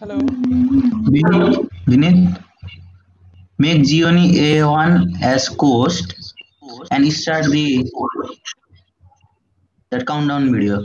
Hello. Vinit, make Gioni A1 as host and start the that countdown video.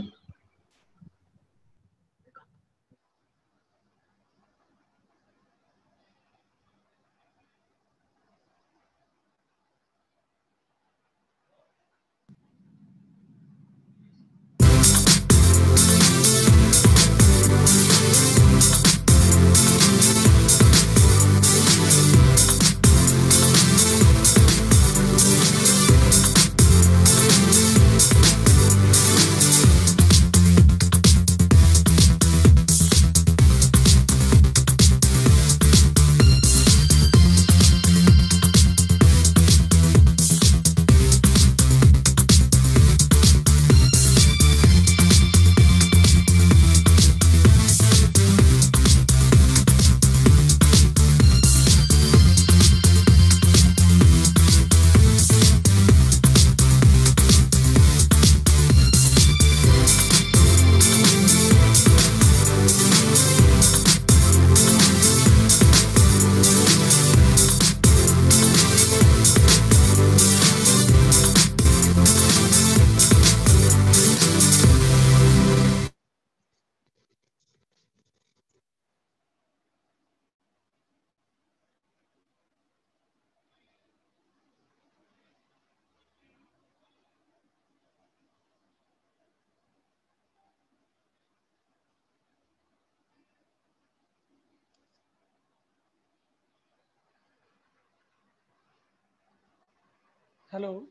Hello.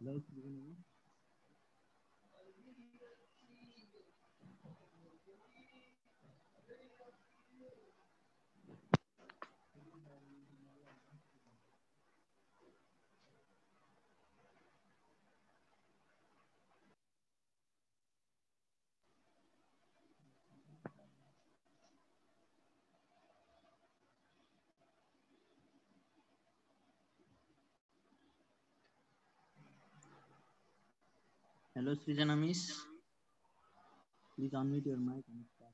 Hello, Srijana Miss. Please unmute your mic and start.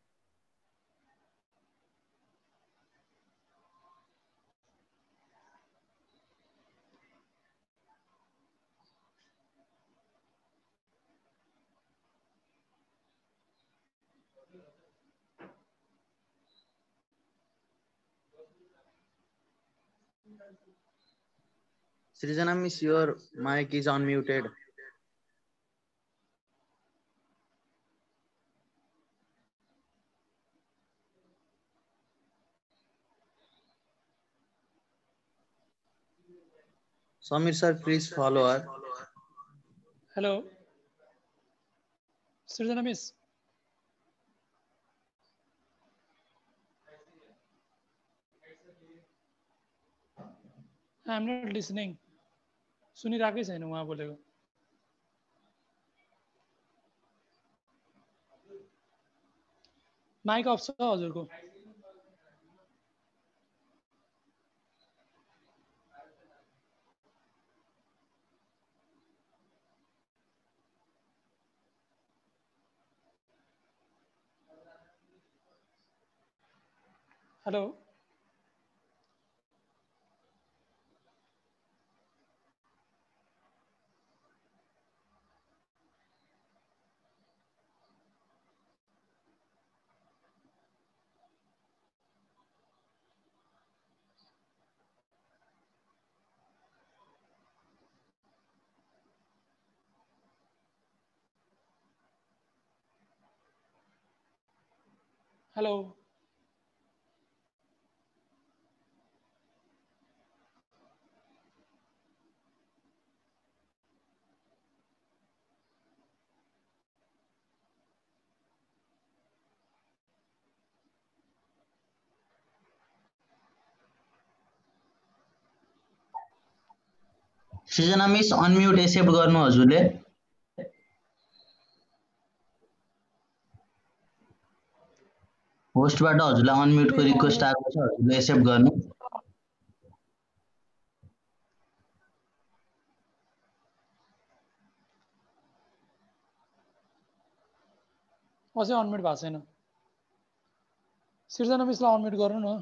Srijana Miss, your mic is unmuted. Samir sir, please follow her. Hello. Srijana Miss. I'm not listening. सुनिरहेकै छैन उहाँ बोलेको mic off छ हजुरको hello hello Srijana miss unmute accept गर्नु हजुरले। होस्टबाट हजुरलाई अनम्युटको request आएको छ हजुरले एक्सेप्ट गर्नु। अझै अनम्युट भएको छैन। सिर्जना मिसलाई अनम्युट गर्नु न।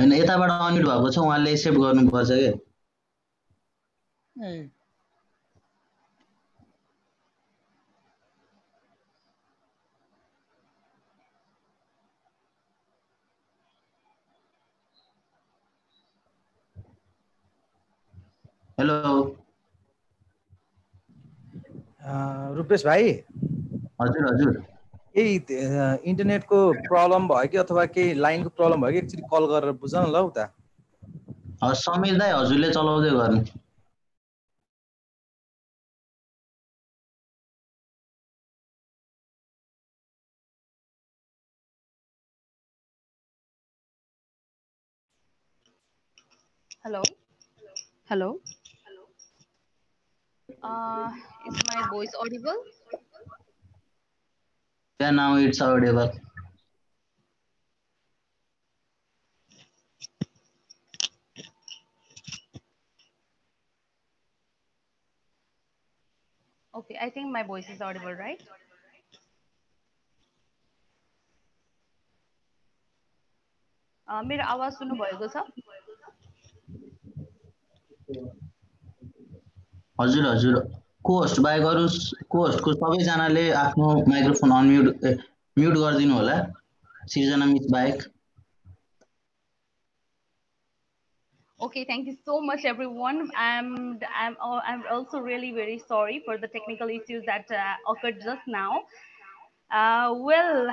होइन यताबाट अनम्युट भएको छ उहाँले एक्सेप्ट गर्नुपर्छ क्या ए हेलो। रूपेश भाइ? हजुर हजुर। केही इन्टरनेटको प्रब्लम भयो कि अथवा केही लाइनको प्रब्लम भयो कि एकचोटि कल गरेर बुझ न ल उता समीर दाई हजुरले चलाउँदै गर्नु Hello. Hello. Uh, is my voice audible? Yeah, now it's audible. Okay, I think my voice is audible, right? Uh, मेरो आवाज सुन्नुभएको छ हजुर हजुर को होस्ट बाहेक अरू को होस्टको सबैजनाले आफ्नो माइक्रोफोन अनम्युट ए, म्युट गरिदिनु होला सिर्जना मिस बाहेक Okay, thank you so much, everyone. I'm I'm al- I'm also really very sorry for the technical issues that uh, occurred just now. Uh, well,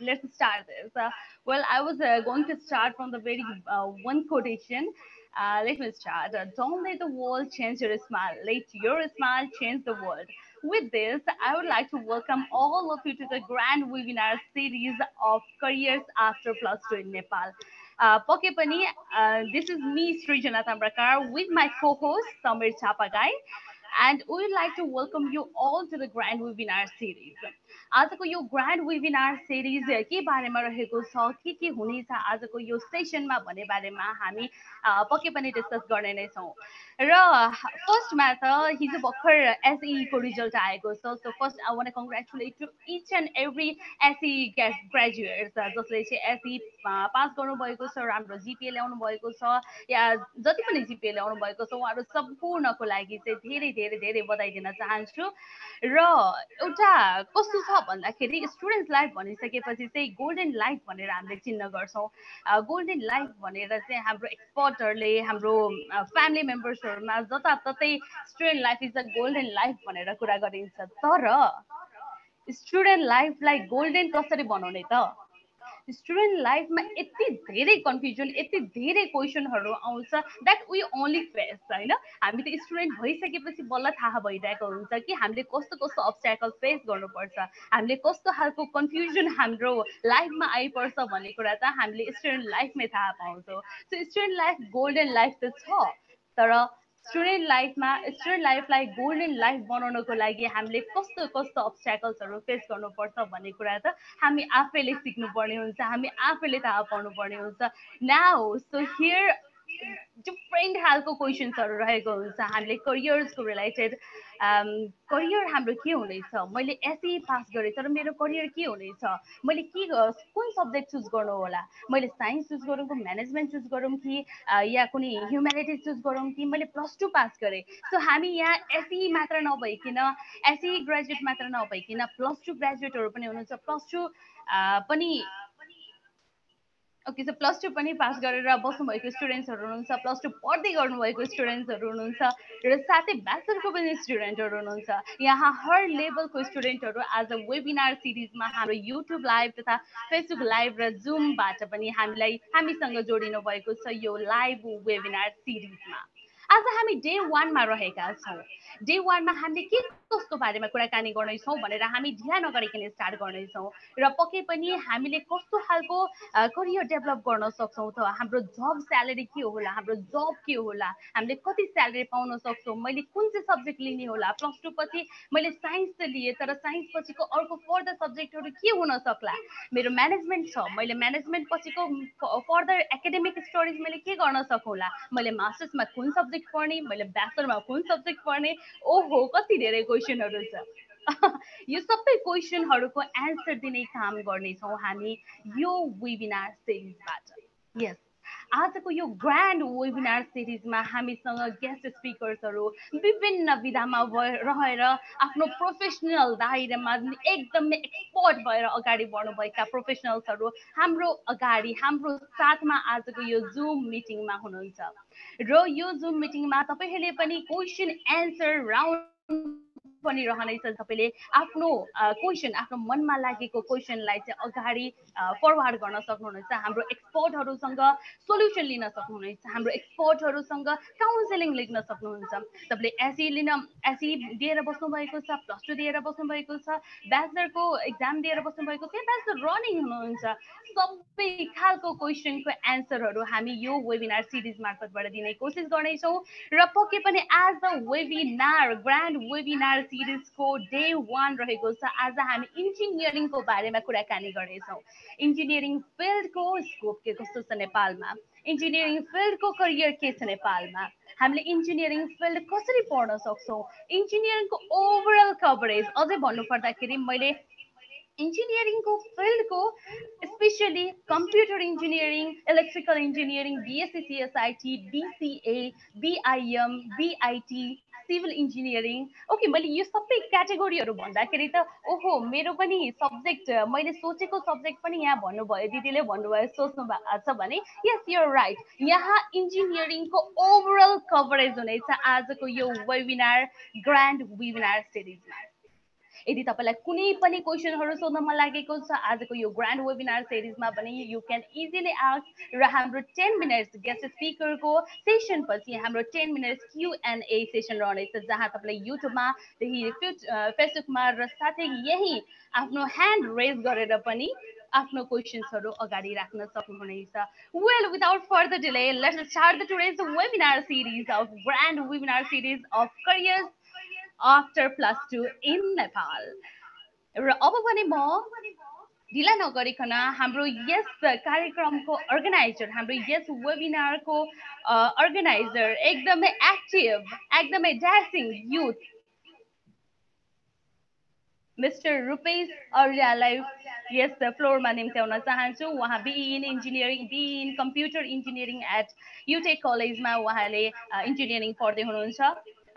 let's start this. Uh, well, I was uh, going to start from the very uh, one quotation. Uh, let me start. Uh, Don't let the world change your smile. Let your smile change the world. With this, I would like to welcome all of you to the grand webinar series of careers after plus two in Nepal. Uh, this is me Srijana Tamrakar with my co-host Samir Chapagai and we would like to welcome you all to the grand webinar series. आजको यो grand webinar series के बारेमा रहेको छ के के हुनेछ आजको यो सेसनमा भन्ने बारेमा हामी अ, पक्कै पनि डिस्कस गर्ने नै छौँ। र फर्स्टमा त हिजो भर्खर एसईको रिजल्ट आएको छ so first I want congratulate to each and every SEE graduates जसले चाहिँ एसई पास गर्नुभएको छ राम्रो जिपिए ल्याउनु भएको छ या जति पनि जिपिए ल्याउनु भएको छ उहाँहरू सम्पूर्णको लागि चाहिँ धेरै धेरै धेरै बधाई दिन चाहन्छु। र एउटा कस्तो छ भन्दाखेरि स्टुडेन्ट लाइफ भनिसकेपछि चाहिँ गोल्डन लाइफ भनेर हामीले चिन्ह गर्छौँ। गोल्डन लाइफ भनेर चाहिँ हाम्रो एक्सपर्टहरूले हाम्रो फ्यामिली मेम्बर्सहरूमा जताततै student life is a golden life भनेर कुरा गरिन्छ। तर स्टुडेन्ट लाइफलाई गोल्डन कसरी बनाउने त? स्टुडेन्ट लाइफमा यति धेरै कन्फ्युजन यति धेरै क्वेसनहरू आउँछ। द्याट वी ओन्ली फेस होइन? हामी त स्टुडेन्ट भइसकेपछि बल्ल थाहा भइरहेको हुन्छ कि हामीले कस्तो कस्तो अब्स्ट्याकल फेस गर्नुपर्छ। हामीले कस्तो खालको कन्फ्युजन हाम्रो लाइफमा आइपर्छ भन्ने कुरा त हामीले स्टुडेन्ट लाइफमै थाहा पाउँछौँ। So student life golden life त छ तर स्टुडेन्ट लाइफमा स्टुडेन्ट लाइफलाई गोल्डन लाइफ बनाउनको लागि हामीले कस्तो कस्तो अब्स्ट्याकल्सहरू फेस गर्नुपर्छ भन्ने कुरा त हामी आफैले सिक्नुपर्ने हुन्छ हामी आफैले थाहा पाउनुपर्ने हुन्छ। नाउ सो हियर डिफ्रेन्ट खालको क्वेसन्सहरू रहेको हुन्छ हामीले करियर्सको रिलेटेड करियर हाम्रो के हुनेछ? मैले एसई पास गरेँ तर मेरो करियर के हुनेछ? मैले के कुन सब्जेक्ट चुज गर्नु होला? मैले साइन्स चुज गरौँ कि म्यानेजमेन्ट चुज गरौँ कि या कुनै ह्युम्यानिटिज चुज गरौँ कि मैले प्लस टू पास गरेँ। सो हामी यहाँ एसई मात्र नभइकन एसई ग्रेजुएट मात्र नभइकन प्लस टू ग्रेजुएटहरू पनि हुनुहुन्छ। प्लस टू पनि okay so plus two pass pass गरेर बस्नुभएको स्टुडेन्ट्सहरू हुनुहुन्छ प्लस टू पढ्दै गर्नुभएको स्टुडेन्ट्सहरू हुनुहुन्छ र साथै ब्याचलरको पनि स्टुडेन्टहरू हुनुहुन्छ। यहाँ हर लेभलको स्टुडेन्टहरू आज वेबिनार सिरिजमा हाम्रो युट्युब लाइभ तथा फेसबुक लाइभ र जुमबाट पनि हामीलाई हामीसँग जोडिनु भएको छ यो लाइभ वेबिनार सिरिजमा आज हामी डे वानमा रहेका छौँ। डे वानमा हामीले के कस्तो बारेमा कुराकानी गर्नेछौँ भनेर हामी ढिला नगरिकन स्टार्ट गर्नेछौँ। र पक्कै पनि हामीले कस्तो खालको करियर डेभलप गर्न सक्छौँ त? हाम्रो जब स्यालेरी के होला? हाम्रो जब के होला? हामीले कति स्यालेरी पाउन सक्छौँ? मैले कुन चाहिँ सब्जेक्ट लिने होला? प्लस टू पछि मैले साइन्स त लिएँ तर साइन्स पछिको अर्को फर्दर सब्जेक्टहरू के हुन सक्ला? मेरो म्यानेजमेन्ट छ। मैले म्यानेजमेन्ट पछिको फर्दर एकाडेमिक स्टडिज मैले के गर्न सकौँला? मैले मास्टर्समा कुन सब्जेक्ट पढ्ने? मैले ब्याचलरमा कुन सब्जेक्ट पढ्ने? ओहो कति धेरै क्वेसनहरू छ। यो सबै क्वेसनहरूको एन्सर दिने काम गर्नेछौँ हामी यो वेबिनार सिरिजबाट यस आजको यो ग्रान्ड वेबिनार सिरिजमा हामीसँग गेस्ट स्पिकर्सहरू विभिन्न विधामा रहेर आफ्नो प्रोफेसनल दायरामा एकदमै एक्सपर्ट भएर अगाडि बढ्नुभएका प्रोफेसनल्सहरू हाम्रो अगाडि हाम्रो साथमा आजको यो जुम मिटिङमा हुनुहुन्छ। र यो जुम मिटिङमा तपाईँहरूले पनि क्वेसन एन्सर राउन्ड पनि रहनेछ तपाईँले आफ्नो क्वेसन आफ्नो मनमा लागेको क्वेसनलाई चाहिँ अगाडि फरवार्ड गर्न सक्नुहुनेछ। हाम्रो एक्सपर्टहरूसँग सोल्युसन लिन सक्नुहुनेछ। हाम्रो एक्सपर्टहरूसँग काउन्सिलिङ लिन सक्नुहुन्छ। तपाईँले एसी लिन एसी दिएर बस्नुभएको छ प्लस टू दिएर बस्नुभएको छ ब्याचलरको एक्जाम दिएर बस्नुभएको छ ब्याचलर रनिङ हुनुहुन्छ। सबै खालको क्वेसनको एन्सरहरू हामी यो वेबिनार सिरिज मार्फतबाट दिने कोसिस गर्नेछौँ। र पक्कै पनि as a webinar grand webinar सिरिजको day one रहेको छ। आज हामी इन्जिनियरिङको बारेमा कुराकानी गर्नेछौँ। इन्जिनियरिङ फिल्डको स्कोप के कस्तो छ नेपालमा? इन्जिनियरिङ फिल्डको करियर के छ नेपालमा? हामीले इन्जिनियरिङ फिल्ड कसरी पढ्न सक्छौँ? इन्जिनियरिङको ओभरअल कभरेज अझै भन्नुपर्दाखेरि मैले इन्जिनियरिङको फिल्डको specially computer engineering electrical engineering BSc CSIT BCA BIM BIT civil engineering. Okay मैले यो सबै क्याटेगोरीहरू भन्दाखेरि त ओहो मेरो पनि सब्जेक्ट मैले सोचेको सब्जेक्ट पनि यहाँ भन्नुभयो दिदीले भन्नुभयो सोच्नु भएको छ भने यस यो राइट यहाँ इन्जिनियरिङको ओभरअल कभरेज हुनेछ आजको यो वेबिनार ग्रान्ड वेबिनार सिरिजमा यदि तपाईँलाई कुनै पनि क्वेसनहरू सोध्न मन लागेको छ आजको यो ग्रान्ड वेबिनार सिरिजमा पनि यु क्यान इजिली आस्क र हाम्रो टेन मिनट्स गेस्ट स्पिकरको सेसन पछि हाम्रो टेन मिनट्स क्युएनए सेसन रहनेछ जहाँ तपाईँलाई युट्युबमादेखि फेसबुकमा र साथै यही आफ्नो ह्यान्ड रेज गरेर पनि आफ्नो क्वेसन्सहरू अगाडि राख्न सक्नुहुनेछ। Well without further delay let's start the today's webinar series of grand webinar series of careers after plus two in Nepal र अब भने म ढिला नगरिकन हाम्रो यस कार्यक्रमको अर्गनाइजर हाम्रो यस वेबिनारको अर्गनाइजर एकदमै एक्टिभ एकदमै ड्यासिङ युथ मिस्टर रुपेश अर्यालाई यस फ्लोरमा निम्त्याउन चाहन्छु। उहाँ BE in engineering BE computer engineering at UTech कलेजमा उहाँले इन्जिनियरिङ पढ्दै हुनुहुन्छ।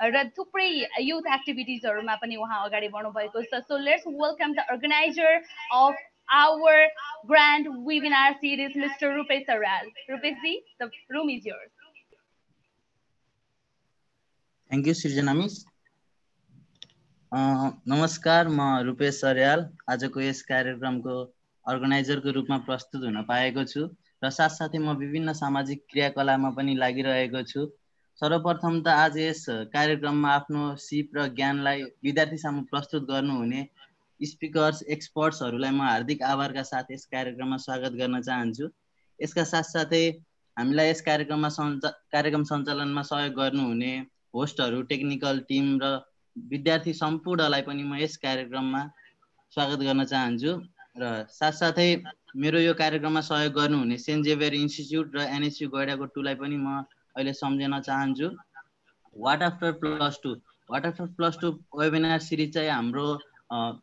र थुप्रै युथ एक्टिभिटिजहरूमा पनि उहाँ अगाडि बढ्नुभएको छ. So let's welcome the organiser of our grand webinar series mister Rupesh Saral Rupeshji the room is yours thank you Srijana miss नमस्कार म रूपेश सरयाल आजको यस कार्यक्रमको अर्गनाइजरको रूपमा प्रस्तुत हुन पाएको छु र साथसाथै म विभिन्न सामाजिक क्रियाकलापमा पनि लागिरहेको छु सर्वप्रथम त आज यस कार्यक्रममा आफ्नो सिप र ज्ञानलाई विद्यार्थीसम्म प्रस्तुत गर्नुहुने स्पिकर्स एक्सपर्ट्सहरूलाई म हार्दिक आभारका साथ यस कार्यक्रममा स्वागत गर्न चाहन्छु। यसका साथसाथै हामीलाई यस कार्यक्रममा सञ्चा कार्यक्रम सञ्चालनमा सहयोग गर्नुहुने होस्टहरू टेक्निकल टिम र विद्यार्थी सम्पूर्णलाई पनि म यस कार्यक्रममा स्वागत गर्न चाहन्छु र साथसाथै मेरो यो कार्यक्रममा सहयोग गर्नुहुने सेन्ट जेभियर इन्स्टिच्युट र एनएसयु गैडाको टुलाई पनि म अहिले सम्झिन चाहन्छु। What after plus two what after plus two webinar series चाहिँ हाम्रो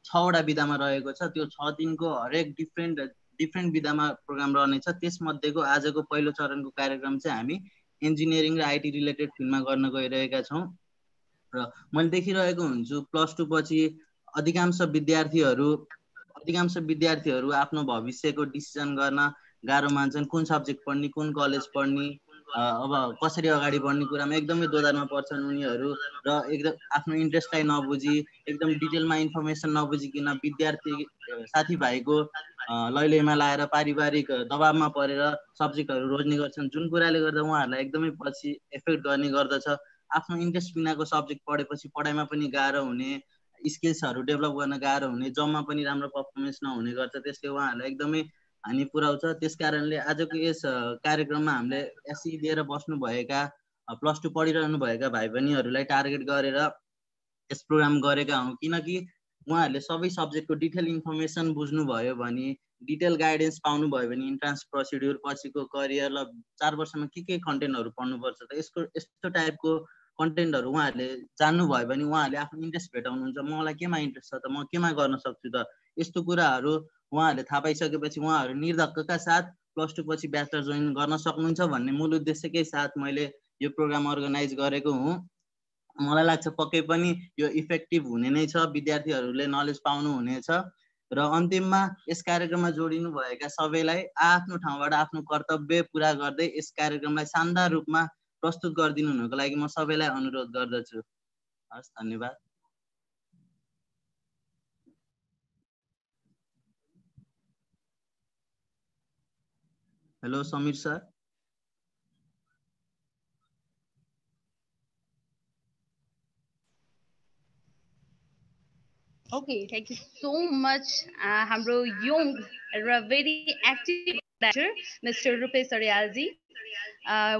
छवटा विधामा रहेको छ। त्यो छ दिनको हरेक डिफ्रेन्ट डिफ्रेन्ट विधामा प्रोग्राम रहनेछ। त्यसमध्येको आजको पहिलो चरणको कार्यक्रम चाहिँ हामी इन्जिनियरिङ र आइटी रिलेटेड फिल्डमा गर्न गइरहेका छौँ। र मैले देखिरहेको हुन्छु प्लस टू पछि अधिकांश विद्यार्थीहरू अधिकांश विद्यार्थीहरू आफ्नो भविष्यको डिसिजन गर्न गाह्रो मान्छन्। कुन सब्जेक्ट पढ्ने कुन कलेज पढ्ने अब कसरी अगाडि बढ्ने कुरामा एकदमै दोधारमा पर्छन् उनीहरू र एकदम आफ्नो इन्ट्रेस्टलाई नबुझी एकदम डिटेलमा इन्फर्मेसन नबुझिकन विद्यार्थी साथीभाइको लैलैमा लाएर पारिवारिक दबावमा परेर सब्जेक्टहरू रोज्ने गर्छन्। जुन कुराले गर्दा उहाँहरूलाई एकदमै पछि एफेक्ट गर्ने गर्दछ। आफ्नो इन्ट्रेस्ट बिनाको सब्जेक्ट पढेपछि पढाइमा पनि गाह्रो हुने स्किल्सहरू डेभलप गर्न गाह्रो हुने जबमा पनि राम्रो पर्फर्मेन्स नहुने गर्छ त्यसले उहाँहरूलाई एकदमै हानि पुऱ्याउँछ। त्यस कारणले आजको यस कार्यक्रममा हामीले एससी दिएर बस्नुभएका प्लस टू पढिरहनुभएका भाइ बहिनीहरूलाई टार्गेट गरेर यस प्रोग्राम गरेका हौँ। किनकि उहाँहरूले सबै सब्जेक्टको डिटेल इन्फर्मेसन बुझ्नुभयो भने डिटेल गाइडेन्स पाउनुभयो भने इन्ट्रान्स प्रोसिड्युर पछिको करियर ल चार वर्षमा के के कन्टेन्टहरू पढ्नुपर्छ त यसको यस्तो टाइपको कन्टेन्टहरू उहाँहरूले जान्नुभयो भने उहाँहरूले आफ्नो इन्ट्रेस्ट भेटाउनुहुन्छ। मलाई केमा इन्ट्रेस्ट छ त म केमा गर्न सक्छु त? यस्तो कुराहरू उहाँहरूले थाहा पाइसकेपछि उहाँहरू निर्धक्कका साथ प्लस टू पछि ब्याचलर जोइन गर्न सक्नुहुन्छ भन्ने मूल उद्देश्यकै साथ मैले यो प्रोग्राम अर्गनाइज गरेको हुँ। मलाई लाग्छ पक्कै पनि यो इफेक्टिभ हुने नै छ विद्यार्थीहरूले नलेज पाउनु हुनेछ। र अन्तिममा यस कार्यक्रममा जोडिनु भएका सबैलाई आफ्नो ठाउँबाट आफ्नो कर्तव्य पुरा गर्दै यस कार्यक्रमलाई शानदार रूपमा प्रस्तुत गरिदिनु हुनुको लागि म सबैलाई अनुरोध गर्दछु। हस् धन्यवाद। Hello Sameer sir Okay, thank you so much, uh, हाम्रो young र very. Rupesh Aryalji.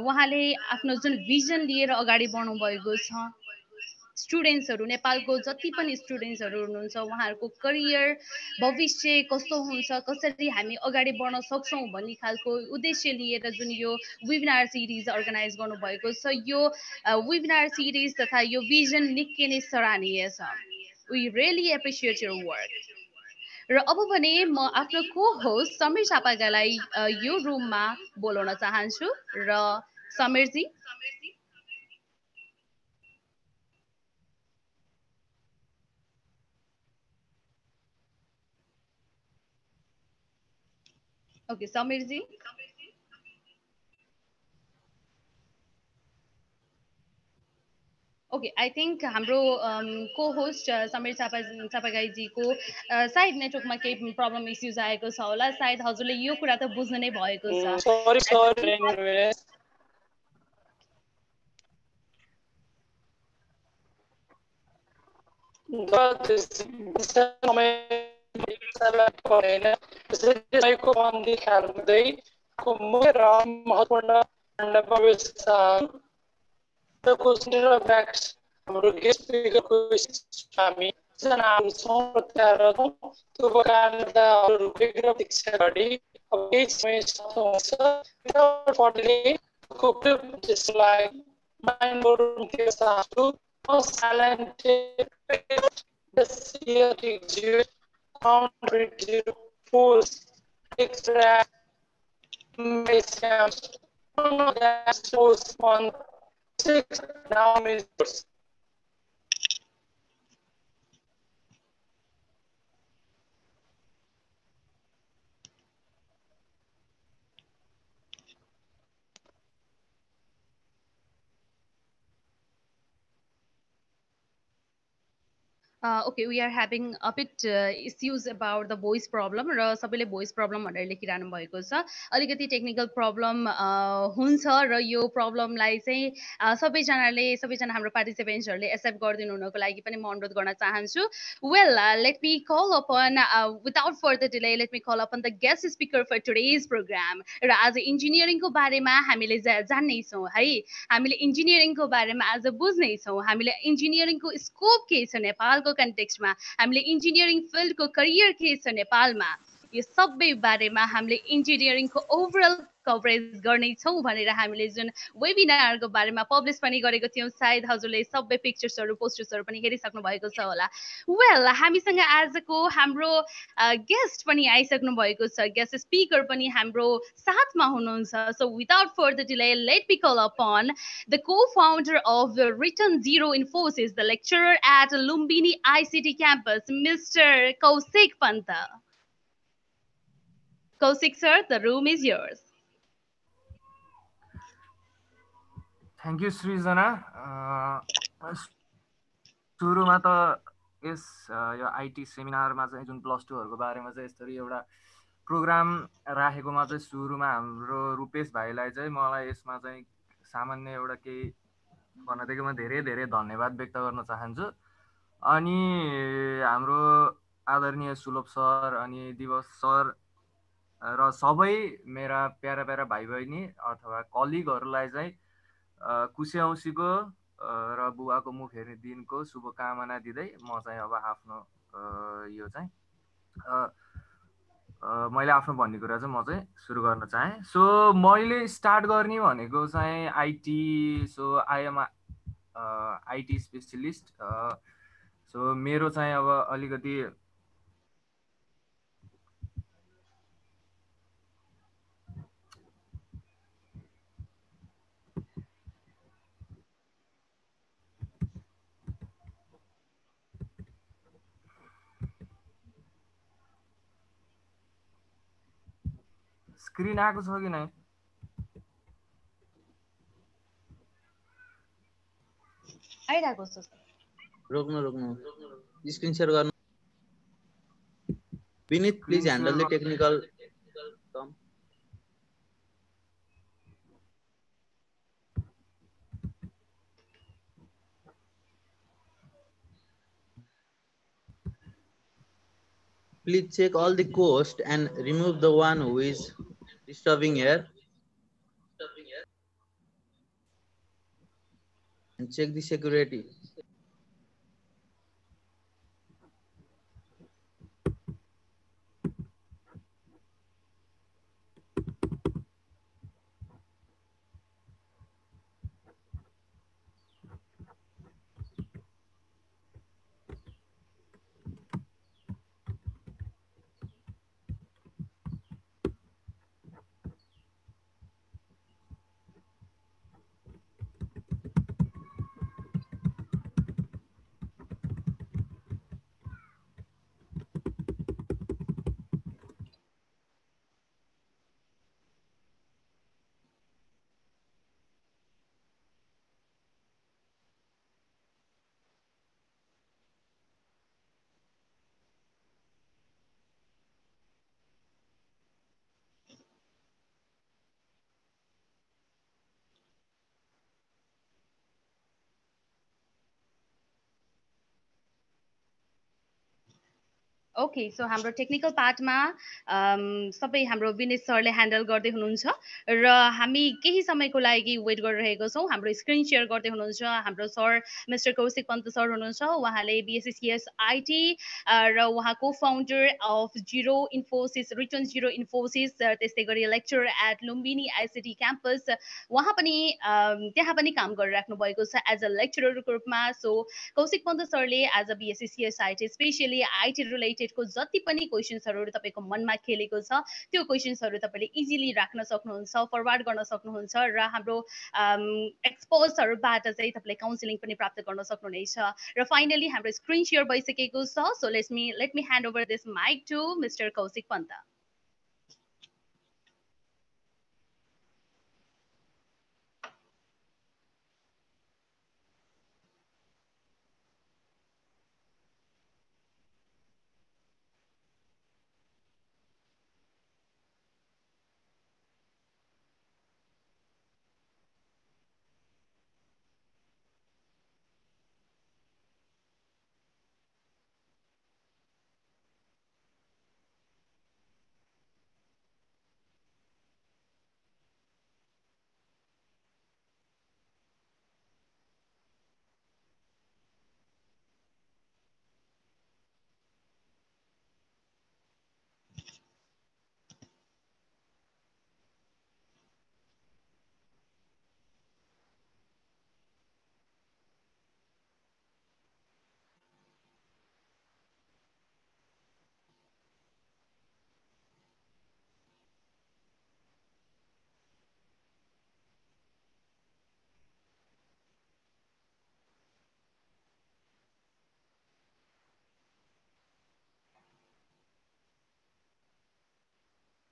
उहाँले आफ्नो जुन भिजन लिएर अगाडि बढ्नु भएको छ स्टुडेन्ट्सहरू नेपालको जति पनि स्टुडेन्ट्सहरू हुनुहुन्छ उहाँहरूको करियर भविष्य कस्तो हुन्छ कसरी हामी अगाडि बढ्न सक्छौँ भन्ने खालको उद्देश्य लिएर जुन यो वेबिनार सिरिज अर्गनाइज गर्नुभएको छ यो वेबिनार सिरिज तथा यो भिजन निकै नै सराहनीय छ। We really appreciate your work र अब भने म आफ्नो को होस्ट समीर चापागालाई यो रुममा बोलाउन चाहन्छु र Sameerji. Okay Sameerji okay I think हाम्रो को होस्ट समीर चापा चापागाईजीको सायद नेटवर्कमा केही प्रब्लम इस्युज आएको छ होला सायद हजुरले यो कुरा त बुझ्नु नै भएको छ महत्वपूर्ण the question of facts हाम्रो गेस्ट स्पिकरको हामी जनाहरू छौँ र त्यहाँ शुभकामनाहरू विक्रम दीक्षा गरी अब केही समय हुन्छ without for delay just like mind boarding के चाहन्छु silent the year to execute pus examinations, that's pus on six now measures. Uh, we are having a bit uh, issues about the voice problem. र सबैले voice problem भनेर लेखिरहनु भएको छ। अलिकति technical problem हुन्छ र यो प्रब्लमलाई चाहिँ सबैजनाले सबैजना हाम्रो पार्टिसिपेन्ट्सहरूले एक्सेप्ट गरिदिनु हुनको लागि पनि म अनुरोध गर्न चाहन्छु। Well let me call upon without further delay let me call upon the guest speaker for today's programme र आज इन्जिनियरिङको बारेमा हामीले जान्नेछौँ है? हामीले इन्जिनियरिङको बारेमा आज बुझ्नेछौँ। हामीले इन्जिनियरिङको स्कोप के छ नेपालको कन्टेक्स्टमा हामीले इन्जिनियरिङ फिल्डको करियर के छ नेपालमा। यो सबै बारेमा हामीले इन्जिनियरिङको ओभरअल कभरेज गर्नेछौँ भनेर हामीले जुन वेबिनारको बारेमा पब्लिस पनि गरेको थियौँ सायद हजुरले सबै पिक्चर्सहरू पोस्टर्सहरू पनि हेरिसक्नु भएको छ होला। वेल हामीसँग आजको हाम्रो गेस्ट पनि आइसक्नु भएको छ। गेस्ट स्पिकर पनि हाम्रो साथमा हुनुहुन्छ। So without further delay let me call upon the co-founder of Return Zero Infosys the lecturer at Lumbini ICT campus mister Kaushik Pant Kausik sir, the room is yours. Thank you Srijana सुरुमा त यस यो IT सेमिनारमा चाहिँ जुन plus टूहरूको बारेमा चाहिँ यसरी एउटा programme राखेकोमा चाहिँ सुरुमा हाम्रो रूपेश भाइलाई चाहिँ मलाई यसमा चाहिँ सामान्य एउटा केही भन्नदेखि म धेरै धेरै धन्यवाद व्यक्त गर्न चाहन्छु अनि हाम्रो आदरणीय सुलभ सर अनि दिवस सर र सबै मेरा प्यारा प्यारा भाइ बहिनी अथवा कलिगहरूलाई चाहिँ कुसे औँसीको र बुवाको मुख हेर्ने दिनको शुभकामना दिँदै म चाहिँ अब आफ्नो यो चाहिँ मैले आफ्नो भन्ने कुरा चाहिँ म चाहिँ सुरु गर्न चाहेँ। सो मैले स्टार्ट गर्ने भनेको चाहिँ IT so I'm IT specialist so मेरो चाहिँ अब अलिकति स्क्रिन आएको छ कि नै? आइरहेको छ। रोक्नु रोक्नु। स्क्रिन सेयर गर्नु। Vinit please handle the technical Please check all the coast and remove the one who is disturbing here. And check the security. Okay so हाम्रो टेक्निकल पार्टमा सबै हाम्रो विनेश सरले ह्यान्डल गर्दै हुनुहुन्छ र हामी केही समयको लागि वेट गरिरहेको छौँ। हाम्रो स्क्रिन सेयर गर्दै हुनुहुन्छ। हाम्रो sir mister Kaushik Pant sir हुनुहुन्छ। उहाँले बिएससिसिएस आइटी र उहाँ co-founder of Zero Infosys Return Zero Infosys त्यस्तै गरी lecture at Lumbini ICT campus उहाँ पनि त्यहाँ पनि काम गरिराख्नु भएको छ एज अ लेक्चररको रूपमा सो कौशिक पन्त सरले as a BSc CS IT specially IT related रिलेटेडको जति पनि क्वेसन्सहरू तपाईँको मनमा खेलेको छ त्यो क्वेसन्सहरू तपाईँले इजिली राख्न सक्नुहुन्छ फरवार्ड गर्न सक्नुहुन्छ र हाम्रो एक्सपर्ट्सहरूबाट चाहिँ तपाईँले काउन्सिलिङ पनि प्राप्त गर्न सक्नुहुनेछ। र फाइनली हाम्रो स्क्रिन सेयर भइसकेको छ so let me let me hand over this mike to mister Kaushik Pant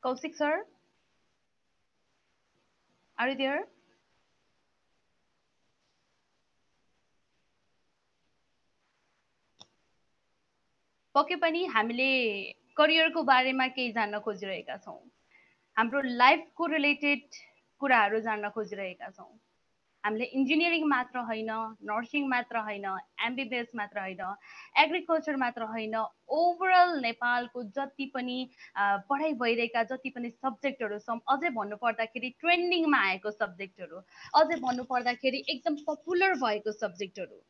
Kausik sir, are you there? पक्कै पनि हामीले करियरको बारेमा केही जान्न खोजिरहेका छौँ हाम्रो लाइफको रिलेटेड कुराहरू जान्न खोजिरहेका हामीले इन्जिनियरिङ मात्र होइन नर्सिङ मात्र होइन एमबिबिएस मात्र होइन एग्रिकल्चर मात्र होइन ओभरअल नेपालको जति पनि पढाइ भइरहेका जति पनि सब्जेक्टहरू छन् अझै भन्नुपर्दाखेरि ट्रेन्डिङमा आएको सब्जेक्टहरू अझै भन्नुपर्दाखेरि एकदम पपुलर भएको सब्जेक्टहरू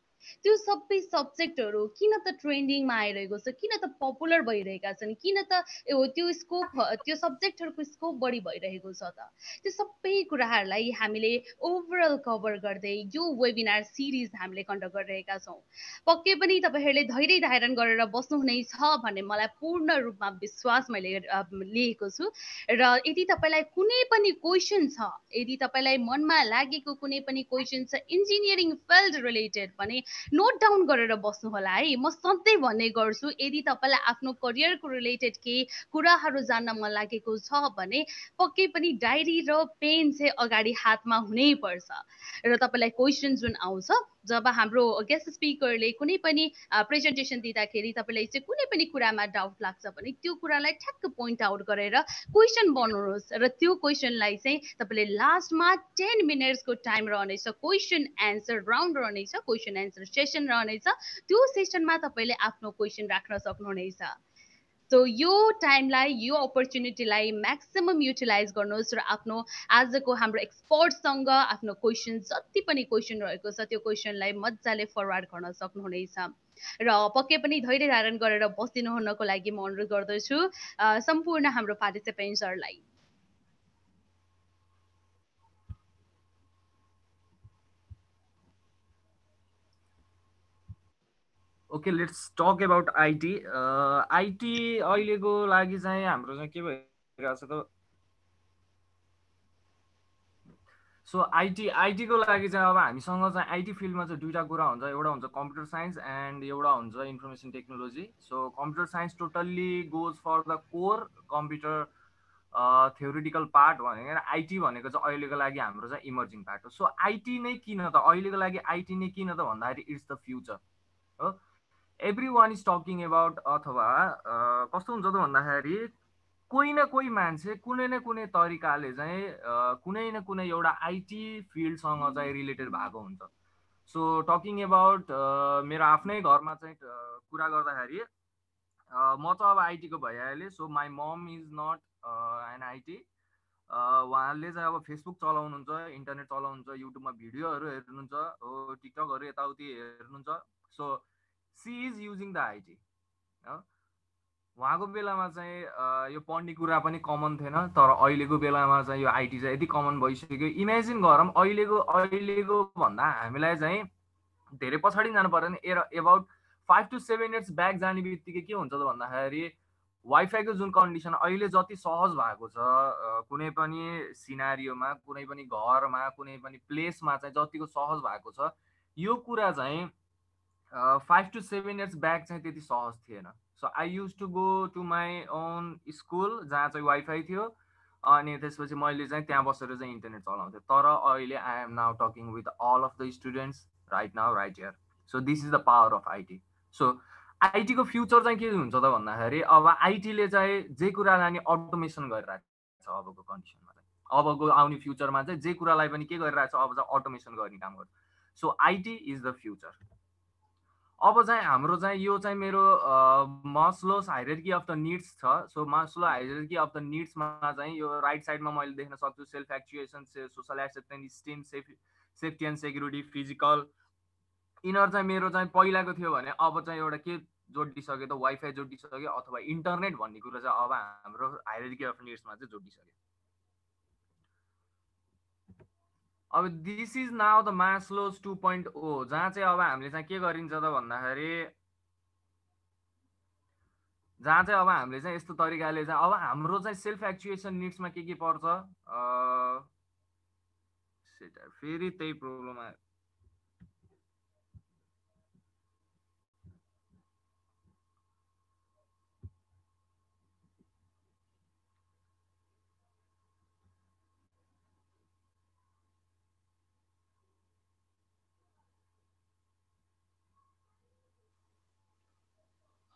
त्यो सबै सब्जेक्टहरू किन त ट्रेन्डिङमा आइरहेको छ? किन त पपुलर भइरहेका छन्? किन त त्यो स्कोप त्यो सब्जेक्टहरूको स्कोप बढी भइरहेको छ त? त्यो सबै कुराहरूलाई हामीले ओभरअल कभर गर्दै यो वेबिनार सिरिज हामीले कन्डक्ट गरिरहेका छौँ। पक्कै पनि तपाईँहरूले धैर्य धारण गरेर बस्नुहुनेछ भन्ने मलाई पूर्ण रूपमा विश्वास मैले लिएको छु। र यदि तपाईँलाई कुनै पनि क्वेसन छ यदि तपाईँलाई मनमा लागेको कुनै पनि क्वेसन छ इन्जिनियरिङ फिल्ड रिलेटेड भने नोट डाउन गरेर बस्नु होला है। म सधैँ भन्ने गर्छु यदि तपाईँलाई आफ्नो करियरको रिलेटेड केही कुराहरू जान्न मन लागेको छ भने पक्कै पनि डायरी र पेन चाहिँ अगाडि हातमा हुनै पर्छ। र तपाईँलाई क्वेसन जुन आउँछ जब हाम्रो गेस्ट स्पिकरले कुनै पनि प्रेजेन्टेसन दिँदाखेरि तपाईँलाई चाहिँ कुनै पनि कुरामा डाउट लाग्छ भने त्यो कुरालाई ठ्याक्क पोइन्ट आउट गरेर क्वेसन बनाउनुहोस् र त्यो क्वेसनलाई चाहिँ तपाईँले लास्टमा टेन मिनट्सको टाइम रहनेछ क्वेसन एन्सर राउन्ड रहनेछ क्वेसन एन्सर सेसन रहनेछ। त्यो सेसनमा तपाईँले आफ्नो क्वेसन राख्न सक्नुहुनेछ। सो यो टाइमलाई यो अपर्च्युनिटीलाई म्याक्सिमम् युटिलाइज गर्नुहोस् र आफ्नो आजको हाम्रो एक्सपर्टसँग आफ्नो क्वेसन जति पनि क्वेसन रहेको छ त्यो क्वेसनलाई मजाले फरवार्ड गर्न सक्नुहुनेछ। र पक्कै पनि धैर्य धारण गरेर बसिदिनु हुनको लागि म अनुरोध गर्दछु। सम्पूर्ण हाम्रो पार्टिसिपेन्ट्सहरूलाई okay let's talk about IT IT अहिलेको लागि चाहिँ हाम्रो चाहिँ के भइरहेको छ त? सो आइटी आइटीको लागि चाहिँ अब हामीसँग चाहिँ आइटी फिल्डमा चाहिँ दुइटा कुरा हुन्छ। एउटा हुन्छ कम्प्युटर साइन्स एन्ड एउटा हुन्छ information technology so computer science totally goes for the core computer theoretical part भनेर आइटी भनेको चाहिँ अहिलेको लागि हाम्रो चाहिँ इमर्जिङ पार्ट हो। सो आइटी नै किन त अहिलेको लागि आइटी नै किन त भन्दाखेरि इट्स द फ्युचर हो। Every one is talking about अथवा कस्तो हुन्छ त भन्दाखेरि कोही न कोही मान्छे कुनै न कुनै तरिकाले चाहिँ कुनै न कुनै एउटा आइटी फिल्डसँग चाहिँ रिलेटेड भएको हुन्छ। सो टकिङ एबाउट मेरो आफ्नै घरमा चाहिँ कुरा गर्दाखेरि म त अब आइटीको भइहालेँ so my mom is not an IT उहाँले चाहिँ अब फेसबुक चलाउनुहुन्छ इन्टरनेट चलाउनुहुन्छ युट्युबमा भिडियोहरू हेर्नुहुन्छ हो टिकटकहरू यताउति हेर्नुहुन्छ। So she is using the IT उहाँको बेलामा चाहिँ यो पढ्ने कुरा पनि कमन थिएन तर अहिलेको बेलामा चाहिँ यो आइटी चाहिँ यति कमन भइसक्यो। इमेजिन गरौँ अहिलेको अहिलेको भन्दा हामीलाई चाहिँ धेरै पछाडि जानु पऱ्यो नि एर about five to seven years back जाने बित्तिकै के हुन्छ त भन्दाखेरि वाइफाईको जुन कन्डिसन अहिले जति सहज भएको छ कुनै पनि सिनारीमा कुनै पनि घरमा कुनै पनि प्लेसमा चाहिँ जतिको सहज भएको छ यो कुरा चाहिँ five to seven years back चाहिँ त्यति सहज थिएन। So I use to go to my own school जहाँ चाहिँ वाइफाई थियो अनि त्यसपछि मैले चाहिँ त्यहाँ बसेर चाहिँ इन्टरनेट चलाउँथेँ। तर अहिले I am now talking with all of the students right now right here so this is the power of IT so आइटीको future चाहिँ के हुन्छ त भन्दाखेरि अब आइटीले चाहिँ जे कुरालाई नि अटोमेसन गरिरहेको छ अबको कन्डिसनमा चाहिँ। अबको आउने फ्युचरमा चाहिँ जे कुरालाई पनि के गरिरहेको छ अब चाहिँ अटोमेसन गर्ने काम गर्छ। So IT is the future अब चाहिँ हाम्रो चाहिँ यो चाहिँ मेरो Maslow's hierarchy of the needs छ। So Maslow hierarchy of the निड्समा चाहिँ यो राइट साइडमा मैले देख्न सक्छु। Self actualisation social acceptance esteem safe safety and security physical यिनीहरू चाहिँ मेरो चाहिँ पहिलाको थियो भने अब चाहिँ एउटा के जोडिसक्यो त वाइफाई जोडिसक्यो अथवा इन्टरनेट भन्ने कुरो चाहिँ अब हाम्रो हाइरेर्की अफ निड्समा चाहिँ जोडिसक्यो। अब this is now the Maslow's two point O जहाँ चाहिँ अब हामीले चाहिँ के गरिन्छ त भन्दाखेरि जहाँ चाहिँ अब हामीले चाहिँ यस्तो तरिकाले चाहिँ अब हाम्रो चाहिँ सेल्फ एक्चुएसन निड्समा के के पर्छ? फेरि त्यही प्रोब्लम आयो।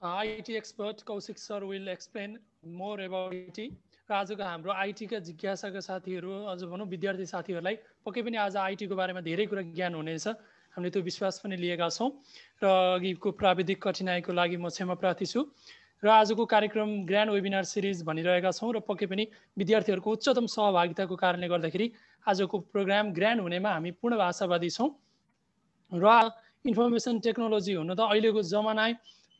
IT expert Kaushik sir will explain more about IT र आजको हाम्रो आइटीका जिज्ञासाका साथीहरू अझ भनौँ विद्यार्थी साथीहरूलाई पक्कै पनि आज आइटीको बारेमा धेरै कुरा ज्ञान हुनेछ। हामीले त्यो विश्वास पनि लिएका छौँ। र अघिको प्राविधिक कठिनाइको लागि म क्षमा प्रार्थी छु। र आजको कार्यक्रम ग्रान्ड वेबिनार सिरिज भनिरहेका छौँ र पक्कै पनि विद्यार्थीहरूको उच्चतम सहभागिताको कारणले गर्दाखेरि आजको प्रोग्राम ग्रान्ड हुनेमा हामी पूर्ण आशावादी छौँ। र इन्फर्मेसन टेक्नोलोजी हुन त अहिलेको जमाना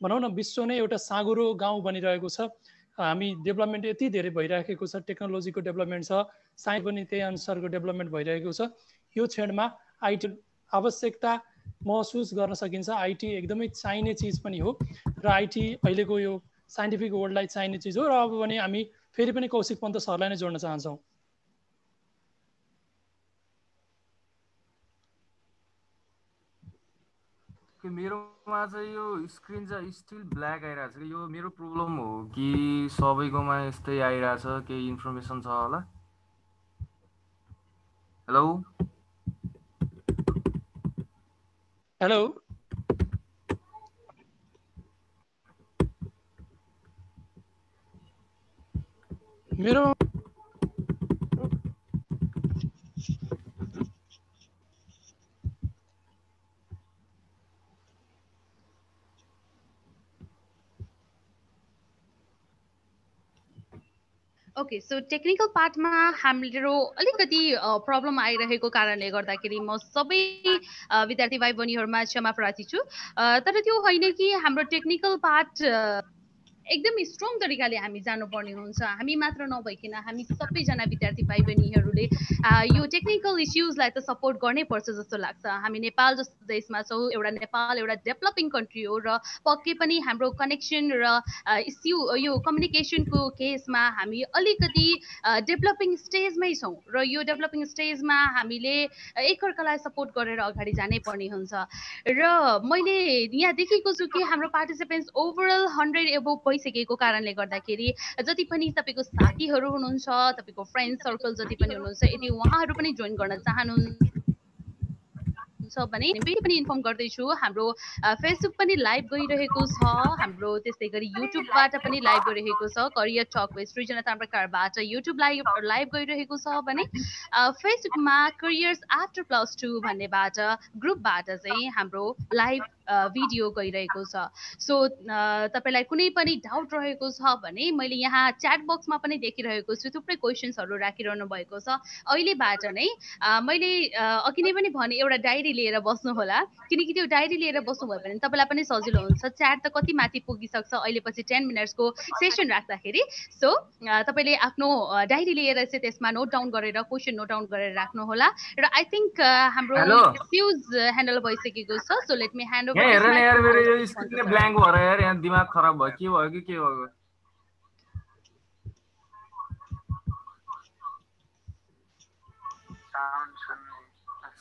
भनौँ न विश्व नै एउटा साँगुरो गाउँ बनिरहेको छ। हामी डेभलपमेन्ट यति धेरै भइराखेको छ टेक्नोलोजीको डेभलपमेन्ट छ साइन्स पनि त्यही अनुसारको डेभलपमेन्ट भइरहेको छ। यो क्षणमा आइटी आवश्यकता महसुस गर्न सकिन्छ। आइटी एकदमै चाहिने चिज पनि हो र आइटी अहिलेको यो साइन्टिफिक वर्ल्डलाई चाहिने चिज हो र अब भने हामी फेरि पनि कौशिक पन्त सरलाई नै जोड्न चाहन्छौँ। मेरोमा चाहिँ यो स्क्रिन चाहिँ स्टिल ब्ल्याक आइरहेको छ यो मेरो प्रब्लम हो कि सबैकोमा यस्तै आइरहेछ केही इन्फर्मेसन छ होला? हेलो? हेलो? मेरो ओके सो टेक्निकल पार्टमा हाम्रो अलिकति प्रब्लम आइरहेको कारणले गर्दाखेरि म सबै विद्यार्थी भाइ बहिनीहरूमा क्षमा प्रार्थी छु। तर त्यो होइन कि हाम्रो टेक्निकल पार्ट एकदमै स्ट्रङ तरिकाले हामी जानुपर्ने हुन्छ। हामी मात्र नभइकन हामी सबैजना विद्यार्थी भाइ बहिनीहरूले यो टेक्निकल इस्युजलाई त सपोर्ट गर्नै पर्छ जस्तो लाग्छ। हामी नेपाल जस्तो देशमा छौँ एउटा नेपाल एउटा डेभलपिङ कन्ट्री हो र पक्कै पनि हाम्रो कनेक्सन र इस्यु यो कम्युनिकेसनको केसमा हामी अलिकति डेभलपिङ स्टेजमै छौँ र यो डेभलपिङ स्टेजमा हामीले एकअर्कालाई सपोर्ट गरेर अगाडि जानै पर्ने हुन्छ। र मैले यहाँ देखेको छु कि हाम्रो पार्टिसिपेन्ट्स ओभरअल हन्ड्रेड एबोभ भइसकेको कारणले गर्दाखेरि जति पनि तपाईँको साथीहरू हुनुहुन्छ तपाईँको फ्रेन्ड सर्कल जति पनि हुनुहुन्छ यदि उहाँहरू पनि जोइन गर्न चाहनुहुन्छ भने फेरि पनि इन्फर्म गर्दैछु। हाम्रो फेसबुक पनि लाइभ गइरहेको छ। हाम्रो त्यस्तै गरी युट्युबबाट पनि लाइभ गइरहेको छ। करियर टक सृजना ताम्रकारबाट युट्युब लाइभ लाइभ गइरहेको छ भने फेसबुकमा करियर्स आफ्टर प्लस टू भन्नेबाट ग्रुपबाट चाहिँ हाम्रो लाइभ भिडियो गइरहेको छ। सो तपाईँलाई कुनै पनि डाउट रहेको छ भने मैले यहाँ च्याट बक्समा पनि देखिरहेको छु। थुप्रै क्वेसन्सहरू राखिरहनु भएको छ। अहिलेबाट नै मैले अघि नै पनि भने एउटा डायरी लिएर बस्नु होला। किनकि त्यो डायरी लिएर बस्नुभयो भने तपाईँलाई पनि सजिलो हुन्छ। च्याट त कति माथि पुगिसक्छ। अहिले पछि टेन मिनट्सको सेसन राख्दाखेरि। सो तपाईँले आफ्नो डायरी लिएर चाहिँ त्यसमा नोट डाउन गरेर क्वेसन नोट डाउन गरेर राख्नु होला। र आई थिङ्क हाम्रो फ्युज ह्यान्डल भइसकेको छ। सो लेट मी ह्यान्ड हेर न यार मेरो यो स्क्रिन नै ब्ल्याङ्क भएर यार यहाँ दिमाग खराब भयो। के भयो कि के भयो?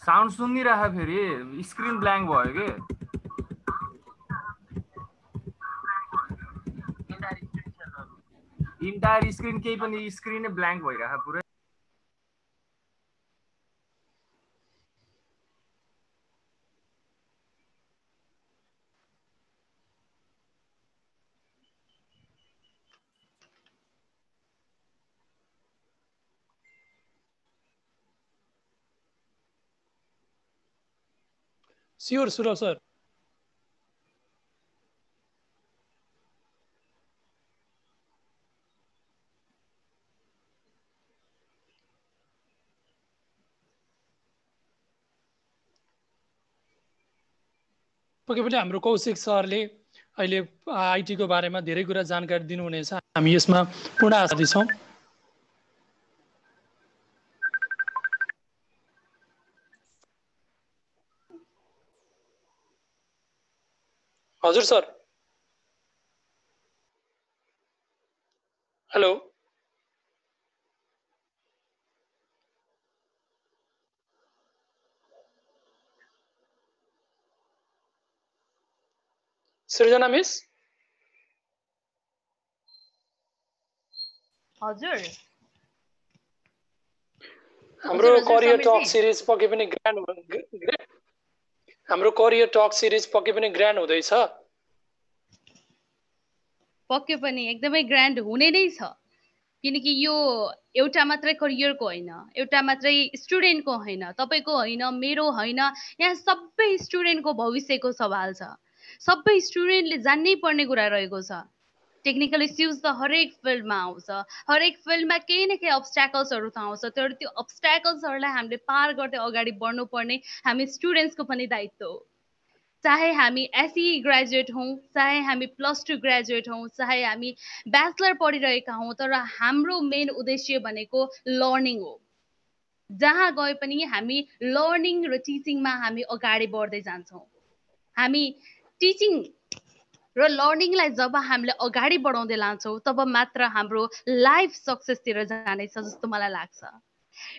साउन्ड सुनिरह फेरि स्क्रिन ब्ल्याङ्क भयो कि? इन्टायर स्क्रिन केही पनि स्क्रिन नै ब्ल्याङ्क भइरहेको पुरै। स्योर सुरव सर पक्कै पनि हाम्रो कौशिक सरले अहिले आइटीको बारेमा धेरै कुरा जानकारी दिनुहुनेछ हामी यसमा पूर्ण आशादी छौँ हजुर सर। हेलो। सृजना मिस? हजुर। हाम्रो करियर टक सिरिज पक्कै पनि ग्रान्ड हाम्रो करियर टक सिरिज पक्कै पनि ग्रान्ड हुँदैछ। पक्कै पनि एकदमै ग्रान्ड हुने नै छ। किनकि यो एउटा मात्रै करियरको होइन एउटा मात्रै स्टुडेन्टको होइन तपाईँको होइन मेरो होइन यहाँ सबै स्टुडेन्टको भविष्यको सवाल छ। सबै स्टुडेन्टले जान्नै पर्ने कुरा रहेको छ। टेक्निकल इस्युज त हरेक फिल्डमा आउँछ। हरेक फिल्डमा केही न केही अब्सट्याकल्सहरू त आउँछ। तर त्यो अब्सट्याकल्सहरूलाई हामीले पार गर्दै अगाडि बढ्नुपर्ने हामी स्टुडेन्ट्सको पनि दायित्व हो। चाहे हामी एसई ग्रेजुएट हौँ चाहे हामी प्लस टू ग्रेजुएट हौँ चाहे हामी ब्याचलर पढिरहेका हौँ तर हाम्रो मेन उद्देश्य भनेको लर्निङ हो। जहाँ गए पनि हामी लर्निङ र टिचिङमा हामी अगाडि बढ्दै जान्छौँ। हामी टिचिङ र लर्निङलाई जब हामीले अगाडि बढाउँदै लान्छौँ तब मात्र हाम्रो लाइफ सक्सेसतिर जानेछ जस्तो मलाई लाग्छ।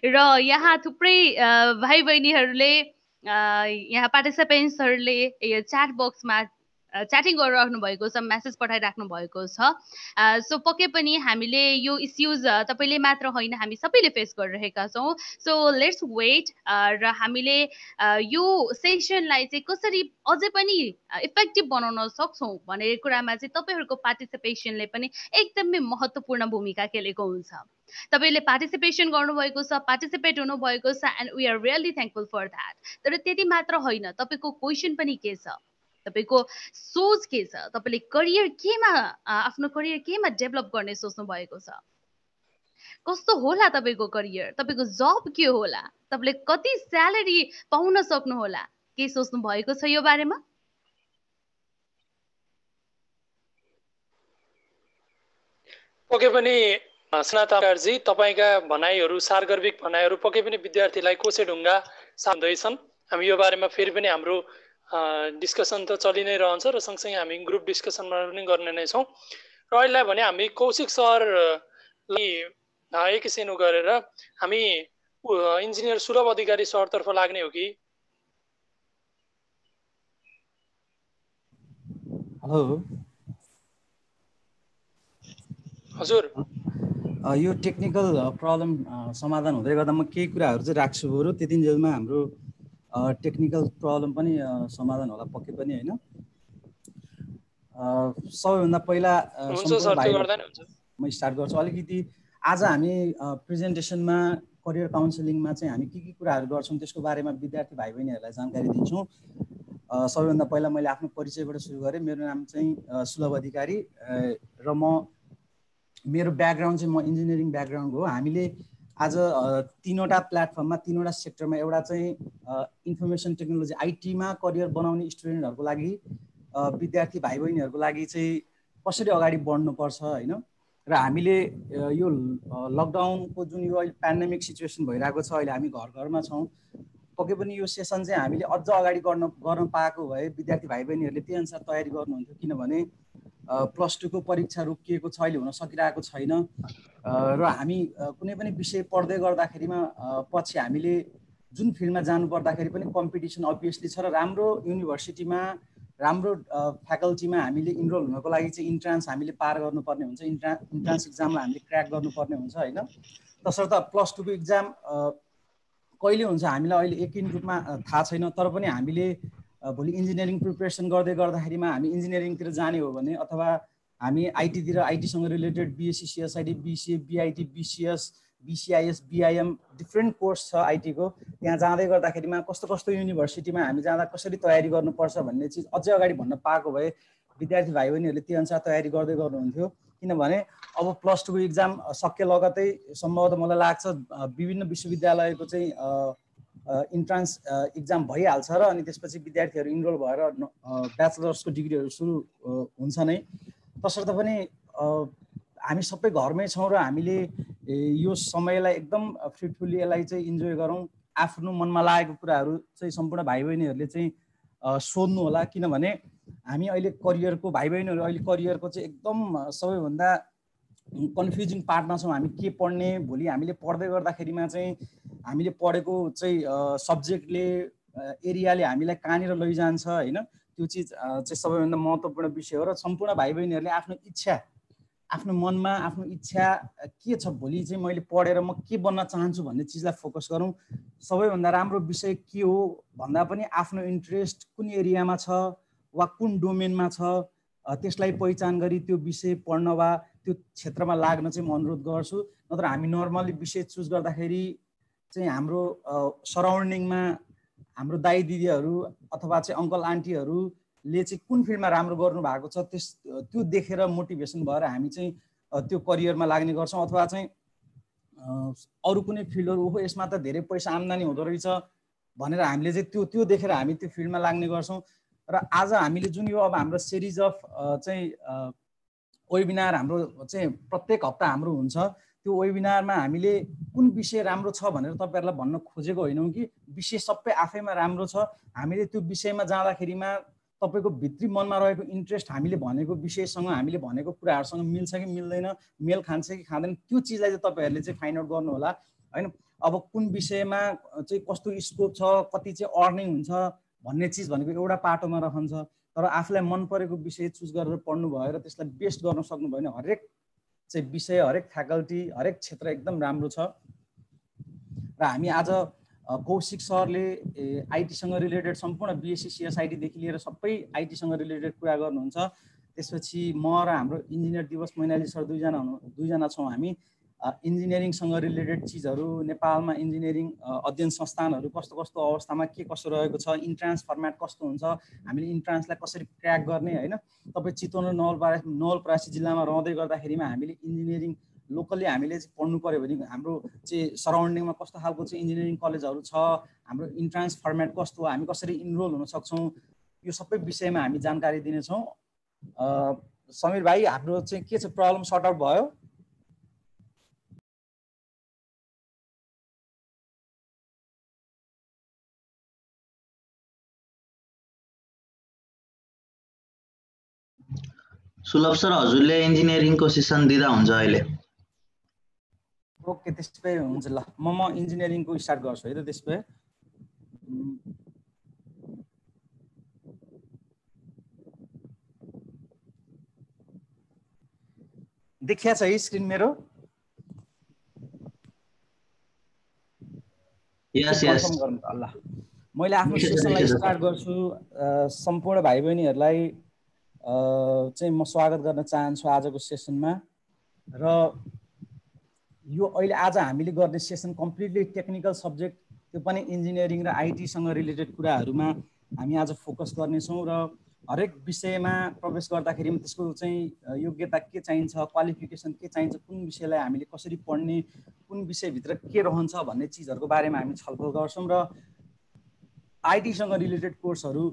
र यहाँ थुप्रै भाइ बहिनीहरूले यहाँ पार्टिसिपेन्ट्सहरूले यो च्याट बक्समा च्याटिङ गरिराख्नु भएको छ मेसेज पठाइराख्नु भएको छ। सो पक्कै पनि हामीले यो इस्युज तपाईँले मात्र होइन हामी सबैले फेस गरिरहेका छौँ। सो लेट्स वेट र हामीले यो सेसनलाई चाहिँ कसरी अझै पनि इफेक्टिभ बनाउन सक्छौँ भन्ने कुरामा चाहिँ तपाईँहरूको पार्टिसिपेसनले पनि एकदमै महत्त्वपूर्ण भूमिका खेलेको हुन्छ। तपाईँले पार्टिसिपेसन गर्नुभएको छ पार्टिसिपेट हुनुभएको छ and we are really thankful for that तर त्यति मात्र होइन तपाईँको क्वेसन पनि के छ? तपाईँको सोच के छ? तपाईँले करियर केमा आफ्नो करियर केमा डेभलप गर्ने सोच्नु भएको छ? कस्तो होला तपाईँको करियर तपाईँको जब के होला? तपाईँले कति स्यालेरी पाउन सक्नुहोला? के सोच्नु भएको छ यो बारेमा? ओके पनि स्नातकजी तपाईँका भनाइहरू सार्गर्भिक भनाइहरू पक्कै पनि विद्यार्थीलाई कोसे ढुङ्गा सान्दैछन् हामी यो बारेमा फेरि पनि हाम्रो डिस्कसन त चलि नै रहन्छ र सँगसँगै हामी ग्रुप डिस्कसनमा पनि गर्ने नै छौँ। र अहिले भने हामी कौशिक सरलाई एकैछिन गरेर हामी इन्जिनियर सुलभ अधिकारी सरतर्फ लाग्ने हो कि? हेलो। हजुर। यो टेक्निकल प्रब्लम समाधान हुँदै गर्दा म केही कुराहरू चाहिँ राख्छु बरु। त्यतिन्जेलमा हाम्रो टेक्निकल प्रब्लम पनि समाधान होला पक्कै पनि होइन। सबैभन्दा पहिला म स्टार्ट गर्छु। अलिकति आज हामी प्रेजेन्टेसनमा करियर काउन्सिलिङमा चाहिँ हामी के के कुराहरू गर्छौँ त्यसको बारेमा विद्यार्थी भाइ बहिनीहरूलाई जानकारी दिन्छौँ। सबैभन्दा पहिला मैले आफ्नो परिचयबाट सुरु गरेँ। मेरो नाम चाहिँ सुलभ अधिकारी र म मेरो ब्याकग्राउन्ड चाहिँ म इन्जिनियरिङ ब्याकग्राउन्ड हो। हामीले आज तिनवटा प्लेटफर्ममा तिनवटा सेक्टरमा एउटा चाहिँ इन्फर्मेसन टेक्नोलोजी आइटीमा करियर बनाउने स्टुडेन्टहरूको लागि विद्यार्थी भाइ बहिनीहरूको लागि चाहिँ कसरी अगाडि बढ्नुपर्छ होइन? र हामीले यो लकडाउनको जुन यो अहिले पेन्डेमिक सिचुएसन भइरहेको छ अहिले हामी घर घरमा छौँ पक्कै पनि यो सेसन चाहिँ हामीले अझ अगाडि गर्न गर्न पाएको भए विद्यार्थी भाइ बहिनीहरूले त्यही अनुसार तयारी गर्नुहुन्थ्यो। किनभने प्लस टूको परीक्षा रोकिएको छ अहिले हुन सकिरहेको छैन। र हामी कुनै पनि विषय पढ्दै गर्दाखेरिमा पछि हामीले जुन फिल्डमा जानु पर्दाखेरि पनि कम्पिटिसन अभियसली छ र राम्रो युनिभर्सिटीमा राम्रो फ्याकल्टीमा हामीले इनरोल हुनको लागि चाहिँ इन्ट्रान्स हामीले पार गर्नुपर्ने हुन्छ। इन्ट्रा इन्ट्रान्स इक्जामलाई हामीले क्र्याक गर्नुपर्ने हुन्छ होइन? तसर्थ प्लस टूको इक्जाम कहिले हुन्छ हामीलाई अहिले एकिन रूपमा थाहा छैन तर पनि हामीले भोलि इन्जिनियरिङ प्रिपेरेसन गर्दै गर्दाखेरिमा हामी इन्जिनियरिङतिर जाने हो भने अथवा हामी आइटीतिर आइटीसँग related BSc CSIT BCA BIT BCS BCIS BIM different course छ आइटीको त्यहाँ जाँदै गर्दाखेरिमा कस्तो कस्तो युनिभर्सिटीमा हामी जाँदा कसरी तयारी गर्नुपर्छ भन्ने चिज अझै अगाडि भन्न पाएको भए विद्यार्थी भाइ बहिनीहरूले त्यो अनुसार तयारी गर्दै गर्नुहुन्थ्यो। किनभने अब प्लस टूको इक्जाम सके लगतै सम्भवतः मलाई लाग्छ विभिन्न विश्वविद्यालयको चाहिँ इन्ट्रान्स इक्जाम भइहाल्छ र अनि त्यसपछि विद्यार्थीहरू इनरोल भएर ब्याचलर्सको डिग्रीहरू सुरु हुन्छ नै। तसर्थ पनि हामी सबै घरमै छौँ र हामीले यो समयलाई एकदम फ्रुटफुल्ली यसलाई चाहिँ इन्जोय गरौँ। आफ्नो मनमा लागेको कुराहरू चाहिँ सम्पूर्ण भाइ बहिनीहरूले चाहिँ सोध्नु होला। किनभने हामी अहिले करियरको भाइ बहिनीहरू अहिले करियरको चाहिँ एकदम सबैभन्दा कन्फ्युजिङ पार्टमा छौँ हामी के पढ्ने भोलि हामीले पढ्दै गर्दाखेरिमा चाहिँ हामीले पढेको चाहिँ सब्जेक्टले एरियाले हामीलाई कहाँनिर लैजान्छ होइन? त्यो चिज चाहिँ सबैभन्दा महत्त्वपूर्ण विषय हो र सम्पूर्ण भाइ बहिनीहरूले आफ्नो इच्छा आफ्नो मनमा आफ्नो इच्छा के छ भोलि चाहिँ मैले पढेर म के बन्न चाहन्छु भन्ने चिजलाई फोकस गरौँ। सबैभन्दा राम्रो विषय के हो भन्दा पनि आफ्नो इन्ट्रेस्ट कुन एरियामा छ वा कुन डोमेनमा छ त्यसलाई पहिचान गरी त्यो विषय पढ्न वा त्यो क्षेत्रमा लाग्न चाहिँ म अनुरोध गर्छु। नत्र हामी नर्मली विषय चुज गर्दाखेरि चाहिँ हाम्रो सराउन्डिङमा हाम्रो दाई दिदीहरू अथवा चाहिँ अङ्कल आन्टीहरूले चाहिँ कुन फिल्डमा राम्रो गर्नु भएको छ त्यस त्यो देखेर मोटिभेसन भएर हामी चाहिँ त्यो करियरमा लाग्ने गर्छौँ अथवा चाहिँ अरू कुनै फिल्डहरू हो यसमा त धेरै पैसा आम्दानी हुँदो रहेछ भनेर हामीले चाहिँ त्यो त्यो देखेर हामी त्यो फिल्डमा लाग्ने गर्छौँ। र आज हामीले जुन यो अब हाम्रो सिरिज अफ चाहिँ वेबिनार हाम्रो चाहिँ प्रत्येक हप्ता हाम्रो हुन्छ त्यो वेबिनारमा हामीले कुन विषय राम्रो छ भनेर तपाईँहरूलाई भन्न खोजेको होइनौँ कि विषय सबै आफैमा राम्रो छ। हामीले त्यो विषयमा जाँदाखेरिमा तपाईँको भित्री मनमा रहेको इन्ट्रेस्ट हामीले भनेको विषयसँग हामीले भनेको कुराहरूसँग मिल्छ कि मिल्दैन मेल खान्छ कि खाँदैन त्यो चिजलाई चाहिँ तपाईँहरूले चाहिँ फाइन्ड आउट गर्नु होला होइन अब कुन विषयमा चाहिँ कस्तो स्कोप छ कति चाहिँ अर्निङ हुन्छ भन्ने चिज भनेको एउटा पाटोमा रहन्छ तर आफूलाई मन परेको विषय चुज गरेर पढ्नु भयो र त्यसलाई बेस्ट गर्न सक्नुभयो भने हरेक चाहिँ विषय हरेक फ्याकल्टी हरेक क्षेत्र एकदम राम्रो छ। र हामी आज कौशिक सरले आइटीसँग रिलेटेड सम्पूर्ण बिएससी सिएसआइटीदेखि लिएर सबै आइटीसँग रिलेटेड कुरा गर्नुहुन्छ। त्यसपछि म र हाम्रो इन्जिनियर दिवस मैनाली सर दुईजना हुनु दुईजना छौँ हामी। इन्जिनियरिङसँग रिलेटेड चिजहरू नेपालमा इन्जिनियरिङ अध्ययन संस्थानहरू कस्तो कस्तो अवस्थामा के कसो रहेको छ इन्ट्रान्स फर्मेट कस्तो हुन्छ हामीले इन्ट्रान्सलाई कसरी क्र्याक गर्ने होइन? तपाईँ चितवन र नवलपरा नवलपरासी जिल्लामा रहँदै गर्दाखेरिमा हामीले इन्जिनियरिङ लोकल्ली हामीले चाहिँ पढ्नु पऱ्यो भने हाम्रो चाहिँ सराउन्डिङमा कस्तो खालको चाहिँ इन्जिनियरिङ कलेजहरू छ हाम्रो इन्ट्रान्स फर्मेट कस्तो हो हामी कसरी इनरोल हुन सक्छौँ यो सबै विषयमा हामी जानकारी दिनेछौँ। समीर भाइ हाम्रो चाहिँ के छ प्रब्लम सर्ट आउट भयो? सुलभ सर हजुरले इन्जिनियरिङको सेसन दिँदा हुन्छ अहिले। ओके त्यस हुन्छ ल। म म इन्जिनियरिङको स्टार्ट गर्छु है त त्यस भए देखिया छ है स्क्रिन मेरो? ल मैले आफ्नो सेसनलाई स्टार्ट गर्छु सम्पूर्ण भाइ बहिनीहरूलाई चाहिँ म स्वागत गर्न चाहन्छु आजको सेसनमा। र यो अहिले आज हामीले गर्ने सेसन कम्प्लिटली टेक्निकल सब्जेक्ट त्यो पनि इन्जिनियरिङ र आइटीसँग रिलेटेड कुराहरूमा हामी आज फोकस गर्नेछौँ र हरेक विषयमा प्रवेश गर्दाखेरि त्यसको चाहिँ योग्यता के चाहिन्छ क्वालिफिकेसन के चाहिन्छ कुन विषयलाई हामीले कसरी पढ्ने कुन विषयभित्र के रहन्छ भन्ने चिजहरूको बारेमा हामी छलफल गर्छौँ र आइटीसँग रिलेटेड कोर्सहरू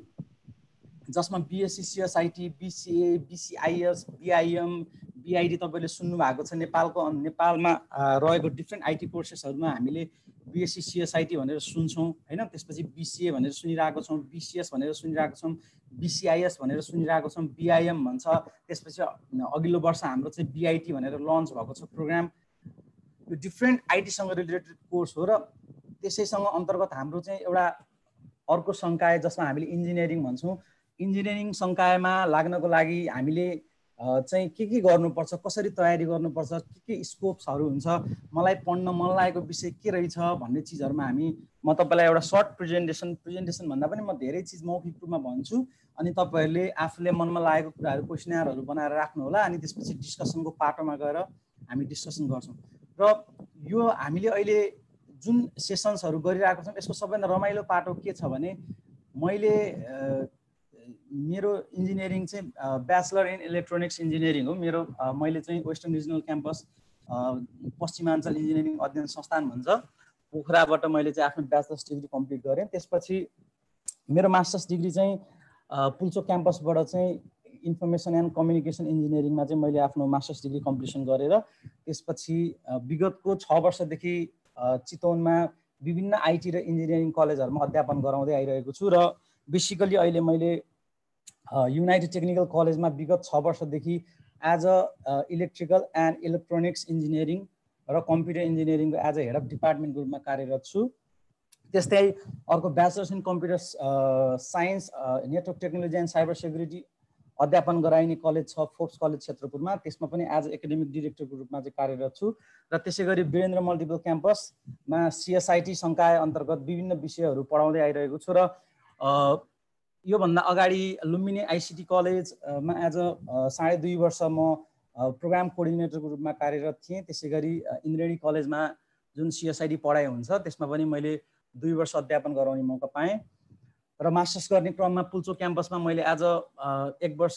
जसमा BSc CSIT BCA BCIS BIM BID तपाईँले सुन्नु भएको छ नेपालको नेपालमा रहेको डिफ्रेन्ट आइटी कोर्सेसहरूमा हामीले बिएससी सिएसआइटी भनेर सुन्छौँ होइन? त्यसपछि बिसिए भनेर सुनिरहेको छौँ बिसिएस भनेर सुनिरहेको छौँ बिसिआइएस भनेर सुनिरहेको छौँ बिआइएम भन्छ त्यसपछि अघिल्लो वर्ष हाम्रो चाहिँ बिआइटी भनेर लन्च भएको छ प्रोग्राम यो डिफ्रेन्ट आइटीसँग रिलेटेड कोर्स हो र त्यसैसँग अन्तर्गत हाम्रो चाहिँ एउटा अर्को सङ्काय जसमा हामीले इन्जिनियरिङ भन्छौँ इन्जिनियरिङ सङ्कायमा लाग्नको लागि हामीले चाहिँ के के गर्नुपर्छ कसरी तयारी गर्नुपर्छ के के स्कोप्सहरू हुन्छ मलाई पढ्न मन लागेको विषय के रहेछ भन्ने चिजहरूमा हामी म तपाईँलाई एउटा सर्ट प्रेजेन्टेसन प्रेजेन्टेसन भन्दा पनि म धेरै चिज मौखिक रूपमा भन्छु अनि तपाईँहरूले आफूले मनमा लागेको कुराहरू क्वेसनहरू बनाएर राख्नु होला अनि त्यसपछि डिस्कसनको पाटोमा गएर हामी डिस्कसन गर्छौँ। र यो हामीले अहिले जुन सेसन्सहरू गरिरहेको छौँ यसको सबैभन्दा रमाइलो पाटो के छ भने मैले मेरो इन्जिनियरिङ चाहिँ ब्याचलर इन इलेक्ट्रोनिक्स इन्जिनियरिङ हो। मेरो मैले चाहिँ western regional campus Paschimanchal engineering अध्ययन संस्थान भन्छ। पोखराबाट मैले चाहिँ आफ्नो ब्याचलर्स डिग्री कम्प्लिट गरेँ। त्यसपछि मेरो मास्टर्स डिग्री चाहिँ पुल्चो क्याम्पसबाट चाहिँ इन्फर्मेसन एन्ड कम्युनिकेसन इन्जिनियरिङमा चाहिँ मैले आफ्नो मास्टर्स डिग्री कम्प्लिसन गरेर त्यसपछि विगतको छ वर्षदेखि चितवनमा विभिन्न आइटी र इन्जिनियरिङ कलेजहरूमा अध्यापन गराउँदै आइरहेको छु र बेसिकली अहिले मैले युनाइटेड टेक्निकल कलेजमा विगत छ वर्षदेखि as a electrical and electronics engineering र कम्प्युटर इन्जिनियरिङको एज अ हेड अफ डिपार्टमेन्टको रूपमा कार्यरत छु। त्यस्तै अर्को bachelors in computer science network technology and cyber security अध्यापन गराइने कलेज छ फोर्स कलेज क्षेत्रपुरमा। त्यसमा पनि एज एकाडेमिक डिरेक्टरको रूपमा चाहिँ कार्यरत छु। र त्यसै गरी वीरेन्द्र मल्टिपल क्याम्पसमा सिएसआइटी सङ्काय अन्तर्गत विभिन्न विषयहरू पढाउँदै आइरहेको छु र योभन्दा अगाडि लुम्बिनी आइसिटी कलेजमा एज अ साढे दुई वर्ष म प्रोग्राम कोअर्डिनेटरको रूपमा कार्यरत थिएँ। त्यसै गरी इन्द्रेणी कलेजमा जुन सिएसआइडी पढाइ हुन्छ त्यसमा पनि मैले दुई वर्ष अध्यापन गराउने मौका पाएँ। र मास्टर्स गर्ने क्रममा पुल्चो क्याम्पसमा मैले एज अ एक वर्ष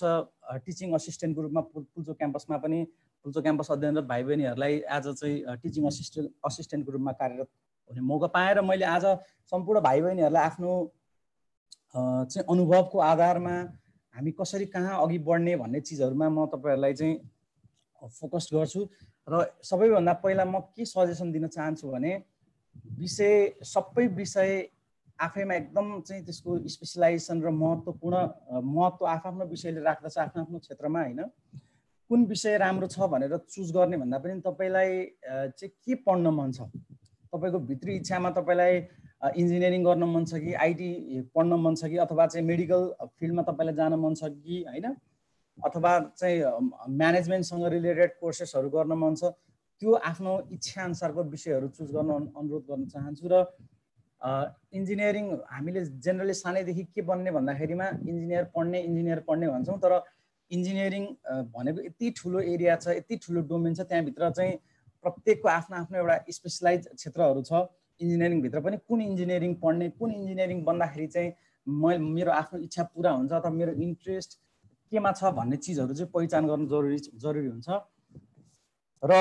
टिचिङ असिस्टेन्टको रूपमा पुल्चो क्याम्पसमा पनि पुल्चो क्याम्पस अध्ययनरत भाइ बहिनीहरूलाई एज चाहिँ टिचिङ असिस्टेन्ट असिस्टेन्टको रूपमा कार्यरत हुने मौका पाएँ। र मैले आज सम्पूर्ण भाइ बहिनीहरूलाई आफ्नो चाहिँ अनुभवको आधारमा हामी कसरी कहाँ अघि बढ्ने भन्ने चिजहरूमा म तपाईँहरूलाई चाहिँ फोकस गर्छु र सबैभन्दा पहिला म के सजेसन दिन चाहन्छु भने विषय सबै विषय आफैमा एकदम चाहिँ त्यसको स्पेसलाइजेसन र महत्त्वपूर्ण महत्त्व आफ्नो विषयले राख्दछ आफ्नो आफ्नो क्षेत्रमा होइन? कुन विषय राम्रो छ भनेर चुज गर्ने भन्दा पनि तपाईँलाई चाहिँ के पढ्न मन छ? तपाईँको भित्री इच्छामा तपाईँलाई इन्जिनियरिङ गर्न मन छ कि आइटी पढ्न मन छ कि अथवा चाहिँ मेडिकल फिल्डमा तपाईँलाई जान मन छ कि होइन? अथवा चाहिँ म्यानेजमेन्टसँग रिलेटेड कोर्सेसहरू गर्न मन छ। त्यो आफ्नो इच्छा अनुसारको विषयहरू चुज गर्न अनुरोध गर्न चाहन्छु र इन्जिनियरिङ हामीले जेनरली सानैदेखि के बन्ने भन्दाखेरिमा इन्जिनियर पढ्ने इन्जिनियर पढ्ने भन्छौँ। तर इन्जिनियरिङ भनेको यति ठुलो एरिया छ यति ठुलो डोमेन छ त्यहाँभित्र चाहिँ प्रत्येकको आफ्नो आफ्नो एउटा स्पेसलाइज क्षेत्रहरू छ। इन्जिनियरिङभित्र पनि कुन इन्जिनियरिङ पढ्ने कुन इन्जिनियरिङ बन्दाखेरि चाहिँ म मेरो आफ्नो इच्छा पुरा हुन्छ अथवा मेरो इन्ट्रेस्ट केमा छ भन्ने चिजहरू चाहिँ पहिचान गर्नु जरुरी जरुरी हुन्छ। र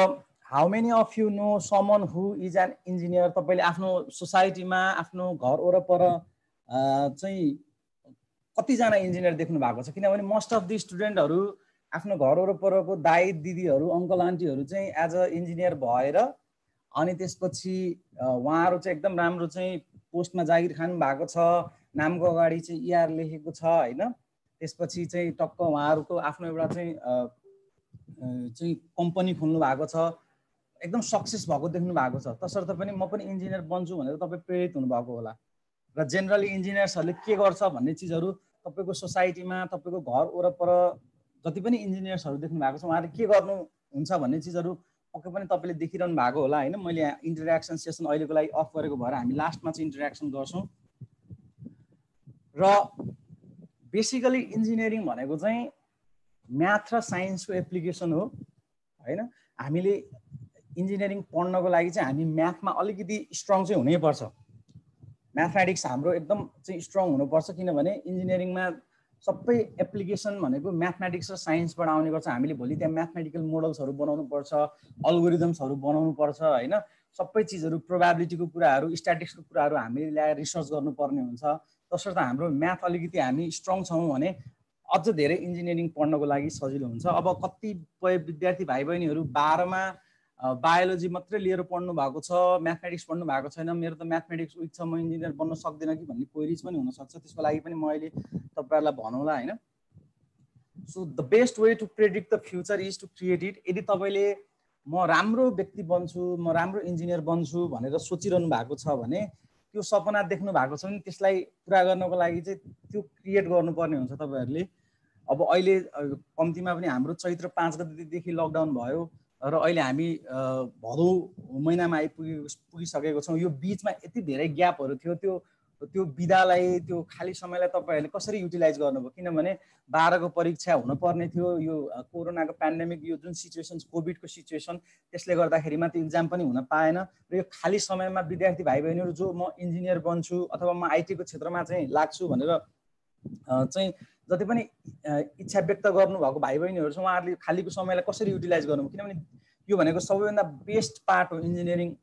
how many of you know someone who is an engineer तपाईँले आफ्नो सोसाइटीमा आफ्नो घर वरपर चाहिँ कतिजना इन्जिनियर देख्नु भएको छ? किनभने मोस्ट अफ दि स्टुडेन्टहरू आफ्नो घर वरपरको दाई दिदीहरू अङ्कल आन्टीहरू चाहिँ एज अ इन्जिनियर भएर अनि त्यसपछि उहाँहरू चाहिँ एकदम राम्रो चाहिँ पोस्टमा जागिर खानु भएको छ नामको अगाडि चाहिँ इआर लेखेको छ होइन? त्यसपछि चाहिँ टक्क उहाँहरूको आफ्नो एउटा चाहिँ चाहिँ कम्पनी खोल्नु भएको छ। एकदम सक्सेस भएको देख्नु भएको छ। तसर्थ पनि म पनि इन्जिनियर बन्छु भनेर तपाईँ प्रेरित हुनुभएको होला। र जेनरली इन्जिनियर्सहरूले के गर्छ भन्ने चिजहरू तपाईँको सोसाइटीमा तपाईँको घर वरपर जति पनि इन्जिनियर्सहरू देख्नु भएको छ उहाँहरूले के गर्नुहुन्छ भन्ने चिजहरू पक्कै पनि तपाईँले देखिरहनु भएको होला होइन? मैले यहाँ इन्टरेक्सन सेसन अहिलेको लागि अफ गरेको भएर हामी लास्टमा चाहिँ इन्टरेक्सन गर्छौँ। र बेसिकली इन्जिनियरिङ भनेको चाहिँ म्याथ र साइन्सको एप्लिकेसन हो होइन? हामीले इन्जिनियरिङ पढ्नको लागि चाहिँ हामी म्याथमा अलिकति स्ट्रङ चाहिँ हुनैपर्छ। म्याथमेटिक्स हाम्रो एकदम चाहिँ स्ट्रङ हुनुपर्छ किनभने इन्जिनियरिङमा सबै एप्लिकेसन भनेको म्याथमेटिक्स र साइन्सबाट आउने गर्छ। हामीले भोलि त्यहाँ म्याथमेटिकल मोडल्सहरू बनाउनु पर्छ अल्गोरिदम्सहरू बनाउनु पर्छ होइन? सबै चिजहरू प्रोभाबिलिटीको कुराहरू स्ट्याटिक्सको कुराहरू हामीले ल्याएर रिसर्च गर्नुपर्ने हुन्छ। तसर्थ हाम्रो म्याथ अलिकति हामी स्ट्रङ छौँ भने अझ धेरै इन्जिनियरिङ पढ्नको लागि सजिलो हुन्छ। अब कतिपय विद्यार्थी भाइ बहिनीहरू बाह्रमा बायोलोजी मात्रै लिएर पढ्नु भएको छ म्याथमेटिक्स पढ्नु भएको छैन। मेरो त म्याथमेटिक्स विक छ म इन्जिनियर बन्न सक्दिनँ कि भन्ने क्वेरिज पनि हुनसक्छ। त्यसको लागि पनि म अहिले तपाईँहरूलाई भनौँला होइन? So the best way to predict the future is to create it यदि तपाईँले म राम्रो व्यक्ति बन्छु म राम्रो इन्जिनियर बन्छु भनेर सोचिरहनु भएको छ भने त्यो सपना देख्नु भएको छ भने त्यसलाई पुरा गर्नको लागि चाहिँ त्यो क्रिएट गर्नुपर्ने हुन्छ तपाईँहरूले। अब अहिले कम्तीमा पनि हाम्रो चैत्र पाँच गतिदेखि लकडाउन भयो। र अहिले हामी भदौ महिनामा आइपुगे पुगिसकेको छौँ। यो बिचमा यति धेरै ग्यापहरू थियो त्यो त्यो विधालाई त्यो खाली समयलाई तपाईँहरूले कसरी युटिलाइज गर्नुभयो? किनभने बाह्रको परीक्षा हुनुपर्ने थियो यो कोरोनाको पेन्डेमिक यो जुन सिचुएसन कोभिडको सिचुएसन त्यसले गर्दाखेरिमा त्यो इक्जाम पनि हुन पाएन। र यो खाली समयमा विद्यार्थी भाइ बहिनीहरू जो म इन्जिनियर बन्छु अथवा म आइटीको क्षेत्रमा चाहिँ लाग्छु भनेर चाहिँ जति पनि इच्छा व्यक्त गर्नुभएको भाइ बहिनीहरू छ उहाँहरूले खालीको समयलाई कसरी युटिलाइज गर्नु किनभने यो भनेको सबैभन्दा बेस्ट पार्ट हो इन्जिनियरिङ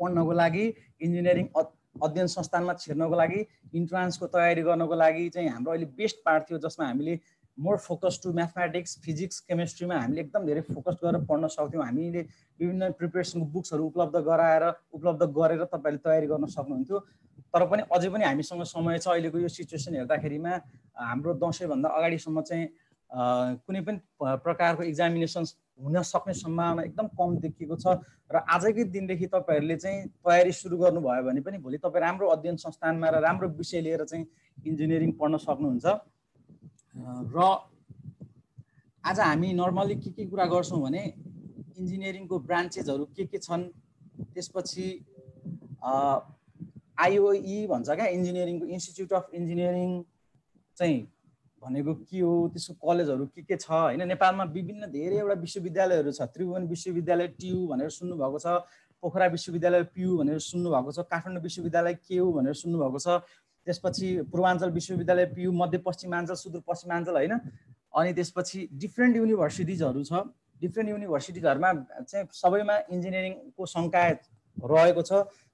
पढ्नको लागि इन्जिनियरिङ अध्ययन संस्थानमा छिर्नको लागि इन्ट्रान्सको तयारी गर्नको लागि चाहिँ हाम्रो अहिले बेस्ट पार्ट थियो जसमा हामीले more focus to mathematics physics केमिस्ट्रीमा हामीले एकदम धेरै फोकस गरेर पढ्न सक्थ्यौँ। हामीले विभिन्न प्रिपेरेसनको बुक्सहरू उपलब्ध गराएर उपलब्ध गरेर तपाईँहरूले तयारी गर्न सक्नुहुन्थ्यो। तर पनि अझै पनि हामीसँग समय छ अहिलेको यो सिचुएसन हेर्दाखेरिमा हाम्रो दसैँभन्दा अगाडिसम्म चाहिँ कुनै पनि प्रकारको इक्जामिनेसन्स हुन सक्ने सम्भावना एकदम कम देखिएको छ र आजकै दिनदेखि तपाईँहरूले चाहिँ तयारी सुरु गर्नुभयो भने पनि भोलि तपाईँ राम्रो अध्ययन संस्थानमा र राम्रो विषय लिएर चाहिँ इन्जिनियरिङ पढ्न सक्नुहुन्छ। र आज हामी नर्मली के के कुरा गर्छौँ भने इन्जिनियरिङको ब्रान्चेसहरू के के छन् त्यसपछि आइओई भन्छ क्या इन्जिनियरिङको इन्स्टिच्युट अफ इन्जिनियरिङ चाहिँ भनेको के हो त्यसको कलेजहरू के के छ होइन? नेपालमा विभिन्न धेरैवटा विश्वविद्यालयहरू छ त्रिभुवन विश्वविद्यालय टियु भनेर सुन्नुभएको छ पोखरा विश्वविद्यालय पियु भनेर सुन्नुभएको छ काठमाडौँ विश्वविद्यालय केयु भनेर सुन्नुभएको छ त्यसपछि पूर्वाञ्चल विश्वविद्यालय पियु मध्यपश्चिमाञ्चल सुदूरपश्चिमाञ्चल होइन? अनि त्यसपछि डिफ्रेन्ट युनिभर्सिटिजहरू छ डिफ्रेन्ट युनिभर्सिटिजहरूमा चाहिँ सबैमा इन्जिनियरिङको सङ्काय रहेको छ।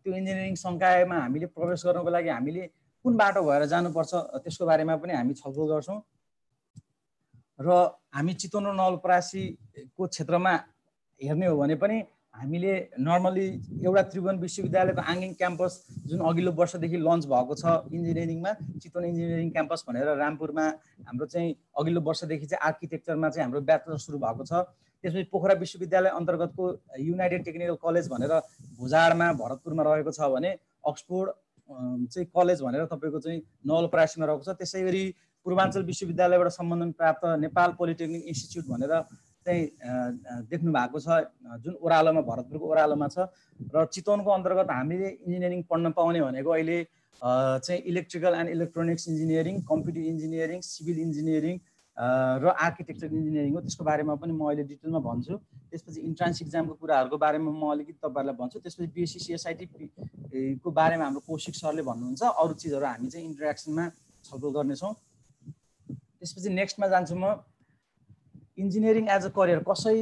त्यो इन्जिनियरिङ सङ्कायमा हामीले प्रवेश गर्नको लागि हामीले कुन बाटो भएर जानुपर्छ त्यसको बारेमा पनि हामी छलफल गर्छौँ। र हामी चितवन र नवलपरासीको क्षेत्रमा हेर्ने हो भने पनि हामीले नर्मली एउटा त्रिभुवन विश्वविद्यालयको आङ्गिङ क्याम्पस जुन अघिल्लो वर्षदेखि लन्च भएको छ इन्जिनियरिङमा चितवन इन्जिनियरिङ क्याम्पस भनेर रामपुरमा हाम्रो चाहिँ अघिल्लो वर्षदेखि चाहिँ आर्किटेक्चरमा चाहिँ हाम्रो ब्याचलर सुरु भएको छ। त्यसपछि पोखरा विश्वविद्यालय अन्तर्गतको युनाइटेड टेक्निकल कलेज भनेर भुजाडमा भरतपुरमा रहेको छ भने अक्सफोर्ड चाहिँ कलेज भनेर तपाईँको चाहिँ नवलपरासीमा रहेको छ। त्यसै गरी पूर्वाञ्चल विश्वविद्यालयबाट सम्बन्धन प्राप्त नेपाल पोलिटेक्निक इन्स्टिच्युट भनेर चाहिँ देख्नु भएको छ। जुन ओह्रालोमा भरतपुरको ओह्रालोमा छ। र चितवनको अन्तर्गत हामीले इन्जिनियरिङ पढ्न पाउने भनेको अहिले चाहिँ electrical and electronics engineering computer engineering civil engineering र आर्किटेक्चर इन्जिनियरिङ हो त्यसको बारेमा पनि म अहिले डिटेलमा भन्छु। त्यसपछि इन्ट्रान्स इक्जामको कुराहरूको बारेमा म अलिकति तपाईँहरूलाई भन्छु। त्यसपछि बिएससी सिएसआइटी बारेमा हाम्रो कौशिक सरले भन्नुहुन्छ अरू चिजहरू हामी चाहिँ इन्ट्रेक्सनमा छलफल गर्नेछौँ। त्यसपछि नेक्स्टमा जान्छु म। इन्जिनियरिङ एज अ करियर कसै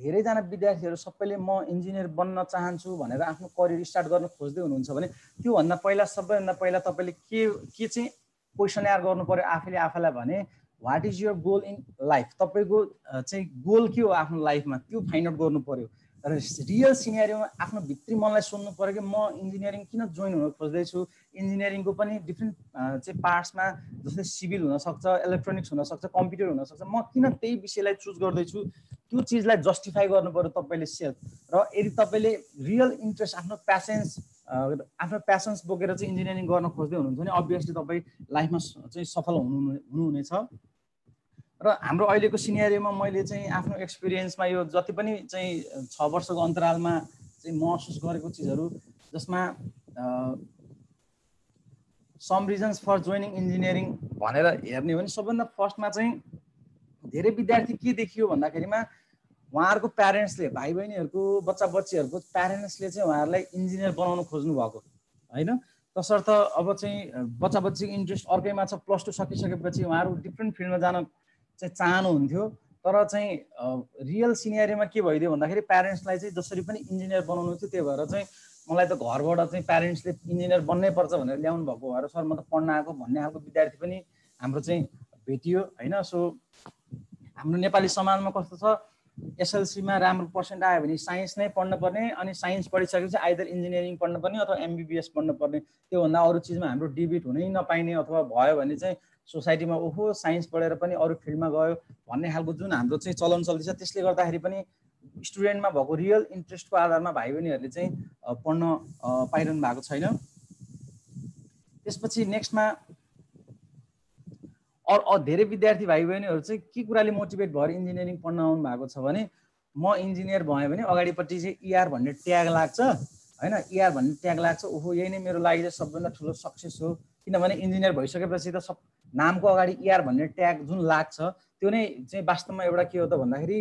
धेरैजना विद्यार्थीहरू सबैले म इन्जिनियर बन्न चाहन्छु भनेर आफ्नो करियर स्टार्ट गर्न खोज्दै हुनुहुन्छ भने त्योभन्दा पहिला सबैभन्दा पहिला तपाईँले के के चाहिँ क्वेसनर गर्नु पऱ्यो आफैले आफैलाई भने what is your goal in life तपाईँको चाहिँ गोल के हो आफ्नो लाइफमा त्यो फाइन्ड आउट गर्नु पऱ्यो र रियल सिनेरियोमा आफ्नो भित्री मनलाई सोध्नु पऱ्यो कि म इन्जिनियरिङ किन जोइन हुन खोज्दैछु? इन्जिनियरिङको पनि डिफ्रेन्ट चाहिँ पार्ट्समा जस्तै सिभिल हुनसक्छ इलेक्ट्रोनिक्स हुनसक्छ कम्प्युटर हुनसक्छ म किन त्यही विषयलाई चुज गर्दैछु? त्यो चिजलाई जस्टिफाई गर्नु पऱ्यो तपाईँले सेल्फ र यदि तपाईँले रियल इन्ट्रेस्ट आफ्नो प्यासेन्स आफ्नो प्यासन्स बोकेर चाहिँ इन्जिनियरिङ गर्न खोज्दै हुनुहुन्छ भने अभियसली तपाईँ लाइफमा चाहिँ सफल हुनु हुनुहुनेछ। र हाम्रो अहिलेको सिनियरीमा मैले चाहिँ आफ्नो एक्सपिरियन्समा यो जति पनि चाहिँ छ वर्षको अन्तरालमा चाहिँ महसुस गरेको चिजहरू जसमा some reasons for joining engineering भनेर हेर्ने हो भने सबभन्दा फर्स्टमा चाहिँ धेरै विद्यार्थी के देखियो भन्दाखेरिमा उहाँहरूको प्यारेन्ट्सले भाइ बहिनीहरूको बच्चा बच्चीहरूको प्यारेन्ट्सले चाहिँ उहाँहरूलाई इन्जिनियर बनाउनु खोज्नु भएको होइन? तसर्थ अब चाहिँ बच्चा बच्चीको इन्ट्रेस्ट अर्कैमा छ प्लस टू सकिसकेपछि उहाँहरू डिफ्रेन्ट फिल्डमा जान चाहिँ चाहनुहुन्थ्यो तर चाहिँ रियल सिनियरीमा के भइदियो भन्दाखेरि प्यारेन्ट्सलाई चाहिँ जसरी पनि इन्जिनियर बनाउनु थियो त्यही भएर चाहिँ मलाई त घरबाट चाहिँ प्यारेन्ट्सले इन्जिनियर बन्नै पर्छ भनेर ल्याउनु भएको भएर सर म त पढ्न आएको भन्ने खालको विद्यार्थी पनि हाम्रो चाहिँ भेटियो होइन? सो हाम्रो नेपाली समाजमा कस्तो छ? एसएलसीमा राम्रो पर्सेन्ट आयो भने साइन्स नै पढ्नु पर्ने अनि साइन्स पढिसकेपछि आइदर इन्जिनियरिङ पढ्नु पर्ने अथवा एमबिबिएस पढ्नु पर्ने त्योभन्दा अरू चिजमा हाम्रो डिबिट हुनै नपाइने अथवा भयो भने चाहिँ सोसाइटीमा ओहो साइन्स पढेर पनि अरू फिल्डमा गयो भन्ने खालको जुन हाम्रो चाहिँ चलन चल्दैछ त्यसले गर्दाखेरि पनि स्टुडेन्टमा भएको रियल इन्ट्रेस्टको आधारमा भाइ बहिनीहरूले चाहिँ पढ्न पाइरहनु भएको छैन। त्यसपछि नेक्स्टमा अरू धेरै विद्यार्थी भाइ बहिनीहरू चाहिँ के कुराले मोटिभेट भएर इन्जिनियरिङ पढ्न आउनु भएको छ भने म इन्जिनियर भएँ भने अगाडिपट्टि चाहिँ इआर भन्ने ट्याग लाग्छ होइन? इआर भन्ने ट्याग लाग्छ ओहो यही नै मेरो लागि चाहिँ सबभन्दा ठुलो सक्सेस हो। किनभने इन्जिनियर भइसकेपछि त सब नामको अगाडि इआर भन्ने ट्याग जुन लाग्छ त्यो नै चाहिँ वास्तवमा एउटा के हो त भन्दाखेरि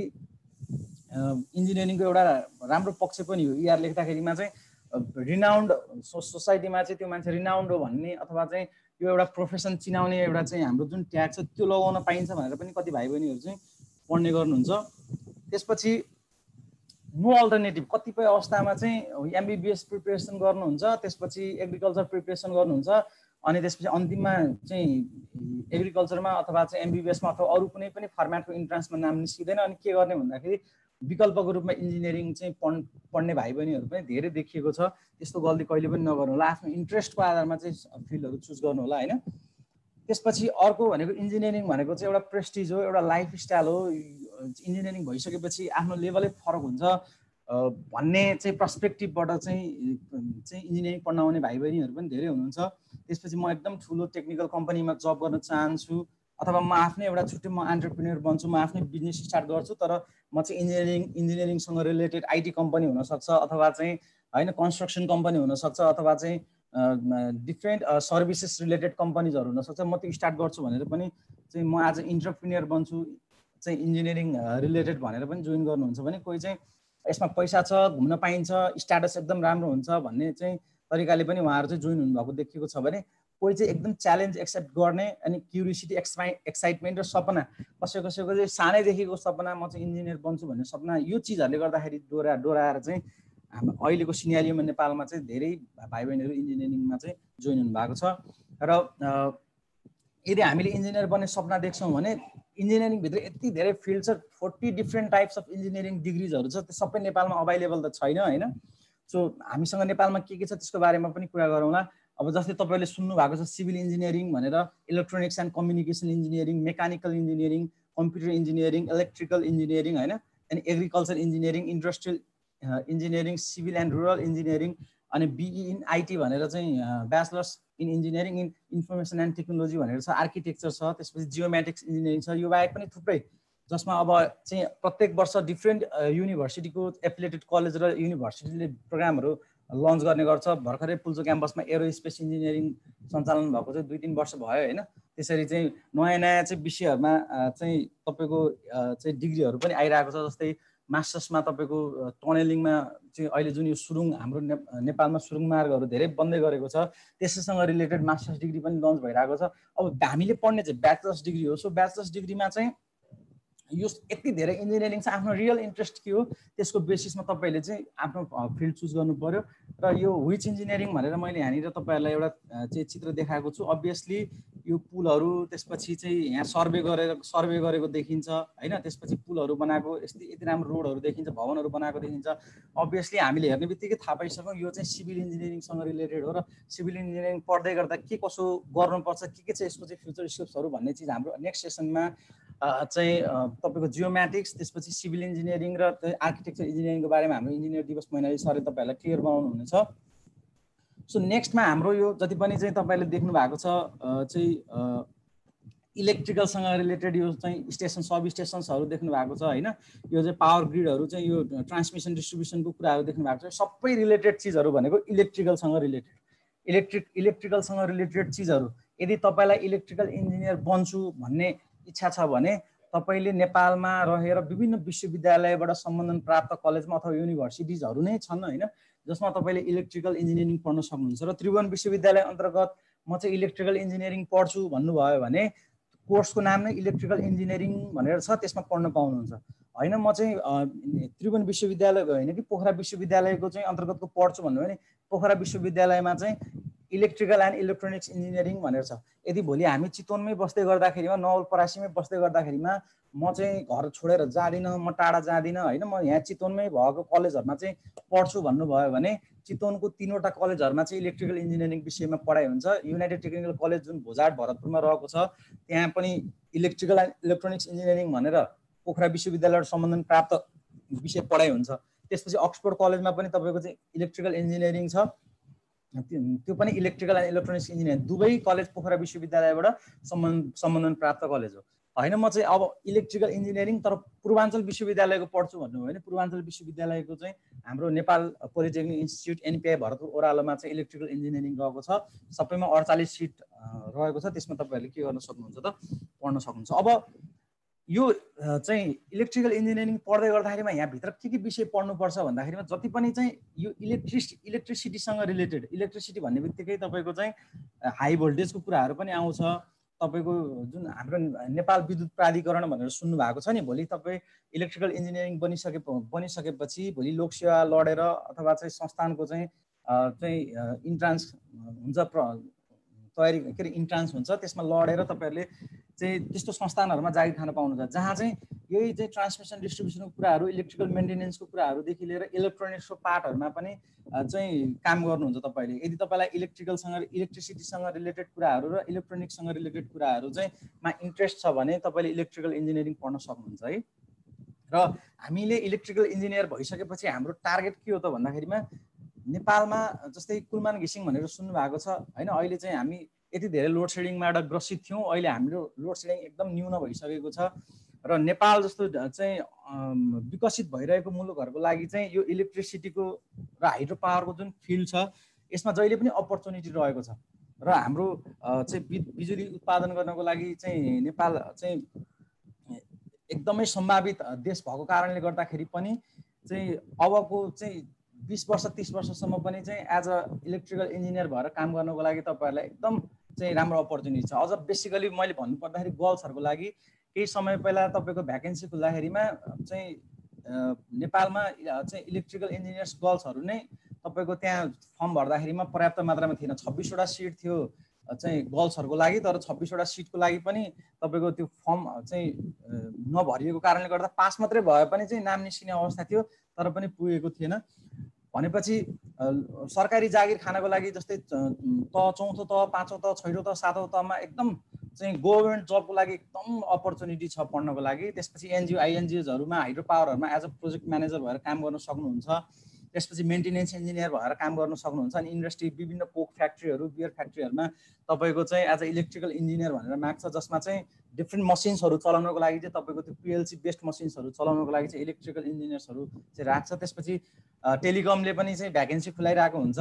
इन्जिनियरिङको एउटा राम्रो पक्ष पनि हो। इआर लेख्दाखेरिमा चाहिँ रिनाउन्ड सोसाइटीमा चाहिँ त्यो मान्छे रिनाउन्ड हो भन्ने अथवा चाहिँ यो एउटा प्रोफेसन चिनाउने एउटा चाहिँ हाम्रो जुन ट्याग छ त्यो लगाउन पाइन्छ भनेर पनि कति भाइ बहिनीहरू चाहिँ पढ्ने गर्नुहुन्छ। त्यसपछि नो अल्टरनेटिभ कतिपय अवस्थामा चाहिँ एमबिबिएस प्रिपेरेसन गर्नुहुन्छ त्यसपछि एग्रिकल्चर प्रिपेरेसन गर्नुहुन्छ अनि त्यसपछि अन्तिममा चाहिँ एग्रिकल्चरमा अथवा चाहिँ एमबिबिएसमा अथवा अरू कुनै पनि फर्मेटको इन्ट्रान्समा नाम निस्किँदैन। अनि के गर्ने भन्दाखेरि विकल्पको रूपमा इन्जिनियरिङ चाहिँ पढ पढ्ने भाइ बहिनीहरू पनि धेरै देखिएको छ। त्यस्तो गल्ती कहिले पनि नगर्नु होला। आफ्नो इन्ट्रेस्टको आधारमा चाहिँ फिल्डहरू चुज गर्नु होला होइन? त्यसपछि अर्को भनेको इन्जिनियरिङ भनेको चाहिँ एउटा प्रेस्टिज हो एउटा लाइफ स्टाइल हो। इन्जिनियरिङ भइसकेपछि आफ्नो लेभलै फरक हुन्छ। भन्ने चाहिँ पर्सपेक्टिभबाट चाहिँ चाहिँ इन्जिनियरिङ पढ्न आउने भाइ बहिनीहरू पनि धेरै हुनुहुन्छ। त्यसपछि म एकदम ठुलो टेक्निकल कम्पनीमा जब गर्न चाहन्छु अथवा म आफ्नै एउटा छुट्टै म एन्टरप्रिनियर बन्छु म आफ्नै बिजनेस स्टार्ट गर्छु तर म चाहिँ इन्जिनियरिङ इन्जिनियरिङसँग रिलेटेड आइटी कम्पनी हुनसक्छ अथवा चाहिँ होइन कन्स्ट्रक्सन कम्पनी हुनसक्छ अथवा चाहिँ डिफ्रेन्ट सर्भिसेस रिलेटेड कम्पनीजहरू हुनसक्छ म त्यो स्टार्ट गर्छु भनेर पनि चाहिँ म आज इन्टरप्रिनियर बन्छु चाहिँ इन्जिनियरिङ रिलेटेड भनेर पनि जोइन गर्नुहुन्छ भने कोही चाहिँ यसमा पैसा छ घुम्न पाइन्छ स्ट्याटस एकदम राम्रो हुन्छ भन्ने चाहिँ तरिकाले पनि उहाँहरू चाहिँ जोइन हुनुभएको देखिएको छ भने कोही चाहिँ एकदम च्यालेन्ज एक्सेप्ट गर्ने अनि क्युरियोसिटी एक्सपाइ एक्साइटमेन्ट र सपना कसै कसैको चाहिँ सानैदेखिको सपना म चाहिँ इन्जिनियर बन्छु भन्ने सपना यो चिजहरूले गर्दाखेरि डोरा डोराएर चाहिँ हाम्रो अहिलेको सिनियरीमा नेपालमा चाहिँ धेरै भाइ बहिनीहरू इन्जिनियरिङमा चाहिँ जोइन हुनुभएको छ। र यदि हामीले इन्जिनियर बन्ने सपना देख्छौँ भने इन्जिनियरिङभित्र यति धेरै फिल्ड छ forty different types of engineering डिग्रिजहरू छ त्यो सबै नेपालमा अभाइलेबल त छैन होइन? सो हामीसँग नेपालमा के के छ त्यसको बारेमा पनि कुरा गरौँला। अब जस्तै तपाईँले सुन्नु भएको छ सिभिल इन्जिनियरिङ भनेर electronics and communication engineering mechanical engineering computer engineering electrical engineering होइन? अनि agriculture engineering industrial engineering civil and rural engineering अनि बिई इन आइटी भनेर चाहिँ bachelors in engineering in information and technology भनेर छ आर्किटेक्चर छ त्यसपछि जियोमेटिक्स इन्जिनियरिङ छ यो बाहेक पनि थुप्रै जसमा अब चाहिँ प्रत्येक वर्ष डिफ्रेन्ट युनिभर्सिटीको एफिलेटेड कलेज र युनिभर्सिटीले प्रोग्रामहरू लन्च गर्ने गर्छ। भर्खरै पुल्चो क्याम्पसमा एरो स्पेस इन्जिनियरिङ सञ्चालन भएको चाहिँ दुई तिन वर्ष भयो होइन। त्यसरी चाहिँ नयाँ नयाँ चाहिँ विषयहरूमा चाहिँ तपाईँको चाहिँ डिग्रीहरू पनि आइरहेको छ जस्तै मास्टर्समा तपाईँको टनेलिङमा चाहिँ अहिले जुन यो सुरुङ हाम्रो नेपालमा सुरुङ मार्गहरू धेरै बन्दै गरेको छ त्यसैसँग रिलेटेड मास्टर्स डिग्री पनि लन्च भइरहेको छ। अब हामीले पढ्ने चाहिँ ब्याचलर्स डिग्री हो। सो ब्याचलर्स डिग्रीमा चाहिँ यो यति धेरै इन्जिनियरिङ चाहिँ आफ्नो रियल इन्ट्रेस्ट के हो त्यसको बेसिसमा तपाईँले चाहिँ आफ्नो फिल्ड चुज गर्नु पऱ्यो र यो विच इन्जिनियरिङ भनेर मैले यहाँनिर तपाईँहरूलाई एउटा चाहिँ चित्र देखाएको छु। अभियसली यो पुलहरू त्यसपछि चाहिँ यहाँ सर्वे गरेर सर्वे गरेको देखिन्छ होइन? त्यसपछि पुलहरू बनाएको यस्तै यति राम्रो रोडहरू देखिन्छ भवनहरू बनाएको देखिन्छ। अभियसली हामीले हेर्ने बित्तिकै थाहा पाइसक्यौँ यो चाहिँ सिभिल इन्जिनियरिङसँग रिलेटेड हो र सिभिल इन्जिनियरिङ पढ्दै गर्दा के कसो गर्नुपर्छ के के छ यसको चाहिँ फ्युचर स्कोप्सहरू भन्ने चिज हाम्रो नेक्स्ट सेसनमा चाहिँ तपाईँको जियोमेटिक्स त्यसपछि सिभिल इन्जिनियरिङ र आर्किटेक्चर इन्जिनियरिङको बारेमा हाम्रो इन्जिनियर दिवस महिनाले सरले तपाईँहरूलाई क्लियर बनाउनु हुनेछ सो नेक्स्टमा हाम्रो यो जति पनि चाहिँ तपाईँले देख्नु भएको छ चाहिँ इलेक्ट्रिकलसँग रिलेटेड यो चाहिँ स्टेसन सब स्टेसन्सहरू देख्नु भएको छ होइन? यो चाहिँ पावर ग्रिडहरू चाहिँ यो ट्रान्समिसन डिस्ट्रिब्युसनको कुराहरू देख्नु भएको छ। सबै रिलेटेड चिजहरू भनेको इलेक्ट्रिकलसँग रिलेटेड इलेक्ट्रिक इलेक्ट्रिकलसँग रिलेटेड चिजहरू। यदि तपाईँलाई इलेक्ट्रिकल इन्जिनियर बन्छु भन्ने इच्छा छ भने तपाईँले नेपालमा रहेर विभिन्न विश्वविद्यालयबाट सम्बन्धन प्राप्त कलेजमा अथवा युनिभर्सिटिजहरू नै छन् होइन? जसमा तपाईँले इलेक्ट्रिकल इन्जिनियरिङ पढ्न सक्नुहुन्छ र त्रिभुवन विश्वविद्यालय अन्तर्गत म चाहिँ इलेक्ट्रिकल इन्जिनियरिङ पढ्छु भन्नुभयो भने कोर्सको नाम नै इलेक्ट्रिकल इन्जिनियरिङ भनेर छ त्यसमा पढ्न पाउनुहुन्छ। होइन म चाहिँ त्रिभुवन विश्वविद्यालयको होइन कि पोखरा विश्वविद्यालयको चाहिँ अन्तर्गतको पढ्छु भन्नुभयो भने पोखरा विश्वविद्यालयमा चाहिँ इलेक्ट्रिकल एन्ड इलेक्ट्रोनिक्स इन्जिनियरिङ भनेर छ। यदि भोलि हामी चितवनमै बस्दै गर्दाखेरिमा नवलपरासीमै बस्दै गर्दाखेरिमा म चाहिँ घर छोडेर जाँदिनँ म टाढा जाँदिनँ होइन म यहाँ चितवनमै भएको कलेजहरूमा चाहिँ पढ्छु भन्नुभयो भने चितवनको तिनवटा कलेजहरूमा चाहिँ इलेक्ट्रिकल इन्जिनियरिङ विषयमा पढाइ हुन्छ। युनाइटेड टेक्निकल कलेज जुन भोजाट भरतपुरमा रहेको छ त्यहाँ पनि इलेक्ट्रिकल एन्ड इलेक्ट्रोनिक्स इन्जिनियरिङ भनेर पोखरा विश्वविद्यालयबाट सम्बन्धन प्राप्त विषय पढाइ हुन्छ। त्यसपछि अक्सफोर्ड कलेजमा पनि तपाईँको चाहिँ इलेक्ट्रिकल इन्जिनियरिङ छ। त्यो पनि इलेक्ट्रिकल एन्ड इलेक्ट्रोनिक्स इन्जिनियरिङ दुवै कलेज पोखरा विश्वविद्यालयबाट सम्बन्ध सम्बन्धन प्राप्त कलेज हो। होइन म चाहिँ अब इलेक्ट्रिकल इन्जिनियरिङ तर पूर्वाञ्चल विश्वविद्यालयको पढ्छु भन्नुभयो भने पूर्वाञ्चल विश्वविद्यालयको चाहिँ हाम्रो Nepal polytechnic institute NPI Bharatpur ओह्रालोमा चाहिँ इलेक्ट्रिकल इन्जिनियरिङ रहेको छ। सबैमा अडचालिस सिट रहेको छ। त्यसमा तपाईँहरूले के गर्न सक्नुहुन्छ त? पढ्न सक्नुहुन्छ। अब यो चाहिँ इलेक्ट्रिकल इन्जिनियरिङ पढ्दै गर्दाखेरिमा यहाँभित्र के के विषय पढ्नुपर्छ भन्दाखेरिमा जति पनि चाहिँ यो इलेक्ट्रिस इलेक्ट्रिसिटीसँग रिलेटेड इलेक्ट्रिसिटी भन्ने बित्तिकै तपाईँको चाहिँ हाई भोल्टेजको कुराहरू पनि आउँछ। तपाईँको जुन हाम्रो नेपाल विद्युत प्राधिकरण भनेर सुन्नु भएको छ नि भोलि तपाईँ इलेक्ट्रिकल इन्जिनियरिङ बनिसके बनिसकेपछि भोलि लोकसेवा लडेर अथवा चाहिँ संस्थानको चाहिँ चाहिँ इन्ट्रान्स हुन्छ तयारी के अरे इन्ट्रान्स हुन्छ त्यसमा लडेर तपाईँहरूले चाहिँ त्यस्तो संस्थानहरूमा जागिर खान पाउनुहुन्छ जहाँ चाहिँ यही चाहिँ ट्रान्समिसन डिस्ट्रिब्युसनको कुराहरू इलेक्ट्रिकल मेन्टेनेन्सको कुराहरूदेखि लिएर इलेक्ट्रोनिक्सको पार्टहरूमा पनि चाहिँ काम गर्नुहुन्छ तपाईँले। यदि तपाईँलाई इलेक्ट्रिकलसँग इलेक्ट्रिसिटीसँग रिलेटेड कुराहरू र इलेक्ट्रोनिक्ससँग रिलेटेड कुराहरू चाहिँ मा इन्ट्रेस्ट छ भने तपाईँले इलेक्ट्रिकल इन्जिनियरिङ पढ्न सक्नुहुन्छ है। र हामीले इलेक्ट्रिकल इन्जिनियर भइसकेपछि हाम्रो टार्गेट के हो त भन्दाखेरिमा नेपालमा जस्तै कुलमान घिसिङ भनेर सुन्नु भएको छ होइन? अहिले चाहिँ हामी यति धेरै लोड सेडिङबाट ग्रसित थियौँ। अहिले हाम्रो लोड सेडिङ एकदम न्यून भइसकेको छ र नेपाल जस्तो चाहिँ विकसित भइरहेको मुलुकहरूको लागि चाहिँ यो इलेक्ट्रिसिटीको र हाइड्रो पावरको जुन फिल्ड छ यसमा जहिले पनि अपर्च्युनिटी रहेको छ। र हाम्रो चाहिँ बिजुली उत्पादन गर्नको लागि चाहिँ नेपाल चाहिँ एकदमै सम्भावित देश भएको कारणले गर्दाखेरि पनि चाहिँ अबको चाहिँ बिस वर्ष तिस वर्षसम्म पनि चाहिँ एज अ इलेक्ट्रिकल इन्जिनियर भएर काम गर्नको लागि तपाईँहरूलाई एकदम चाहिँ राम्रो अपर्च्युनिटी छ। अझ बेसिकली मैले भन्नुपर्दाखेरि गर्ल्सहरूको लागि केही समय पहिला तपाईँको भ्याकेन्सी खुल्दाखेरिमा चाहिँ नेपालमा चाहिँ इलेक्ट्रिकल इन्जिनियर्स गर्ल्सहरू नै तपाईँको त्यहाँ फर्म भर्दाखेरिमा पर्याप्त मात्रामा थिएन। छब्बिसवटा सिट थियो चाहिँ गर्ल्सहरूको लागि तर छब्बिसवटा सिटको लागि पनि तपाईँको त्यो फर्म चाहिँ नभरिएको कारणले गर्दा पास मात्रै भए पनि चाहिँ नाम निस्किने अवस्था थियो तर पनि पुगेको थिएन। भनेपछि सरकारी जागिर खानको लागि जस्तै त चौथो त पाँचौँ त छैटौँ त सातौँ तमा एकदम चाहिँ गभर्मेन्ट जबको लागि एकदम अपर्च्युनिटी छ पढ्नको लागि। त्यसपछि एनजिओ आइएनजिओजहरूमा हाइड्रो पावरहरूमा एज अ प्रोजेक्ट म्यानेजर भएर काम गर्न सक्नुहुन्छ। त्यसपछि मेन्टेनेन्स इन्जिनियर भएर काम गर्न सक्नुहुन्छ अनि इन्डस्ट्री विभिन्न कोक फ्याक्ट्रीहरू बियर फ्याक्ट्रीहरूमा तपाईँको चाहिँ एज अ इलेक्ट्रिकल इन्जिनियर भनेर माग्छ जसमा चाहिँ डिफ्रेन्ट मसिन्सहरू चलाउनको लागि चाहिँ तपाईँको त्यो पिएलसी बेस्ड मसिन्सहरू चलाउनको लागि चाहिँ इलेक्ट्रिकल इन्जिनियर्सहरू चाहिँ राख्छ। त्यसपछि टेलिकमले पनि चाहिँ भ्याकेन्सी खुलाइरहेको हुन्छ।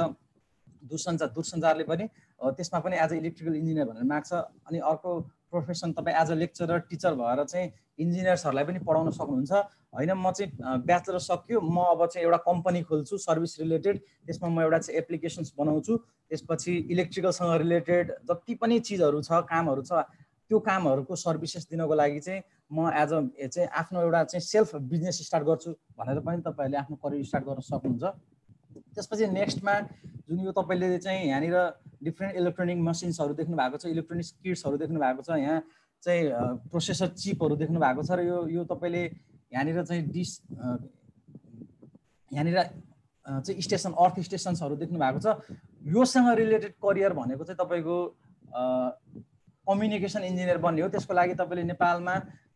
दूरसञ्चार दूरसञ्चारले पनि त्यसमा पनि एज अ इलेक्ट्रिकल इन्जिनियर भनेर माग्छ। अनि अर्को प्रोफेसन तपाईँ एज अ लेक्चरर टिचर भएर चाहिँ इन्जिनियर्सहरूलाई पनि पढाउन सक्नुहुन्छ। होइन म चाहिँ ब्याचलर सक्यो। म अब चाहिँ एउटा कम्पनी खोल्छु सर्भिस रिलेटेड। त्यसमा म एउटा चाहिँ एप्लिकेसन्स बनाउँछु। त्यसपछि इलेक्ट्रिकलसँग रिलेटेड जति पनि चिजहरू छ कामहरू छ त्यो कामहरूको सर्भिसेस दिनको लागि चाहिँ म एज अ चाहिँ आफ्नो एउटा चाहिँ सेल्फ बिजनेस स्टार्ट गर्छु भनेर पनि तपाईँहरूले आफ्नो करियर स्टार्ट गर्न सक्नुहुन्छ। त्यसपछि नेक्स्टमा जुन यो तपाईँले चाहिँ यहाँनिर डिफ्रेन्ट इलेक्ट्रोनिक मसिन्सहरू देख्नु भएको छ इलेक्ट्रोनिक्स किट्सहरू देख्नु भएको छ यहाँ चाहिँ प्रोसेसर चिपहरू देख्नु भएको छ र यो यो तपाईँले यहाँनिर चाहिँ डिस यहाँनिर चाहिँ स्टेसन अर्थ स्टेसन्सहरू देख्नु भएको छ। योसँग रिलेटेड करियर भनेको चाहिँ तपाईँको कम्युनिकेसन इन्जिनियर बन्ने हो। त्यसको लागि तपाईँले नेपालमा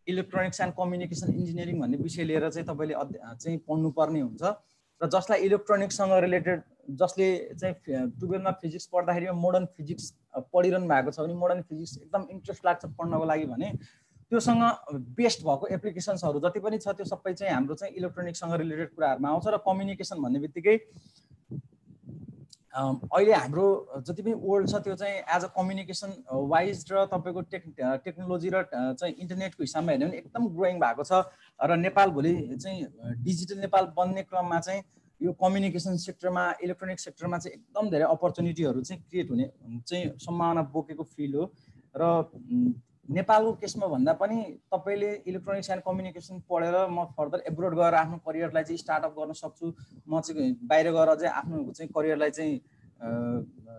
इलेक्ट्रोनिक्स एन्ड कम्युनिकेसन इन्जिनियरिङ भन्ने विषय लिएर चाहिँ तपाईँले चाहिँ पढ्नुपर्ने हुन्छ। र जसलाई इलेक्ट्रोनिक्ससँग रिलेटेड जसले चाहिँ टुवेल्भमा फिजिक्स पढ्दाखेरि मोडर्न फिजिक्स पढिरहनु भएको छ भने मोडर्न फिजिक्स एकदम इन्ट्रेस्ट लाग्छ पढ्नको लागि भने त्योसँग बेस्ट भएको एप्लिकेसन्सहरू जति पनि छ त्यो सबै चाहिँ हाम्रो चाहिँ इलेक्ट्रोनिक्ससँग रिलेटेड कुराहरूमा आउँछ र कम्युनिकेसन भन्ने बित्तिकै अहिले हाम्रो जति पनि वर्ल्ड छ त्यो चाहिँ एज अ कम्युनिकेसन वाइज र तपाईँको टेक टेक्नोलोजी र चाहिँ इन्टरनेटको हिसाबमा हेर्ने भने एकदम ग्रोइङ भएको छ। र नेपाल भोलि चाहिँ डिजिटल नेपाल बन्ने क्रममा चाहिँ यो कम्युनिकेसन सेक्टरमा इलेक्ट्रोनिक सेक्टरमा चाहिँ एकदम धेरै अपर्च्युनिटीहरू चाहिँ क्रिएट हुने चाहिँ सम्भावना बोकेको फिल हो। र नेपालको केसमा भन्दा पनि तपाईँले इलेक्ट्रोनिक्स एन्ड कम्युनिकेसन पढेर म फर्दर एब्रोड गएर आफ्नो करियरलाई चाहिँ स्टार्टअप गर्न सक्छु। म चाहिँ बाहिर गएर चाहिँ आफ्नो चाहिँ करियरलाई चाहिँ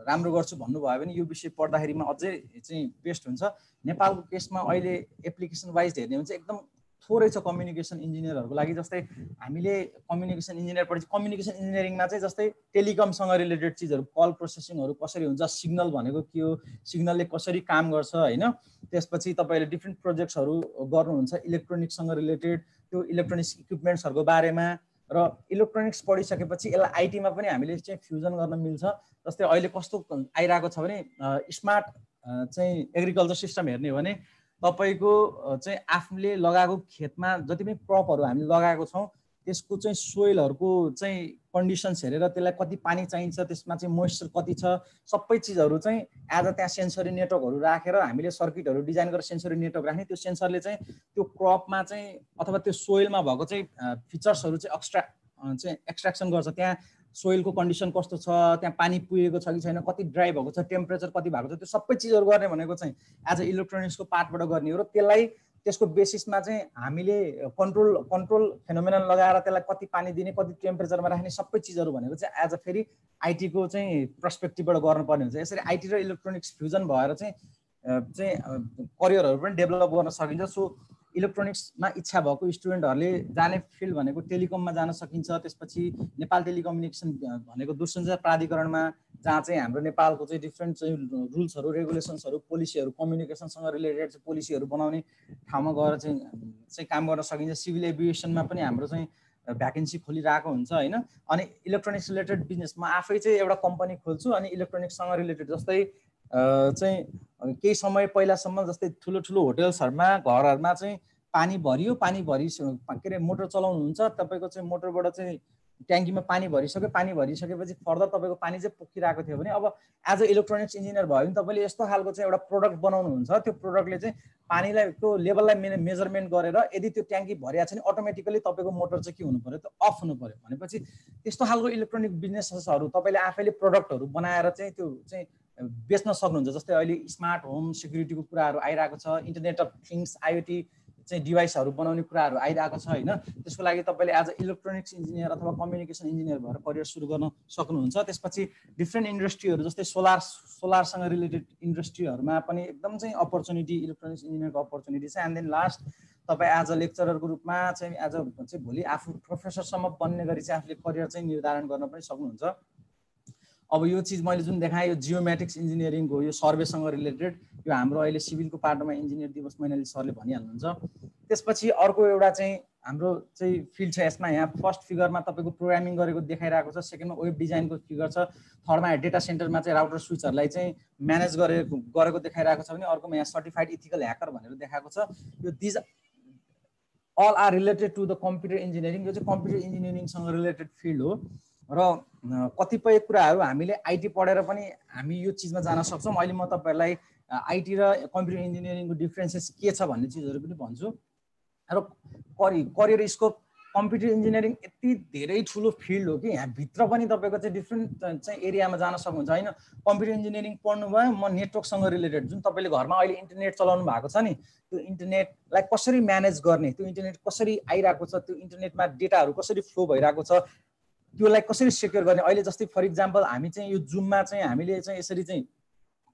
राम्रो गर्छु भन्नुभयो भने यो विषय पढ्दाखेरिमा अझै चाहिँ बेस्ट हुन्छ। नेपालको केसमा अहिले एप्लिकेसन वाइज हेर्ने भने चाहिँ एकदम थोरै छ कम्युनिकेसन इन्जिनियरहरूको लागि जस्तै हामीले कम्युनिकेसन इन्जिनियर पढेपछि कम्युनिकेसन इन्जिनियरिङमा चाहिँ जस्तै टेलिकमसँग रिलेटेड चिजहरू कल प्रोसेसिङहरू कसरी हुन्छ सिग्नल भनेको के हो सिग्नलले कसरी काम गर्छ होइन? त्यसपछि तपाईँले डिफ्रेन्ट प्रोजेक्ट्सहरू गर्नुहुन्छ इलेक्ट्रोनिक्ससँग रिलेटेड त्यो इलेक्ट्रोनिक्स इक्विपमेन्ट्सहरूको बारेमा र इलेक्ट्रोनिक्स पढिसकेपछि यसलाई आइटीमा पनि हामीले चाहिँ फ्युजन गर्न मिल्छ। जस्तै अहिले कस्तो आइरहेको छ भने स्मार्ट चाहिँ एग्रिकल्चर सिस्टम हेर्ने हो भने तपाईँको चाहिँ आफूले लगाएको खेतमा जति पनि क्रपहरू हामीले लगाएको छौँ त्यसको चाहिँ सोइलहरूको चाहिँ कन्डिसन्स हेरेर त्यसलाई कति पानी चाहिन्छ त्यसमा चाहिँ मोइस्चर कति छ सबै चिजहरू चाहिँ एज अ त्यहाँ सेन्सरी नेटवर्कहरू राखेर हामीले सर्किटहरू डिजाइन गरेर सेन्सरी नेटवर्क राख्ने त्यो सेन्सरले चाहिँ त्यो क्रपमा चाहिँ अथवा त्यो सोइलमा भएको चाहिँ फिचर्सहरू चाहिँ एक्स्ट्रा चाहिँ एक्सट्र्याक्सन गर्छ। त्यहाँ सोइलको कन्डिसन कस्तो छ त्यहाँ पानी पुगेको छ कि छैन कति ड्राई भएको छ टेम्परेचर कति भएको छ त्यो सबै चिजहरू गर्ने भनेको चाहिँ एज अ इलेक्ट्रोनिक्सको पार्टबाट गर्ने हो र त्यसलाई त्यसको बेसिसमा चाहिँ हामीले कन्ट्रोल कन्ट्रोल फेनोमेनन लगाएर त्यसलाई कति पानी दिने कति टेम्परेचरमा राख्ने सबै चिजहरू भनेको चाहिँ एज अ फेरि आइटीको चाहिँ पर्सपेक्टिभबाट गर्नुपर्ने हुन्छ। यसरी आइटी र इलेक्ट्रोनिक्स फ्युजन भएर चाहिँ चाहिँ करियरहरू पनि डेभलप गर्न सकिन्छ। सो इलेक्ट्रोनिक्समा इच्छा भएको स्टुडेन्टहरूले जाने फिल्ड भनेको टेलिकममा जान सकिन्छ। त्यसपछि नेपाल टेलिकम्युनिकेसन भनेको दूरसञ्चार प्राधिकरणमा जहाँ चाहिँ हाम्रो नेपालको चाहिँ डिफ्रेन्ट चाहिँ रुल्सहरू रेगुलेसन्सहरू पोलिसीहरू कम्युनिकेसनसँग रिलेटेड चाहिँ पोलिसीहरू बनाउने ठाउँमा गएर चाहिँ चाहिँ काम गर्न सकिन्छ। सिभिल एभिएसनमा पनि हाम्रो चाहिँ भ्याकेन्सी खोलिरहेको हुन्छ होइन? अनि इलेक्ट्रोनिक्स रिलेटेड बिजनेस म आफै चाहिँ एउटा कम्पनी खोल्छु अनि इलेक्ट्रोनिक्ससँग रिलेटेड जस्तै चाहिँ केही समय पहिलासम्म जस्तै ठुलो ठुलो होटेल्सहरूमा घरहरूमा चाहिँ पानी भरियो पानी भरि के अरे मोटर चलाउनुहुन्छ तपाईँको चाहिँ मोटरबाट चाहिँ ट्याङ्कीमा पानी भरिसक्यो पानी भरिसकेपछि फर्दर तपाईँको पानी चाहिँ पोखिरहेको थियो भने अब एज अ इलेक्ट्रोनिक्स इन्जिनियर भयो भने तपाईँले यस्तो खालको चाहिँ एउटा प्रोडक्ट बनाउनुहुन्छ। त्यो प्रोडक्टले चाहिँ पानीलाई त्यो लेभललाई मे मेजरमेन्ट गरेर यदि त्यो ट्याङ्की भरिएको छ भने अटोमेटिकली तपाईँको मोटर चाहिँ के हुनु पऱ्यो त्यो अफ हुनु पऱ्यो भनेपछि त्यस्तो खालको इलेक्ट्रोनिक बिजनेसेसहरू तपाईँले आफैले प्रडक्टहरू बनाएर चाहिँ त्यो चाहिँ बेच्न सक्नुहुन्छ। जस्तै अहिले स्मार्ट होम सेक्युरिटीको कुराहरू आइरहेको छ इन्टरनेट अफ थिङ्स आइओटी चाहिँ डिभाइसहरू बनाउने कुराहरू आइरहेको छ होइन? त्यसको लागि तपाईँले एज अ इलेक्ट्रोनिक्स इन्जिनियर अथवा कम्युनिकेसन इन्जिनियर भएर करियर सुरु गर्न सक्नुहुन्छ। त्यसपछि डिफ्रेन्ट इन्डस्ट्रीहरू जस्तै सोलार सोलारसँग रिलेटेड इन्डस्ट्रीहरूमा पनि एकदम चाहिँ अपर्च्युनिटी इलेक्ट्रोनिक्स इन्जिनियरको अपर्च्युनिटी छ। एन्ड देन लास्ट तपाईँ एज अ लेक्चररको रूपमा चाहिँ एज अ चाहिँ भोलि आफू प्रोफेसरसम्म बन्ने गरी चाहिँ आफूले करियर चाहिँ निर्धारण गर्न पनि सक्नुहुन्छ। अब यो चिज मैले जुन देखाएँ यो जियोमेट्रिक्स इन्जिनियरिङको यो सर्वेसँग रिलेटेड यो हाम्रो अहिले सिभिलको पाटोमा इन्जिनियर दिवस मैनाली सरले भनिहाल्नुहुन्छ। त्यसपछि अर्को एउटा चाहिँ हाम्रो चाहिँ फिल्ड छ यसमा यहाँ फर्स्ट फिगरमा तपाईँको प्रोग्रामिङ गरेको देखाइरहेको छ सेकेन्डमा वेब डिजाइनको फिगर छ थर्डमा डेटा सेन्टरमा चाहिँ राउटर स्विचहरूलाई चाहिँ म्यानेज गरेको गरेको देखाइरहेको छ भने अर्कोमा यहाँ सर्टिफाइड इथिकल ह्याकर भनेर देखाएको छ। यो these all are related to the computer engineering यो चाहिँ कम्प्युटर इन्जिनियरिङसँग रिलेटेड फिल्ड हो। र कतिपय कुराहरू हामीले आइटी पढेर पनि हामी यो चिजमा जान सक्छौँ। अहिले म तपाईँहरूलाई आइटी र कम्प्युटर इन्जिनियरिङको डिफ्रेन्सेस के छ भन्ने चिजहरू पनि भन्छु। र करि करियर स्कोप कम्प्युटर इन्जिनियरिङ यति धेरै ठुलो फिल्ड हो कि यहाँभित्र पनि तपाईँको चाहिँ डिफ्रेन्ट चाहिँ एरियामा जान सक्नुहुन्छ। होइन कम्प्युटर इन्जिनियरिङ पढ्नुभयो म नेटवर्कसँग रिलेटेड जुन तपाईँले घरमा अहिले इन्टरनेट चलाउनु भएको छ नि त्यो इन्टरनेटलाई कसरी म्यानेज गर्ने त्यो इन्टरनेट कसरी आइरहेको छ त्यो इन्टरनेटमा डेटाहरू कसरी फ्लो भइरहेको छ त्योलाई कसरी सेक्योर गर्ने? अहिले जस्तै फर इक्जाम्पल हामी चाहिँ यो जुममा चाहिँ हामीले चाहिँ यसरी चाहिँ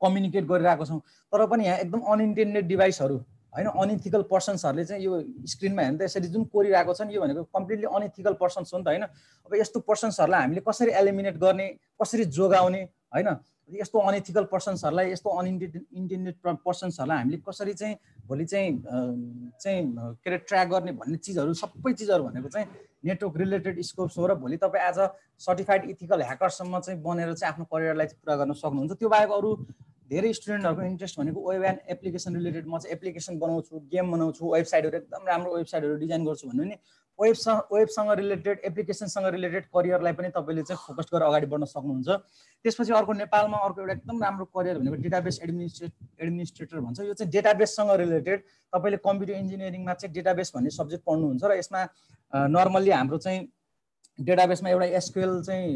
कम्युनिकेट गरिरहेको छौँ। तर पनि यहाँ एकदम अनइन्टेन्डेड डिभाइसहरू होइन? अनइथिकल पर्सन्सहरूले चाहिँ यो स्क्रिनमा हेर्नु त यसरी जुन कोरिरहेको छ नि यो भनेको कम्प्लिटली अनइथिकल पर्सन्स हो नि त होइन? अब यस्तो पर्सन्सहरूलाई हामीले कसरी एलिमिनेट गर्ने कसरी जोगाउने होइन? यस्तो अनइथिकल पर्सन्सहरूलाई यस्तो अनइन्टेड इन्टेन्डेड पर्सन्सहरूलाई हामीले कसरी चाहिँ भोलि चाहिँ चाहिँ के अरे ट्र्याक गर्ने भन्ने चिजहरू सबै चिजहरू भनेको चाहिँ नेटवर्क रिलेटेड स्कोप्स हो र भोलि तपाईँ एज अ सर्टिफाइड इथिकल ह्याकरसम्म चाहिँ बनेर चाहिँ आफ्नो करियरलाई चाहिँ पुरा गर्न सक्नुहुन्छ। त्यो बाहेक अरू धेरै स्टुडेन्टहरूको इन्ट्रेस्ट भनेको वेब एन्ड एप्लिकेसन रिलेटेड म चाहिँ एप्लिकेसन बनाउँछु गेम बनाउँछु वेबसाइटहरू एकदम राम्रो वेबसाइटहरू डिजाइन गर्छु भन्नु नि वेबसँग वेबसँग रिलेटेड एप्लिकेसनसँग रिलेटेड करियरलाई पनि तपाईँले चाहिँ फोकस गरेर अगाडि बढ्न सक्नुहुन्छ। त्यसपछि अर्को नेपालमा अर्को एउटा एकदम राम्रो करियर भनेको डेटाबेस एडमिनिस्ट्रेट एडमिनिस्ट्रेटर भन्छ। यो चाहिँ डेटाबेससँग रिलेटेड तपाईँले कम्प्युटर इन्जिनियरिङमा चाहिँ डेटाबेस भन्ने सब्जेक्ट पढ्नुहुन्छ र यसमा नर्मल्ली हाम्रो चाहिँ डेटाबेसमा एउटा एसक्युएल चाहिँ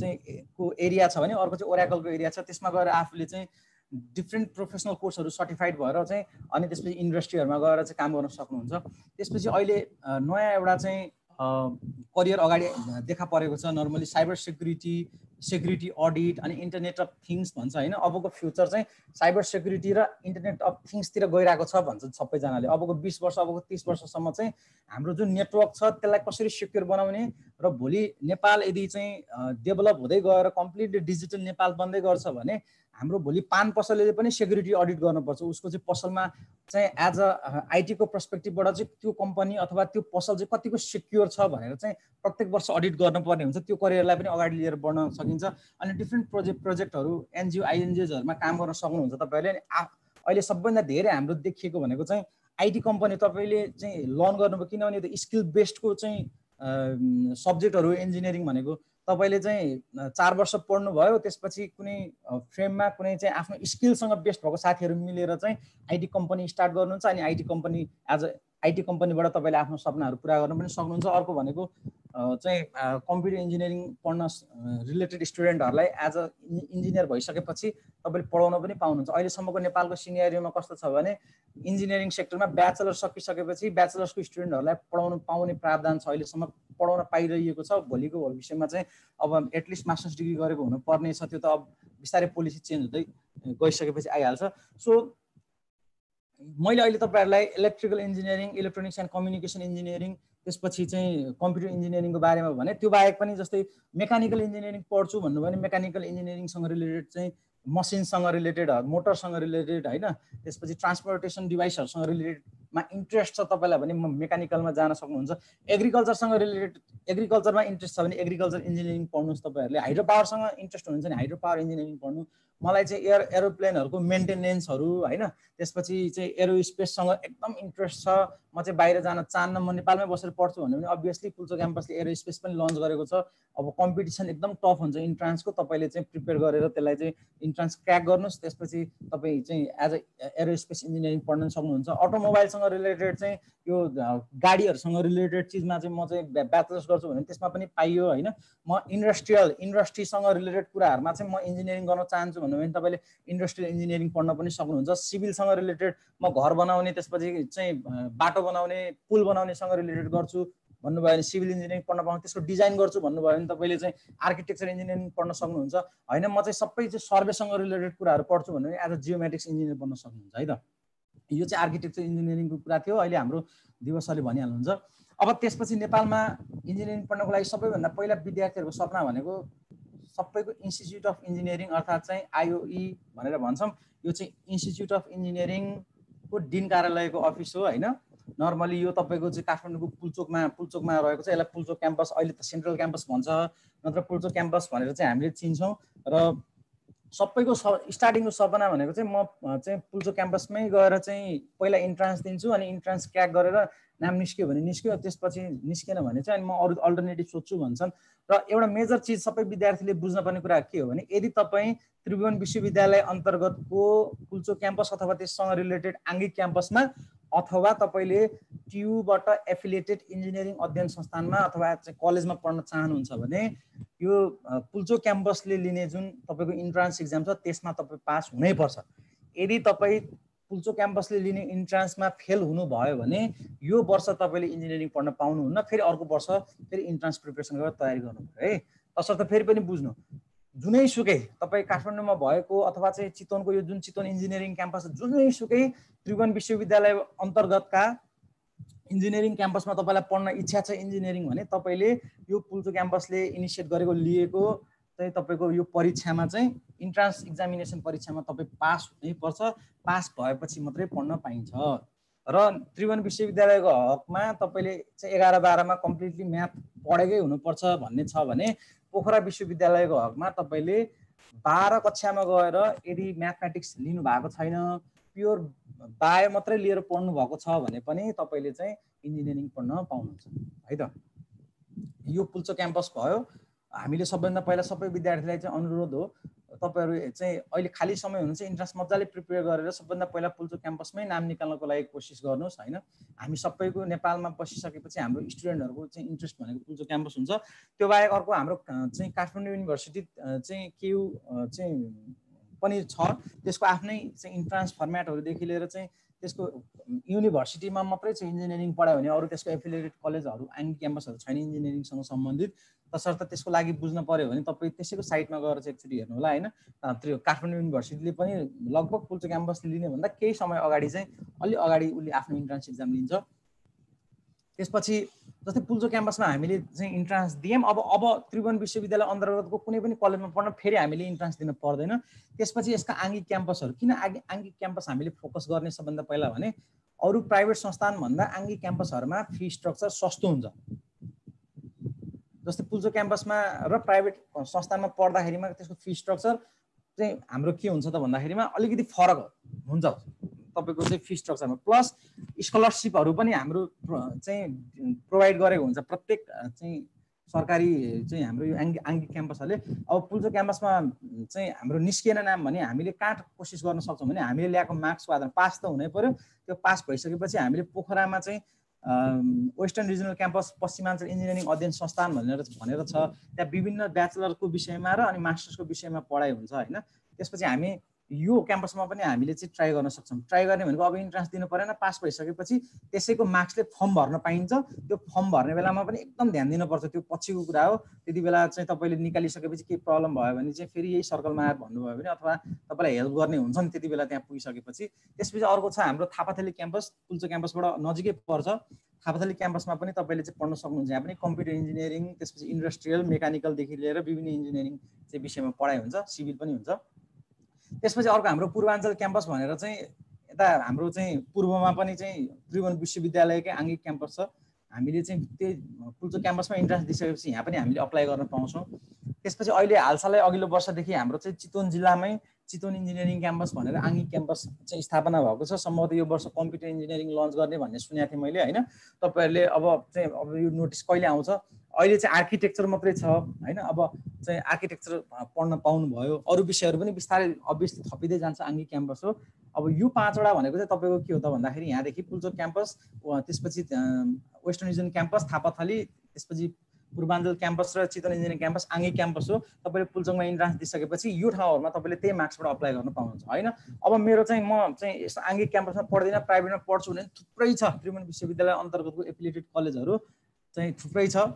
चाहिँ को एरिया छ भने अर्को चाहिँ ओराकलको एरिया छ। त्यसमा गएर आफूले चाहिँ डिफ्रेन्ट प्रोफेसनल कोर्सहरू सर्टिफाइड भएर चाहिँ अनि त्यसपछि इन्डस्ट्रीहरूमा गएर चाहिँ काम गर्न सक्नुहुन्छ। त्यसपछि अहिले नयाँ एउटा चाहिँ करियर अगाडि देखा परेको छ। Normally cyber security security audit अनि इन्टरनेट अफ थिङ्स भन्छ होइन? अबको फ्युचर चाहिँ साइबर सेक्युरिटी र इन्टरनेट अफ थिङ्सतिर गइरहेको छ भन्छ सबैजनाले। अबको बिस वर्ष अबको तिस वर्षसम्म चाहिँ हाम्रो जुन नेटवर्क छ त्यसलाई कसरी सेक्युर बनाउने र भोलि नेपाल यदि चाहिँ डेभलप हुँदै गएर कम्प्लिटली डिजिटल नेपाल बन्दै गर्छ भने हाम्रो भोलि पान पसलले पनि सेक्युरिटी अडिट गर्नुपर्छ। उसको चाहिँ पसलमा चाहिँ एज अ आइटीको पर्सपेक्टिभबाट चाहिँ त्यो कम्पनी अथवा त्यो पसल चाहिँ कतिको सेक्योर छ भनेर चाहिँ प्रत्येक वर्ष अडिट गर्नुपर्ने हुन्छ। त्यो करियरलाई पनि अगाडि लिएर बढ्न सकिन्छ। अनि डिफ्रेन्ट प्रोजेक्ट प्रोजेक्टहरू एनजिओ आइएनजिओजहरूमा काम गर्न सक्नुहुन्छ तपाईँहरूले। अहिले सबभन्दा धेरै हाम्रो देखिएको भनेको चाहिँ आइटी कम्पनी तपाईँले चाहिँ लर्न गर्नुभयो किनभने त्यो स्किल बेस्डको चाहिँ सब्जेक्टहरू इन्जिनियरिङ भनेको तपाईँले चाहिँ चार वर्ष पढ्नुभयो त्यसपछि कुनै फ्रेममा कुनै चाहिँ आफ्नो स्किलसँग बेस्ट भएको साथीहरू मिलेर चाहिँ आइटी कम्पनी स्टार्ट गर्नुहुन्छ अनि IT company as a IT कम्पनीबाट तपाईँले आफ्नो सपनाहरू पुरा गर्न पनि सक्नुहुन्छ। अर्को भनेको चाहिँ कम्प्युटर इन्जिनियरिङ पढ्न रिलेटेड स्टुडेन्टहरूलाई एज अ इन्जिनियर भइसकेपछि तपाईँले पढाउन पनि पाउनुहुन्छ। अहिलेसम्मको नेपालको सिनियरियोमा कस्तो छ भने इन्जिनियरिङ सेक्टरमा ब्याचलर सकिसकेपछि ब्याचलर्सको स्टुडेन्टहरूलाई पढाउनु पाउने प्रावधान छ अहिलेसम्म पढाउन पाइरहेको छ। भोलिको भविष्यमा चाहिँ अब एटलिस्ट मास्टर्स डिग्री गरेको हुनुपर्ने छ त्यो त अब बिस्तारै पोलिसी चेन्ज हुँदै गइसकेपछि आइहाल्छ। सो मैले अहिले तपाईँहरूलाई electrical engineering electronics and communication engineering त्यसपछि चाहिँ कम्प्युटर इन्जिनियरिङको बारेमा भने त्यो बाहेक पनि जस्तै मेकानिकल इन्जिनियरिङ पढ्छु भन्नुभयो भने मेकानिकल इन्जिनियरिङसँग रिलेटेड चाहिँ मसिनसँग रिलेटेड मोटरसँग रिलेटेड होइन? त्यसपछि ट्रान्सपोर्टेसन डिभाइसहरूसँग रिलेटेडमा इन्ट्रेस्ट छ तपाईँलाई भने मेकानिकलमा जान सक्नुहुन्छ। एग्रिकल्चरसँग रिलेटेड एग्रिकल्चरमा इन्ट्रेस्ट छ भने एग्रिकल्चर इन्जिनियरिङ पढ्नुहोस् तपाईँहरूले। हाइड्रो पावरसँग इन्ट्रेस्ट हुनुहुन्छ भने हाइड्रो पावर इन्जिनियरिङ पढ्नु। मलाई चाहिँ एयर एरोप्लेनहरूको मेन्टेनेन्सहरू होइन? त्यसपछि चाहिँ एरो स्पेससँग एकदम इन्ट्रेस्ट छ। म चाहिँ बाहिर जान चाहन्न म नेपालमै बसेर पढ्छु भन्यो भने अभियसली पुल्चो क्याम्पसले एरो स्पेस पनि लन्च गरेको छ। अब कम्पिटिसन एकदम टफ हुन्छ इन्ट्रान्सको तपाईँले चाहिँ प्रिपेयर गरेर त्यसलाई चाहिँ इन्ट्रान्स क्र्याक गर्नुहोस्। त्यसपछि तपाईँ चाहिँ as a aerospace engineering पढ्न सक्नुहुन्छ। अटोमोबाइलसँग रिलेटेड चाहिँ यो गाडीहरूसँग रिलेटेड चिजमा चाहिँ म चाहिँ ब्याचलर्स गर्छु भने त्यसमा पनि पाइयो होइन? म इन्डस्ट्रियल इन्डस्ट्रीसँग रिलेटेड कुराहरूमा चाहिँ म इन्जिनियरिङ गर्न चाहन्छु भन्नु भने तपाईँले इन्डस्ट्रियल इन्जिनियरिङ पढ्न पनि सक्नुहुन्छ। सिभिलसँग रिलेटेड म घर बनाउने त्यसपछि चाहिँ बाटो बनाउने पुल बनाउनेसँग रिलेटेड गर्छु भन्नुभयो भने सिभिल इन्जिनियरिङ पढ्न पाउनु त्यसको डिजाइन गर्छु भन्नुभयो भने तपाईँले चाहिँ आर्किटेक्चर इन्जिनियरिङ पढ्न सक्नुहुन्छ। होइन म चाहिँ सबै चाहिँ सर्वेसँग रिलेटेड कुराहरू पढ्छु भन्नु भने एज अ जियोमेट्रिक्स इन्जिनियर बन्न सक्नुहुन्छ है त? यो चाहिँ आर्किटेक्चर इन्जिनियरिङको कुरा थियो अहिले हाम्रो दिवसले भनिहाल्नुहुन्छ। अब त्यसपछि नेपालमा इन्जिनियरिङ पढ्नको लागि सबैभन्दा पहिला विद्यार्थीहरूको सपना भनेको सबैको इन्स्टिच्युट अफ इन्जिनियरिङ अर्थात् चाहिँ आइओई भनेर भन्छौँ। यो चाहिँ इन्स्टिच्युट अफ इन्जिनियरिङको डिन कार्यालयको अफिस हो होइन? नर्मली यो तपाईँको चाहिँ काठमाडौँको पुल्चोकमा पुल्चोकमा रहेको छ। यसलाई पुल्चोक क्याम्पस अहिले त सेन्ट्रल क्याम्पस भन्छ। नत्र पुल्चोक क्याम्पस भनेर चाहिँ हामीले चिन्छौँ। र सबैको स स्टार्टिङको सपना भनेको चाहिँ म चाहिँ पुल्चोक क्याम्पसमै गएर चाहिँ पहिला इन्ट्रान्स दिन्छु अनि इन्ट्रान्स क्र्याक गरेर नाम निस्क्यो भने निस्क्यो त्यसपछि निस्केन भने चाहिँ अनि म अरू अल्टरनेटिभ सोध्छु भन्छन्। र एउटा मेजर चिज सबै विद्यार्थीले बुझ्नुपर्ने कुरा के हो भने यदि तपाईँ त्रिभुवन विश्वविद्यालय अन्तर्गतको पुल्चोक क्याम्पस अथवा त्यससँग रिलेटेड आङ्गिक क्याम्पसमा अथवा तपाईँले ट्युबाट एफिलिएटेड इन्जिनियरिङ अध्ययन संस्थानमा अथवा चाहिँ कलेजमा पढ्न चाहनुहुन्छ भने यो पुल्चो क्याम्पसले लिने जुन तपाईँको इन्ट्रान्स इक्जाम छ त्यसमा तपाईँ पास हुनैपर्छ यदि तपाईँ पुल्चो क्याम्पसले लिने इन्ट्रान्समा फेल हुनुभयो भने यो वर्ष तपाईँले इन्जिनियरिङ पढ्न पाउनुहुन्न फेरि अर्को वर्ष फेरि इन्ट्रान्स प्रिपेरेसन गरेर तयारी गर्नु पऱ्यो है? तसर्थ फेरि पनि बुझ्नु जुनैसुकै तपाईँ काठमाडौँमा भएको अथवा चाहिँ चितवनको यो जुन चितवन इन्जिनियरिङ क्याम्पस जुनैसुकै त्रिभुवन विश्वविद्यालय अन्तर्गतका इन्जिनियरिङ क्याम्पसमा तपाईँलाई पढ्न इच्छा छ इन्जिनियरिङ भने तपाईँले यो पुल्चो क्याम्पसले इनिसिएट गरेको लिएको चाहिँ तपाईँको यो परीक्षामा चाहिँ इन्ट्रान्स इक्जामिनेसन परीक्षामा तपाईँ पास हुनैपर्छ पास भएपछि मात्रै पढ्न पाइन्छ। र त्रिभुवन विश्वविद्यालयको हकमा तपाईँले चाहिँ एघार बाह्रमा कम्प्लिटली म्याथ पढेकै हुनुपर्छ भन्ने छ भने पोखरा विश्वविद्यालयको हकमा तपाईँले बाह्र कक्षामा गएर यदि म्याथमेटिक्स लिनु भएको छैन प्योर बायो मात्रै लिएर पढ्नु भएको छ भने पनि तपाईँले चाहिँ इन्जिनियरिङ पढ्न पाउनुहुन्छ। है त? यो पुल्चो क्याम्पस भयो। हामीले सबैभन्दा पहिला सबै विद्यार्थीलाई चाहिँ अनुरोध हो तपाईँहरू चाहिँ अहिले खाली समय हुनुहुन्छ इन्ट्रान्स मजाले प्रिपेयर गरेर सबभन्दा पहिला पुल्चो क्याम्पसमै नाम निकाल्नको लागि कोसिस गर्नुहोस् होइन? हामी सबैको नेपालमा बसिसकेपछि हाम्रो स्टुडेन्टहरूको चाहिँ इन्ट्रेस्ट भनेको पुल्चो क्याम्पस हुन्छ। त्यो बाहेक अर्को हाम्रो चाहिँ काठमाडौँ युनिभर्सिटी चाहिँ केयु चाहिँ पनि छ। त्यसको आफ्नै चाहिँ इन्ट्रान्स फर्मेटहरूदेखि लिएर चाहिँ त्यसको युनिभर्सिटीमा मात्रै चाहिँ इन्जिनियरिङ पढायो भने अरू त्यसको एफिलिएटेड कलेजहरू एन्ड क्याम्पसहरू छैन इन्जिनियरिङसँग सम्बन्धित। तसर्थ त्यसको लागि बुझ्नु पऱ्यो भने तपाईँ त्यसैको साइटमा गएर चाहिँ एकचोटि हेर्नु होला होइन? त्यो काठमाडौँ युनिभर्सिटीले पनि लगभग पुल्चो क्याम्पसले लिने भन्दा केही समय अगाडि चाहिँ अलि अगाडि उसले आफ्नो इन्ट्रान्स इक्जाम लिन्छ। त्यसपछि जस्तै पुल्चो क्याम्पसमा हामीले चाहिँ इन्ट्रान्स दियौँ। अब अब त्रिभुवन विश्वविद्यालय अन्तर्गतको कुनै पनि कलेजमा पढ्न फेरि हामीले इन्ट्रान्स दिन पर्दैन। त्यसपछि यसका आङ्गिक क्याम्पसहरू किन आगे आङ्गिक क्याम्पस हामीले फोकस गर्ने सबभन्दा पहिला भने अरू प्राइभेट संस्थानभन्दा आङ्गिक क्याम्पसहरूमा फी स्ट्रक्चर सस्तो हुन्छ। जस्तै पुल्चो क्याम्पसमा र प्राइभेट संस्थानमा पढ्दाखेरिमा त्यसको फी स्ट्रक्चर चाहिँ हाम्रो के हुन्छ त भन्दाखेरिमा अलिकति फरक हुन्छ। तपाईँको चाहिँ फी स्ट्रक्चरमा प्लस स्कलरसिपहरू पनि हाम्रो चाहिँ प्रोभाइड गरेको हुन्छ। प्रत्येक चाहिँ सरकारी चाहिँ हाम्रो यो आङ्गी आङ्गी क्याम्पसहरूले अब पुल्चो क्याम्पसमा चाहिँ हाम्रो निस्किएन नाम भने हामीले कहाँ कोसिस गर्न सक्छौँ भने हामीले ल्याएको मार्क्सको आधारमा पास त हुनै पऱ्यो त्यो पास भइसकेपछि हामीले पोखरामा चाहिँ western regional campus Paschimanchal engineering अध्ययन संस्थान भनेर भनेर छ। त्यहाँ विभिन्न ब्याचलरको विषयमा र अनि मास्टर्सको विषयमा पढाइ हुन्छ होइन। त्यसपछि हामी यो क्याम्पसमा पनि हामीले चाहिँ ट्राई गर्न सक्छौँ। ट्राई गर्ने भनेको अब इन्ट्रान्स दिनु परेन पास भइसकेपछि त्यसैको मार्क्सले फर्म भर्न पाइन्छ। त्यो फर्म भर्ने बेलामा पनि एकदम ध्यान दिनुपर्छ त्यो पछिको कुरा हो। त्यति बेला चाहिँ तपाईँले निकालिसकेपछि केही प्रब्लम भयो भने चाहिँ फेरि यही सर्कलमा आएर भन्नुभयो भने अथवा तपाईँलाई हेल्प गर्ने हुन्छ नि त्यति बेला त्यहाँ पुगिसकेपछि। त्यसपछि अर्को छ हाम्रो थापाथली क्याम्पस। पुल्चो क्याम्पसबाट नजिकै पर्छ। थापाथली क्याम्पसमा पनि तपाईँले चाहिँ पढ्न सक्नुहुन्छ। यहाँ पनि कम्प्युटर इन्जिनियरिङ त्यसपछि इन्डस्ट्रियल मेकानिकलदेखि लिएर विभिन्न इन्जिनियरिङ चाहिँ विषयमा पढाइ हुन्छ सिभिल पनि हुन्छ। त्यसपछि अर्को हाम्रो पूर्वाञ्चल क्याम्पस भनेर चाहिँ यता हाम्रो चाहिँ पूर्वमा पनि चाहिँ त्रिभुवन विश्वविद्यालयकै आङ्गिक क्याम्पस छ। हामीले चाहिँ त्यही पुल्चो क्याम्पसमा इन्ट्रान्स दिइसकेपछि यहाँ पनि हामीले अप्लाई गर्न पाउँछौँ। त्यसपछि अहिले हालसालै अघिल्लो वर्षदेखि हाम्रो चाहिँ चितवन जिल्लामै चितवन इन्जिनियरिङ क्याम्पस भनेर आङ्गिक क्याम्पस चाहिँ स्थापना भएको छ। सम्भवतः यो वर्ष कम्प्युटर इन्जिनियरिङ लन्च गर्ने भन्ने सुनेको थिएँ मैले होइन। तपाईँहरूले अब चाहिँ अब यो नोटिस कहिले आउँछ? अहिले चाहिँ आर्किटेक्चर मात्रै छ होइन? अब चाहिँ आर्किटेक्चर पढ्न पाउनुभयो अरू विषयहरू पनि बिस्तारै अभियसली थपिँदै जान्छ आङ्गी क्याम्पस हो। अब यो पाँचवटा भनेको चाहिँ तपाईँको के हो त भन्दाखेरि यहाँदेखि पुल्चोक क्याम्पस त्यसपछि वेस्टर्न रिजन क्याम्पस थापाथली त्यसपछि पूर्वाञ्चल क्याम्पस र चितवन इन्जिनियरिङ क्याम्पस आङ्गी क्याम्पस हो। तपाईँले पुल्चोकमा इन्ट्रान्स दिइसकेपछि यो ठाउँहरूमा तपाईँले त्यही मार्क्सबाट अप्लाई गर्न पाउनुहुन्छ होइन? अब मेरो चाहिँ म चाहिँ यस्तो आङ्गी क्याम्पसमा पढ्दिनँ प्राइभेटमा पढ्छु भने थुप्रै छ त्रिभुवन विश्वविद्यालय अन्तर्गतको एफिलिएटेड कलेजहरू चाहिँ थुप्रै छ।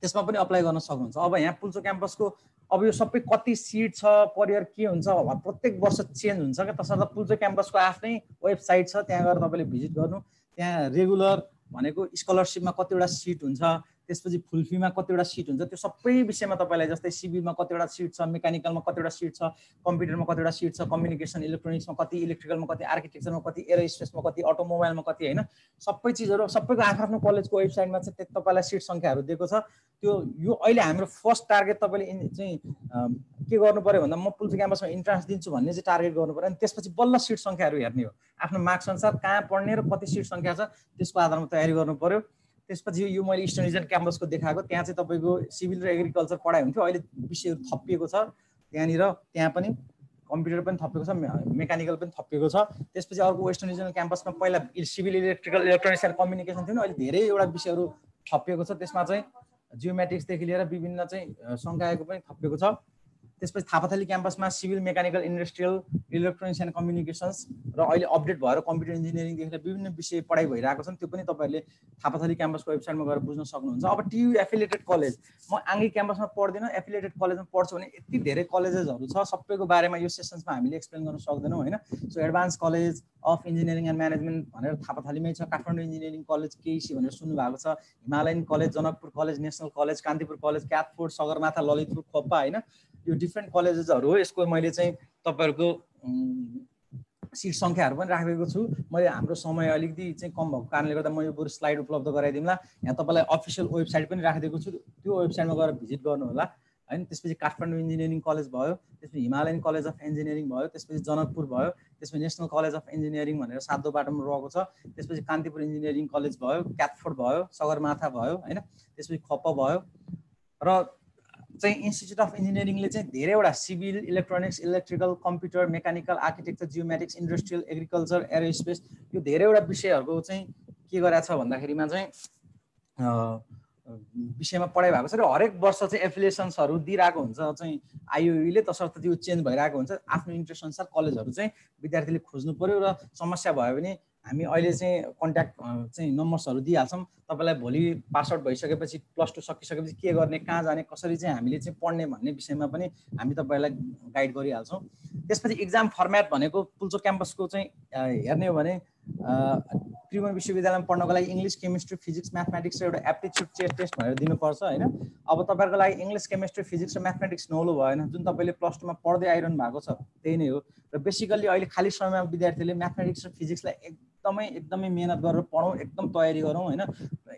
त्यसमा पनि अप्लाई गर्न सक्नुहुन्छ। अब यहाँ पुल्चोक क्याम्पसको अब यो सबै कति सिट छ परियर के हुन्छ प्रत्येक वर्ष चेन्ज हुन्छ क्या। तसर्थ पुल्चोक क्याम्पसको आफ्नै वेबसाइट छ त्यहाँ गएर तपाईँले भिजिट गर्नु। त्यहाँ रेगुलर भनेको स्कलरसिपमा कतिवटा सिट हुन्छ। त्यसपछि फुल फीमा कतिवटा सिट हुन्छ त्यो सबै विषयमा तपाईँलाई जस्तै सिबीमा कतिवटा सिट छ मेकानिकलमा कतिवटा सिट छ कम्प्युटरमा कतिवटा सिट छ कम्युनिकेसन इलेक्ट्रोनिक्समा कति इलेक्ट्रिकलमा कति आर्किटेक्चरमा कति एरोस्पेसमा कति अटोमोबाइलमा कति होइन? सबै चिजहरू सबैको आफ्नो आफ्नो कलेजको वेबसाइटमा चाहिँ तपाईँलाई सिट सङ्ख्याहरू दिएको छ। त्यो यो अहिले हाम्रो फर्स्ट टार्गेट तपाईँले चाहिँ के गर्नु पऱ्यो भन्दा म पुल्चो क्याम्पसमा इन्ट्रान्स दिन्छु भन्ने चाहिँ टार्गेट गर्नु पऱ्यो। अनि त्यसपछि बल्ल सिट सङ्ख्याहरू हेर्ने हो। आफ्नो मार्क्स अनुसार कहाँ पढ्ने र कति सिट सङ्ख्या छ त्यसको आधारमा तयारी गर्नु पऱ्यो। त्यसपछि यो मैले इस्टर्न रिजन क्याम्पसको देखाएको त्यहाँ चाहिँ तपाईँको सिभिल र एग्रिकल्चर पढाइ हुन्थ्यो अहिले विषयहरू थपिएको छ। त्यहाँनिर त्यहाँ पनि कम्प्युटर पनि थपिएको छ मेकानिकल पनि थपिएको छ। त्यसपछि अर्को वेस्टर्न रिजनल क्याम्पसमा पहिला civil electrical electronics and communication थियो अहिले धेरैवटा विषयहरू थपिएको छ। त्यसमा चाहिँ जियोमेट्रिक्सदेखि लिएर विभिन्न चाहिँ सङ्कायको पनि थपिएको छ। त्यसपछि Thapathali क्याम्पसमा civil mechanical industrial electronics and communications र अहिले अपडेट भएर कम्प्युटर इन्जिनियरिङदेखि विभिन्न विषय पढाइ भइरहेको छन् त्यो पनि तपाईँहरूले थापाथली क्याम्पसको वेबसाइटमा गएर बुझ्न सक्नुहुन्छ। अब टियु एफिलिएटेड कलेज म आङ्गी क्याम्पसमा पढ्दिनँ एफिलिएटेड कलेजमा पढ्छु भने यति धेरै कलेजेसहरू छ सबैको बारेमा यो सेसन्समा हामीले एक्सप्लेन गर्न सक्दैनौँ होइन? So advance college of engineering and management भनेर थापाथलीमै छ काठमाडौँ इन्जिनियरिङ कलेज केसी भनेर सुन्नुभएको छ Himalayan college Janakpur college national college Kantipur college Kathford Sagarmatha Lalitpur Khwopa होइन? यो डिफ्रेन्ट कलेजेसहरू हो यसको मैले चाहिँ तपाईँहरूको सिट सङ्ख्याहरू पनि राखेको छु। मैले हाम्रो समय अलिकति चाहिँ कम भएको कारणले गर्दा म यो बरु स्लाइड उपलब्ध गराइदिउँला। यहाँ तपाईँलाई अफिसियल वेबसाइट पनि राखिदिएको छु। त्यो वेबसाइटमा गएर भिजिट गर्नु होला होइन त्यसपछि काठमाडौँ इन्जिनियरिङ कलेज भयो त्यसपछि हिमालयन कलेज अफ इन्जिनियरिङ भयो त्यसपछि जनकपुर भयो त्यसपछि नेसनल कलेज अफ इन्जिनियरिङ भनेर सातो बाटोमा रहेको छ। त्यसपछि कान्तिपुर इन्जिनियरिङ कलेज भयो क्याथफोर्ड भयो सगरमाथा भयो होइन त्यसपछि खप्प भयो। र चाहिँ इन्स्टिच्युट अफ इन्जिनियरिङले चाहिँ धेरैवटा civil electronics electrical computer mechanical architecture geomatics industrial agriculture aerospace यो धेरैवटा विषयहरूको चाहिँ के गरेको छ भन्दाखेरिमा चाहिँ विषयमा पढाइ भएको छ र हरेक वर्ष चाहिँ एफिलिएसन्सहरू दिइरहेको हुन्छ चाहिँ आइओले तसर्थ त्यो चेन्ज भइरहेको हुन्छ। आफ्नो इन्ट्रेस्ट अनुसार कलेजहरू चाहिँ विद्यार्थीले खोज्नु पऱ्यो र समस्या भयो भने हामी अहिले चाहिँ कन्ट्याक्ट चाहिँ नम्बर्सहरू दिइहाल्छौँ। तपाईँलाई भोलि पासआउट भइसकेपछि प्लस टू सकिसकेपछि के गर्ने कहाँ जाने कसरी चाहिँ हामीले चाहिँ पढ्ने भन्ने विषयमा पनि हामी तपाईँलाई गाइड गरिहाल्छौँ। त्यसपछि इक्जाम फर्मेट भनेको पुल्चो क्याम्पसको चाहिँ हेर्ने हो भने त्रिभुवन विश्वविद्यालयमा पढ्नको लागि इङ्ग्लिस केमिस्ट्री फिजिक्स म्याथमेटिक्स र एउटा एप्टिच्युड चेस्ट टेस्ट भनेर दिनुपर्छ होइन? अब तपाईँहरूको लागि इङ्ग्लिस केमिस्ट्री फिजिक्स र म्याथमेटिक्स नौलो भएन जुन तपाईँले प्लस टूमा पढ्दै आइरहनु भएको छ त्यही नै हो। र बेसिकल्ली अहिले खाली समयमा विद्यार्थीले म्याथमेटिक्स र फिजिक्सलाई एकदमै एकदमै मिहिनेत गरेर पढौँ एकदम तयारी गरौँ होइन?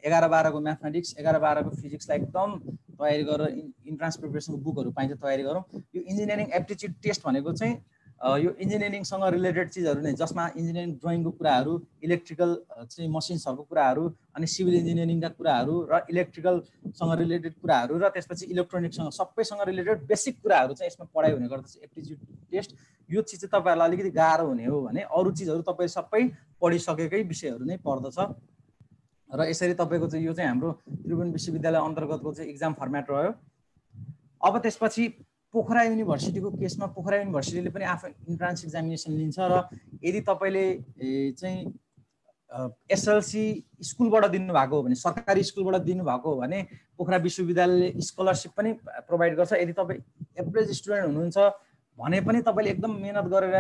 एघार बाह्रको म्याथमेटिक्स एघार बाह्रको फिजिक्सलाई एकदम तयारी गरेर इन्ट्रान्स प्रिपेरेसनको बुकहरू पाइन्छ तयारी गरौँ। यो इन्जिनियरिङ एप्टिच्युड टेस्ट भनेको चाहिँ यो इन्जिनियरिङसँग रिलेटेड चिजहरू नै जसमा इन्जिनियरिङ ड्रइङको कुराहरू इलेक्ट्रिकल चाहिँ मसिन्सहरूको कुराहरू अनि सिभिल इन्जिनियरिङका कुराहरू र इलेक्ट्रिकलसँग रिलेटेड कुराहरू र त्यसपछि इलेक्ट्रोनिक्ससँग सबैसँग रिलेटेड बेसिक कुराहरू चाहिँ यसमा पढाइ हुने गर्दछ एप्टिच्युड टेस्ट। यो चिज चाहिँ तपाईँहरूलाई अलिकति गाह्रो हुने हो भने अरू चिजहरू तपाईँ सबै पढिसकेकै विषयहरू नै पर्दछ र यसरी तपाईँको चाहिँ यो चाहिँ हाम्रो त्रिभुवन विश्वविद्यालय अन्तर्गतको चाहिँ इक्जाम फर्मेट रह्यो। अब त्यसपछि पोखरा युनिभर्सिटीको केसमा पोखरा युनिभर्सिटीले पनि आफ्नो इन्ट्रान्स इक्जामिनेसन लिन्छ र यदि तपाईँले चाहिँ एसएलसी स्कुलबाट दिनुभएको हो भने सरकारी स्कुलबाट दिनुभएको हो भने पोखरा विश्वविद्यालयले स्कलरसिप पनि प्रोभाइड गर्छ। यदि तपाईँ एभरेज स्टुडेन्ट हुनुहुन्छ भने पनि तपाईँले एकदम मिहिनेत गरेर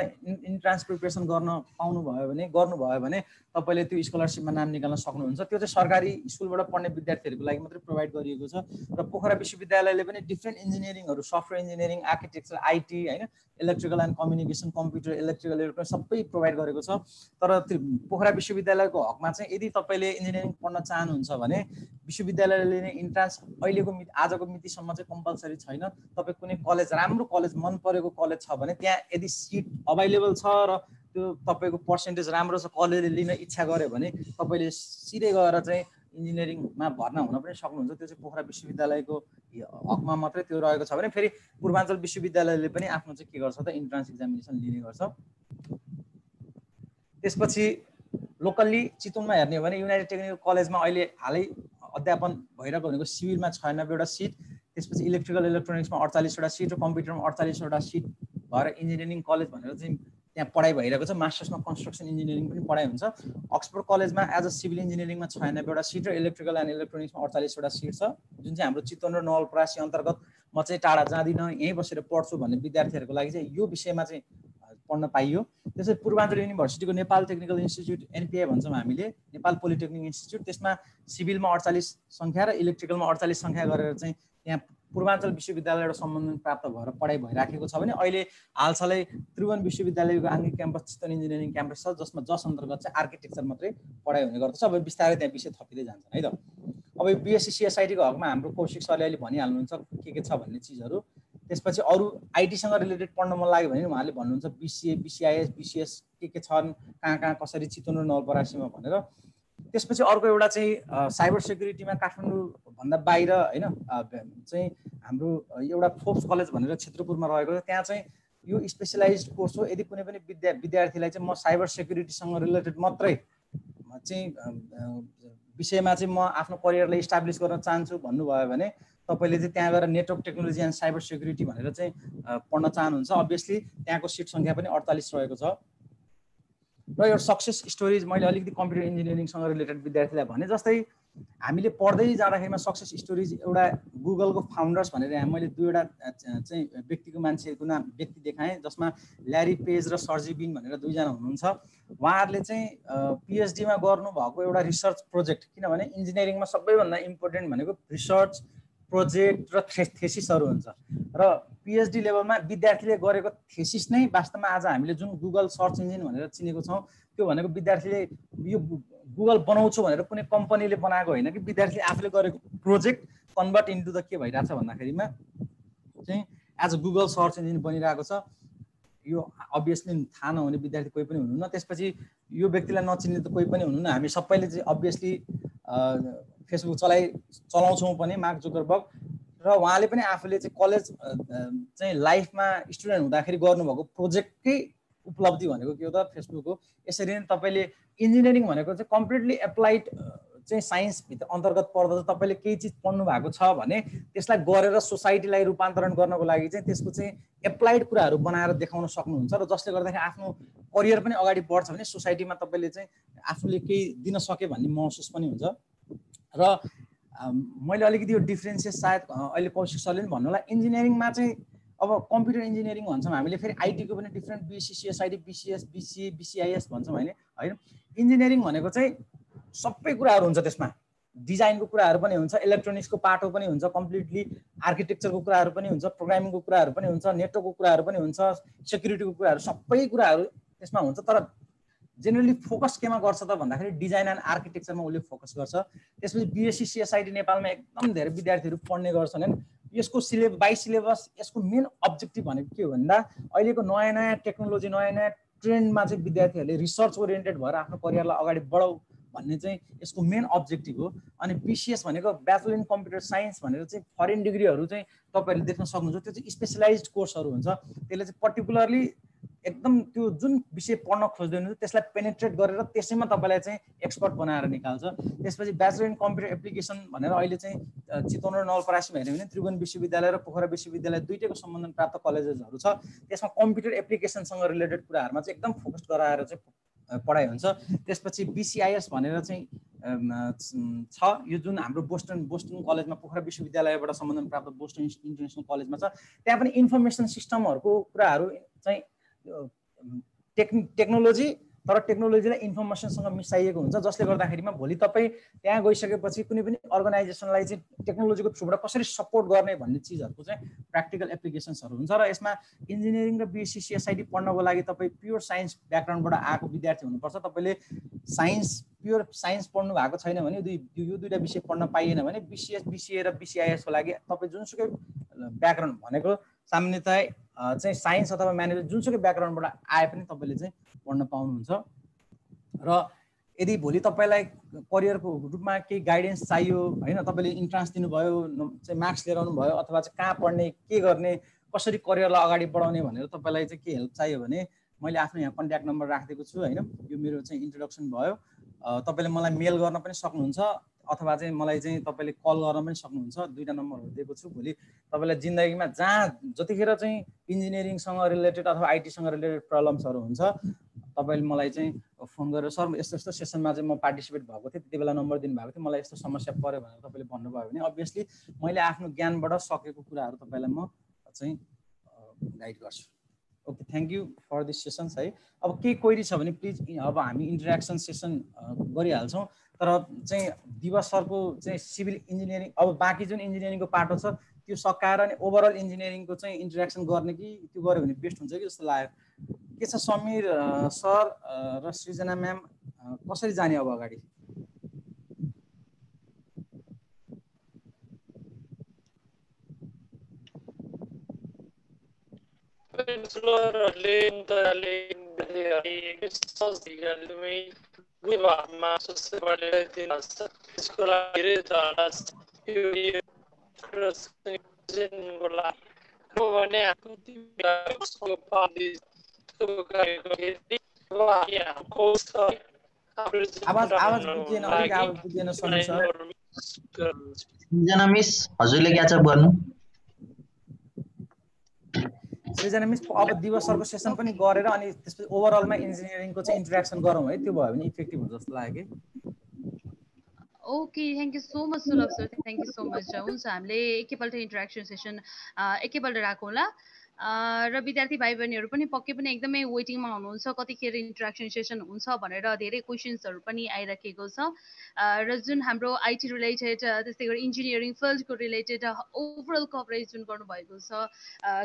इन्ट्रान्स प्रिपेरेसन गर्न पाउनुभयो भने गर्नुभयो भने तपाईँले त्यो स्कलरसिपमा नाम निकाल्न सक्नुहुन्छ। त्यो चाहिँ सरकारी स्कुलबाट पढ्ने विद्यार्थीहरूको लागि मात्रै प्रोभाइड गरिएको छ। र पोखरा विश्वविद्यालयले पनि डिफ्रेन्ट इन्जिनियरिङहरू सफ्टवेयर इन्जिनियरिङ आर्किटेक्चर आइटी होइन electrical and communication computer electrical electronic सबै प्रोभाइड गरेको छ। तर पोखरा विश्वविद्यालयको हकमा चाहिँ यदि तपाईँले इन्जिनियरिङ पढ्न चाहनुहुन्छ भने विश्वविद्यालयले नै इन्ट्रान्स अहिलेको मिति आजको मितिसम्म चाहिँ कम्पलसरी छैन। तपाईँ कुनै कलेज राम्रो कलेज मन परेको कलेज छ भने त्यहाँ यदि सिट अभाइलेबल छ र त्यो तपाईँको पर्सेन्टेज राम्रो छ कलेजले लिन इच्छा गर्यो भने तपाईँले सिधै गएर चाहिँ इन्जिनियरिङमा भर्ना हुन पनि सक्नुहुन्छ। त्यो चाहिँ पोखरा विश्वविद्यालयको हकमा मात्रै त्यो रहेको छ भने फेरि पूर्वाञ्चल विश्वविद्यालयले पनि आफ्नो चाहिँ के गर्छ त इन्ट्रान्स इक्जामिनेसन लिने गर्छ। त्यसपछि लोकल्ली चितवनमा हेर्ने हो भने युनाइटेड टेक्निकल कलेजमा अहिले हालै अध्यापन भइरहेको भनेको सिभिलमा छयानब्बेवटा सिट त्यसपछि इलेक्ट्रिकल इलेक्ट्रोनिक्समा अडचालिसवटा सिट र कम्प्युटरमा अडचालिसवटा सिट भएर इन्जिनियरिङ कलेज भनेर चाहिँ त्यहाँ पढाइ भइरहेको छ मास्टर्समा कन्स्ट्रक्सन इन्जिनियरिङ पनि पढाइ हुन्छ। अक्सफोर्ड कलेजमा एज अ सिभिल इन्जिनियरिङमा छयानब्बेवटा सिट र इलेक्ट्रिकल एन्ड इलेक्ट्रोनिक्समा अडचालिसवटा सिट छ जुन चाहिँ हाम्रो चितवन र नवलपरासी अन्तर्गत म चाहिँ टाढा जाँदिनँ यहीँ बसेर पढ्छु भन्ने विद्यार्थीहरूको लागि चाहिँ यो विषयमा चाहिँ पढ्न पाइयो। त्यसै पूर्वाञ्चल युनिभर्सिटीको नेपाल टेक्निकल इन्स्टिच्युट एनपिआई भन्छौँ हामीले नेपाल पोलिटेक्निक इन्स्टिच्युट त्यसमा सिभिलमा अडचालिस सङ्ख्या र इलेक्ट्रिकलमा अडचालिस सङ्ख्या गरेर चाहिँ त्यहाँ पूर्वाञ्चल विश्वविद्यालयबाट सम्बन्धन प्राप्त भएर पढाइ भइराखेको छ भने अहिले हालसालै त्रिभुवन विश्वविद्यालयको आङ्गिक क्याम्पस चितवन इन्जिनियरिङ क्याम्पस छ जसमा जस अन्तर्गत चाहिँ आर्किटेक्चर मात्रै पढाइ हुने गर्दछ। अब बिस्तारै त्यहाँ विषय थपिँदै जान्छन् है त? अब बिएससी सिएसआइटीको हकमा हाम्रो कौशिक सरले अहिले भनिहाल्नुहुन्छ के के छ भन्ने चिजहरू। त्यसपछि अरू आइटीसँग रिलेटेड पढ्न मन लाग्यो भने उहाँले भन्नुहुन्छ बिसिए बिसिआइएस बिसिएस के के छन् कहाँ कहाँ कसरी चितवन र नवलपरासीमा भनेर। त्यसपछि अर्को एउटा चाहिँ साइबर सेक्युरिटीमा काठमाडौँभन्दा बाहिर होइन चाहिँ हाम्रो एउटा फोर्स कलेज भनेर क्षेत्रपुरमा रहेको छ त्यहाँ चाहिँ यो स्पेसलाइज कोर्स हो। यदि कुनै पनि विद्या विद्यार्थीलाई चाहिँ म साइबर सेक्युरिटीसँग रिलेटेड मात्रै चाहिँ विषयमा चाहिँ म आफ्नो करियरलाई इस्टाब्लिस गर्न चाहन्छु भन्नुभयो भने तपाईँले चाहिँ त्यहाँ गएर network technology and cyber security भनेर चाहिँ पढ्न चाहनुहुन्छ। अभियसली त्यहाँको सिट सङ्ख्या पनि अडतालिस रहेको छ। र यो सक्सेस स्टोरिज मैले अलिकति कम्प्युटर इन्जिनियरिङसँग रिलेटेड विद्यार्थीलाई भने जस्तै हामीले पढ्दै जाँदाखेरिमा सक्सेस स्टोरिज एउटा गुगलको फाउन्डर्स भनेर मैले दुईवटा चाहिँ व्यक्तिको मान्छेको नाम व्यक्ति देखाएँ जसमा ल्यारी पेज र सर्जी बिन भनेर दुईजना हुनुहुन्छ। उहाँहरूले चाहिँ पिएचडीमा गर्नुभएको एउटा रिसर्च प्रोजेक्ट किनभने इन्जिनियरिङमा सबैभन्दा इम्पोर्टेन्ट भनेको रिसर्च प्रोजेक्ट र थेसिसहरू हुन्छ। र पिएचडी लेभलमा विद्यार्थीले गरेको थेसिस नै वास्तवमा आज हामीले जुन गुगल सर्च इन्जिन भनेर चिनेको छौँ त्यो भनेको विद्यार्थीले यो गुगल बनाउँछु भनेर कुनै कम्पनीले बनाएको होइन कि विद्यार्थीले आफूले गरेको प्रोजेक्ट कन्भर्ट इन्टु द के भइरहेको छ भन्दाखेरिमा? चाहिँ as a Google search engine बनिरहेको छ। यो अभियसली थाहा नहुने विद्यार्थी कोही पनि हुनुहुन्न। त्यसपछि यो व्यक्तिलाई नचिन्ने त कोही पनि हुनुहुन्न। हामी सबैले चाहिँ अभियसली फेसबुक चलाइ चलाउँछौँ पनि मार्क जुकरबर्ग। र उहाँले पनि आफूले चाहिँ कलेज चाहिँ लाइफमा स्टुडेन्ट हुँदाखेरि गर्नुभएको प्रोजेक्टकै उपलब्धि भनेको के हो त फेसबुक हो। यसरी नै तपाईँले इन्जिनियरिङ भनेको चाहिँ कम्प्लिटली एप्लाइड चाहिँ साइन्सभित्र अन्तर्गत पर्दा चाहिँ तपाईँले केही चिज पढ्नु भएको छ भने त्यसलाई गरेर सोसाइटीलाई रूपान्तरण गर्नको लागि चाहिँ त्यसको चाहिँ एप्लाइड कुराहरू बनाएर देखाउन सक्नुहुन्छ र जसले गर्दाखेरि आफ्नो करियर पनि अगाडि बढ्छ भने सोसाइटीमा तपाईँले चाहिँ आफूले केही दिन सक्यो भन्ने महसुस पनि हुन्छ। र मैले अलिकति यो डिफ्रेन्सेस सायद अहिले कौशिक सरले पनि भन्नु होला इन्जिनियरिङमा चाहिँ अब कम्प्युटर इन्जिनियरिङ भन्छौँ हामीले फेरि आइटीको पनि different BSc CSIT BCS BCA BCIS भन्छौँ होइन? होइन? इन्जिनियरिङ भनेको चाहिँ सबै कुराहरू हुन्छ त्यसमा। डिजाइनको कुराहरू पनि हुन्छ इलेक्ट्रोनिक्सको पाटो पनि हुन्छ कम्प्लिटली आर्किटेक्चरको कुराहरू पनि हुन्छ प्रोग्रामिङको कुराहरू पनि हुन्छ नेटवर्कको कुराहरू पनि हुन्छ सेक्युरिटीको कुराहरू सबै कुराहरू त्यसमा हुन्छ तर जेनरली फोकस केमा गर्छ त भन्दाखेरि डिजाइन एन्ड आर्किटेक्चरमा उसले फोकस गर्छ। त्यसपछि बिएससी सिएसआइटी नेपालमा एकदम धेरै विद्यार्थीहरू पढ्ने गर्छन् यसको सिलेब बाई सिलेबस यसको मेन अब्जेक्टिभ भनेको के हो भन्दा अहिलेको नयाँ नयाँ टेक्नोलोजी नयाँ नयाँ ट्रेन्डमा चाहिँ विद्यार्थीहरूले रिसर्च ओरिएन्टेड भएर आफ्नो करियरलाई अगाडि बढाउ भन्ने चाहिँ यसको मेन अब्जेक्टिभ हो। अनि बिसिएस भनेको ब्याचलर इन कम्प्युटर साइन्स भनेर चाहिँ फरेन डिग्रीहरू चाहिँ तपाईँहरूले देख्न सक्नुहुन्छ। त्यो चाहिँ स्पेसलाइज कोर्सहरू हुन्छ। त्यसले चाहिँ पर्टिकुलरली एकदम त्यो जुन विषय पढ्न खोज्दै हुनुहुन्छ त्यसलाई पेनेट्रेट गरेर त्यसैमा तपाईँलाई चाहिँ एक्सपर्ट बनाएर निकाल्छ। त्यसपछि ब्याचलर इन कम्प्युटर एप्लिकेसन भनेर अहिले चाहिँ चितवन र नवलपरासीमा हेऱ्यो भने त्रिभुवन विश्वविद्यालय र पोखरा विश्वविद्यालय दुइटैको सम्बन्धन प्राप्त कलेजेसहरू छ। त्यसमा कम्प्युटर एप्लिकेसनसँग रिलेटेड कुराहरूमा चाहिँ एकदम फोकस गराएर चाहिँ पढाइ हुन्छ। त्यसपछि बिसिआइएस भनेर चाहिँ छ यो जुन हाम्रो बोस्टन बोस्टन कलेजमा पोखरा विश्वविद्यालयबाट सम्बन्धन प्राप्त बोस्टन इन्टरनेसनल कलेजमा छ। त्यहाँ पनि इन्फर्मेसन सिस्टमहरूको कुराहरू चाहिँ टेक् टेक्नोलोजी तर टेक्नोलोजीलाई इन्फर्मेसनसँग मिसाइएको हुन्छ जसले गर्दाखेरिमा भोलि तपाईँ त्यहाँ गइसकेपछि कुनै पनि अर्गनाइजेसनलाई चाहिँ टेक्नोलोजीको थ्रुबाट कसरी सपोर्ट गर्ने भन्ने चिजहरूको चाहिँ प्र्याक्टिकल एप्लिकेसन्सहरू हुन्छ र यसमा इन्जिनियरिङ र बिएससी सिएसआइटी पढ्नको लागि तपाईँ प्योर साइन्स ब्याकग्राउन्डबाट आएको विद्यार्थी हुनुपर्छ। तपाईँले साइन्स प्योर साइन्स पढ्नु भएको छैन भने दुई यो दुइटा विषय पढ्न पाइएन भने बिसिएस बिसिए र बिसिआइएसको लागि तपाईँ जुनसुकै ब्याकग्राउन्ड भनेको सामान्यतया चाहिँ साइन्स अथवा म्यानेजमेन्ट जुनसुकै ब्याकग्राउन्डबाट आए पनि तपाईँले चाहिँ पढ्न पाउनुहुन्छ। र यदि भोलि तपाईँलाई करियरको रूपमा केही गाइडेन्स चाहियो होइन तपाईँले इन्ट्रान्स दिनुभयो चाहिँ मार्क्स लिएर आउनुभयो अथवा चाहिँ कहाँ पढ्ने के गर्ने कसरी करियरलाई अगाडि बढाउने भनेर तपाईँलाई चाहिँ के हेल्प चाहियो भने मैले आफ्नो यहाँ कन्ट्याक्ट नम्बर राखिदिएको छु होइन। यो मेरो चाहिँ इन्ट्रोडक्सन भयो। तपाईँले मलाई मेल गर्न पनि सक्नुहुन्छ। अथवा चाहिँ मलाई चाहिँ तपाईँले कल गर्न पनि सक्नुहुन्छ। दुईवटा नम्बरहरू दिएको छु भोलि। तपाईँलाई जिन्दगीमा जहाँ जतिखेर चाहिँ इन्जिनियरिङसँग रिलेटेड अथवा आइटीसँग रिलेटेड प्रब्लम्सहरू हुन्छ तपाईँले मलाई चाहिँ फोन गरेर सर यस्तो यस्तो सेसनमा चाहिँ म पार्टिसिपेट भएको थिएँ त्यति बेला नम्बर दिनुभएको थियो मलाई यस्तो समस्या पऱ्यो भनेर तपाईँले भन्नुभयो भने अभियसली मैले आफ्नो ज्ञानबाट सकेको कुराहरू तपाईँलाई म चाहिँ गाइड गर्छु। Okay thank you for this sessions है। अब केही क्वेरी छ भने प्लिज अब हामी इन्टरेक्सन सेसन गरिहाल्छौँ। तर चाहिँ दिवस सरको चाहिँ सिभिल इन्जिनियरिङ अब बाँकी जुन इन्जिनियरिङको पाटो छ त्यो सकाएर अनि ओभरअल इन्जिनियरिङको चाहिँ इन्ट्रेक्सन गर्ने कि त्यो गऱ्यो भने बेस्ट हुन्छ कि जस्तो लाग्यो। के छ समीर सर र सृजना म्याम कसरी जाने अब अगाडि? विभागमा त्यसको लागि भने मिस हजुरले क्याचअप गर्नु सृजना मिस अब दिवस सरको सेसन पनि गरेर अनि त्यसपछि ओभरअलमा इन्जिनियरिङको चाहिँ इन्ट्रेक्सन गरौँ है त्यो भयो भने इफेक्टिभ हुन्छ जस्तो लाग्यो कि? Okay thank you so much Sulabh sir thank you so much हुन्छ हामीले एकैपल्ट इन्ट्रेक्सन सेसन एकैपल्ट राखौँ होला र विद्यार्थी भाइ बहिनीहरू पनि पक्कै पनि एकदमै वेटिङमा हुनुहुन्छ कतिखेर इन्ट्रेक्सन सेसन हुन्छ भनेर धेरै क्वेसन्सहरू पनि आइराखेको छ। र जुन हाम्रो आइटी रिलेटेड त्यस्तै गरी इन्जिनियरिङ फिल्डको रिलेटेड ओभरअल कभरेज जुन गर्नुभएको छ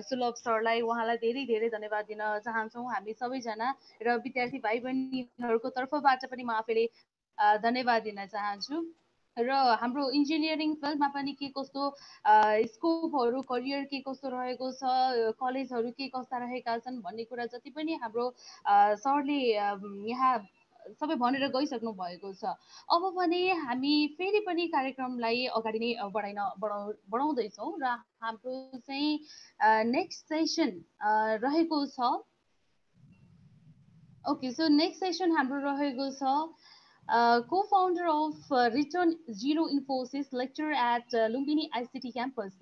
सुलभ सरलाई उहाँलाई धेरै धेरै धन्यवाद दिन चाहन्छौँ हामी सबैजना। र विद्यार्थी भाइ बहिनीहरूको तर्फबाट पनि म आफैले धन्यवाद दिन चाहन्छु। र हाम्रो इन्जिनियरिङ फिल्डमा पनि के कस्तो स्कोपहरू करियर के कस्तो रहेको छ कलेजहरू के कस्ता रहेका छन् भन्ने कुरा जति पनि हाम्रो सरले यहाँ सबै भनेर गइसक्नु भएको छ। अब भने हामी फेरि पनि कार्यक्रमलाई अगाडि नै बढाइन बढाउ बढाउँदैछौँ र हाम्रो चाहिँ नेक्स्ट सेसन रहेको छ। ओके सो नेक्स्ट सेसन हाम्रो रहेको छ uh, co-founder of uh, Return Zero Infosys lecturer at uh, Lumbini ICT campus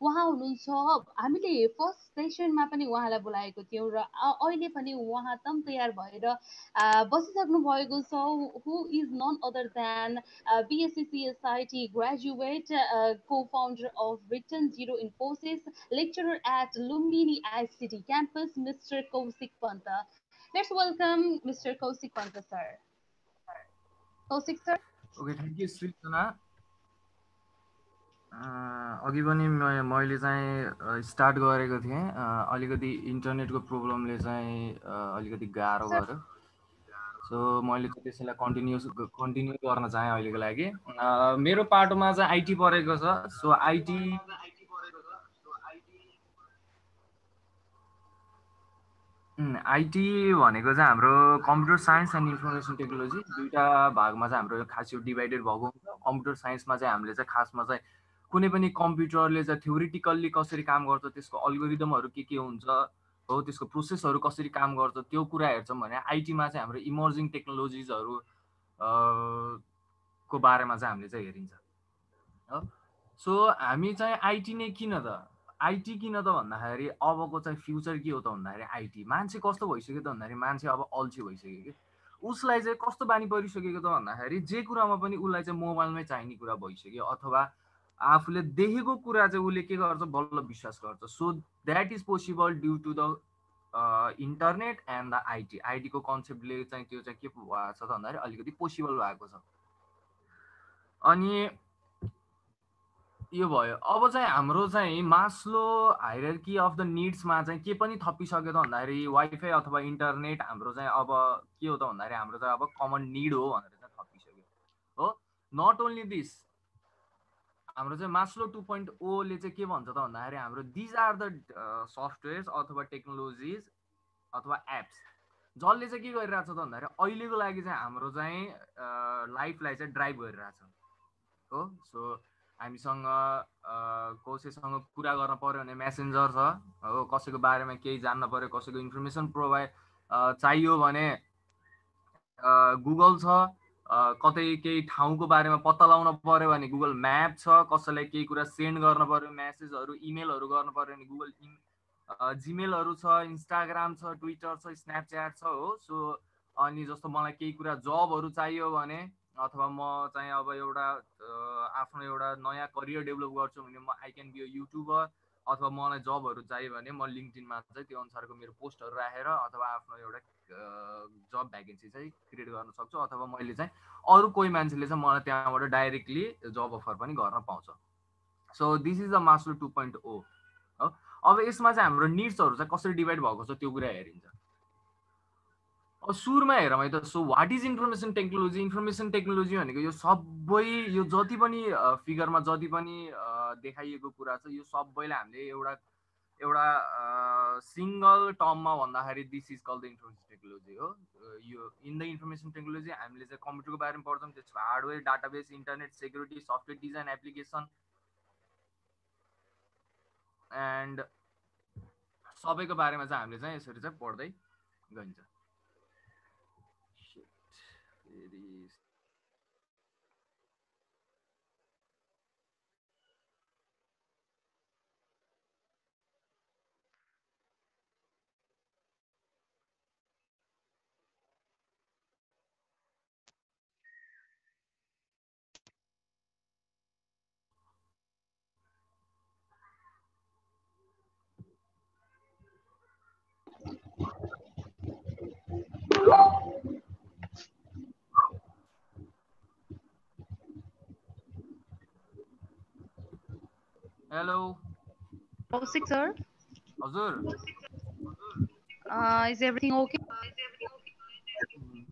उहाँ हुनुहुन्छ हामीले फर्स्ट सेसनमा पनि उहाँलाई बोलाएको थियौँ र अहिले पनि उहाँ तम तयार भएर बसिसक्नु भएको छ who is none other than BSc CSIT graduate को founder of return zero Infosys lecturer at Lumbini ICT campus mister Kaushik Panta Let's welcome Mr. Kausik Panta, sir. Kaushik sir okay thank you Srijana अघि पनि मैले चाहिँ start गरेको थिएँ अलिकति इन्टरनेटको प्रब्लमले चाहिँ अलिकति गाह्रो गर्यो सो मैले चाहिँ त्यसैलाई कन्टिन्यू कन्टिन्यू गर्न चाहेँ अहिलेको लागि मेरो पाटोमा चाहिँ आइटी परेको छ सो आइटी आइटी भनेको चाहिँ हाम्रो computer science and information technology दुईवटा भागमा चाहिँ हाम्रो खास यो डिभाइडेड भएको हुन्छ। कम्प्युटर साइन्समा चाहिँ हामीले चाहिँ खासमा चाहिँ कुनै पनि कम्प्युटरले चाहिँ थ्योरिटिकल्ली कसरी काम गर्छ त्यसको अल्गोरिदमहरू के के हुन्छ हो त्यसको प्रोसेसहरू कसरी काम गर्छ त्यो कुरा हेर्छौँ भने आइटीमा चाहिँ हाम्रो इमर्जिङ टेक्नोलोजिजहरू को बारेमा चाहिँ हामीले चाहिँ हेरिन्छ। हो सो हामी चाहिँ आइटी नै किन त आइटी किन त भन्दाखेरि अबको चाहिँ फ्युचर के हो त भन्दाखेरि आइटी मान्छे कस्तो भइसक्यो त भन्दाखेरि मान्छे अब अल्छी भइसक्यो कि। उसलाई चाहिँ कस्तो बानी परिसकेको त भन्दाखेरि जे कुरामा पनि उसलाई चाहिँ मोबाइलमै चाहिने कुरा भइसक्यो अथवा आफूले देखेको कुरा चाहिँ उसले के गर्छ? बल्ल विश्वास गर्छ। So that is possible due to the internet and the IT आइटीको कन्सेप्टले चाहिँ त्यो चाहिँ के भएको छ त भन्दाखेरि अलिकति पोसिबल भएको छ। अनि यो भयो। अब चाहिँ हाम्रो चाहिँ मास्लो हाइरर्की अफ द निड्समा चाहिँ के पनि थपिसक्यो त भन्दाखेरि वाइफाई अथवा इन्टरनेट हाम्रो चाहिँ अब के हो त भन्दाखेरि हाम्रो चाहिँ अब कमन निड हो भनेर चाहिँ थपिसक्यो। हो? नट ओन्ली दिस हाम्रो चाहिँ मास्लो टु पोइन्ट ओले चाहिँ के भन्छ त भन्दाखेरि हाम्रो दिज आर द सफ्टवेयर्स अथवा टेक्नोलोजिज अथवा एप्स जसले चाहिँ के गरिरहेछ त भन्दाखेरि अहिलेको लागि चाहिँ हाम्रो चाहिँ लाइफलाई चाहिँ ड्राइभ गरिरहेछ। हो? सो हामीसँग कसैसँग कुरा गर्न पऱ्यो भने मेसेन्जर छ हो कसैको बारेमा केही जान्न पऱ्यो कसैको इन्फर्मेसन प्रोभाइड चाहियो भने गुगल छ कतै केही ठाउँको बारेमा पत्ता लगाउन पऱ्यो भने गुगल म्याप छ कसैलाई केही कुरा सेन्ड गर्न पऱ्यो म्यासेजहरू इमेलहरू गर्नु पऱ्यो भने गुगल जिमेलहरू छ इन्स्टाग्राम छ ट्विटर छ स्न्यापच्याट छ हो सो अनि जस्तो मलाई केही कुरा जबहरू चाहियो भने अथवा म चाहिँ अब एउटा आफ्नो एउटा नयाँ करियर डेभलप गर्छु भने म I can be a YouTuber अथवा मलाई जबहरू चाहियो भने म लिङ्कडिनमा चाहिँ त्यो अनुसारको मेरो पोस्टहरू राखेर अथवा आफ्नो एउटा जब भ्याकेन्सी चाहिँ क्रिएट गर्न सक्छु अथवा मैले चाहिँ अरू कोही मान्छेले चाहिँ मलाई त्यहाँबाट डाइरेक्टली जब अफर पनि गर्न पाउँछ। So this is the master two point O हो। अब यसमा चाहिँ हाम्रो निड्सहरू चाहिँ कसरी डिभाइड भएको छ त्यो कुरा हेरिन्छ। सुरुमा हेरौँ है त so what is information technology information technology भनेको यो सबै यो जति पनि फिगरमा जति पनि देखाइएको कुरा छ यो सबैलाई हामीले एउटा एउटा सिङ्गल टर्ममा भन्दाखेरि this is call the information technology हो। यो इन द इन्फर्मेसन टेक्नोलोजी हामीले चाहिँ कम्प्युटरको बारेमा पढ्छौँ त्यसको hardware database internet security software design application and सबैको बारेमा चाहिँ हामीले चाहिँ यसरी चाहिँ पढ्दै गइन्छ। Hello. Kaushik sir. Hazur. Uh, is everything okay?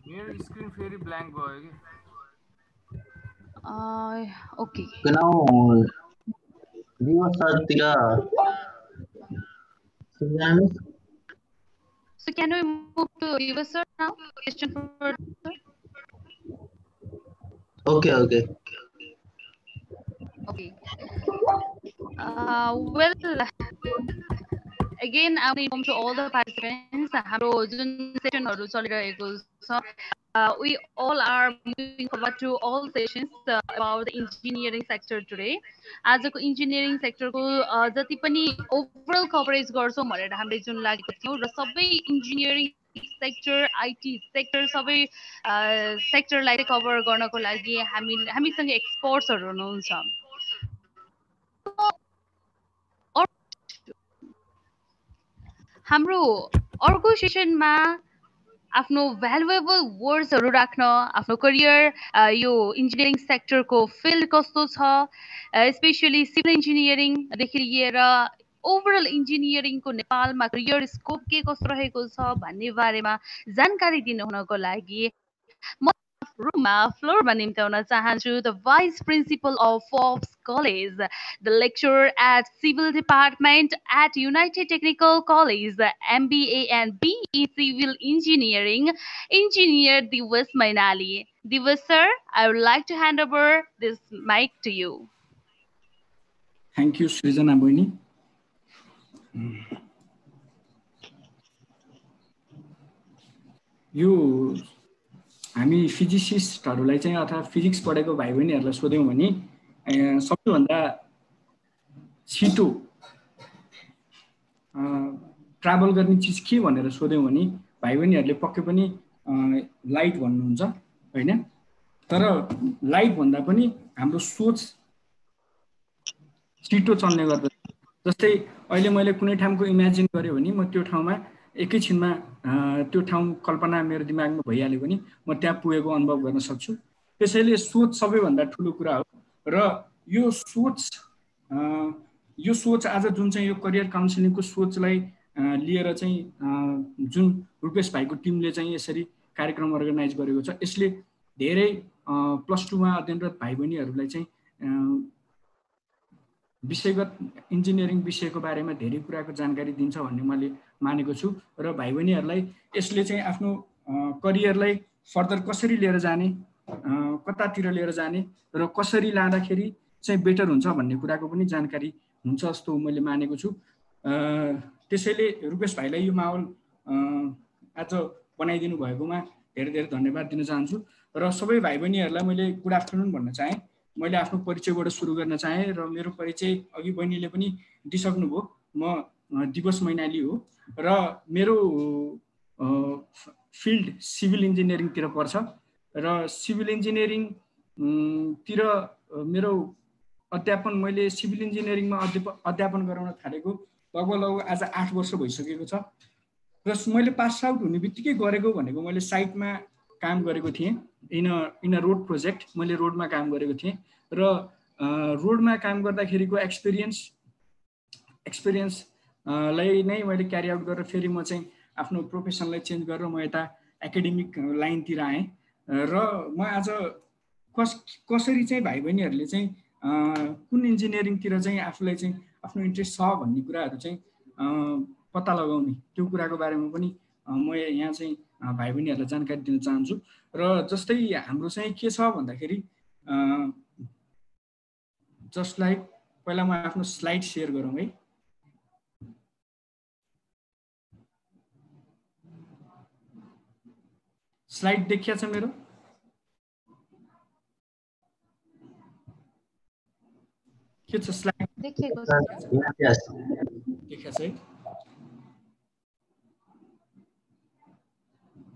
Your screen very blank boy. Uh, okay. Now, viewers are So can we move to viewers sir now? Question for sir. Okay, okay. Okay. Uh, well, again, I want to inform all the participants हाम्रो जुन सेसनहरू चलिरहेको छ we all are moving forward to all sessions uh, about the engineering sector today. आजको engineering सेक्टरको जति पनि overall coverage गर्छौँ भनेर हामीले जुन लागेको थियौँ र सबै इन्जिनियरिङ सेक्टर आइटी सेक्टर सबै सेक्टरलाई कभर गर्नको लागि हामी हामीसँग एक्सपर्ट्सहरू हुनुहुन्छ हाम्रो अर्को सेसनमा आफ्नो भ्यालुएबल वर्ड्सहरू राख्न आफ्नो करियर यो इन्जिनियरिङ सेक्टरको फिल्ड कस्तो छ स्पेसली सिभिल इन्जिनियरिङदेखि लिएर ओभरअल इन्जिनियरिङको नेपालमा करियर स्कोप के कस्तो रहेको छ भन्ने बारेमा जानकारी दिनुहुनको लागि म Ruma Florman Sahanju, the Vice Principal of Forbes College, the lecturer at Civil Department at United Technical College, MBA and BE Civil Engineering, Engineer Divas Mainali. Divas sir, I would like to hand over this mic to you. Thank you, Srijan Abhini. You हामी फिजिसिस्टहरूलाई चाहिँ अथवा physics पढेको भाइ बहिनीहरूलाई सोध्यौँ भने सबैभन्दा छिटो ट्राभल गर्ने चिज के भनेर सोध्यौँ भने भाइ बहिनीहरूले पक्कै पनि लाइट भन्नुहुन्छ होइन? तर लाइटभन्दा पनि हाम्रो सोच छिटो चल्ने गर्दछ। जस्तै अहिले मैले कुनै ठाउँको इमेजिन गरेँ भने म त्यो ठाउँमा एकैछिनमा त्यो ठाउँ कल्पना मेरो दिमागमा भइहाल्यो भने म त्यहाँ पुगेको अनुभव गर्न सक्छु। त्यसैले सोच सबैभन्दा ठुलो कुरा हो र यो सोच यो सोच आज जुन चाहिँ यो करियर काउन्सिलिङको सोचलाई लिएर चाहिँ जुन रूपेश भाइको टिमले चाहिँ यसरी कार्यक्रम अर्गनाइज गरेको छ यसले धेरै प्लस टूमा अध्ययनरत भाइ बहिनीहरूलाई चाहिँ विषयगत इन्जिनियरिङ विषयको बारेमा धेरै कुराको जानकारी दिन्छ भन्ने मैले मानेको छु र भाइ बहिनीहरूलाई यसले चाहिँ आफ्नो करियरलाई फर्दर कसरी लिएर जाने कतातिर लिएर जाने र कसरी लाँदाखेरि चाहिँ बेटर हुन्छ भन्ने कुराको पनि जानकारी हुन्छ जस्तो मैले मानेको छु। त्यसैले रूपेश भाइलाई यो माहौल आज बनाइदिनु भएकोमा धेरै धेरै धन्यवाद दिन चाहन्छु र सबै भाइ बहिनीहरूलाई मैले गुड आफ्टरनुन भन्न चाहेँ। मैले आफ्नो परिचयबाट सुरु गर्न चाहेँ र मेरो परिचय अघि बहिनीले पनि दिइसक्नुभयो। म दिवस मैनाली हो र मेरो फिल्ड सिभिल इन्जिनियरिङतिर पर्छ र सिभिल इन्जिनियरिङतिर मेरो अध्यापन मैले सिभिल इन्जिनियरिङमा अध्याप अध्यापन गराउन थालेको लगभग लगभग आज आठ वर्ष भइसकेको छ। र मैले पास आउट हुने बित्तिकै गरेको भनेको मैले साइटमा काम गरेको थिएँ। In in a road project मैले रोडमा काम गरेको थिएँ र रोडमा काम गर्दाखेरिको एक्सपिरियन्स एक्सपिरियन्सलाई नै मैले क्यारी आउट गरेर फेरि म चाहिँ आफ्नो प्रोफेसनलाई चेन्ज गरेर म यता एकाडेमिक लाइनतिर आएँ। र म आज कस कसरी चाहिँ भाइ बहिनीहरूले चाहिँ कुन इन्जिनियरिङतिर चाहिँ आफूलाई चाहिँ आफ्नो इन्ट्रेस्ट छ भन्ने कुराहरू चाहिँ पत्ता लगाउने त्यो कुराको बारेमा पनि म यहाँ चाहिँ भाइ बहिनीहरूलाई जानकारी दिन चाहन्छु। र जस्तै हाम्रो चाहिँ के छ भन्दाखेरि जस्ट लाइक पहिला म आफ्नो स्लाइड सेयर गरौँ है। स्लाइड देखिया छ मेरो? के छ स्लाइड देखिएको छ है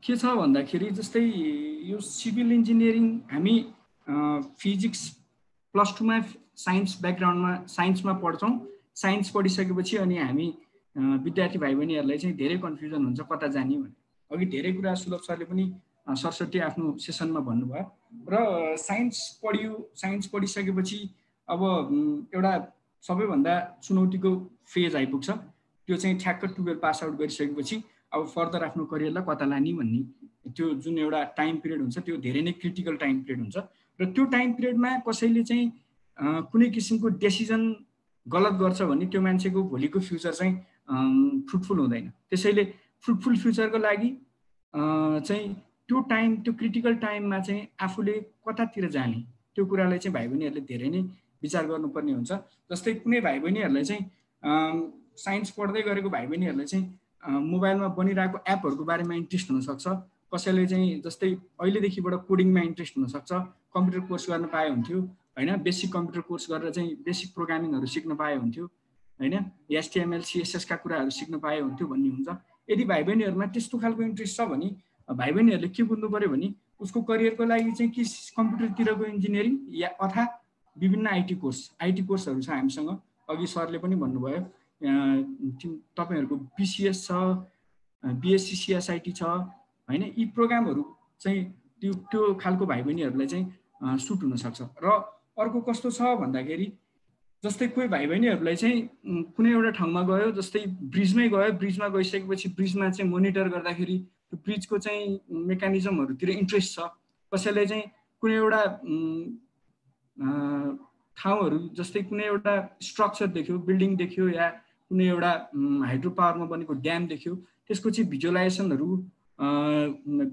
के छ भन्दाखेरि जस्तै यो सिभिल इन्जिनियरिङ हामी फिजिक्स प्लस टूमा साइन्स ब्याकग्राउन्डमा साइन्समा पढ्छौँ साइन्स पढिसकेपछि अनि हामी विद्यार्थी भाइ बहिनीहरूलाई चाहिँ धेरै कन्फ्युजन हुन्छ कता जाने भने अघि धेरै कुरा सुलभ सरले पनि सरस्वती आफ्नो सेसनमा भन्नुभयो। र साइन्स पढियो साइन्स पढिसकेपछि अब एउटा सबैभन्दा चुनौतीको फेज आइपुग्छ। त्यो चाहिँ ठ्याक्क टुवेल्भ पास आउट गरिसकेपछि अब फर्दर आफ्नो करियरलाई कता लाने भन्ने। त्यो जुन एउटा टाइम पिरियड हुन्छ त्यो धेरै नै क्रिटिकल टाइम पिरियड हुन्छ। र त्यो टाइम पिरियडमा कसैले चाहिँ कुनै किसिमको डेसिजन गलत गर्छ भने त्यो मान्छेको भोलिको फ्युचर चाहिँ फ्रुटफुल हुँदैन। त्यसैले फ्रुटफुल फ्युचरको लागि चाहिँ त्यो टाइम त्यो क्रिटिकल टाइममा चाहिँ आफूले कतातिर जाने? त्यो कुरालाई चाहिँ भाइ बहिनीहरूले धेरै नै विचार गर्नुपर्ने हुन्छ। जस्तै कुनै भाइ बहिनीहरूलाई चाहिँ साइन्स पढ्दै गरेको भाइ बहिनीहरूलाई चाहिँ मोबाइलमा बनिरहेको एपहरूको बारेमा इन्ट्रेस्ट हुनसक्छ। कसैले चाहिँ जस्तै अहिलेदेखिबाट कोडिङमा इन्ट्रेस्ट हुनसक्छ। कम्प्युटर कोर्स गर्न पाए हुन्थ्यो होइन? बेसिक कम्प्युटर कोर्स गरेर चाहिँ बेसिक प्रोग्रामिङहरू सिक्न पाए हुन्थ्यो होइन? एसटिएमएल सिएसएसका कुराहरू सिक्न पाए हुन्थ्यो भन्ने हुन्छ। यदि भाइ बहिनीहरूमा त्यस्तो खालको इन्ट्रेस्ट छ भने भाइ बहिनीहरूले के बुझ्नु पऱ्यो भने उसको करियरको लागि चाहिँ कि कम्प्युटरतिरको इन्जिनियरिङ या अथा विभिन्न आइटी कोर्स आइटी कोर्सहरू छ हामीसँग। अघि सरले पनि भन्नुभयो तपाईँहरूको बिसिएस छ बिएससी सिएसआइटी छ होइन? यी प्रोग्रामहरू चाहिँ त्यो त्यो खालको भाइ बहिनीहरूलाई चाहिँ सुट हुनसक्छ। र अर्को कस्तो छ भन्दाखेरि जस्तै कोही भाइ बहिनीहरूलाई चाहिँ कुनै एउटा ठाउँमा गयो जस्तै ब्रिजमै गयो ब्रिजमा गइसकेपछि ब्रिजमा चाहिँ मोनिटर गर्दाखेरि त्यो ब्रिजको चाहिँ मेकानिजमहरूतिर इन्ट्रेस्ट छ। कसैलाई चाहिँ कुनै एउटा ठाउँहरू जस्तै कुनै एउटा स्ट्रक्चर देख्यो बिल्डिङ देख्यो या कुनै एउटा हाइड्रो पावरमा बनेको ड्याम देख्यो त्यसको चाहिँ भिजुलाइजेसनहरू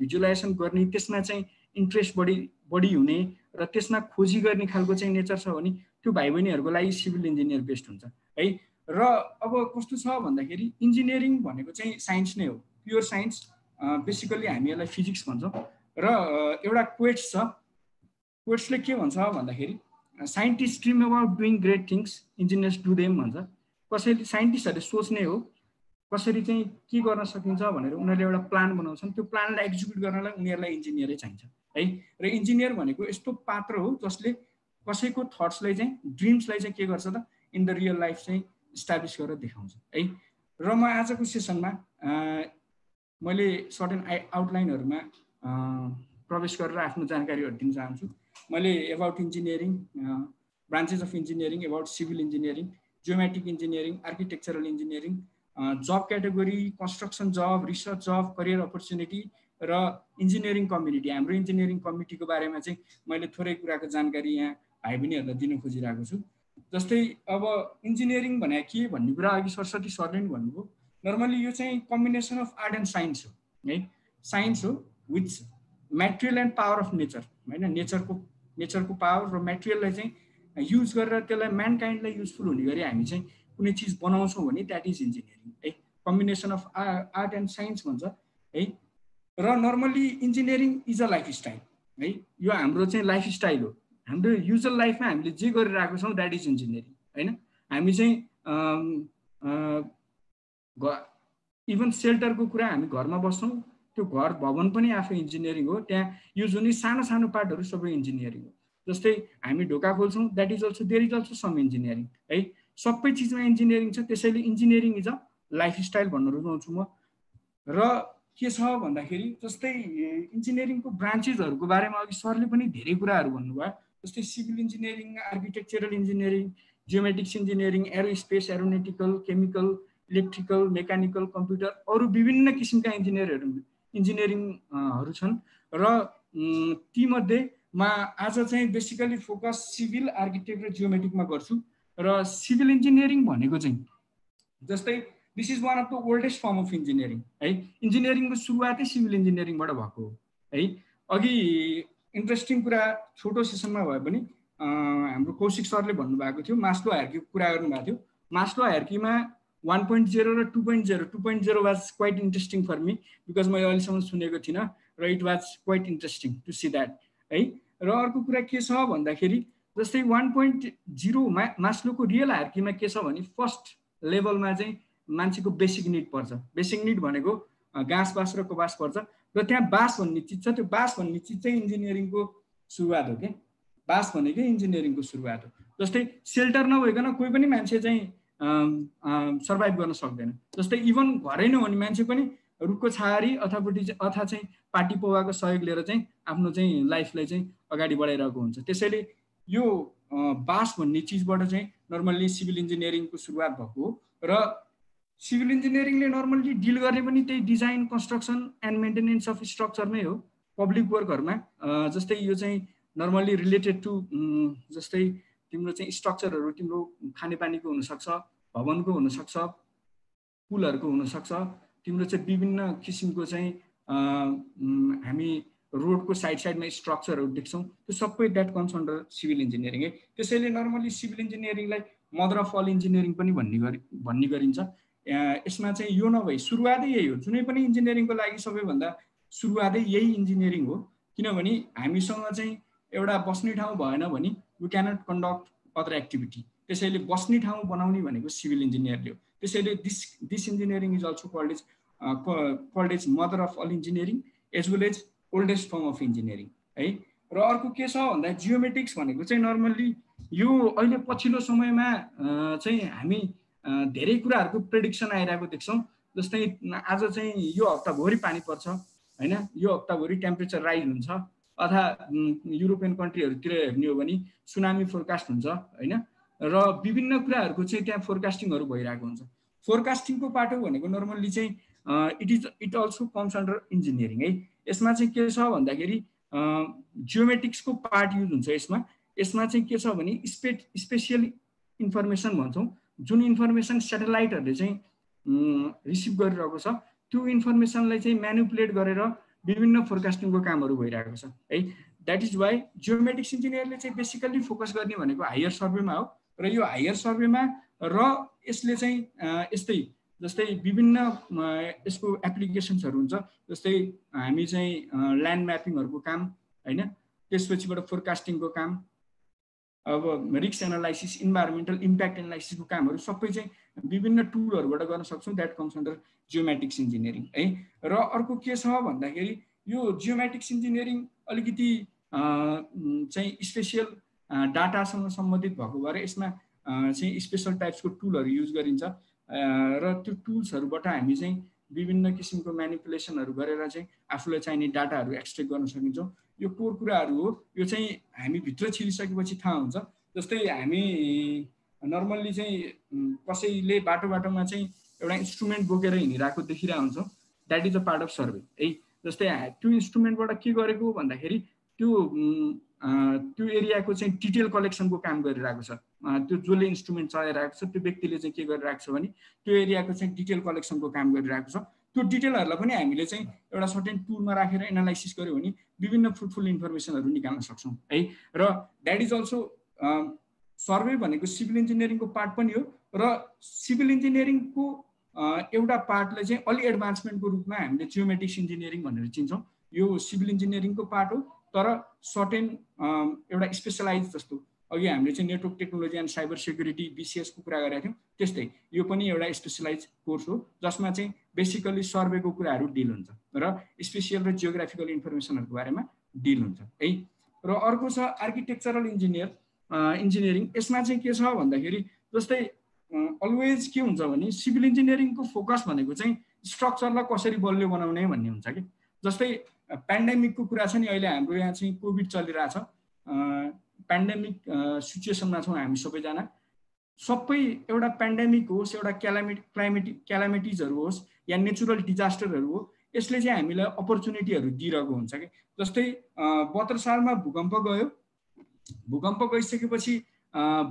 भिजुलाइजेसन गर्ने त्यसमा चाहिँ इन्ट्रेस्ट बढी बढी हुने र त्यसमा खोजी गर्ने खालको चाहिँ नेचर छ भने त्यो भाइ बहिनीहरूको लागि सिभिल इन्जिनियर बेस्ट हुन्छ। है र अब कस्तो छ भन्दाखेरि इन्जिनियरिङ भनेको चाहिँ साइन्स नै हो प्योर साइन्स। बेसिकल्ली हामी यसलाई फिजिक्स भन्छौँ। र एउटा क्वेट्स छ। क्वेट्सले के भन्छ भन्दाखेरि scientist dream about doing great things engineers do them भन्छ। कसैले साइन्टिस्टहरूले सोच्ने हो कसरी चाहिँ के गर्न सकिन्छ भनेर उनीहरूले एउटा प्लान बनाउँछन्। त्यो प्लानलाई एक्जिक्युट गर्नलाई उनीहरूलाई इन्जिनियरै चाहिन्छ। है? र इन्जिनियर भनेको यस्तो पात्र हो जसले कसैको थट्सलाई चाहिँ ड्रिम्सलाई चाहिँ के गर्छ त इन द रियल लाइफ चाहिँ इस्टाब्लिस गरेर देखाउँछ। है? र म आजको सेसनमा मैले सर्टेन आइ आउटलाइनहरूमा प्रवेश गरेर आफ्नो जानकारीहरू दिन चाहन्छु। मैले about engineering branches of engineering about civil engineering geometric engineering architectural engineering job category construction job research job career opportunity र इन्जिनियरिङ कम्युनिटी हाम्रो इन्जिनियरिङ कमिटीको बारेमा चाहिँ मैले थोरै कुराको जानकारी यहाँ भाइ बहिनीहरूलाई दिन खोजिरहेको छु। जस्तै अब इन्जिनियरिङ भने के भन्ने कुरा अघि सरस्वती सरले पनि भन्नुभयो। नर्मली यो चाहिँ combination of art and science हो है साइन्स हो with material and power of nature होइन नेचरको नेचरको पावर र मेटेरियललाई चाहिँ युज गरेर त्यसलाई म्यानकाइन्डलाई युजफुल हुने गरी हामी चाहिँ कुनै चिज बनाउँछौँ भने द्याट इज इन्जिनियरिङ है combination of art and science भन्छ है र normally engineering is a lifestyle है यो हाम्रो चाहिँ लाइफ स्टाइल हो। हाम्रो युजल लाइफमा हामीले जे गरिरहेको छौँ द्याट इज इन्जिनियरिङ होइन? हामी चाहिँ इभन सेल्टरको कुरा हामी घरमा बस्छौँ त्यो घर भवन पनि आफै इन्जिनियरिङ हो त्यहाँ युज हुने सानो सानो पार्टहरू सबै इन्जिनियरिङ हो। जस्तै हामी ढोका खोल्छौँ that is also there is also some engineering है? सबै चिजमा इन्जिनियरिङ छ त्यसैले engineering is a life style भन्न रुचाउँछु म। र के छ भन्दाखेरि जस्तै इन्जिनियरिङको ब्रान्चेसहरूको बारेमा अघि सरले पनि धेरै कुराहरू भन्नुभयो। जस्तै civil engineering architectural engineering geomatics engineering aerospace aeronautical chemical electrical mechanical computer अरू विभिन्न किसिमका इन्जिनियरहरू इन्जिनियरिङहरू छन् र तीमध्येमा आज चाहिँ बेसिकली फोकस सिभिल आर्किटेक्ट र जियोमेटिकमा गर्छु र सिभिल इन्जिनियरिङ भनेको चाहिँ जस्तै this is one of the oldest firm of engineering है। इन्जिनियरिङको सुरुवातै सिभिल इन्जिनियरिङबाट भएको हो है। अघि इन्ट्रेस्टिङ कुरा छोटो सेसनमा भए पनि हाम्रो कौशिक सरले भन्नुभएको थियो मास्लो हायर्कीको कुरा गर्नुभएको थियो। मास्लो हायर्कीमा वान पोइन्ट जेरो र two point zero two point zero was quite interesting for me because मैले अहिलेसम्म सुनेको थिइनँ र it was quite interesting to see that है? र अर्को कुरा के छ भन्दाखेरि जस्तै वान पोइन्ट जिरो मा मास्लोको रियल हार्कीमा के छ भने फर्स्ट लेभलमा चाहिँ मान्छेको बेसिक निड पर्छ। बेसिक निड भनेको घाँस बाँस र कबास पर्छ र त्यहाँ बाँस भन्ने चिज छ। त्यो बाँस भन्ने चिज चाहिँ इन्जिनियरिङको सुरुवात हो कि? बाँस भनेकै इन्जिनियरिङको सुरुवात हो। जस्तै सेल्टर नभइकन कोही पनि मान्छे चाहिँ सर्भाइभ गर्न सक्दैन। जस्तै इभन घरै नै भने मान्छे पनि रुखको छाहारी अथापट्टि अथा चाहिँ पार्टी पौवाको सहयोग लिएर चाहिँ आफ्नो चाहिँ लाइफलाई चाहिँ अगाडि बढाइरहेको हुन्छ। त्यसैले यो बाँस भन्ने चिजबाट चाहिँ नर्मल्ली सिभिल इन्जिनियरिङको सुरुवात भएको हो र सिभिल इन्जिनियरिङले नर्मल्ली डिल गर्ने पनि त्यही design construction and maintenance of structure नै हो पब्लिक वर्कहरूमा जस्तै यो चाहिँ नर्मल्ली रिलेटेड टु जस्तै तिम्रो चाहिँ स्ट्रक्चरहरू तिम्रो खानेपानीको हुनसक्छ भवनको हुनसक्छ पुलहरूको हुनसक्छ तिम्रो चाहिँ विभिन्न किसिमको चाहिँ हामी रोडको साइड साइडमा स्ट्रक्चरहरू देख्छौँ। त्यो सबै that comes under civil engineering है। त्यसैले नर्मली सिभिल इन्जिनियरिङलाई मदर अफ अल इन्जिनियरिङ पनि भन्ने गरी भन्ने गरिन्छ। यसमा चाहिँ यो नभई सुरुवातै यही हो। जुनै पनि इन्जिनियरिङको लागि सबैभन्दा सुरुवातै यही इन्जिनियरिङ हो। किनभने हामीसँग चाहिँ एउटा बस्ने ठाउँ भएन भने we cannot conduct other activity त्यसैले बस्ने ठाउँ बनाउने भनेको सिभिल इन्जिनियरले हो। त्यसैले this this engineering is also called is called is mother of all engineering as well as oldest firm of engineering है? र अर्को के छ भन्दा जियोमेटिक्स भनेको चाहिँ नर्मल्ली यो अहिले पछिल्लो समयमा चाहिँ हामी धेरै कुराहरूको प्रेडिक्सन आइरहेको देख्छौँ। जस्तै आज चाहिँ यो हप्ताभरि पानी पर्छ होइन? यो हप्ताभरि टेम्परेचर राइज हुन्छ। अथवा युरोपियन कन्ट्रीहरूतिर हेर्ने हो भने सुनामी फोरकास्ट हुन्छ होइन? र विभिन्न कुराहरूको चाहिँ त्यहाँ फोरकास्टिङहरू भइरहेको हुन्छ। फोरकास्टिङको पाटो भनेको नर्मल्ली चाहिँ it is it also comes under engineering है? यसमा चाहिँ के छ भन्दाखेरि जियोमेटिक्सको पार्ट युज हुन्छ यसमा। यसमा चाहिँ के छ भने स्पे स्पेसियल इन्फर्मेसन भन्छौँ। जुन इन्फर्मेसन सेटेलाइटहरूले चाहिँ रिसिभ गरिरहेको छ त्यो इन्फर्मेसनलाई चाहिँ म्यानुपुलेट गरेर विभिन्न फोरकास्टिङको कामहरू भइरहेको छ। है द्याट इज वाइ जियोमेटिक्स इन्जिनियरले चाहिँ बेसिकल्ली फोकस गर्ने भनेको हायर सर्वेमा हो। र यो हायर सर्वेमा र यसले चाहिँ यस्तै जस्तै विभिन्न यसको एप्लिकेसन्सहरू हुन्छ जस्तै हामी चाहिँ ल्यान्ड म्यापिङहरूको काम होइन? त्यसपछिबाट फोरकास्टिङको काम अब रिक्स एनालाइसिस इन्भाइरोमेन्टल इम्प्याक्ट एनालाइसिसको कामहरू सबै चाहिँ विभिन्न टुलहरूबाट गर्न सक्छौँ। That comes under geomatics engineering है? र अर्को के छ भन्दाखेरि यो जियोमेटिक्स इन्जिनियरिङ अलिकति चाहिँ स्पेसियल डाटासँग सम्बन्धित भएको भएर यसमा चाहिँ स्पेसल टाइप्सको टुलहरू युज गरिन्छ। र त्यो टुल्सहरूबाट हामी चाहिँ विभिन्न किसिमको मेनिपुलेसनहरू गरेर चाहिँ आफूलाई चाहिने डाटाहरू एक्सट्रेक्ट गर्न सकिन्छौँ। यो कोर कुराहरू हो। यो चाहिँ हामी भित्र छिरिसकेपछि थाहा हुन्छ। जस्तै हामी नर्मल्ली चाहिँ कसैले बाटो बाटोमा चाहिँ एउटा इन्स्ट्रुमेन्ट बोकेर हिँडिरहेको देखिरहेको हुन्छौँ that is a part of survey है जस्तै त्यो इन्स्ट्रुमेन्टबाट के गरेको भन्दाखेरि त्यो त्यो एरियाको चाहिँ डिटेल कलेक्सनको काम गरिरहेको छ। त्यो जसले इन्स्ट्रुमेन्ट चलाइरहेको छ त्यो व्यक्तिले चाहिँ के गरिरहेको छ भने त्यो एरियाको चाहिँ डिटेल कलेक्सनको काम गरिरहेको छ। त्यो डिटेलहरूलाई पनि हामीले चाहिँ एउटा सर्टेन टुलमा राखेर एनालाइसिस गऱ्यो भने विभिन्न फ्रुटफुल इन्फर्मेसनहरू निकाल्न सक्छौँ। है र द्याट इज अल्सो सर्वे भनेको सिभिल इन्जिनियरिङको पार्ट पनि हो र सिभिल इन्जिनियरिङको एउटा पार्टले चाहिँ अलि एडभान्समेन्टको रूपमा हामीले जियोमेटिक्स इन्जिनियरिङ भनेर चिन्छौँ। यो सिभिल इन्जिनियरिङको पार्ट हो तर सर्टेन एउटा स्पेसलाइज जस्तो। अघि हामीले चाहिँ network technology and cyber security बिसिएसको कुरा गरेका थियौँ त्यस्तै। यो पनि एउटा स्पेसलाइज कोर्स हो जसमा चाहिँ बेसिकल्ली सर्वेको कुराहरू डिल हुन्छ र स्पेसियल र जियोग्राफिकल इन्फर्मेसनहरूको बारेमा डिल हुन्छ। है र अर्को छ आर्किटेक्चरल इन्जिनियर। इन्जिनियरिङ यसमा चाहिँ के छ भन्दाखेरि जस्तै अलवेज के हुन्छ भने सिभिल इन्जिनियरिङको फोकस भनेको चाहिँ स्ट्रक्चरलाई कसरी बलियो बनाउने भन्ने हुन्छ कि? जस्तै पेन्डेमिकको कुरा छ नि अहिले हाम्रो यहाँ चाहिँ कोभिड चलिरहेछ। पेन्डेमिक सिचुएसनमा छौँ हामी सबैजना। सबै एउटा पेन्डेमिक होस् एउटा क्यालामिट क्लाइमेट क्यालामिटिजहरू होस् या नेचुरल डिजास्टरहरू हो यसले चाहिँ हामीलाई अपर्च्युनिटीहरू दिइरहेको हुन्छ कि? जस्तै बहत्तर सालमा भूकम्प गयो भूकम्प गइसकेपछि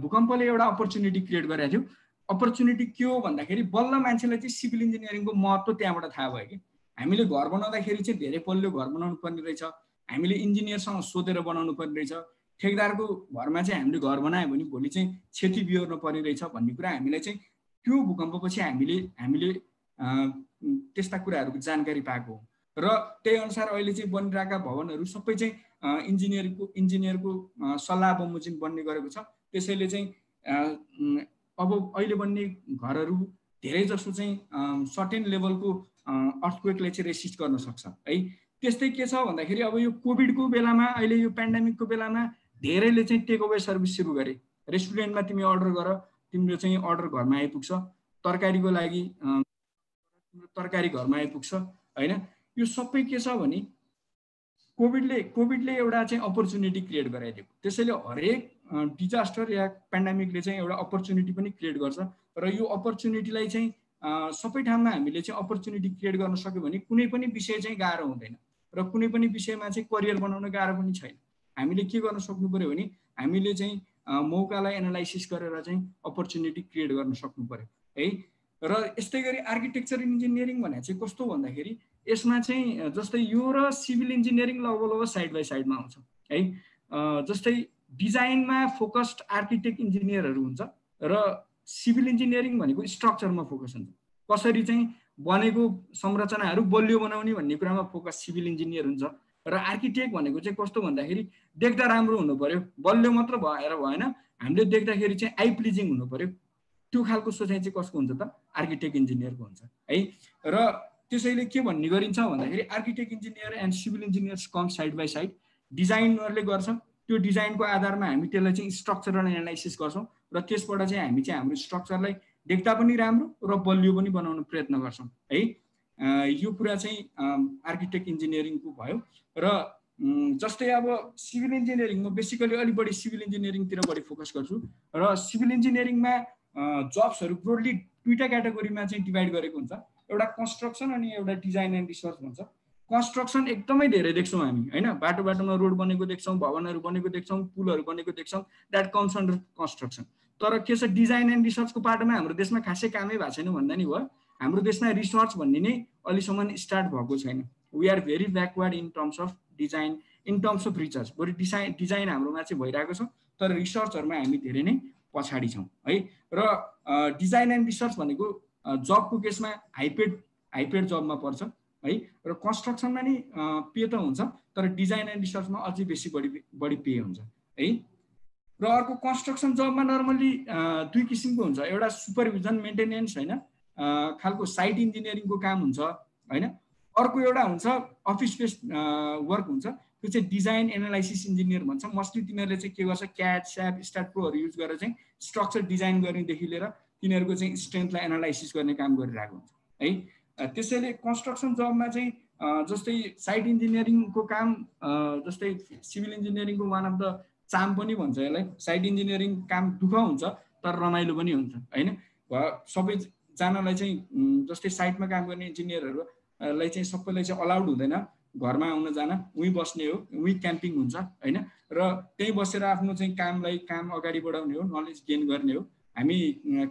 भूकम्पले एउटा अपर्च्युनिटी क्रिएट गरेको थियो। अपर्च्युनिटी के हो भन्दाखेरि बल्ल मान्छेलाई चाहिँ सिभिल इन्जिनियरिङको महत्त्व त्यहाँबाट थाहा भयो कि। हामीले घर बनाउँदाखेरि चाहिँ धेरै पल्लो घर बनाउनु पर्ने रहेछ। हामीले इन्जिनियरसँग सोधेर बनाउनु पर्ने रहेछ। ठेकदारको घरमा चाहिँ हामीले घर बनायो भने भोलि चाहिँ क्षति बिहोर्नु पर्ने रहेछ भन्ने कुरा हामीलाई चाहिँ त्यो भूकम्पपछि हामीले हामीले त्यस्ता कुराहरूको जानकारी पाएको हो। र त्यही अनुसार अहिले चाहिँ बनिरहेका भवनहरू सबै चाहिँ इन्जिनियरको इन्जिनियरको सल्लाह बमोजिम बन्ने गरेको छ। त्यसैले चाहिँ अब अहिले बन्ने घरहरू धेरै जसो चाहिँ सर्टेन लेभलको अर्थक्वेकले चाहिँ रेसिस्ट गर्न सक्छ। है त्यस्तै के छ भन्दाखेरि अब यो कोभिडको बेलामा अहिले यो पेन्डेमिकको बेलामा धेरैले चाहिँ टेक अवे सर्भिस सुरु गरे। रेस्टुरेन्टमा तिमी अर्डर गर तिम्रो चाहिँ अर्डर घरमा आइपुग्छ। तरकारीको लागि तरकारी घरमा आइपुग्छ होइन? यो सबै के छ भने कोभिडले कोभिडले एउटा चाहिँ अपर्च्युनिटी क्रिएट गराइदिएको। त्यसैले हरेक डिजास्टर या पेन्डामिकले चाहिँ एउटा अपर्च्युनिटी पनि क्रिएट गर्छ। र यो अपर्च्युनिटीलाई चाहिँ सबै ठाउँमा हामीले चाहिँ अपर्च्युनिटी क्रिएट गर्न सक्यो भने कुनै पनि विषय चाहिँ गाह्रो हुँदैन। र कुनै पनि विषयमा चाहिँ करियर बनाउन गाह्रो पनि छैन। हामीले के गर्न सक्नु पऱ्यो भने हामीले चाहिँ मौकालाई एनालाइसिस गरेर चाहिँ अपर्च्युनिटी क्रिएट गर्न सक्नु पऱ्यो है? र यस्तै गरी आर्किटेक्चर इन्जिनियरिङ भने चाहिँ कस्तो भन्दाखेरि यसमा चाहिँ जस्तै यो र सिभिल इन्जिनियरिङ लगभग लगभग साइड बाई साइडमा आउँछ। है जस्तै डिजाइनमा फोकस्ड आर्किटेक्ट इन्जिनियरहरू हुन्छ र सिभिल इन्जिनियरिङ भनेको स्ट्रक्चरमा फोकस हुन्छ। कसरी चाहिँ बनेको संरचनाहरू बलियो बनाउने भन्ने कुरामा फोकस सिभिल इन्जिनियर हुन्छ र आर्किटेक्ट भनेको चाहिँ कस्तो भन्दाखेरि देख्दा राम्रो हुनु पऱ्यो बलियो मात्र भएर भएन हामीले देख्दाखेरि चाहिँ आई प्लिजिङ हुनु पऱ्यो त्यो खालको सोचाइ चाहिँ कसको हुन्छ त? आर्किटेक्ट इन्जिनियरको हुन्छ। है र त्यसैले के भन्ने गरिन्छ भन्दाखेरि architect engineer and civil engineers come side by side डिजाइनरले गर्छ त्यो डिजाइनको आधारमा हामी त्यसलाई चाहिँ स्ट्रक्चरल एनालाइसिस गर्छौँ र त्यसबाट चाहिँ हामी चाहिँ हाम्रो स्ट्रक्चरलाई देख्दा पनि राम्रो र बलियो पनि बनाउन प्रयत्न गर्छौँ। है यो कुरा चाहिँ आर्किटेक्ट इन्जिनियरिङको भयो र जस्तै अब सिभिल इन्जिनियरिङमा बेसिकली अलिक बढी सिभिल इन्जिनियरिङतिर बढी फोकस गर्छु र सिभिल इन्जिनियरिङमा जब्सहरू ब्रोडली दुईवटा क्याटेगोरीमा चाहिँ डिभाइड गरेको हुन्छ। एउटा कन्स्ट्रक्सन अनि एउटा डिजाइन एन्ड रिसर्च भन्छ कन्स्ट्रक्सन एकदमै धेरै देख्छौँ हामी होइन? बाटो बाटोमा रोड बनेको देख्छौँ भवनहरू बनेको देख्छौँ पुलहरू बनेको देख्छौँ द्याट कम्स अन्डर कन्स्ट्रक्सन तर के छ डिजाइन एन्ड रिसर्चको पाटोमा हाम्रो देशमा खासै कामै भएको छैन भन्दा नि भयो हाम्रो देशमा रिसर्च भन्ने नै अहिलेसम्म स्टार्ट भएको छैन। We are very backward in terms of design in terms of research बरु डिजाइन डिजाइन हाम्रोमा चाहिँ भइरहेको छ तर रिसर्चहरूमा हामी धेरै नै पछाडि छौँ है? र डिजाइन एन्ड रिसर्च भनेको जबको केसमा हाइपेड हाइपेड जबमा पर्छ है? र कन्स्ट्रक्सनमा नि पे त हुन्छ तर डिजाइन एन्ड रिसर्चमा अझै बेसी बढी बढी पे हुन्छ है? र अर्को कन्स्ट्रक्सन जबमा नर्मल्ली दुई किसिमको हुन्छ। एउटा सुपरभिजन मेन्टेनेन्स होइन खालको साइट इन्जिनियरिङको काम हुन्छ होइन? अर्को एउटा हुन्छ अफिस बेस्ड वर्क हुन्छ त्यो चाहिँ डिजाइन एनालाइसिस इन्जिनियर भन्छ। मोस्टली तिनीहरूले चाहिँ के गर्छ क्याट स्याप स्टार्ट प्रोहरू युज गरेर चाहिँ स्ट्रक्चर डिजाइन गर्नेदेखि लिएर तिनीहरूको चाहिँ स्ट्रेन्थलाई एनालाइसिस गर्ने काम गरिरहेको हुन्छ है? त्यसैले कन्स्ट्रक्सन जबमा चाहिँ जस्तै साइट इन्जिनियरिङको काम जस्तै सिभिल इन्जिनियरिङको वान अफ द चाम पनि भन्छ यसलाई। साइड इन्जिनियरिङ काम दुःख हुन्छ तर रमाइलो पनि हुन्छ होइन? सबैजनालाई चाहिँ जस्तै साइडमा काम गर्ने इन्जिनियरहरूलाई चाहिँ सबैलाई चाहिँ अलाउड हुँदैन। घरमा आउन जान उहीँ बस्ने हो उहीँ क्याम्पिङ हुन्छ होइन? र त्यहीँ बसेर आफ्नो चाहिँ कामलाई काम अगाडि बढाउने हो नलेज गेन गर्ने हो। हामी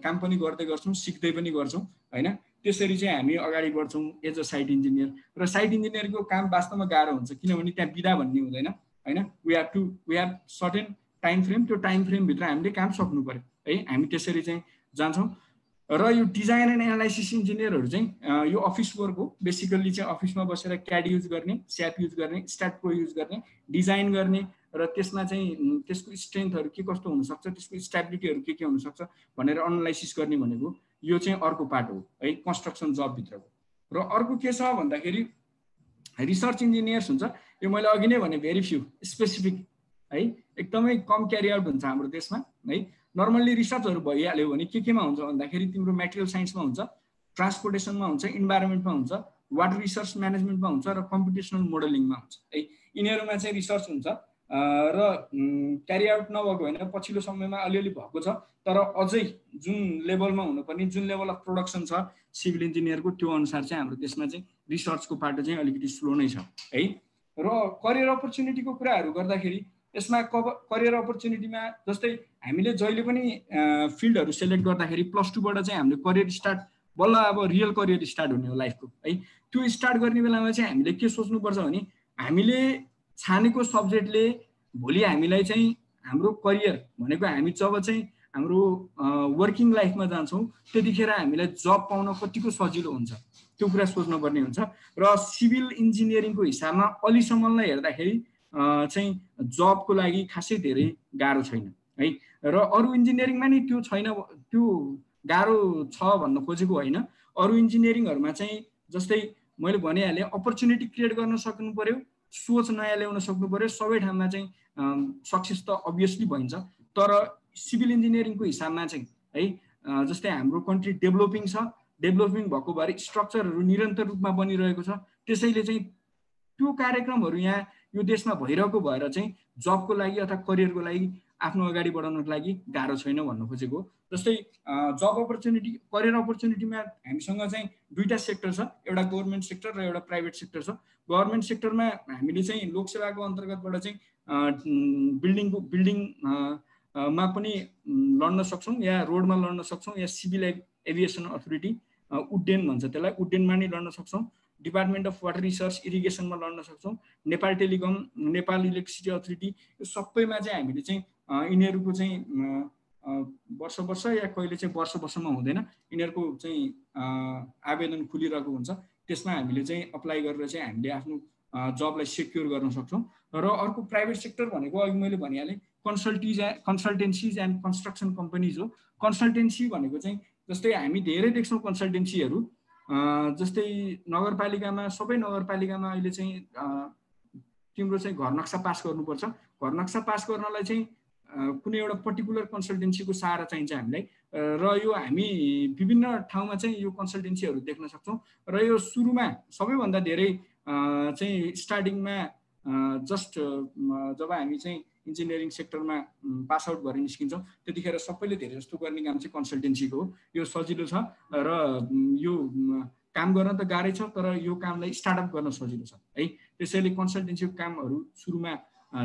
काम पनि गर्दै गर्छौँ सिक्दै पनि गर्छौँ होइन? त्यसरी चाहिँ हामी अगाडि बढ्छौँ एज अ साइट इन्जिनियर र साइट इन्जिनियरको काम वास्तवमा गाह्रो हुन्छ किनभने त्यहाँ बिदा भन्ने हुँदैन होइन? We have to we have certain time frame त्यो टाइम फ्रेमभित्र हामीले काम सक्नु पऱ्यो है? हामी त्यसरी चाहिँ जान्छौँ। र यो डिजाइन एन्ड एनालाइसिस इन्जिनियरहरू चाहिँ यो अफिस वर्क हो। बेसिकल्ली चाहिँ अफिसमा बसेर क्याड युज गर्ने स्याप युज गर्ने स्ट्याट प्रो युज गर्ने डिजाइन गर्ने र त्यसमा चाहिँ त्यसको स्ट्रेन्थहरू के कस्तो हुनसक्छ त्यसको स्ट्याबिलिटीहरू के के हुनसक्छ भनेर एनालाइसिस गर्ने भनेको यो चाहिँ अर्को पार्ट हो है कन्स्ट्रक्सन जबभित्रको र अर्को के छ भन्दाखेरि रिसर्च इन्जिनियर्स हुन्छ यो मैले अघि नै भने भेरी फ्यु स्पेसिफिक है एकदमै कम क्यारी आउट हुन्छ हाम्रो देशमा है। नर्मल्ली रिसर्चहरू भइहाल्यो भने के केमा हुन्छ भन्दाखेरि तिम्रो मेटेरियल साइन्समा हुन्छ ट्रान्सपोर्टेसनमा हुन्छ इन्भाइरोमेन्टमा हुन्छ वाटर रिसर्च म्यानेजमेन्टमा हुन्छ र कम्पिटिसनल मोडलिङमा हुन्छ है। यिनीहरूमा चाहिँ रिसर्च हुन्छ। र क्यारी आउट नभएको होइन पछिल्लो समयमा अलिअलि भएको छ। तर अझै जुन लेभलमा हुनुपर्ने जुन लेभल अफ प्रोडक्सन छ सिभिल इन्जिनियरको त्यो अनुसार चाहिँ हाम्रो त्यसमा चाहिँ रिसर्चको पाटो चाहिँ अलिकति स्लो नै छ है। र करियर अपर्च्युनिटीको कुराहरू गर्दाखेरि यसमा कब करियर अपर्च्युनिटीमा जस्तै हामीले जहिले पनि फिल्डहरू सेलेक्ट गर्दाखेरि प्लस टूबाट चाहिँ हामीले करियर स्टार्ट बल्ल अब रियल करियर स्टार्ट हुने हो लाइफको है। त्यो स्टार्ट गर्ने बेलामा चाहिँ हामीले के सोच्नुपर्छ भने हामीले छानेको सब्जेक्टले भोलि हामीलाई चाहिँ हाम्रो करियर भनेको हामी जब चाहिँ हाम्रो वर्किङ लाइफमा जान्छौँ त्यतिखेर हामीलाई जब पाउन कतिको सजिलो हुन्छ? त्यो कुरा सोच्नुपर्ने हुन्छ। र सिभिल इन्जिनियरिङको हिसाबमा अहिलेसम्मलाई हेर्दाखेरि चाहिँ जबको लागि खासै धेरै गाह्रो छैन है? र अरू इन्जिनियरिङमा नि त्यो छैन त्यो गाह्रो छ भन्न खोजेको होइन। अरू इन्जिनियरिङहरूमा चाहिँ जस्तै मैले भनिहालेँ अपर्च्युनिटी क्रिएट गर्न सक्नु पऱ्यो सोच नयाँ ल्याउन सक्नु पऱ्यो सबै ठाउँमा चाहिँ सक्सेस त अभियसली भइन्छ। तर सिभिल इन्जिनियरिङको हिसाबमा चाहिँ है जस्तै हाम्रो कन्ट्री डेभलोपिङ छ डेभलोपिङ भएको भएर स्ट्रक्चरहरू निरन्तर रूपमा बनिरहेको छ। त्यसैले चाहिँ त्यो कार्यक्रमहरू यहाँ यो देशमा भइरहेको भएर चाहिँ जबको लागि अथवा करियरको लागि आफ्नो अगाडि बढाउनको लागि गाह्रो छैन भन्नु खोजेको जस्तै जब अपर्च्युनिटी करियर अपर्च्युनिटीमा हामीसँग चाहिँ दुईवटा सेक्टर छ। एउटा गभर्मेन्ट सेक्टर र एउटा प्राइभेट सेक्टर छ। गभर्मेन्ट सेक्टरमा हामीले चाहिँ लोकसेवाको अन्तर्गतबाट चाहिँ बिल्डिङको बिल्डिङ मा पनि लड्न सक्छौँ या रोडमा लड्न सक्छौँ या सिभिल एभिएसन अथोरिटी उड्डेन भन्छ त्यसलाई। उड्डेनमा नै लड्न सक्छौँ। डिपार्टमेन्ट अफ वाटर रिसर्च इरिगेसनमा लड्न सक्छौँ। Nepal telecom Nepal electricity authority यो सबैमा चाहिँ हामीले चाहिँ यिनीहरूको चाहिँ वर्ष वर्ष या कहिले चाहिँ वर्ष वर्षमा हुँदैन। यिनीहरूको चाहिँ आवेदन खुलिरहेको हुन्छ। त्यसमा हामीले चाहिँ अप्लाई गरेर चाहिँ हामीले आफ्नो जबलाई सेक्योर गर्न सक्छौँ। र अर्को प्राइभेट सेक्टर भनेको अघि मैले भनिहालेँ consultees consultancies and construction companies हो। कन्सल्टेन्सी भनेको चाहिँ जस्तै हामी धेरै देख्छौँ कन्सल्टेन्सीहरू जस्तै नगरपालिकामा सबै नगरपालिकामा अहिले चाहिँ तिम्रो चाहिँ घर नक्सा पास गर्नुपर्छ। घर नक्सा पास गर्नलाई चाहिँ कुनै एउटा पर्टिकुलर कन्सल्टेन्सीको सहारा चाहिन्छ हामीलाई। र यो हामी विभिन्न ठाउँमा चाहिँ यो कन्सल्टेन्सीहरू देख्न सक्छौँ। र यो सुरुमा सबैभन्दा धेरै चाहिँ स्टार्टिङमा जस्ट जब हामी चाहिँ इन्जिनियरिङ सेक्टरमा पास आउट भएर निस्किन्छौँ त्यतिखेर सबैले धेरै जस्तो गर्ने काम चाहिँ कन्सल्टेन्सीको हो। यो सजिलो छ र यो काम गर्न त गाह्रै छ तर यो कामलाई स्टार्टअप गर्न सजिलो छ है। त्यसैले कन्सल्टेन्सीको कामहरू सुरुमा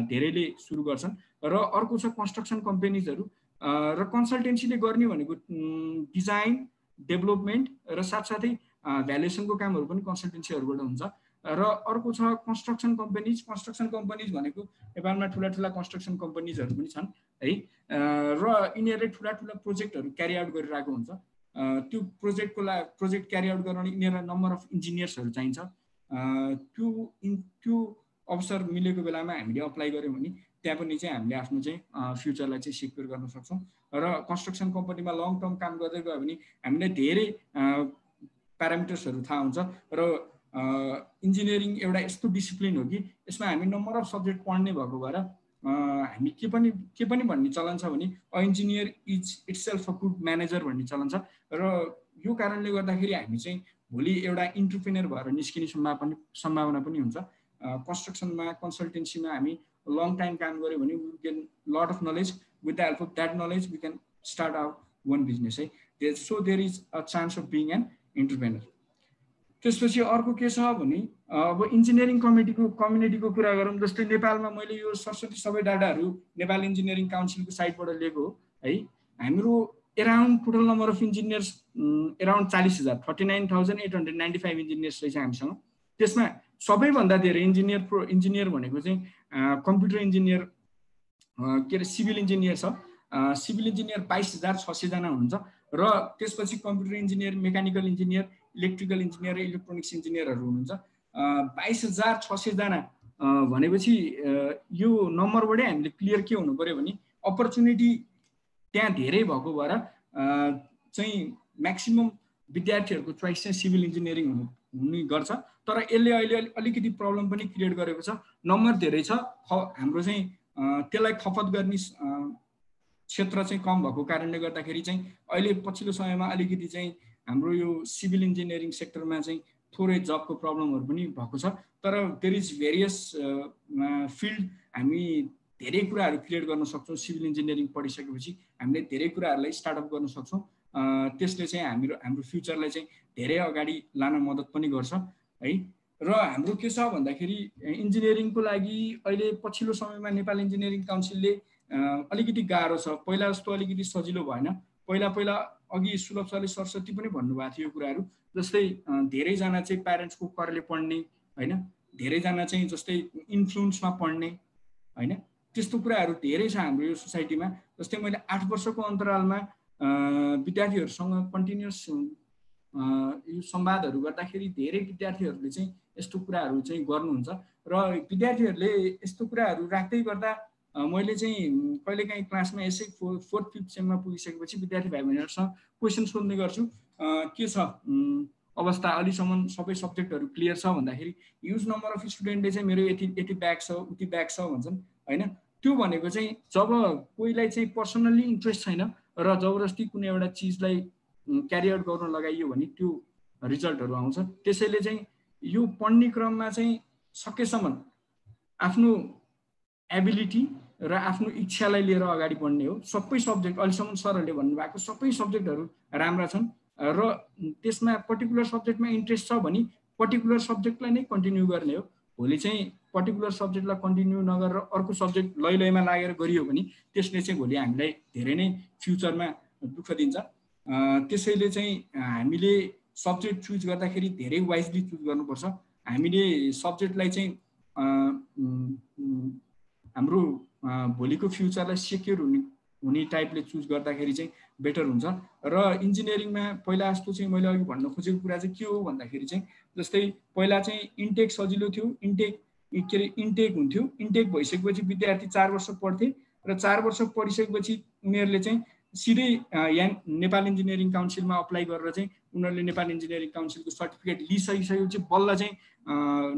धेरैले सुरु गर्छन्। र अर्को छ कन्स्ट्रक्सन कम्पनीजहरू र कन्सल्टेन्सीले गर्ने भनेको डिजाइन डेभलपमेन्ट र साथसाथै भ्यालुएसनको कामहरू पनि कन्सल्टेन्सीहरूबाट हुन्छ। र अर्को छ कन्स्ट्रक्सन कम्पनीज कन्स्ट्रक्सन कम्पनीज भनेको नेपालमा ठुला ठुला कन्स्ट्रक्सन कम्पनीजहरू पनि छन् है। र यिनीहरूले ठुला ठुला प्रोजेक्टहरू क्यारी आउट गरिरहेको हुन्छ। त्यो प्रोजेक्टको लागि प्रोजेक्ट क्यारी आउट गराउने यिनीहरूलाई नम्बर अफ इन्जिनियर्सहरू चाहिन्छ। त्यो त्यो अवसर मिलेको बेलामा हामीले अप्लाई गऱ्यौँ भने त्यहाँ पनि चाहिँ हामीले आफ्नो चाहिँ फ्युचरलाई चाहिँ सिक्योर गर्न सक्छौँ। र कन्स्ट्रक्सन कम्पनीमा लङ टर्म काम गर्दै गयो भने हामीलाई धेरै प्यारामिटर्सहरू थाहा हुन्छ। र इन्जिनियरिङ एउटा यस्तो डिसिप्लिन हो कि यसमा हामी नम्बर अफ सब्जेक्ट पढ्ने भएको भएर हामी के पनि के पनि भन्ने चलन छ भने a engineer is itself a good manager भन्ने चलन छ। र यो कारणले गर्दाखेरि हामी चाहिँ भोलि एउटा इन्टरप्रिनियर भएर निस्किने सम्भावना पनि सम्भावना पनि हुन्छ। कन्स्ट्रक्सनमा कन्सल्टेन्सीमा हामी लङ टाइम काम गऱ्यो भने we can lot of knowledge with the help of that knowledge we can start out one business है so there is a chance of being an entrepreneur त्यसपछि अर्को के छ भने अब इन्जिनियरिङ कमिटीको कम्युनिटीको कुरा गरौँ। जस्तै नेपालमा मैले यो सरस्वती सबै डाटाहरू नेपाल इन्जिनियरिङ काउन्सिलको साइटबाट लिएको हो है? हाम्रो around total number of engineers around चालिस हजार thirty nine thousand eight hundred ninety five engineers रहेछ हामीसँग। त्यसमा सबैभन्दा धेरै इन्जिनियर प्रो इन्जिनियर भनेको चाहिँ कम्प्युटर इन्जिनियर के अरे सिभिल इन्जिनियर छ। सिभिल इन्जिनियर बाइस हजार छ सयजना हुनुहुन्छ र त्यसपछि computer engineer mechanical engineer electrical engineer electronics इन्जिनियरहरू हुनुहुन्छ। बाइस हजार छ सयजना भनेपछि यो नम्बरबाटै हामीले क्लियर के हुनु पऱ्यो भने अपर्च्युनिटी त्यहाँ धेरै भएको भएर चाहिँ म्याक्सिमम् विद्यार्थीहरूको चोइस चाहिँ सिभिल इन्जिनियरिङ हुनु हुने गर्छ। तर यसले अहिले अलिकति प्रब्लम पनि क्रिएट गरेको छ। नम्बर धेरै छ। हाम्रो चाहिँ त्यसलाई खपत गर्ने क्षेत्र चाहिँ कम भएको कारणले गर्दाखेरि चाहिँ अहिले पछिल्लो समयमा अलिकति चाहिँ हाम्रो यो सिभिल इन्जिनियरिङ सेक्टरमा चाहिँ थोरै जबको प्रब्लमहरू पनि भएको छ। तर देयर इज भेरियस फिल्ड हामी धेरै कुराहरू क्लियर गर्न सक्छौँ। सिभिल इन्जिनियरिङ पढिसकेपछि हामीले धेरै कुराहरूलाई स्टार्टअप गर्न सक्छौँ। त्यसले चाहिँ हाम्रो हाम्रो फ्युचरलाई चाहिँ धेरै अगाडि लान मद्दत पनि गर्छ है? र हाम्रो के छ भन्दाखेरि इन्जिनियरिङको लागि अहिले पछिल्लो समयमा नेपाल इन्जिनियरिङ काउन्सिलले अलिकति गाह्रो छ। पहिला जस्तो अलिकति सजिलो भएन। पहिला पहिला अघि सुलभ सरले सरस्वती पनि भन्नुभएको थियो यो कुराहरू जस्तै धेरैजना चाहिँ प्यारेन्ट्सको करले पढ्ने होइन? धेरैजना चाहिँ जस्तै इन्फ्लुएन्समा पढ्ने होइन? त्यस्तो कुराहरू धेरै छ हाम्रो यो सोसाइटीमा। जस्तै मैले आठ वर्षको अन्तरालमा विद्यार्थीहरूसँग कन्टिन्युस यो संवादहरू गर्दाखेरि धेरै विद्यार्थीहरूले चाहिँ यस्तो कुराहरू चाहिँ गर्नुहुन्छ र विद्यार्थीहरूले यस्तो कुराहरू राख्दै गर्दा मैले चाहिँ कहिलेकाहीँ क्लासमा यसै फोर फोर्थ फिफ्थ सेममा पुगिसकेपछि विद्यार्थी भाइ बहिनीहरूसँग क्वेसन सोध्ने गर्छु। के छ अवस्था अहिलेसम्म सबै सब्जेक्टहरू क्लियर छ भन्दाखेरि युज नम्बर अफ स्टुडेन्टले चाहिँ मेरो यति यति ब्याग छ उति ब्याग छ भन्छन् होइन? त्यो भनेको चाहिँ जब कोहीलाई चाहिँ पर्सनल्ली इन्ट्रेस्ट छैन र जबरजस्ती कुनै एउटा चिजलाई क्यारी आउट गर्न लगाइयो भने त्यो रिजल्टहरू आउँछ। त्यसैले चाहिँ यो पढ्ने क्रममा चाहिँ सकेसम्म आफ्नो एबिलिटी र आफ्नो इच्छालाई लिएर अगाडि बढ्ने हो। सबै सब्जेक्ट अहिलेसम्म सरहरूले भन्नुभएको सबै सब्जेक्टहरू राम्रा छन् र त्यसमा पर्टिकुलर सब्जेक्टमा इन्ट्रेस्ट छ भने पर्टिकुलर सब्जेक्टलाई नै कन्टिन्यू गर्ने हो। भोलि चाहिँ पर्टिकुलर सब्जेक्टलाई कन्टिन्यू नगरेर अर्को सब्जेक्ट लै लैमा लागेर गरियो भने त्यसले चाहिँ भोलि हामीलाई धेरै नै फ्युचरमा दुःख दिन्छ। त्यसैले चाहिँ हामीले सब्जेक्ट चुज गर्दाखेरि धेरै वाइजली चुज गर्नुपर्छ। हामीले सब्जेक्टलाई चाहिँ हाम्रो भोलिको फ्युचरलाई सेक्योर हुने हुने टाइपले चुज गर्दाखेरि चाहिँ बेटर हुन्छ र इन्जिनियरिङमा पहिला जस्तो चाहिँ मैले अघि भन्न खोजेको कुरा चाहिँ के हो भन्दाखेरि चाहिँ जस्तै पहिला चाहिँ इन्टेक सजिलो थियो इन्टेक के अरे इन्टेक हुन्थ्यो। इन्टेक भइसकेपछि विद्यार्थी चार वर्ष पढ्थे र चार वर्ष पढिसकेपछि उनीहरूले चाहिँ सिधै यहाँ नेपाल इन्जिनियरिङ काउन्सिलमा अप्लाई गरेर चाहिँ उनीहरूले नेपाल इन्जिनियरिङ काउन्सिलको सर्टिफिकेट लिइसकिसकेपछि बल्ल चाहिँ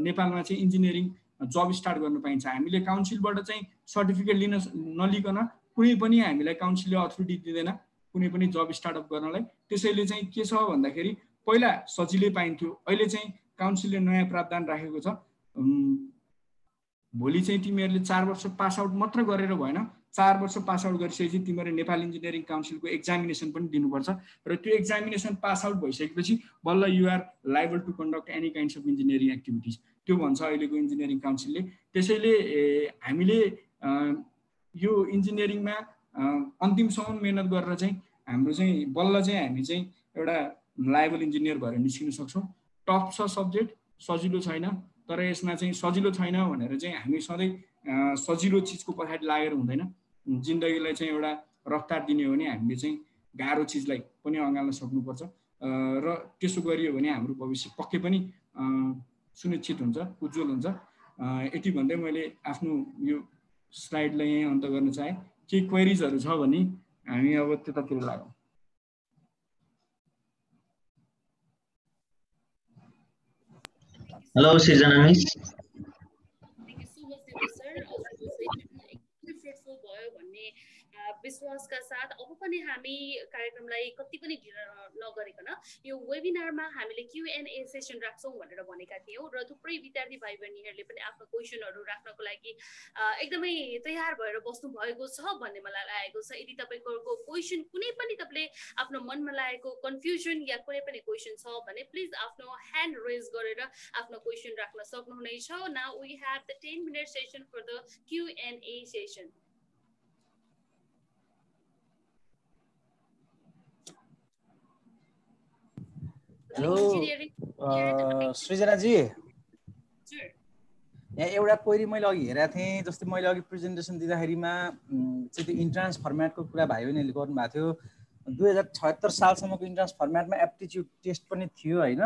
नेपालमा चाहिँ इन्जिनियरिङ जब स्टार्ट गर्न पाइन्छ। हामीले काउन्सिलबाट चाहिँ सर्टिफिकेट लिन नलिकन कुनै पनि हामीलाई काउन्सिलले अथोरिटी दिँदैन कुनै पनि जब स्टार्टअप गर्नलाई। त्यसैले चाहिँ के छ भन्दाखेरि पहिला सजिलै पाइन्थ्यो। अहिले चाहिँ काउन्सिलले नयाँ प्रावधान राखेको छ। भोलि चाहिँ तिमीहरूले चार वर्ष पास आउट मात्र गरेर भएन चार वर्ष पास आउट गरिसकेपछि तिमीहरूले नेपाल इन्जिनियरिङ काउन्सिलको एक्जामिनेसन पनि दिनुपर्छ। र त्यो एक्जामिनेसन पास आउट भइसकेपछि बल्ल you're liable to conduct any kinds of engineering activities त्यो भन्छ अहिलेको इन्जिनियरिङ काउन्सिलले त्यसैले हामीले यो इन्जिनियरिङमा अन्तिमसम्म मिहिनेत गरेर चाहिँ हाम्रो चाहिँ बल्ल चाहिँ हामी चाहिँ एउटा लाइबल इन्जिनियर भएर निस्किन सक्छौँ। टफ छ सब्जेक्ट सजिलो छैन तर यसमा चाहिँ सजिलो छैन भनेर चाहिँ हामी सधैँ सजिलो चिजको पछाडि लागेर हुँदैन। जिन्दगीलाई चाहिँ एउटा रफ्तार दिने हो भने हामीले चाहिँ गाह्रो चिजलाई पनि अँगाल्न सक्नुपर्छ। र त्यसो गरियो भने हाम्रो भविष्य पक्कै पनि सुनिश्चित हुन्छ उज्जवल हुन्छ। यति भन्दै मैले आफ्नो यो स्लाइडलाई यहीँ अन्त गर्न चाहेँ। केही क्वेरिजहरू छ भने हामी अब त्यतातिर लागौँ हेलो सृजना मिस। विश्वासका साथ अब पनि हामी कार्यक्रमलाई कति पनि ढिलो नगरिकन यो वेबिनारमा हामीले क्युएनए सेसन राख्छौँ भनेर भनेका थियौँ र थुप्रै विद्यार्थी भाइ बहिनीहरूले पनि आफ्नो क्वेसनहरू राख्नको लागि एकदमै तयार भएर बस्नु भएको छ भन्ने मलाई लागेको छ। यदि तपाईँको क्वेसन कुनै पनि तपाईँले आफ्नो मनमा लागेको कन्फ्युजन या कुनै पनि क्वेसन छ भने प्लिज आफ्नो ह्यान्ड रेज गरेर आफ्नो क्वेसन राख्न सक्नुहुनेछ। Now we have the ten minute session for the Q and A session. Hello सृजनाजी यहाँ एउटा क्वेरी मैले अघि हेरेको थिएँ जस्तै मैले अघि प्रेजेन्टेसन दिँदाखेरिमा चाहिँ त्यो इन्ट्रान्स फर्मेटको कुरा भाइ बहिनीहरूले गर्नुभएको थियो। दुई हजार छत्तर सालसम्मको इन्ट्रान्स फर्मेटमा एप्टिच्युड टेस्ट पनि थियो होइन?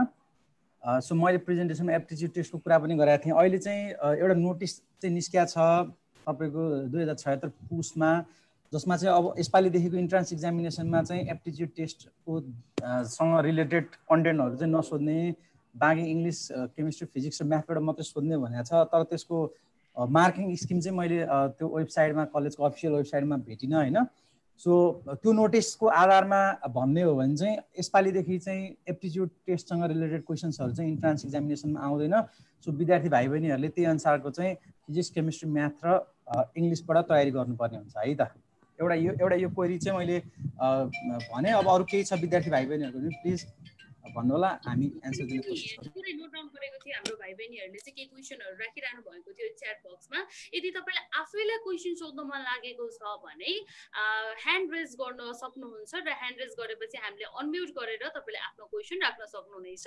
सो मैले प्रेजेन्टेसनमा एप्टिच्युड टेस्टको कुरा पनि गरेको थिएँ। अहिले चाहिँ एउटा नोटिस चाहिँ निस्किया छ तपाईँको दुई हजार छत्तर पुसमा जसमा चाहिँ अब यसपालिदेखिको इन्ट्रान्स इक्जामिनेसनमा चाहिँ एप्टिच्युड टेस्टको सँग रिलेटेड कन्टेन्टहरू चाहिँ नसोध्ने बाँकी इङ्ग्लिस केमिस्ट्री फिजिक्स र म्याथबाट मात्रै सोध्ने भनेको छ। तर त्यसको मार्किङ स्किम चाहिँ मैले त्यो वेबसाइटमा कलेजको अफिसियल वेबसाइटमा भेटिनँ होइन। सो त्यो नोटिसको आधारमा भन्ने हो भने चाहिँ यसपालिदेखि चाहिँ एप्टिच्युड टेस्टसँग रिलेटेड क्वेसन्सहरू चाहिँ इन्ट्रान्स इक्जामिनेसनमा आउँदैन। सो विद्यार्थी भाइ बहिनीहरूले त्यही अनुसारको चाहिँ फिजिक्स केमिस्ट्री म्याथ र इङ्ग्लिसबाट तयारी गर्नुपर्ने हुन्छ है त। एउटा यो एउटा यो क्वेरी चाहिँ मैले भने अब अरू केही छ विद्यार्थी भाइ बहिनीहरूको पनि। प्लिज भन्नु होला हामी एन्सर दिने कोसिस पुरै नोट डाउन गरेको थिएँ हाम्रो भाइ बहिनीहरूले चाहिँ केही क्वेसनहरू राखिरहनु भएको थियो च्याट बक्समा यदि तपाईँलाई आफैलाई क्वेसन सोध्न मन लागेको छ भने ह्यान्ड रेज गर्न सक्नुहुन्छ र ह्यान्ड रेज गरेपछि हामीले अनम्युट गरेर तपाईँले आफ्नो क्वेसन राख्न सक्नुहुनेछ।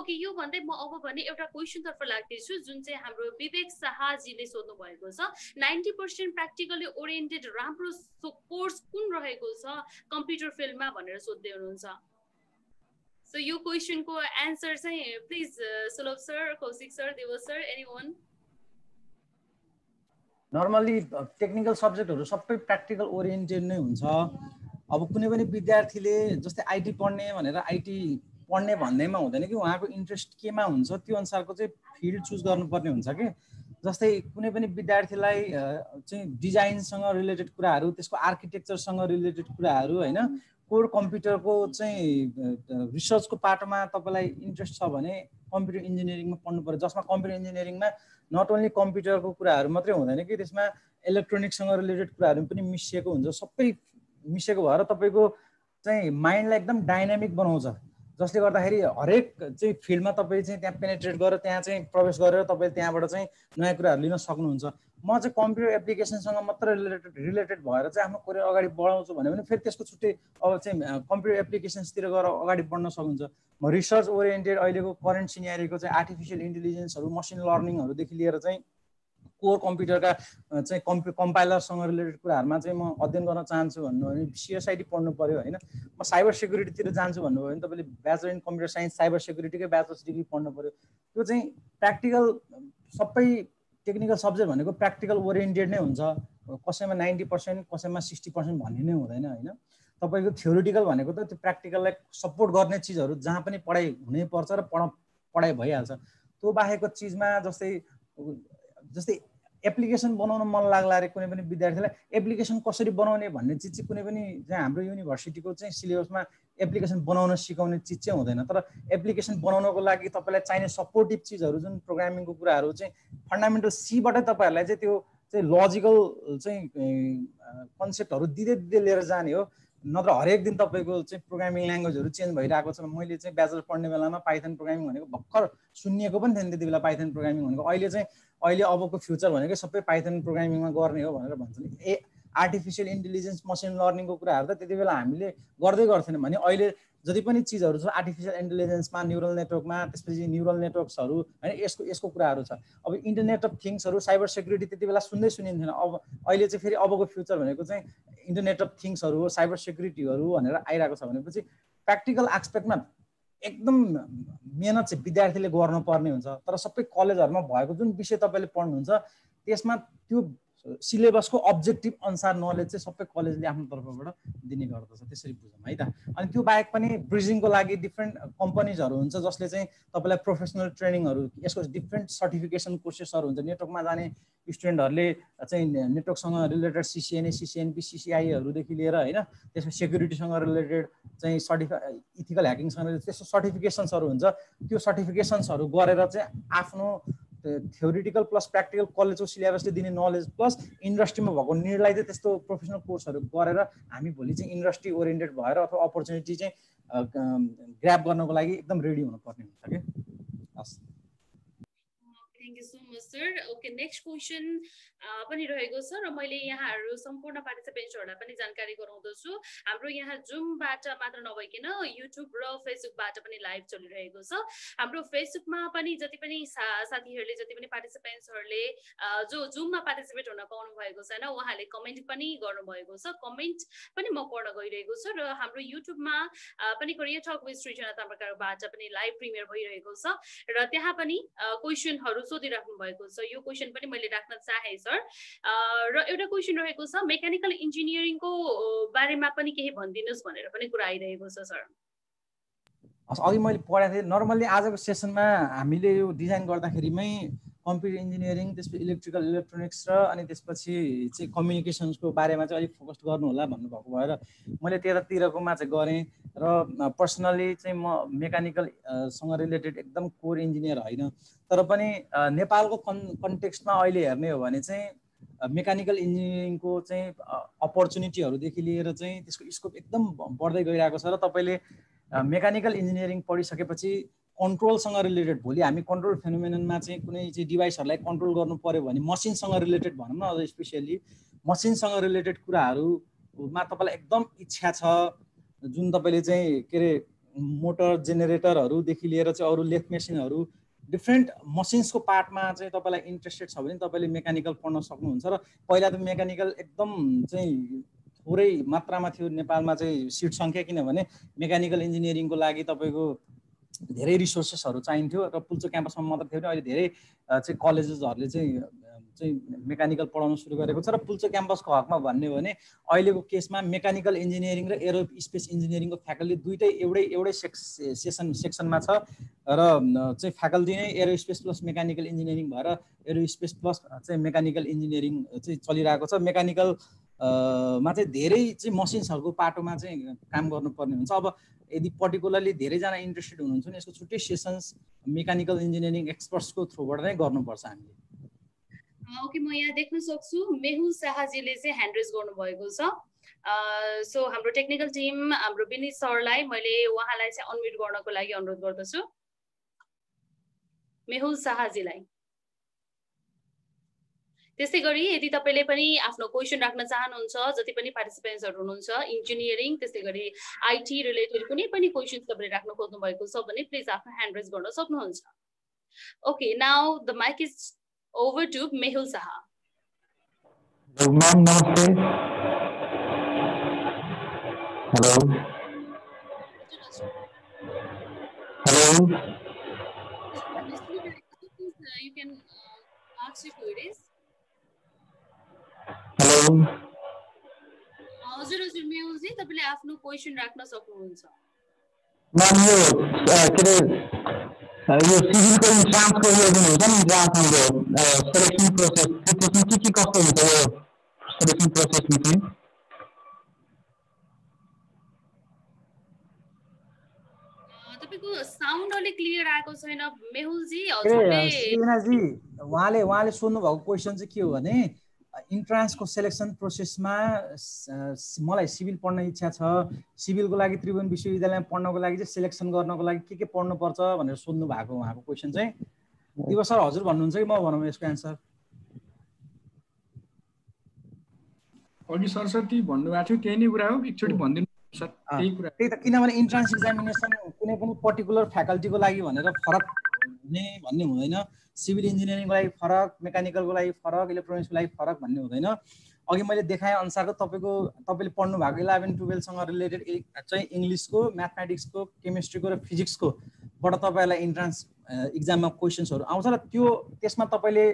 ओके यो भन्दै म अब भने एउटा क्वेसनतर्फ लाग्दैछु जुन चाहिँ हाम्रो विवेक शाहजीले सोध्नु भएको छ। नाइन्टी पर्सेन्ट प्र्याक्टिकली ओरिएन्टेड राम्रो कोर्स कुन रहेको छ कम्प्युटर फिल्डमा भनेर सोध्दै हुनुहुन्छ। सो यो क्वेसनको एन्सर चाहिँ please Sulabh sir Kaushik sir Dev sir any one normally technical सब्जेक्टहरू सबै प्र्याक्टिकल ओरिएन्टेड नै हुन्छ। अब कुनै पनि विद्यार्थीले जस्तै आइटी पढ्ने भनेर आइटी पढ्ने भन्दैमा हुँदैन कि उहाँको इन्ट्रेस्ट केमा हुन्छ त्यो अनुसारको चाहिँ फिल्ड चुज गर्नुपर्ने हुन्छ कि। जस्तै कुनै पनि विद्यार्थीलाई चाहिँ डिजाइनसँग रिलेटेड कुराहरू त्यसको आर्किटेक्चरसँग रिलेटेड कुराहरू होइन। कोर कम्प्युटरको चाहिँ रिसर्चको पाटोमा तपाईँलाई इन्ट्रेस्ट छ भने कम्प्युटर इन्जिनियरिङमा पढ्नु पऱ्यो जसमा कम्प्युटर इन्जिनियरिङमा नट ओन्ली कम्प्युटरको कुराहरू मात्रै हुँदैन कि त्यसमा इलेक्ट्रोनिक्ससँग रिलेटेड कुराहरू पनि मिसिएको हुन्छ। सबै मिसिएको भएर तपाईँको चाहिँ माइन्डलाई एकदम डाइनामिक बनाउँछ। जसले गर्दाखेरि हरेक चाहिँ फिल्डमा तपाईँ चाहिँ त्यहाँ पेनेट्रेट गरेर त्यहाँ चाहिँ प्रवेश गरेर तपाईँ त्यहाँबाट चाहिँ नयाँ कुराहरू लिन सक्नुहुन्छ। म चाहिँ कम्प्युटर एप्लिकेसनसँग मात्र रिलेटेड रिलेटेड भएर चाहिँ आफ्नो करियर अगाडि बढाउँछु भन्यो भने फेरि त्यसको छुट्टै अब चाहिँ कम्प्युटर एप्लिकेसन्सतिर गएर अगाडि बढ्न सक्नुहुन्छ। म रिसर्च ओरिएन्टेड अहिलेको करेन्ट सिनियरीको चाहिँ आर्टिफिसियल इन्टेलिजेन्सहरू मसिन लर्निङहरूदेखि लिएर चाहिँ कोर कम्प्युटरका चाहिँ कम्प्यु कम्पाइलरसँग रिलेटेड कुराहरूमा चाहिँ म अध्ययन गर्न चाहन्छु भन्नुभयो भने सिएसआइटी पढ्नु पऱ्यो होइन। म साइबर सेक्युरिटीतिर जान्छु भन्नुभयो भने तपाईँले bachelor in computer science cyber सेक्युरिटीकै bachelors degree पढ्नु पऱ्यो त्यो चाहिँ प्र्याक्टिकल सबै टेक्निकल सब्जेक्ट भनेको प्र्याक्टिकल ओरिएन्टेड नै हुन्छ। कसैमा नाइन्टी पर्सेन्ट कसैमा सिक्सटी पर्सेन्ट भन्ने नै हुँदैन होइन। तपाईँको थ्योरिटिकल भनेको त त्यो प्र्याक्टिकललाई सपोर्ट गर्ने चिजहरू जहाँ पनि पढाइ हुनैपर्छ र पढ पढाइ भइहाल्छ। त्यो बाहेकको चिजमा जस्तै जस्तै एप्लिकेसन बनाउन मन लाग्ला अरे कुनै पनि विद्यार्थीलाई एप्लिकेसन कसरी बनाउने भन्ने चिज चाहिँ कुनै पनि चाहिँ हाम्रो युनिभर्सिटीको चाहिँ सिलेबसमा एप्लिकेसन बनाउन सिकाउने चिज चाहिँ हुँदैन। तर एप्लिकेसन बनाउनको लागि तपाईँलाई चाहिने सपोर्टिभ चिजहरू जुन प्रोग्रामिङको कुराहरू चाहिँ फन्डामेन्टल सीबाटै तपाईँहरूलाई चाहिँ त्यो चाहिँ लजिकल चाहिँ कन्सेप्टहरू दिँदै दिँदै लिएर जाने हो। नत्र हरेक दिन तपाईँको चाहिँ प्रोग्रामिङ ल्याङ्ग्वेजहरू चेन्ज भइरहेको छ। मैले चाहिँ ब्याचलर पढ्ने बेलामा पाइथन प्रोग्रामिङ भनेको भर्खर सुनिएको पनि थिएन त्यति बेला पाइथन प्रोग्रामिङ भनेको। अहिले चाहिँ अहिले अबको फ्युचर भनेको सबै पाइथन प्रोग्रामिङमा गर्ने हो भनेर भन्छन् ए आर्टिफिसियल इन्टेलिजेन्स मसिन लर्निङको कुराहरू त त्यति बेला हामीले गर्दै गर्थेनौँ भने अहिले जति पनि चिजहरू छ आर्टिफिसियल इन्टेलिजेन्समा न्युरल नेटवर्कमा त्यसपछि न्युरल नेटवर्क्सहरू होइन यसको यसको कुराहरू छ। अब इन्टरनेट अफ थिङ्सहरू साइबर सेक्युरिटी त्यति बेला सुन्दै सुनिन्थेन। अब अहिले चाहिँ फेरि अबको फ्युचर भनेको चाहिँ इन्टरनेट अफ थिङ्सहरू साइबर सेक्युरिटीहरू भनेर आइरहेको छ भनेपछि प्र्याक्टिकल एस्पेक्टमा एकदम मिहिनेत चाहिँ विद्यार्थीले गर्नुपर्ने हुन्छ। तर सबै कलेजहरूमा भएको जुन विषय तपाईँले पढ्नुहुन्छ त्यसमा त्यो सिलेबसको अब्जेक्टिभ अनुसार नलेज चाहिँ सबै कलेजले आफ्नो तर्फबाट दिने गर्दछ त्यसरी बुझौँ है त। अनि त्यो बाहेक पनि ब्रिजिङको लागि डिफ्रेन्ट कम्पनीजहरू हुन्छ जसले चाहिँ तपाईँलाई प्रोफेसनल ट्रेनिङहरू यसको डिफ्रेन्ट सर्टिफिकेसन कोर्सेसहरू हुन्छ। नेटवर्कमा जाने स्टुडेन्टहरूले चाहिँ नेटवर्कसँग रिलेटेड सिसिएनए सिसिएनपी सिसिआईहरूदेखि लिएर होइन त्यसमा सेक्युरिटीसँग रिलेटेड चाहिँ सर्टिफाई इथिकल ह्याकिङसँग त्यस्तो सर्टिफिकेसन्सहरू हुन्छ। त्यो सर्टिफिकेसन्सहरू गरेर चाहिँ आफ्नो थ्योरिटिकल प्लस प्र्याक्टिकल कलेजको सिलेबसले दिने नलेज प्लस इन्डस्ट्रीमा भएको निर्णय चाहिँ त्यस्तो प्रोफेसनल कोर्सहरू गरेर हामी भोलि चाहिँ इन्डस्ट्री ओरिएन्टेड भएर अथवा अपर्च्युनिटी चाहिँ ग्राप गर्नको लागि एकदम रेडी हुनुपर्ने हुन्छ कि हस् thank you so much sir okay next question पनि रहेको छ र मैले यहाँहरू सम्पूर्ण पार्टिसिपेन्ट्सहरूलाई पनि जानकारी गराउँदछु। हाम्रो यहाँ जुमबाट मात्र नभइकन युट्युब र फेसबुकबाट पनि लाइभ चलिरहेको छ। हाम्रो फेसबुकमा पनि जति पनि सा साथीहरूले जति पनि पार्टिसिपेन्ट्सहरूले जो जुममा पार्टिसिपेट हुन पाउनु भएको छैन उहाँले कमेन्ट पनि गर्नुभएको छ। कमेन्ट पनि म पढ्न गइरहेको छु र हाम्रो युट्युबमा पनि कोरिया टक विथ सृजना ताम्रकारबाट पनि लाइभ प्रिमियर भइरहेको छ। र त्यहाँ पनि क्वेसनहरू सोधिराख्नु भएको छ। यो क्वेसन पनि मैले राख्न चाहेँ सर। र एउटा क्वेसन रहेको छ मेकानिकल इन्जिनियरिङको बारेमा पनि केही भनिदिनुहोस् भनेर पनि कुरा आइरहेको छ सर। अघि मैले पढाएको थिएँ। नर्मल्ली आजको सेसनमा हामीले यो डिजाइन गर्दाखेरिमै कम्प्युटर इन्जिनियरिङ त्यसपछि इलेक्ट्रिकल इलेक्ट्रोनिक्स र अनि त्यसपछि चाहिँ कम्युनिकेसन्सको बारेमा चाहिँ अलिक फोकस गर्नु होला भन्नुभएको भएर मैले त्यतातिरकोमा चाहिँ गरेँ र पर्सनली चाहिँ म मेकानिकल सँग रिलेटेड एकदम कोर इन्जिनियर होइन। तर पनि नेपालको कन् कन्टेक्स्टमा अहिले हेर्ने हो भने चाहिँ मेकानिकल इन्जिनियरिङको चाहिँ अपर्च्युनिटीहरूदेखि लिएर चाहिँ त्यसको स्कोप एकदम बढ्दै गइरहेको छ र तपाईँले मेकानिकल इन्जिनियरिङ पढिसकेपछि कन्ट्रोलसँग रिलेटेड भोलि हामी कन्ट्रोल फेनोमेनमा चाहिँ कुनै चाहिँ डिभाइसहरूलाई कन्ट्रोल गर्नु पऱ्यो भने मसिनसँग रिलेटेड भनौँ न स्पेसियली मसिनसँग रिलेटेड कुराहरूमा तपाईँलाई एकदम इच्छा छ जुन तपाईँले चाहिँ के अरे मोटर जेनेरेटरहरूदेखि लिएर चाहिँ अरू लेथ मेसिनहरू डिफ्रेन्ट मसिन्सको पार्टमा चाहिँ तपाईँलाई इन्ट्रेस्टेड छ भने तपाईँले मेकानिकल पढ्न सक्नुहुन्छ र पहिला त मेकानिकल एकदम चाहिँ थोरै मात्रामा थियो नेपालमा चाहिँ सिट सङ्ख्या किनभने मेकानिकल इन्जिनियरिङको लागि तपाईँको धेरै रिसोर्सेसहरू चाहिन्थ्यो र पुल्चो क्याम्पसमा मात्र थियो भने अहिले धेरै चाहिँ कलेजेसहरूले चाहिँ चाहिँ मेकानिकल पढाउन सुरु गरेको छ र पुल्चो क्याम्पसको हकमा भन्ने हो भने अहिलेको केसमा मेकानिकल इन्जिनियरिङ र एरो स्पेस इन्जिनियरिङको फ्याकल्टी दुइटै एउटै एउटै सेक्स सेसन सेक्सनमा छ र चाहिँ फ्याकल्टी नै aerospace plus mechanical engineering भएर एरो स्पेस प्लस चाहिँ मेकानिकल इन्जिनियरिङ चाहिँ चलिरहेको छ। मेकानिकल मा चाहिँ धेरै चाहिँ मसिन्सहरूको पाटोमा चाहिँ काम गर्नुपर्ने हुन्छ। अब यदि पर्टिकुलरली धेरैजना इन्ट्रेस्टेड हुनुहुन्छ भने यसको छुट्टै सेसन्स मेकानिकल इन्जिनियरिङ एक्सपर्ट्सको थ्रुबाट नै गर्नुपर्छ हामीले। ओके म यहाँ देख्न सक्छु मेहुल शाहजीले चाहिँ ह्यान्ड रेज गर्नुभएको छ। सो हाम्रो टेक्निकल टिम हाम्रो विनित सरलाई मैले उहाँलाई चाहिँ अनम्युट गर्नको लागि अनुरोध गर्दछु। मेहुल शाहजीलाई। त्यस्तै गरी यदि तपाईँले पनि आफ्नो क्वेसन राख्न चाहनुहुन्छ जति पनि पार्टिसिपेन्ट्सहरू हुनुहुन्छ इन्जिनियरिङ त्यस्तै गरी आइटी रिलेटेड कुनै पनि क्वेसन तपाईँले राख्न खोज्नु भएको छ भने प्लिज आफ्नो ह्यान्ड रेज गर्न सक्नुहुन्छ okay now the mic is over to Mehul Shah Hello. Hello. You can uh, ask your queries. Hello हजुर हजुर मेहुलजी तपाईँले आफ्नो क्वेसन राख्न सक्नुहुन्छ। म्याम यो के अरे यो सिभिलको इन्ट्रान्सको यो जुन हुन्छ नि इन्ट्रान्सको सेलेक्सन प्रोसेस त्यसमा के के कस्तो हुन्छ यो सेलेक्सन प्रोसेसमा चाहिँ तपाईँको साउन्ड अलिक क्लियर आएको छैन। मेहुलजी हजुरले उहाँले उहाँले सोध्नु भएको क्वेसन चाहिँ के हो भने इन्ट्रान्सको सेलेक्सन प्रोसेसमा मलाई सिभिल पढ्न इच्छा छ। सिभिलको लागि त्रिभुवन विश्वविद्यालयमा पढ्नको लागि चाहिँ सेलेक्सन गर्नको लागि के के पढ्नुपर्छ भनेर सोध्नु भएको उहाँको क्वेसन चाहिँ। दिवस सर हजुर भन्नुहुन्छ कि म भनौँ यसको एन्सर अघि सरस्वती भन्नुभएको थियो त्यही नै कुरा हो एकचोटि भनिदिनु सर त्यही कुरा। त्यही त किनभने इन्ट्रान्स इक्जामिनेसन कुनै पनि पर्टिकुलर फ्याकल्टीको लागि भनेर फरक हुने भन्ने हुँदैन। सिभिल इन्जिनियरिङको लागि फरक मेकानिकलको लागि फरक इलेक्ट्रोनिक्सको लागि फरक भन्ने हुँदैन। अघि मैले देखाएँ अनुसारको तपाईँको तपाईँले पढ्नु भएको इलेभेन टुवेल्भसँग रिलेटेड चाहिँ इङ्ग्लिसको म्याथमेटिक्सको केमिस्ट्रीको र फिजिक्सकोबाट तपाईँलाई इन्ट्रान्स इक्जाममा क्वेसन्सहरू आउँछ र त्यो त्यसमा तपाईँले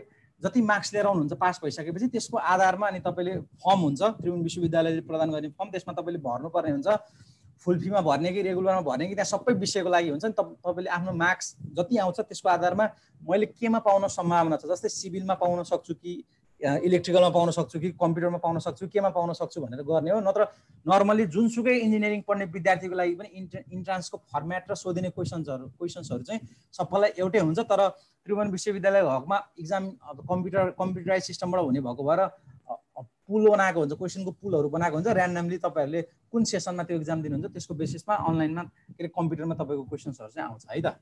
जति मार्क्स लिएर आउनुहुन्छ पास भइसकेपछि त्यसको आधारमा अनि तपाईँले फर्म हुन्छ त्रिभुवन विश्वविद्यालयले प्रदान गर्ने फर्म त्यसमा तपाईँले भर्नुपर्ने हुन्छ। फुल फीमा भर्ने कि रेगुलरमा भर्ने कि त्यहाँ सबै विषयको लागि हुन्छ नि तपाईँले आफ्नो मार्क्स जति आउँछ त्यसको आधारमा मैले केमा पाउन सम्भावना छ? जस्तै सिभिलमा पाउन सक्छु कि इलेक्ट्रिकलमा पाउन सक्छु कि कम्प्युटरमा पाउन सक्छु केमा पाउन सक्छु भनेर गर्ने हो? नत्र नर्मली जुनसुकै इन्जिनियरिङ पढ्ने विद्यार्थीको लागि पनि इन्ट्र इन्ट्रान्सको फर्मेट र सोधिने क्वेसन्सहरू क्वेसन्सहरू चाहिँ सबैलाई एउटै हुन्छ तर त्रिभुवन विश्वविद्यालय हकमा इक्जाम कम्प्युटर कम्प्युटराइज सिस्टमबाट हुने भएको भएर पुल बनाएको हुन्छ क्वेसनको पुलहरू बनाएको हुन्छ। ऱ्यान्डमली तपाईँहरूले कुन सेसनमा त्यो इक्जाम दिनुहुन्छ त्यसको बेसिसमा अनलाइनमा के अरे कम्प्युटरमा तपाईँको क्वेसन्सहरू चाहिँ आउँछ है त?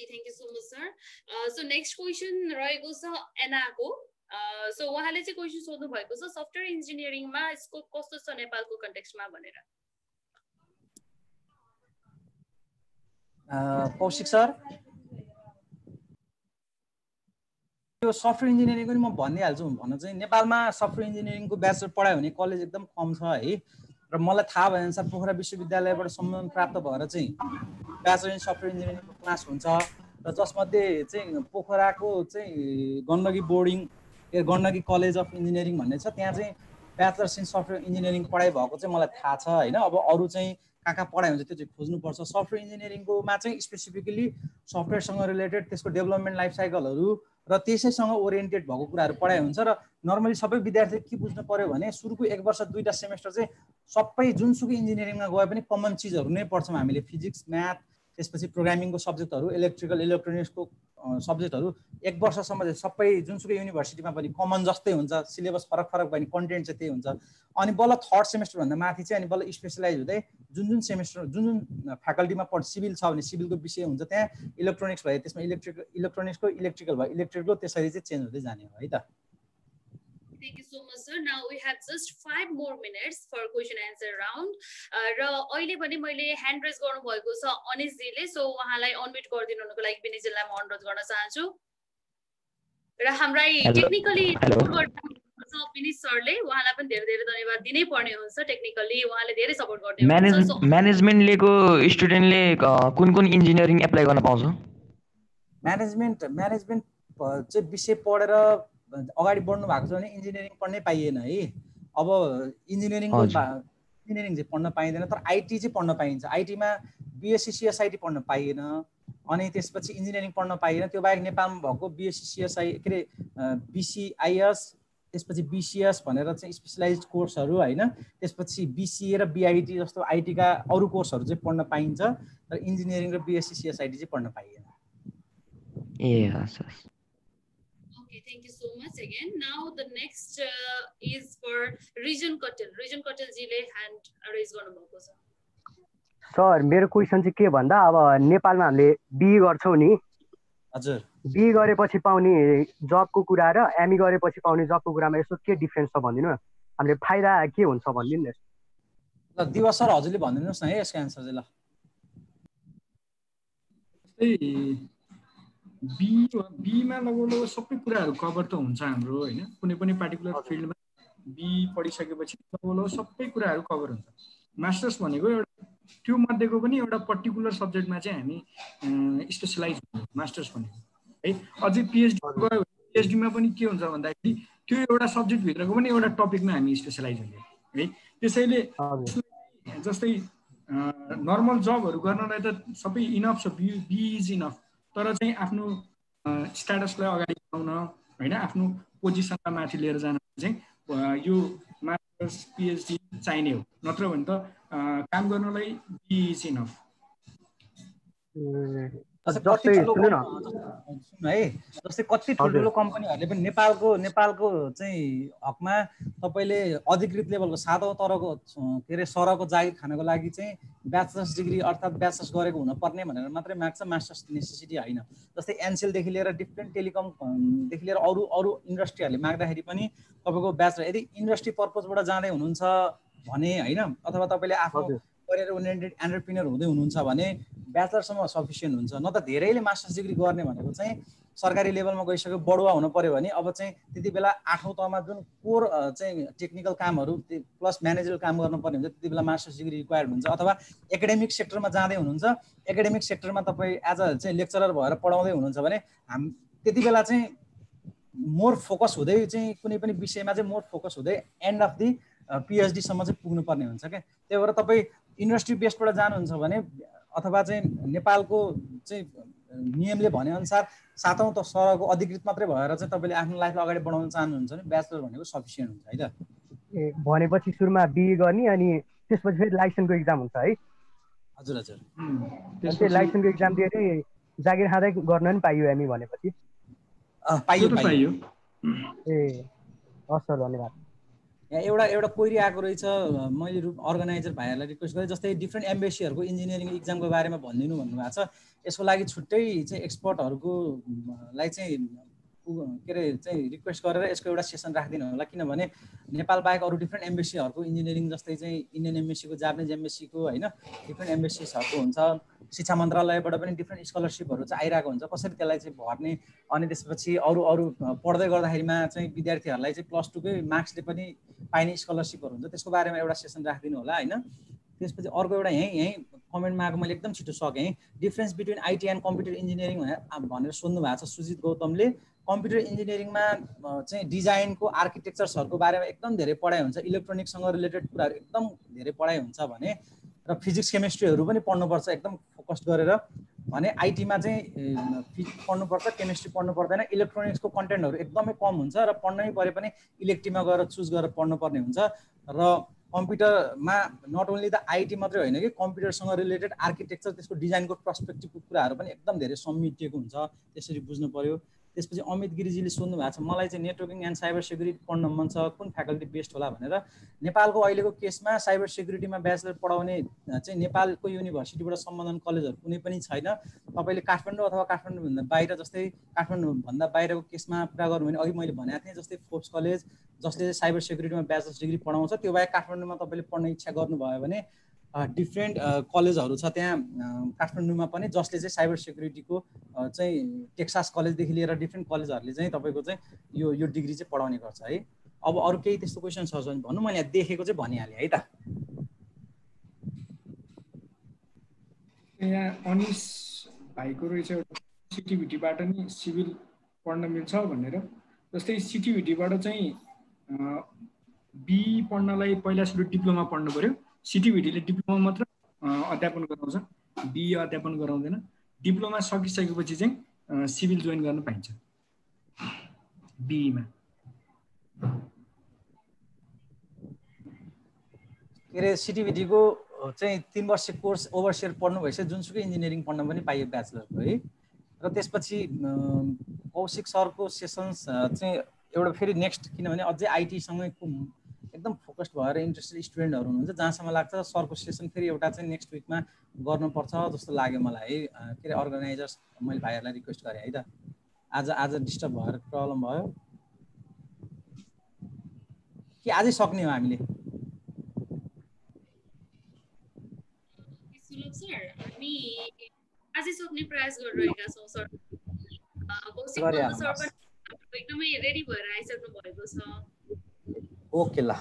You so much, sir. Uh, so next question रहेको छ एनाको सो उहाँले चाहिँ क्वेसन सोध्नु भएको छ सफ्टवेयर इन्जिनियरिङमा स्कोप कस्तो छ नेपालको कन्टेक्स्टमा भनेर? कौशिक सर? यो सफ्टवेयर इन्जिनियरिङ पनि म भनिदिइहाल्छु भन्न चाहिँ नेपालमा सफ्टवेयर इन्जिनियरिङको ब्याचलर पढायो भने कलेज एकदम कम छ है। र मलाई थाहा भए अनुसार पोखरा विश्वविद्यालयबाट सम्मान प्राप्त भएर चाहिँ ब्याचलर इन सफ्टवेयर इन्जिनियरिङको क्लास हुन्छ। र जसमध्ये चाहिँ पोखराको चाहिँ Gandaki boarding Gandaki college of engineering भन्ने छ त्यहाँ चाहिँ ब्याचलर्स इन सफ्टवेयर इन्जिनियरिङ पढाइ भएको चाहिँ मलाई थाहा छ होइन? अब अरू चाहिँ कहाँ कहाँ पढाइ हुन्छ त्यो चाहिँ खोज्नुपर्छ। सफ्टवेयर इन्जिनियरिङकोमा चाहिँ स्पेसिफिकली सफ्टवेयरसँग रिलेटेड त्यसको डेभलपमेन्ट लाइफ साइकलहरू र त्यसैसँग ओरिएन्टेड भएको कुराहरू पढाइ हुन्छ र नर्मली सबै विद्यार्थीले के बुझ्नु पऱ्यो भने सुरुको एक वर्ष दुईवटा सेमेस्टर चाहिँ सबै जुनसुकै इन्जिनियरिङमा गए पनि कमन चिजहरू नै पढ्छौँ हामीले। फिजिक्स म्याथ त्यसपछि प्रोग्रामिङको सब्जेक्टहरू इलेक्ट्रिकल इलेक्ट्रोनिक्सको सब्जेक्टहरू एक वर्षसम्म चाहिँ सबै जुनसुकै युनिभर्सिटीमा पनि कमन जस्तै हुन्छ सिलेबस फरक फरक भयो भने कन्टेन्ट चाहिँ त्यही हुन्छ। अनि बल्ल थर्ड सेमेस्टरभन्दा माथि चाहिँ अनि बल्ल स्पेसलाइज हुँदै जुन जुन सेमेस्टर जुन जुन फ्याकल्टीमा पढ सिभिल छ भने सिभिलको विषय हुन्छ त्यहाँ इलेक्ट्रोनिक्स भयो त्यसमा इलेक्ट्रिक इलेक्ट्रोनिक्सको इलेक्ट्रिकल भयो इलेक्ट्रिकको त्यसरी चाहिँ चेन्ज हुँदै जाने हो है त। Thank you so much, sir. Now we have just five more minutes for question answer round. र अहिले पनि मैले ह्यान्ड रेज गर्नुभएको छ अनिसजीले सो उहाँलाई अनमिट गरिदिनुको लागि विनिजीलाई म अनुरोध गर्न चाहन्छु र हाम्रै टेक्निकली विनिश सरले उहाँलाई पनि धेरै धेरै धन्यवाद दिनै पर्ने हुन्छ टेक्निकली उहाँले धेरै सपोर्ट गर्दै म्यानेजमेन्ट लिएको स्टुडेन्टले कुन कुन इन्जिनियरिङ एप्लाई गर्न पाउँछ म्यानेजमेन्ट म्यानेजमेन्ट चाहिँ विषय पढेर अगाडि बढ्नु भएको छ भने इन्जिनियरिङ पढ्नै पाइएन है। अब इन्जिनियरिङको इन्जिनियरिङ चाहिँ पढ्न पाइँदैन तर आइटी चाहिँ पढ्न पाइन्छ। आइटीमा बिएससी सिएसआइटी पढ्न पाइएन अनि त्यसपछि इन्जिनियरिङ पढ्न पाइएन। त्यो बाहेक नेपालमा भएको बिएससी सिएसआई के अरे बिसिआइएस त्यसपछि बिसिएस भनेर चाहिँ स्पेसलाइज कोर्सहरू होइन त्यसपछि बिसिए र बिआइटी जस्तो आइटीका अरू कोर्सहरू चाहिँ पढ्न पाइन्छ तर इन्जिनियरिङ र बिएससी सिएसआइटी चाहिँ पढ्न पाइएन। ए हस्। Thank you so much again. Now the next uh, is for Region Katil. Region Katil जीले hand raise गर्नुभएको छ. सर मेरो क्वेसन चाहिँ के भन्दा अब नेपालमा हामीले बिए गर्छौँ नि हजुर बिए गरेपछि पाउने जबको कुरा र एमई गरेपछि पाउने जबको कुरामा यसो के डिफ्रेन्स छ भनिदिनु हामीले फाइदा के हुन्छ भनिदिनु न ल दिवस सर हजुरले भनिदिनुहोस् न है यसको एन्सर चाहिँ ल बी बीमा लगभग सबै कुराहरू कभर त हुन्छ हाम्रो होइन? कुनै पनि पार्टिकुलर फिल्डमा बी पढिसकेपछि लगभग सबै कुराहरू कभर हुन्छ। मास्टर्स भनेको एउटा त्यो मध्येको पनि एउटा पर्टिकुलर सब्जेक्टमा चाहिँ हामी स्पेसलाइज हुन्छ मास्टर्स भनेको। है अझै पिएचडी गयो पिएचडीमा पनि के हुन्छ भन्दाखेरि त्यो एउटा सब्जेक्टभित्रको पनि एउटा टपिकमा हामी स्पेसलाइज हुने है? त्यसैले जस्तै नर्मल जबहरू गर्नलाई त सबै इनफ छ बी बी इज इनफ तर चाहिँ आफ्नो स्ट्याटसलाई अगाडि बढाउन होइन आफ्नो पोजिसनलाई माथि लिएर जान चाहिँ यो मास्टर्स पिएचडी चाहिने हो। नत्र भने त काम गर्नलाई बी इनफ है जस्तै कति ठुल्ठुलो कम्पनीहरूले पनि नेपालको नेपालको चाहिँ हकमा तपाईँले अधिकृत लेभलको सातौँ तरको के अरे सरको जागिर खानको लागि चाहिँ ब्याचलर्स डिग्री अर्थात् ब्याचलर्स गरेको हुनुपर्ने भनेर मात्रै माग्छ मास्टर्स नेसेसिटी होइन। जस्तै एनसेलदेखि लिएर डिफ्रेन्ट टेलिकमदेखि लिएर अरू अरू इन्डस्ट्रीहरूले माग्दाखेरि पनि तपाईँको ब्याचलर यदि इन्डस्ट्री पर्पजबाट जाँदै हुनुहुन्छ भने होइन अथवा तपाईँले आफ्नो करियर ओरिएन्टेड एन्टरप्रिनर हुँदै हुनुहुन्छ भने ब्याचलरसम्म सफिसियन्ट हुन्छ। न त धेरैले मास्टर्स डिग्री गर्ने भनेको चाहिँ सरकारी लेभलमा गइसक्यो बढुवा हुनु पऱ्यो भने अब चाहिँ त्यति बेला आठौँ तहमा जुन कोर चाहिँ टेक्निकल कामहरू प्लस म्यानेजरल काम गर्नुपर्ने हुन्छ त्यति बेला मास्टर्स डिग्री रिक्वायर्ड हुन्छ। अथवा एकाडेमिक सेक्टरमा जाँदै हुनुहुन्छ एकाडेमिक सेक्टरमा तपाईँ एज अ चाहिँ लेक्चरर भएर पढाउँदै हुनुहुन्छ भने हाम त्यति बेला चाहिँ मोर फोकस हुँदै चाहिँ कुनै पनि विषयमा चाहिँ मोर फोकस हुँदै एन्ड अफ दि पिएचडीसम्म चाहिँ पुग्नुपर्ने हुन्छ क्या। त्यही भएर तपाईँ इन्डस्ट्री बेसबाट जानुहुन्छ भने अथवा चाहिँ नेपालको चाहिँ नियमले भनेअनुसार सातौँ त सरको अधिकृत मात्रै भएर चाहिँ तपाईँले आफ्नो लाइफलाई अगाडि बढाउन चाहनुहुन्छ भने ब्याचलर भनेको सफिसियन्ट हुन्छ है त? ए भनेपछि सुरुमा बिए गर्ने अनि त्यसपछि फेरि लाइसेन्सको इक्जाम हुन्छ है? हजुर हजुर। त्यो लाइसेन्सको इक्जाम दिएर जागिर खाँदै गर्न पनि पाइयो हामी भनेपछि। पाइयो। पाइयो। ए हस् सर धन्यवाद। यहाँ एउटा एउटा कोइरी आएको रहेछ मैले अर्गनाइजर भाइहरूलाई रिक्वेस्ट गरेँ जस्तै डिफ्रेन्ट एम्बेसीहरूको इन्जिनियरिङ इक्जामको बारेमा भनिदिनु भन्नुभएको छ। यसको लागि छुट्टै चाहिँ एक्सपर्टहरूको लाई चाहिँ के अरे चाहिँ रिक्वेस्ट गरेर यसको एउटा सेसन राखिदिनु होला किनभने नेपाल बाहेक अरू डिफ्रेन्ट एम्बेसीहरूको इन्जिनियरिङ जस्तै चाहिँ इन्डियन एम्बेसीको जापानिज एम्बेसीको होइन डिफ्रेन्ट एम्बेसिसहरूको हुन्छ। शिक्षा मन्त्रालयबाट पनि डिफ्रेन्ट स्कलरसिपहरू चाहिँ आइरहेको हुन्छ। कसरी त्यसलाई चाहिँ भर्ने अनि त्यसपछि अरू अरू पढ्दै गर्दाखेरिमा चाहिँ विद्यार्थीहरूलाई चाहिँ प्लस टूकै मार्क्सले पनि पाइने स्कलरसिपहरू हुन्छ। त्यसको बारेमा एउटा सेसन राखिदिनु होला होइन। त्यसपछि अर्को एउटा यहीँ यहीँ कमेन्टमा आएको मैले एकदम छिटो सकेँ। Difference between IT and computer engineering भनेर सोध्नु भएको छ सुजित गौतमले। कम्प्युटर इन्जिनियरिङमा चाहिँ डिजाइनको आर्किटेक्चर्सहरूको बारेमा एकदम धेरै पढाइ हुन्छ। इलेक्ट्रोनिक्ससँग रिलेटेड कुराहरू एकदम धेरै पढाइ हुन्छ भने र फिजिक्स केमिस्ट्रीहरू पनि पढ्नुपर्छ एकदम फोकस गरेर। भने आइटीमा चाहिँ फिजिक्स पढ्नुपर्छ केमिस्ट्री पढ्नु पर्दैन इलेक्ट्रोनिक्सको कन्टेन्टहरू एकदमै कम हुन्छ र पढ्नै परे पनि इलेक्ट्रिकमा गएर चुज गरेर पढ्नुपर्ने हुन्छ। र कम्प्युटरमा नट ओन्ली द आइटी मात्रै होइन कि कम्प्युटरसँग रिलेटेड आर्किटेक्चर त्यसको डिजाइनको पर्सपेक्टिभको कुराहरू पनि एकदम धेरै समेटिएको हुन्छ। त्यसरी बुझ्नु पऱ्यो त्यसपछि अमित गिरिजीले सोध्नु भएको छ मलाई चाहिँ नेटवर्किङ एन्ड साइबर सेक्युरिटी पढ्न मन छ कुन फ्याकल्टी बेस्ट होला? भनेर। नेपालको अहिलेको केसमा साइबर सेक्युरिटीमा ब्याचलर पढाउने चाहिँ नेपालको युनिभर्सिटीबाट सम्बन्धन कलेजहरू कुनै पनि छैन। तपाईँले काठमाडौँ अथवा काठमाडौँभन्दा बाहिर जस्तै काठमाडौँभन्दा बाहिरको केसमा कुरा गरौँ भने अघि मैले भनेको थिएँ जस्तै फोर्स कलेज जसले साइबर सेक्युरिटीमा ब्याचलर्स डिग्री पढाउँछ त्यो बाहेक काठमाडौँमा तपाईँले पढ्ने इच्छा गर्नुभयो भने डिफ्रेन्ट कलेजहरू छ त्यहाँ काठमाडौँमा पनि जसले चाहिँ साइबर सेक्युरिटीको चाहिँ टेक्सास कलेजदेखि लिएर डिफ्रेन्ट कलेजहरूले चाहिँ तपाईँको चाहिँ यो यो डिग्री चाहिँ पढाउने गर्छ है। अब अरू केही त्यस्तो क्वेसन छ भने भन्नु मैले यहाँ देखेको चाहिँ भनिहालेँ है त। यहाँ अनिस भाइको रहेछ एउटा सिटिभिटीबाट नि सिभिल पढ्न मिल्छ भनेर। जस्तै सिटिभिटीबाट चाहिँ बी पढ्नलाई पहिला सुरु डिप्लोमा पढ्नु पऱ्यो सिटिभिटीले डिप्लोमा मात्र अध्यापन गराउँछ। बिए अध्यापन गराउँदैन। डिप्लोमा सकिसकेपछि चाहिँ सिभिल जोइन गर्न पाइन्छ। बिईमा के अरे सिटिभिटीको चाहिँ तिन वर्ष कोर्स ओभरसियर पढ्नु भएपछि जुनसुकै इन्जिनियरिङ पढ्न पनि पाइयो ब्याचलरको है। र त्यसपछि कौशिक सरको सेसन्स चाहिँ एउटा फेरि नेक्स्ट किनभने अझै आइटीसँगै एकदम फोकस्ड भएर इन्ट्रेस्टेड स्टुडेन्टहरू हुनुहुन्छ जहाँसम्म लाग्छ सरको सेसन फेरि एउटा चाहिँ नेक्स्ट विकमा गर्नुपर्छ जस्तो लाग्यो मलाई है। के अरे अर्गनाइजर्स मैले भाइहरूलाई रिक्वेस्ट गरेँ है त। आज आज डिस्टर्ब भएर प्रब्लम भयो। कि आजै सक्ने हो हामीले? एकदमै रेडी भएर आइसक्नु भएको छ। ओके ल।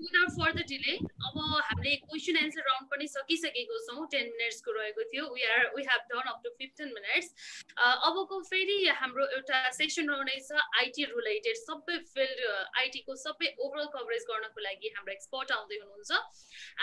विदाउट फर्दर डिले अब हामीले क्वेसन एन्सर राउन्ड पनि सकिसकेको छौँ। टेन मिनट्सको रहेको थियो। We are we have done up to fifteen minutes अबको फेरि हाम्रो एउटा सेसन रहनेछ आइटी रिलेटेड सबै फिल्ड आइटीको सबै ओभरअल कभरेज गर्नको लागि हाम्रो एक्सपर्ट आउँदै हुनुहुन्छ।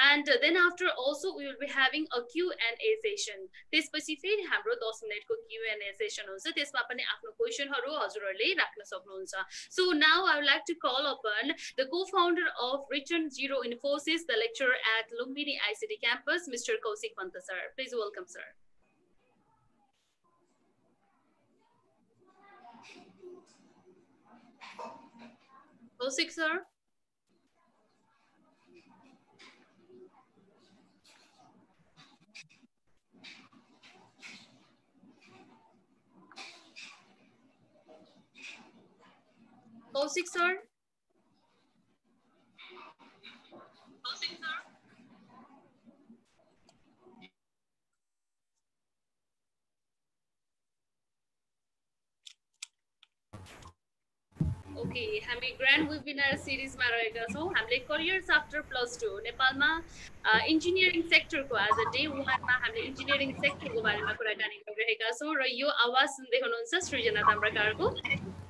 And then after also we will be having a Q and A session त्यसपछि फेरि हाम्रो दस मिनटको क्यु एन्ड ए सेसन हुन्छ। त्यसमा पनि आफ्नो क्वेसनहरू हजुरहरूले राख्न सक्नुहुन्छ। So now I like to call upon the cofounder of Region Zero Infosys, the lecturer at Lumbini ICT campus, Mr. Kausik Pantasar. Please welcome, sir. Kausik, sir. Kausik, sir. Okay हामी grand webinar सिरिजमा रहेका छौँ। हामीले careers after plus two नेपालमा engineering सेक्टरको आज day वानमा हामीले इन्जिनियरिङ सेक्टरको बारेमा कुराकानी गरिरहेका छौँ र यो आवाज सुन्दै हुनुहुन्छ सृजना ताम्राकारको।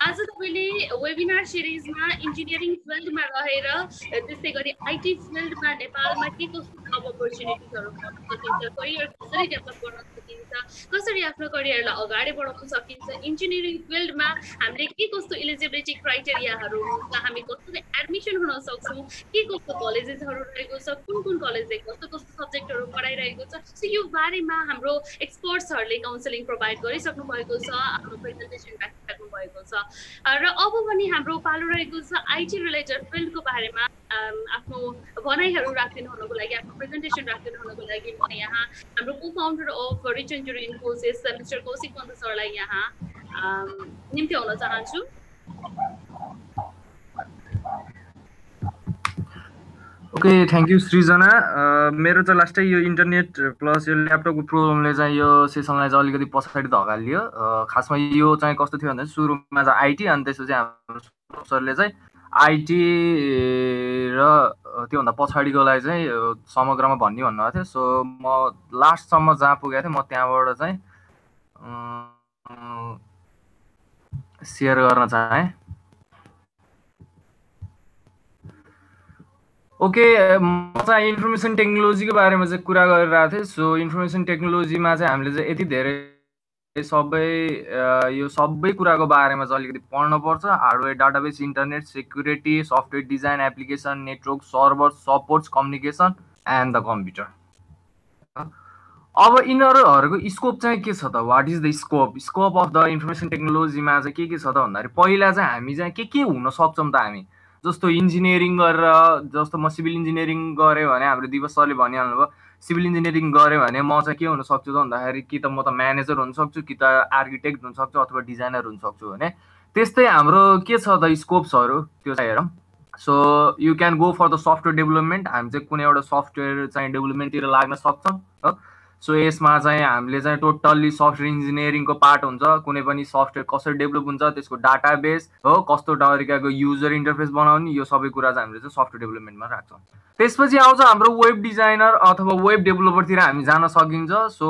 आज तपाईँले वेबिनार सिरिजमा इन्जिनियरिङ फिल्डमा रहेर त्यस्तै गरी आइटी फिल्डमा नेपालमा के कस्तो अपर्च्युनिटिजहरू सकिन्छ करियर कसरी डेभलप गर्न सकिन्छ कसरी आफ्नो करियरलाई अगाडि बढाउन सकिन्छ? इन्जिनियरिङ फिल्डमा हामीले के कस्तो इलिजिबिलिटी क्राइटेरियाहरू हुन्छ? हामी कस्तो एडमिसन हुन सक्छौँ? के कस्तो कलेजेसहरू रहेको छ? कुन कुन कलेजले कस्तो कस्तो सब्जेक्टहरू पढाइरहेको छ? सो यो बारेमा हाम्रो एक्सपर्ट्सहरूले काउन्सिलिङ प्रोभाइड गरिसक्नु भएको छ आफ्नो प्रेजेन्टेसन राखिसक्नु भएको छ। र अब पनि हाम्रो पालो रहेको छ आइटी रिलेटेड फिल्डको बारेमा। आफ्नो भनाइहरू राखिदिनु हुनको लागि आफ्नो प्रेजेन्टेसन राखिदिनु हुनको लागि म यहाँ हाम्रो cofounder of Region Zero Infosys mister Kaushik Pant सरलाई यहाँ निम्ति आउन चाहन्छु ओके थ्याङ्क यू सृजना मेरो चाहिँ लास्टै यो इन्टरनेट प्लस यो ल्यापटपको प्रोब्लमले चाहिँ यो सेसनलाई चाहिँ अलिकति पछाडि धकालियो खासमा यो चाहिँ कस्तो थियो भन्दा सुरुमा चाहिँ आइटी अनि त्यसपछि हाम्रो सरले चाहिँ आइटी र त्योभन्दा पछाडिकोलाई चाहिँ समग्रमा भन्ने भन्नुभएको थियो। सो म लास्टसम्म जहाँ पुगेको थिएँ म त्यहाँबाट चाहिँ सेयर गर्न चाहेँ। ओके म चाहिँ इन्फर्मेसन टेक्नोलोजीको बारेमा चाहिँ कुरा गरिरहेको थिएँ। सो इन्फर्मेसन टेक्नोलोजीमा चाहिँ हामीले चाहिँ यति धेरै सबै यो सबै कुराको बारेमा चाहिँ अलिकति पढ्नुपर्छ। Hardware database internet security software design application network server supports communication and the computer. अब यिनीहरूहरूको स्कोप चाहिँ के छ त? What is the scope scope of the information टेक्नोलोजीमा चाहिँ के के छ त भन्दाखेरि पहिला चाहिँ हामी चाहिँ के के हुन सक्छौँ त हामी? जस्तो इन्जिनियरिङ गरेर जस्तो म सिभिल इन्जिनियरिङ गरेँ भने हाम्रो दिवस सरले भनिहाल्नुभयो। सिभिल इन्जिनियरिङ गरेँ भने म चाहिँ के हुन सक्छु त भन्दाखेरि कि त म त म्यानेजर हुनसक्छु कि त आर्किटेक्ट हुनसक्छु अथवा डिजाइनर हुनसक्छु भने। त्यस्तै हाम्रो के छ त स्कोप्सहरू? त्यो चाहिँ हेरौँ। So you can go for the software development हामी चाहिँ कुनै एउटा सफ्टवेयर चाहिँ डेभलपमेन्टतिर लाग्न सक्छौँ हो। सो यसमा चाहिँ हामीले चाहिँ टोटल्ली सफ्टवेयर इन्जिनियरिङको पार्ट हुन्छ कुनै पनि सफ्टवेयर कसरी डेभलप हुन्छ त्यसको डाटा बेस हो कस्तो तरिकाको युजर इन्टरफेस बनाउने यो सबै कुरा चाहिँ हामीले चाहिँ सफ्टवेयर डेभलपमेन्टमा राख्छौँ। त्यसपछि आउँछ हाम्रो वेब डिजाइनर अथवा वेब डेभलपरतिर हामी जान सकिन्छ। सो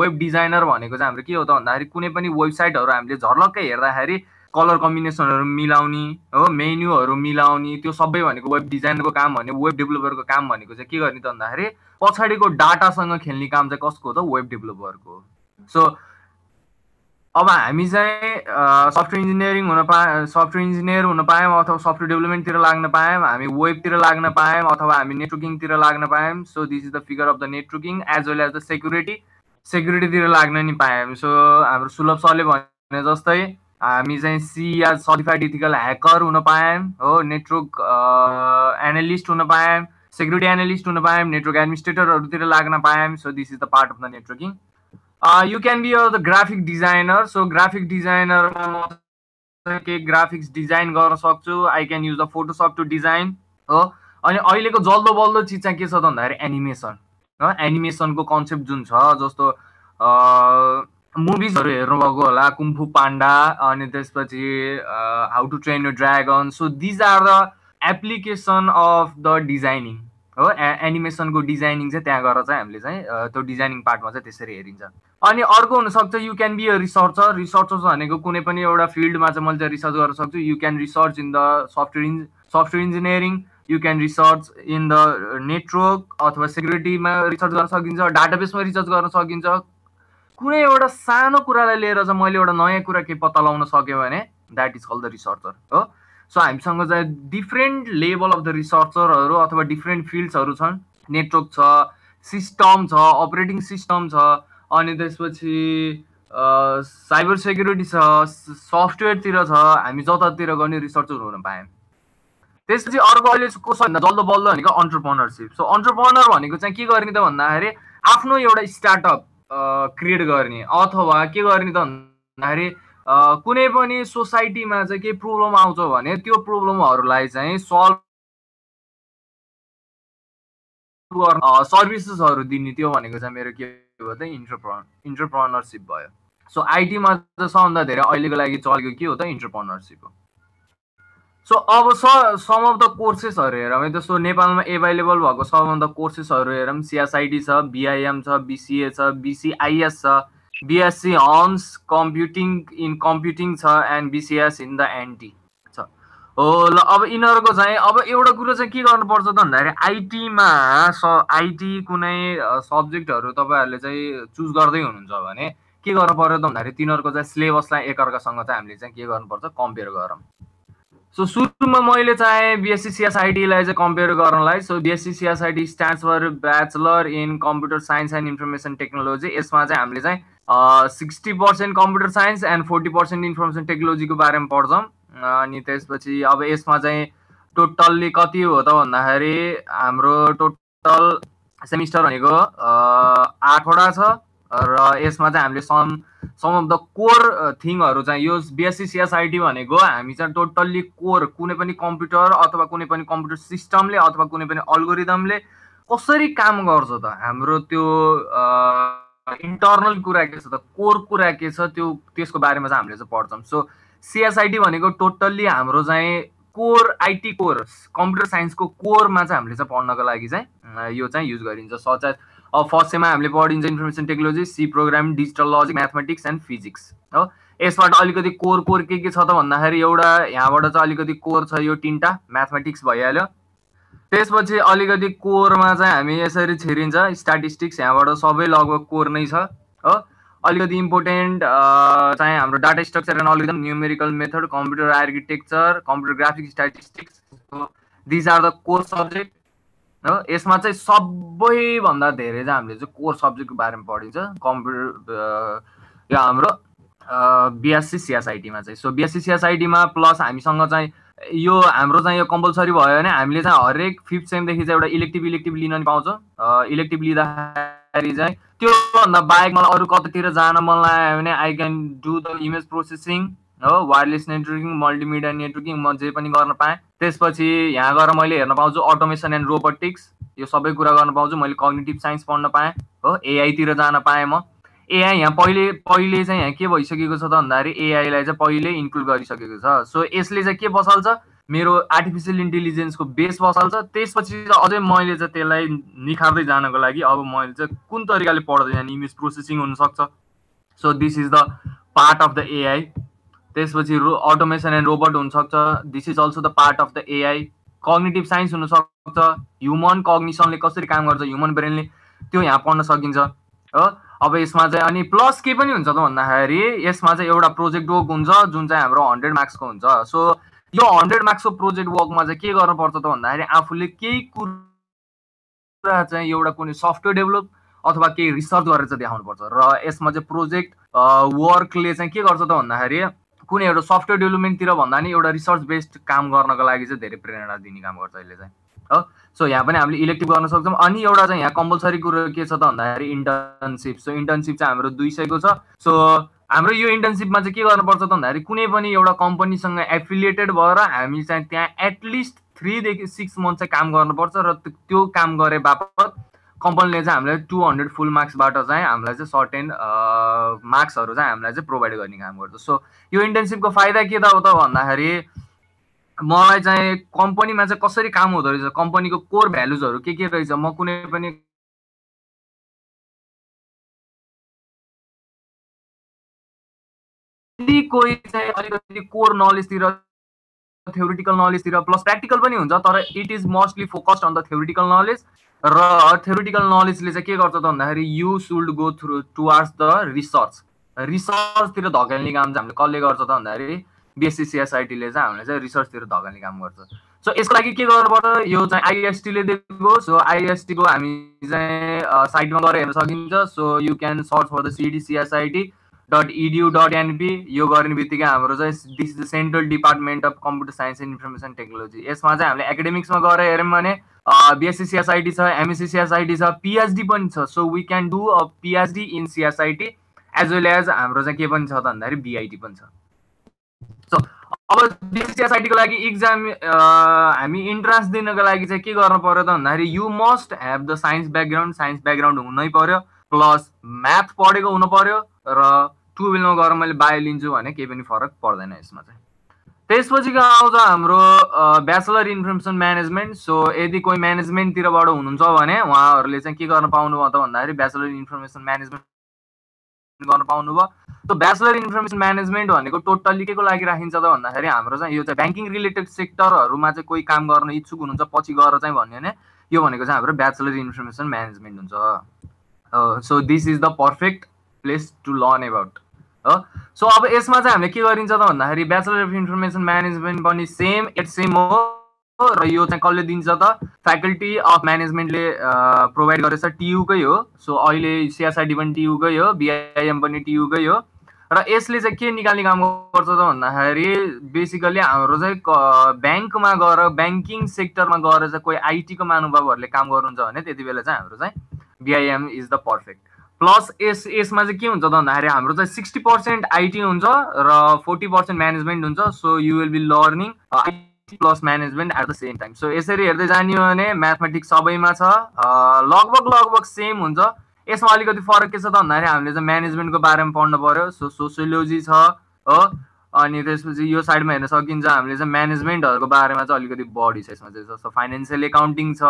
वेब डिजाइनर भनेको चाहिँ हाम्रो के हो त भन्दाखेरि कुनै पनि वेबसाइटहरू हामीले झर्लक्कै हेर्दाखेरि कलर कम्बिनेसनहरू मिलाउने हो मेन्युहरू मिलाउने त्यो सबै भनेको वेब डिजाइनरको काम भने वेब डेभलपरको काम भनेको चाहिँ के गर्ने त भन्दाखेरि पछाडिको डाटासँग खेल्ने काम चाहिँ कसको हो त? वेब डेभलपरको सो अब हामी चाहिँ सफ्टवेयर इन्जिनियरिङ हुन पाए सफ्टवेयर इन्जिनियर हुन पायौँ अथवा सफ्टवेयर डेभलपमेन्टतिर लाग्न पायौँ हामी वेबतिर लाग्न पायौँ अथवा हामी नेटवर्किङतिर लाग्न पायौँ। So this is the figure of the networking as well as the security सेक्युरिटीतिर लाग्न नि पायौँ। सो हाम्रो सुलभ सरले भने जस्तै हामी चाहिँ सिया सर्टिफाइड इथिकल ह्याकर हुन पायौँ हो नेटवर्क एनालिस्ट हुन पायौँ सेक्युरिटी एनालिस्ट हुन पायौँ नेटवर्क एडमिनिस्ट्रेटरहरूतिर लाग्न पायौँ so this is the part of the networking you can be the graphic designer so graphic डिजाइनरमा म केही ग्राफिक्स डिजाइन गर्न सक्छु I can use the Photoshop to design हो अनि अहिलेको जल्दो बल्दो चिज चाहिँ के छ त भन्दाखेरि एनिमेसन हो एनिमेसनको कन्सेप्ट जुन छ जस्तो मुभिजहरू हेर्नुभएको होला कुम्फु पाण्डा अनि त्यसपछि how to train you dragon so these are the application of the designing हो एनिमेसनको डिजाइनिङ चाहिँ त्यहाँ गएर चाहिँ हामीले चाहिँ त्यो डिजाइनिङ पार्टमा चाहिँ त्यसरी हेरिन्छ। अनि अर्को हुनसक्छ you can be a researcher researcher भनेको कुनै पनि एउटा फिल्डमा चाहिँ मैले रिसर्च गर्न सक्छु। You can research in the software in software engineering you can research in the network अथवा सेक्युरिटीमा रिसर्च गर्न सकिन्छ डाटाबेसमा रिसर्च गर्न सकिन्छ। कुनै एउटा सानो कुरालाई लिएर चाहिँ मैले एउटा नयाँ कुरा केही पत्ता लगाउन सक्यो भने that is call the researcher हो? सो हामीसँग चाहिँ डिफ्रेन्ट लेभल अफ द रिसर्चरहरू अथवा डिफ्रेन्ट फिल्ड्सहरू छन्। नेटवर्क छ सिस्टम छ अपरेटिङ सिस्टम छ अनि त्यसपछि साइबर सेक्युरिटी छ सफ्टवेयरतिर छ हामी जतातिर गर्ने रिसर्चर हुन पायौँ। त्यसपछि अर्को अहिले को छैन जल्दो बल्दो भनेको अन्टरप्रोनरसिप सो अन्टरप्रोनर भनेको चाहिँ के गर्ने त भन्दाखेरि आफ्नो एउटा स्टार्टअप क्रिएट गर्ने अथवा के गर्ने त भन्दाखेरि कुनै पनि सोसाइटीमा चाहिँ केही प्रब्लम आउँछ भने त्यो प्रब्लमहरूलाई चाहिँ सल्भ सर्भिसेसहरू दिने त्यो भनेको चाहिँ मेरो के भयो त इन्टरप्र इन्टरप्रोनरसिप भयो। सो आइटीमा चाहिँ सबभन्दा धेरै अहिलेको लागि चलेको के हो त इन्टरप्रोनरसिप हो। सो अब सम अफ द कोर्सेसहरू हेरौँ। है जस्तो नेपालमा एभाइलेबल भएको सबभन्दा कोर्सेसहरू हेरौँ। सिएसआइटी छ बिआइएम छ बिसिए छ बिसिआइएस छ BSc hons computing in computing छ and BCS in the NT छ। हो ल अब यिनीहरूको चाहिँ अब एउटा कुरो चाहिँ के गर्नुपर्छ त भन्दाखेरि आइटीमा स आइटी कुनै सब्जेक्टहरू तपाईँहरूले चाहिँ चुज गर्दै हुनुहुन्छ भने के गर्नु पर्यो त भन्दाखेरि तिनीहरूको चाहिँ सिलेबसलाई एकअर्कासँग चाहिँ हामीले चाहिँ के गर्नुपर्छ कम्पेयर गरौँ। सो सुरुमा मैले चाहिँ बिएससी सिएसआइटीलाई चाहिँ कम्पेयर गर्नलाई. So BSc CSIT stands for bachelor in computer science and information technology यसमा चाहिँ हामीले चाहिँ sixty percent computer science and forty percent information टेक्नोलोजीको बारेमा पढ्छौँ। अनि त्यसपछि अब यसमा चाहिँ टोटल्ली कति हो त भन्दाखेरि हाम्रो टोटल सेमिस्टर भनेको आठवटा छ। र यसमा चाहिँ हामीले some some of the core थिङहरू चाहिँ यो बिएससी सिएसआइटी भनेको हामी चाहिँ टोटल्ली कोर कुनै पनि कम्प्युटर अथवा कुनै पनि कम्प्युटर सिस्टमले अथवा कुनै पनि अल्गोरिदमले कसरी काम गर्छ त? हाम्रो त्यो इन्टर्नल कुरा के छ त? कोर कुरा के छ त्यो त्यसको बारेमा चाहिँ हामीले चाहिँ पढ्छौँ। सो सिएसआइटी भनेको टोटल्ली हाम्रो चाहिँ कोर आइटी कोर कम्प्युटर साइन्सको कोरमा चाहिँ हामीले चाहिँ पढ्नको लागि चाहिँ यो चाहिँ युज गरिन्छ। सच एज अब फर्स्ट सेममा हामीले पढिन्छ information technology C programming digital logic mathematics and physics हो? यसबाट अलिकति कोर कोर के के छ त भन्दाखेरि एउटा यहाँबाट चाहिँ अलिकति कोर छ यो तिनवटा म्याथमेटिक्स भइहाल्यो। त्यसपछि अलिकति कोरमा चाहिँ हामी यसरी छिरिन्छ स्ट्याटिस्टिक्स यहाँबाट सबै लगभग कोर नै छ हो? अलिकति इम्पोर्टेन्ट चाहिँ हाम्रो डाटा स्ट्रक्चर एन्ड अलिकति numerical method computer architecture computer graphic statistics these are the core subject हो? यसमा चाहिँ सबैभन्दा धेरै चाहिँ हामीले चाहिँ कोर सब्जेक्टको बारेमा पढिन्छ। कम्प्युटर यो हाम्रो बिएससी सिएसआइटीमा चाहिँ। सो बिएससी सिएसआइटीमा प्लस हामीसँग चाहिँ यो हाम्रो चाहिँ यो कम्पलसरी भयो भने हामीले चाहिँ हरेक फिफ्थ सेमदेखि चाहिँ एउटा इलेक्टिभ इलेक्टिभ लिन नि पाउँछौँ। इलेक्टिभ लिँदाखेरि चाहिँ त्योभन्दा बाहेक मलाई अरू कतातिर जान मन लाग्यो भने I can do the image processing हो वायरलेस नेटवर्किङ मल्टिमिडिया नेटवर्किङ म जे पनि गर्न पाएँ। त्यसपछि यहाँ गएर मैले हेर्न पाउँछु अटोमेसन एन्ड रोबोटिक्स यो सबै कुरा गर्न पाउँछु। मैले कग्नेटिभ साइन्स पढ्न पाएँ हो एआईतिर जान पाएँ म। एआई यहाँ पहिले पहिले चाहिँ यहाँ के भइसकेको छ त भन्दाखेरि एआईलाई चाहिँ पहिले इन्क्लुड गरिसकेको छ। सो यसले चाहिँ के बसाल्छ? मेरो आर्टिफिसियल इन्टेलिजेन्सको बेस बसाल्छ। त्यसपछि अझै मैले चाहिँ त्यसलाई निखार्दै जानको लागि अब मैले चाहिँ कुन तरिकाले पढ्दै जाने इमेज प्रोसेसिङ हुनसक्छ। So this is the part of the AI त्यसपछि रो अटोमेसन एन्ड रोबोट हुनसक्छ. This is also the part of the AI cognitive science हुनसक्छ. ह्युमन कग्निसनले कसरी काम गर्छ? ह्युमन ब्रेनले त्यो यहाँ पढ्न सकिन्छ। हो? अब यसमा चाहिँ अनि प्लस के पनि हुन्छ त भन्दाखेरि यसमा चाहिँ एउटा प्रोजेक्ट वर्क हुन्छ जुन चाहिँ हाम्रो हन्ड्रेड मार्क्सको हुन्छ। सो यो हन्ड्रेड मार्क्सको प्रोजेक्ट वर्कमा चाहिँ के गर्नुपर्छ त भन्दाखेरि आफूले केही कुरा चाहिँ एउटा कुनै सफ्टवेयर डेभलप अथवा केही रिसर्च गरेर चाहिँ देखाउनुपर्छ। र यसमा चाहिँ प्रोजेक्ट वर्कले चाहिँ के गर्छ त भन्दाखेरि कुनै एउटा सफ्टवेयर डेभलपमेन्टतिर भन्दा नि एउटा रिसर्च बेस्ड काम गर्नको लागि चाहिँ धेरै प्रेरणा दिने काम गर्छ अहिले चाहिँ हो? सो यहाँ पनि हामीले इलेक्टिभ गर्न सक्छौँ। अनि एउटा चाहिँ यहाँ कम्पलसरी कुरो के छ त भन्दाखेरि इन्टर्नसिप सो इन्टर्नसिप चाहिँ हाम्रो दुई सयको छ। सो हाम्रो यो इन्टर्नसिपमा चाहिँ के गर्नुपर्छ त भन्दाखेरि कुनै पनि एउटा कम्पनीसँग एफिलिएटेड भएर हामी चाहिँ त्यहाँ एटलिस्ट थ्रीदेखि सिक्स मन्थ चाहिँ काम गर्नुपर्छ र त्यो काम गरे बापत कम्पनीले चाहिँ हामीलाई टु हन्ड्रेड फुल मार्क्सबाट चाहिँ हामीलाई चाहिँ सर्टेन मार्क्सहरू चाहिँ हामीलाई चाहिँ प्रोभाइड गर्ने काम गर्छ सो यो इन्टर्नसिपको फाइदा के त हो त भन्दाखेरि मलाई चाहिँ कम्पनीमा चाहिँ कसरी काम हुँदो रहेछ कम्पनीको कोर भ्यालुजहरू के के रहेछ म कुनै पनि कोही चाहिँ अलिकति कोर नलेजतिर थ्योरिटिकल नलेजतिर प्लस प्र्याक्टिकल पनि हुन्छ तर it is mostly focused on the theoretical knowledge र थ्योरिटिकल नलेजले चाहिँ के गर्छ त भन्दाखेरि you should go through towards the research रिसर्चतिर धकेल्ने काम चाहिँ हामीले कसले गर्छ त भन्दाखेरि बिएससी सिएसआइटीले चाहिँ हामीले चाहिँ रिसर्चतिर धकेल्ने काम गर्छ। सो यसको लागि के गर्नुपर्छ? यो चाहिँ आइएसटीले दिएको सो आइएसटीको हामी चाहिँ साइटमा गएर हेर्न सकिन्छ। So you can search for the CD CSIT dot edu dot NP यो गर्ने बित्तिकै हाम्रो चाहिँ this is the central department of computer science and information technology यसमा चाहिँ हामीले एकाडेमिक्समा गएर हेऱ्यौँ भने बिएससी सिएसआइटी छ एमएससी सिएसआइटी छ पिएचडी पनि छ। So we can do a PhD in CSIT as well as हाम्रो चाहिँ के पनि छ त भन्दाखेरि बिआइटी पनि छ। सो अब बिएससी सिएसआइटीको लागि इक्जाम हामी इन्ट्रान्स दिनको लागि चाहिँ के गर्नु पऱ्यो त भन्दाखेरि you must have the science background science background हुनै पऱ्यो प्लस म्याथ पढेको हुनु पऱ्यो र टुवेल्भमा गएर मैले बायो लिन्छु भने केही पनि फरक पर्दैन यसमा चाहिँ। त्यसपछि आउँछ हाम्रो ब्याचलर इन्फर्मेसन म्यानेजमेन्ट सो यदि कोही म्यानेजमेन्टतिरबाट हुनुहुन्छ भने उहाँहरूले चाहिँ के गर्न पाउनु भयो त भन्दाखेरि ब्याचलर इन्फर्मेसन म्यानेजमेन्ट गर्न पाउनुभयो। सो ब्याचलर इन्फर्मेसन म्यानेजमेन्ट भनेको टोटल्ली के को लागि राखिन्छ त भन्दाखेरि हाम्रो चाहिँ यो चाहिँ ब्याङ्किङ रिलेटेड सेक्टरहरूमा चाहिँ कोही काम गर्न इच्छुक हुनुहुन्छ पछि गएर चाहिँ भन्यो भने यो भनेको चाहिँ हाम्रो ब्याचलर इन्फर्मेसन म्यानेजमेन्ट हुन्छ। So this is the perfect place to learn about हो? सो अब यसमा चाहिँ हामीले के गरिन्छ त भन्दाखेरि ब्याचलर अफ इन्फर्मेसन म्यानेजमेन्ट पनि सेम एट सेम हो। र यो चाहिँ कसले दिन्छ त? फ्याकल्टी अफ म्यानेजमेन्टले प्रोभाइड गरेछ टियुकै हो। सो अहिले सिएसआइडी पनि टियुकै हो बिआइएम पनि टियुकै हो। र यसले चाहिँ के निकाल्ने काम गर्छ त भन्दाखेरि बेसिकली हाम्रो चाहिँ ब्याङ्कमा गएर ब्याङ्किङ सेक्टरमा गएर चाहिँ कोही आइटीको महानुभावहरूले काम गर्नुहुन्छ भने त्यति बेला चाहिँ हाम्रो चाहिँ BIM is the perfect plus यस यसमा चाहिँ के हुन्छ त भन्दाखेरि हाम्रो चाहिँ सिक्सटी पर्सेन्ट आइटी हुन्छ र फोर्टी पर्सेन्ट म्यानेजमेन्ट हुन्छ so you will be learning plus management at the same time so यसरी हेर्दै जाने हो भने म्याथमेटिक्स सबैमा छ लगभग लगभग सेम हुन्छ। यसमा अलिकति फरक के छ त भन्दाखेरि हामीले चाहिँ म्यानेजमेन्टको बारेमा पढ्नु पऱ्यो सो सोसियोलोजी छ हो। अनि त्यसपछि यो साइडमा हेर्न सकिन्छ हामीले चाहिँ म्यानेजमेन्टहरूको बारेमा चाहिँ अलिकति बढी छ यसमा चाहिँ। जस्तो फाइनेन्सियल एकाउन्टिङ छ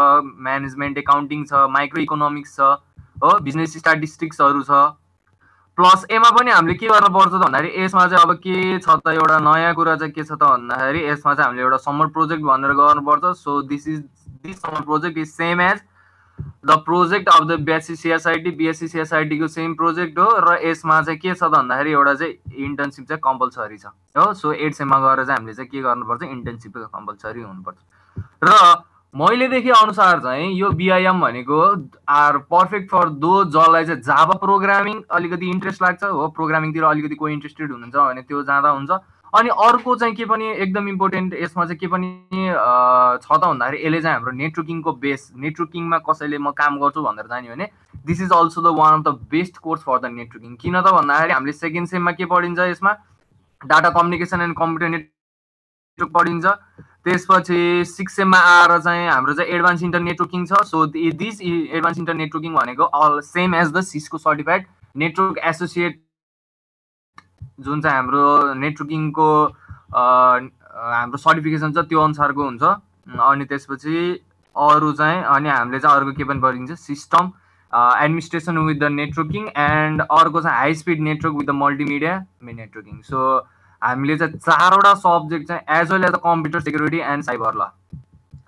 म्यानेजमेन्ट एकाउन्टिङ छ माइक्रो इकोनोमिक्स छ। हो बिजनेस स्ट्याटिस्टिक्सहरू छ। प्लस एमा पनि हामीले के गर्नु पर्छ त भन्दाखेरि यसमा चाहिँ अब के छ त एउटा नयाँ कुरा चाहिँ के छ त भन्दाखेरि यसमा चाहिँ हामीले एउटा समर प्रोजेक्ट भनेर गर्नुपर्छ so this is this summer project is same as the project of the BSc CSIT BSc सिएसआइटीको same project हो र यसमा चाहिँ के छ त भन्दाखेरि एउटा चाहिँ इन्टर्नसिप चाहिँ कम्पलसरी छ। हो सो एट सेममा गएर चाहिँ हामीले चाहिँ के गर्नुपर्छ इन्टर्नसिप कम्पलसरी हुनुपर्छ। र मैले देखे अनुसार चाहिँ यो बिआइएम भनेको आर पर्फेक्ट फर दो जसलाई चाहिँ जाबा प्रोग्रामिङ अलिकति इन्ट्रेस्ट लाग्छ हो। प्रोग्रामिङतिर अलिकति कोही इन्ट्रेस्टेड हुनुहुन्छ भने त्यो जाँदा हुन्छ। अनि अर्को चाहिँ के पनि एकदम इम्पोर्टेन्ट यसमा चाहिँ के पनि छ त भन्दाखेरि यसले चाहिँ हाम्रो नेटवर्किङको बेस नेटवर्किङमा कसैले म काम गर्छु भनेर जाने भने this is also the one of the best course for the networking किन त भन्दाखेरि हामीले सेकेन्ड सेममा के पढिन्छ यसमा? Data communication and computer network पढिन्छ। त्यसपछि सिक्स सेममा आएर चाहिँ हाम्रो चाहिँ एडभान्स इन्टर नेटवर्किङ छ। So this advance internetworking भनेको all same as the Cisco certified network associate जुन चाहिँ हाम्रो नेटवर्किङको हाम्रो सर्टिफिकेसन छ त्यो अनुसारको हुन्छ। अनि त्यसपछि अरू चाहिँ अनि हामीले चाहिँ अर्को के पनि गरिन्छ system administration with the networking and अर्को चाहिँ high speed network with the multimedia networking so हामीले चाहिँ चारवटा सब्जेक्ट चाहिँ as well as the computer security and cyber law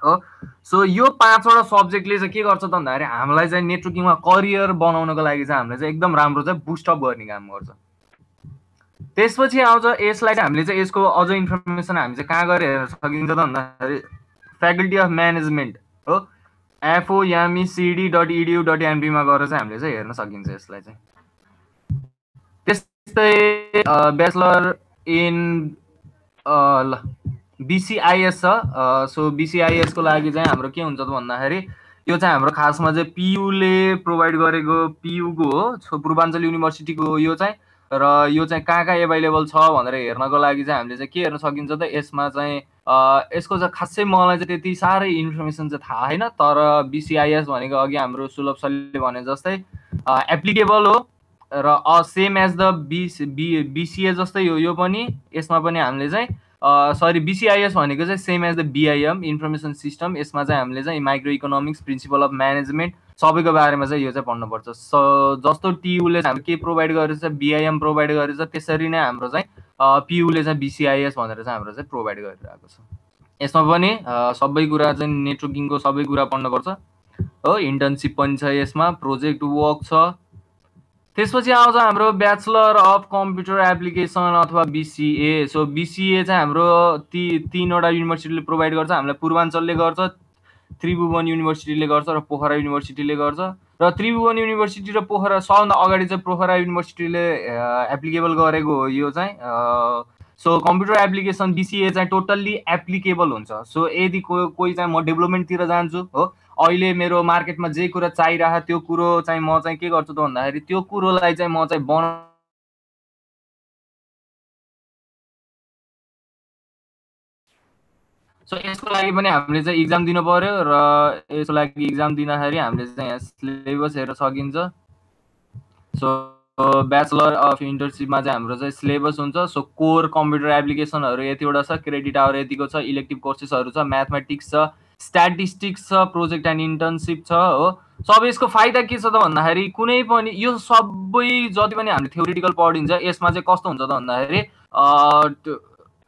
हो? सो यो पाँचवटा सब्जेक्टले चाहिँ के गर्छ त भन्दाखेरि हामीलाई चाहिँ नेटवर्किङमा करियर बनाउनको लागि चाहिँ हामीले चाहिँ एकदम राम्रो चाहिँ बुस्टअप गर्ने काम गर्छ। त्यसपछि आउँछ यसलाई चाहिँ हामीले चाहिँ यसको अझ इन्फर्मेसन हामी चाहिँ कहाँ गएर हेर्न सकिन्छ त भन्दाखेरि फ्याकल्टी अफ म्यानेजमेन्ट हो? एफओएमइसिडी डट इडियु डट एनपीमा गएर चाहिँ हामीले चाहिँ हेर्न सकिन्छ यसलाई चाहिँ। त्यस्तै ब्याचलर इन ल बिसिआइएस छ सो बिसिआइएसको लागि चाहिँ हाम्रो के हुन्छ त भन्दाखेरि यो चाहिँ हाम्रो खासमा चाहिँ पियुले प्रोभाइड गरेको पियुको हो पूर्वाञ्चल युनिभर्सिटीको हो यो चाहिँ र यो चाहिँ कहाँ कहाँ एभाइलेबल छ भनेर हेर्नको लागि चाहिँ हामीले चाहिँ के हेर्न सकिन्छ त यसमा चाहिँ यसको चाहिँ खासै मलाई चाहिँ त्यति साह्रै इन्फर्मेसन चाहिँ थाहा छैन तर बिसिआइएस भनेको अघि हाम्रो सुलभ सरले भने जस्तै एप्लिकेबल हो। र same as the BS B BCA जस्तै हो यो पनि यसमा पनि हामीले चाहिँ सरी बिसिआइएस भनेको चाहिँ same as the BIM information system यसमा चाहिँ हामीले चाहिँ microeconomics principle of management सबैको बारेमा चाहिँ यो चाहिँ पढ्नुपर्छ स जस्तो टियुले चाहिँ के प्रोभाइड गरेछ बिआइएम प्रोभाइड गरेछ त्यसरी नै हाम्रो चाहिँ पियुले चाहिँ बिसिआइएस भनेर चाहिँ हाम्रो चाहिँ प्रोभाइड गरिरहेको छ। यसमा पनि सबै कुरा चाहिँ नेटवर्किङको सबै कुरा पढ्नुपर्छ। हो इन्टर्नसिप पनि छ यसमा प्रोजेक्ट वर्क छ। त्यसपछि आउँछ हाम्रो ब्याचलर अफ कम्प्युटर एप्लिकेसन अथवा बिसिए सो बिसिए चाहिँ हाम्रो ती तिनवटा युनिभर्सिटीले प्रोभाइड गर्छ हामीलाई पूर्वाञ्चलले गर्छ त्रिभुवन युनिभर्सिटीले गर्छ र पोखरा युनिभर्सिटीले गर्छ। र त्रिभुवन युनिभर्सिटी र पोखरा सबभन्दा अगाडि चाहिँ पोखरा युनिभर्सिटीले एप्लिकेबल गरेको हो यो चाहिँ सो कम्प्युटर एप्लिकेसन बिसिए चाहिँ टोटल्ली एप्लिकेबल हुन्छ। सो यदि कोही चाहिँ म डेभलपमेन्टतिर जान्छु हो अहिले मेरो मार्केटमा जे कुरा चाहिरहेको त्यो कुरो चाहिँ म चाहिँ के गर्छु त भन्दाखेरि त्यो कुरोलाई चाहिँ म चाहिँ बना सो यसको लागि पनि हामीले चाहिँ इक्जाम दिनु पऱ्यो र यसको लागि इक्जाम दिँदाखेरि हामीले चाहिँ यहाँ सिलेबस हेर्न सकिन्छ। सो ब्याचलर अफ इन्टर्नसिपमा चाहिँ हाम्रो चाहिँ सिलेबस हुन्छ। सो कोर कम्प्युटर एप्लिकेसनहरू यतिवटा छ क्रेडिट आवर यतिको छ इलेक्टिभ कोर्सेसहरू छ म्याथमेटिक्स छ स्ट्याटिस्टिक्स छ प्रोजेक्ट एन्ड इन्टर्नसिप छ हो। सब यसको फाइदा के छ त भन्दाखेरि कुनै पनि यो सबै जति पनि हामीले थ्योरिटिकल पढिन्छ यसमा चाहिँ कस्तो हुन्छ त भन्दाखेरि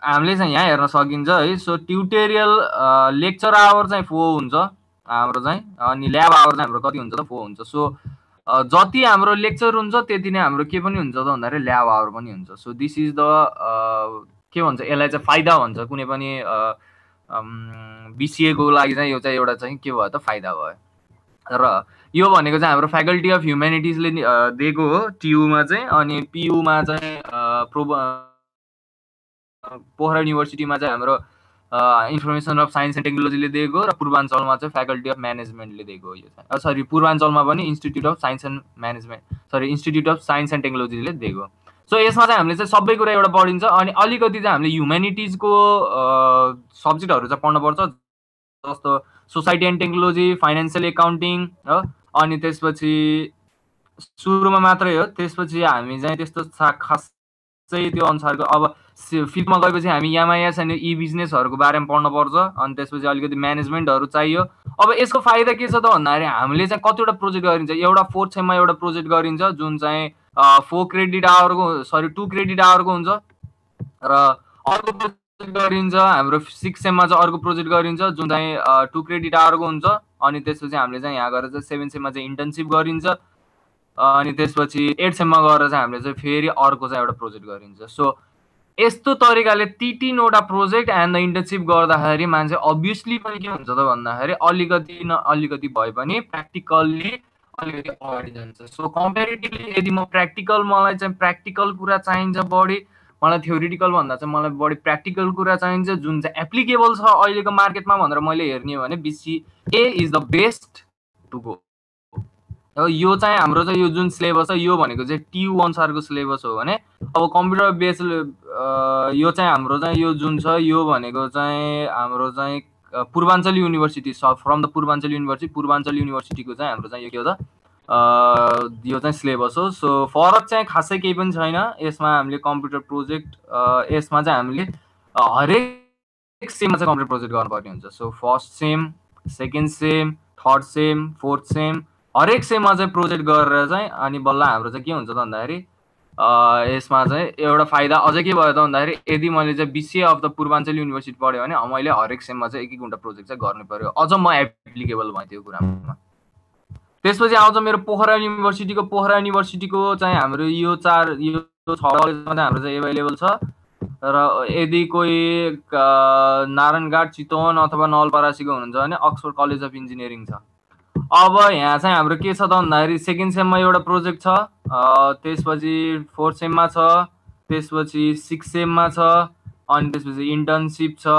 हामीले चाहिँ यहाँ हेर्न सकिन्छ है। सो ट्युटोरियल लेक्चर आवर चाहिँ फो हुन्छ हाम्रो चाहिँ अनि ल्याब आवर चाहिँ हाम्रो कति हुन्छ त फो हुन्छ। सो जति हाम्रो लेक्चर हुन्छ त्यति नै हाम्रो के पनि हुन्छ त भन्दाखेरि ल्याब आवर पनि हुन्छ। सो दिस इज द के भन्छ यसलाई चाहिँ फाइदा भन्छ कुनै पनि बिसिएको लागि चाहिँ यो चाहिँ एउटा चाहिँ के भयो त फाइदा भयो। र यो भनेको चाहिँ हाम्रो फ्याकल्टी अफ ह्युमेनिटिजले दिएको हो टियुमा चाहिँ अनि पियुमा चाहिँ प्रो पोखरा युनिभर्सिटीमा चाहिँ हाम्रो इन्फर्मेसन अफ साइन्स एन्ड टेक्नोलोजीले दिएको र पूर्वाञ्चलमा चाहिँ फ्याकल्टी अफ म्यानेजमेन्टले दिएको हो यो चाहिँ। सरी पूर्वाञ्चलमा पनि institute of science and management sorry institute of science and टेक्नोलोजीले दिएको सो यसमा चाहिँ हामीले चाहिँ सबै कुरा एउटा पढिन्छ अनि अलिकति चाहिँ हामीले ह्युमेनिटिजको सब्जेक्टहरू चाहिँ पढ्नुपर्छ। जस्तो society and technology financial accounting हो अनि त्यसपछि सुरुमा मात्रै हो। त्यसपछि हामी चाहिँ त्यस्तो खास चाहिँ त्यो अनुसारको अब फिल्डमा गएपछि हामी एमआइएस अनि इ बिजनेसहरूको बारेमा पढ्नुपर्छ अनि त्यसपछि अलिकति म्यानेजमेन्टहरू चाहियो। अब यसको फाइदा के छ त भन्दाखेरि हामीले चाहिँ कतिवटा प्रोजेक्ट गरिन्छ। एउटा फोर्थ सेममा एउटा प्रोजेक्ट गरिन्छ जुन चाहिँ फोर क्रेडिट आवरको सरी टु क्रेडिट आवरको हुन्छ। र अर्को प्रोजेक्ट गरिन्छ हाम्रो सिक्स सेममा चाहिँ अर्को प्रोजेक्ट गरिन्छ जुन चाहिँ टु क्रेडिट आवरको हुन्छ। अनि त्यसपछि हामीले चाहिँ यहाँ गएर चाहिँ सेभेन सेममा चाहिँ इन्टर्नसिप गरिन्छ। अनि त्यसपछि एट सेममा गएर चाहिँ हामीले चाहिँ फेरि अर्को चाहिँ एउटा प्रोजेक्ट गरिन्छ। सो यस्तो तरिकाले ती तिनवटा प्रोजेक्ट एन्ड द इन्टर्नसिप गर्दाखेरि मान्छे अभियसली पनि के हुन्छ त भन्दाखेरि अलिकति न अलिकति भए पनि प्र्याक्टिकल्ली अलिकति अगाडि जान्छ। सो कम्पेरिटिभली यदि म प्र्याक्टिकल मलाई चाहिँ प्र्याक्टिकल कुरा चाहिन्छ बढी मलाई थ्योरिटिकल भन्दा चाहिँ मलाई बढी प्र्याक्टिकल कुरा चाहिन्छ जुन चाहिँ एप्लिकेबल छ अहिलेको मार्केटमा भनेर मैले हेर्ने हो भने BCA is the best to go यो चाहिँ हाम्रो चाहिँ यो जुन सिलेबस छ यो भनेको चाहिँ टियु अनुसारको सिलेबस हो भने अब कम्प्युटर बेस यो चाहिँ हाम्रो चाहिँ यो जुन छ यो भनेको चाहिँ हाम्रो चाहिँ पूर्वाञ्चल युनिभर्सिटी छ from the Purbanchal university Purbanchal युनिभर्सिटीको चाहिँ हाम्रो चाहिँ यो के हो त यो चाहिँ सिलेबस हो। सो फरक चाहिँ खासै केही पनि छैन। यसमा हामीले कम्प्युटर प्रोजेक्ट यसमा चाहिँ हामीले हरेक सेममा चाहिँ कम्प्युटर प्रोजेक्ट गर्नुपर्ने हुन्छ। So first sem second sem third sem fourth sem हरेक सेममा चाहिँ प्रोजेक्ट गरेर चाहिँ अनि बल्ल हाम्रो चाहिँ के हुन्छ त भन्दाखेरि यसमा चाहिँ एउटा फाइदा अझै के भयो त भन्दाखेरि यदि मैले चाहिँ BCA of the Purbanchal university पढेँ भने मैले हरेक सेममा चाहिँ एक एक घन्टा प्रोजेक्ट चाहिँ गर्नु पऱ्यो अझ म एप्लिकेबल भएँ त्यो कुरामा। त्यसपछि आउँछ मेरो पोखरा युनिभर्सिटीको पोखरा युनिभर्सिटीको चाहिँ हाम्रो यो चार यो छ हाम्रो चाहिँ एभाइलेबल छ। र यदि कोही नारायणघाट चितवन अथवा नलपरासीको हुनुहुन्छ भने अक्सफोर्ड कलेज अफ इन्जिनियरिङ छ। अब यहाँ चाहिँ हाम्रो के छ त भन्दाखेरि सेकेन्ड सेममा एउटा प्रोजेक्ट छ त्यसपछि फोर्थ सेममा छ त्यसपछि सिक्स सेममा छ अनि त्यसपछि इन्टर्नसिप छ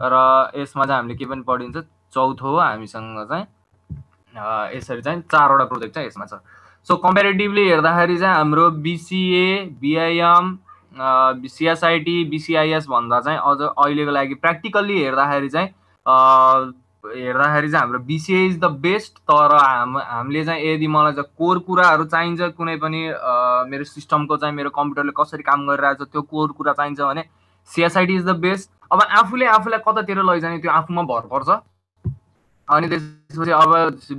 र यसमा चाहिँ हामीले के पनि पढिन्छ चौथो हो हामीसँग चाहिँ। यसरी चाहिँ चारवटा प्रोजेक्ट चाहिँ यसमा छ। सो कम्पेरिटिभली हेर्दाखेरि चाहिँ हाम्रो बिसिए बिआइएम सिएसआइटी बिसिआइएस भन्दा चाहिँ अझ अहिलेको लागि प्र्याक्टिकल्ली हेर्दाखेरि चाहिँ हेर्दाखेरि चाहिँ हाम्रो बिसिए इज द बेस्ट तर हाम हामीले चाहिँ यदि मलाई चाहिँ कोर कुराहरू चाहिन्छ कुनै पनि मेरो सिस्टमको चाहिँ मेरो कम्प्युटरले कसरी काम गरिरहेको छ त्यो कोर कुरा चाहिन्छ भने सिएसआइटी इज द बेस्ट अब आफूले आफूलाई कतातिर लैजाने त्यो आफूमा भर पर्छ। अनि त्यसपछि अब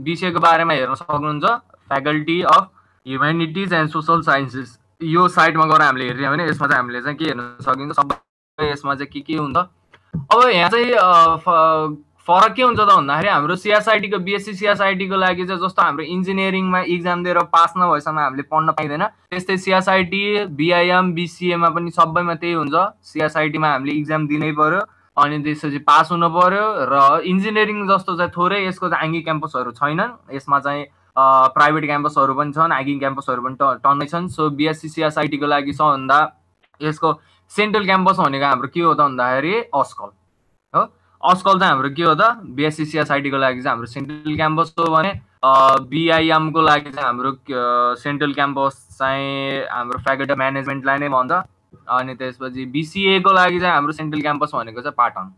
बिसिएको बारेमा हेर्न सक्नुहुन्छ faculty of humanities and social sciences यो साइडमा गएर हामीले हेर्ने भने यसमा चाहिँ हामीले चाहिँ के हेर्न सकिन्छ सबै यसमा चाहिँ के के हुन्छ। अब यहाँ चाहिँ फरक के हुन्छ त भन्दाखेरि हाम्रो सिएसआइटीको बिएससी सिएसआइटीको लागि चाहिँ जस्तो हाम्रो इन्जिनियरिङमा इक्जाम दिएर पास नभएसम्म हामीले पढ्न पाइँदैन। त्यस्तै सिएसआइटी बिआइएम बिसिएमा पनि सबैमा त्यही हुन्छ। सिएसआइटीमा हामीले इक्जाम दिनै पर्यो अनि त्यसपछि पास हुनु पर्यो र इन्जिनियरिङ जस्तो चाहिँ थोरै यसको चाहिँ आङ्गी क्याम्पसहरू छैनन्। यसमा चाहिँ प्राइभेट क्याम्पसहरू पनि छन् आङ्गी क्याम्पसहरू पनि टन्नै छन्। सो बिएससी सिएसआइटीको लागि सबभन्दा यसको सेन्ट्रल क्याम्पस भनेको हाम्रो के हो त भन्दाखेरि अस्कल हो। अस्कल चाहिँ हाम्रो के हो त? बिएससी सिएसआइटीको लागि चाहिँ हाम्रो सेन्ट्रल क्याम्पस हो भने बिआइएमको लागि चाहिँ हाम्रो सेन्ट्रल क्याम्पस चाहिँ हाम्रो फ्याकल्टी अफ म्यानेजमेन्टलाई नै भन्छ। अनि त्यसपछि बिसिएको लागि चाहिँ हाम्रो सेन्ट्रल क्याम्पस भनेको चाहिँ पाटन।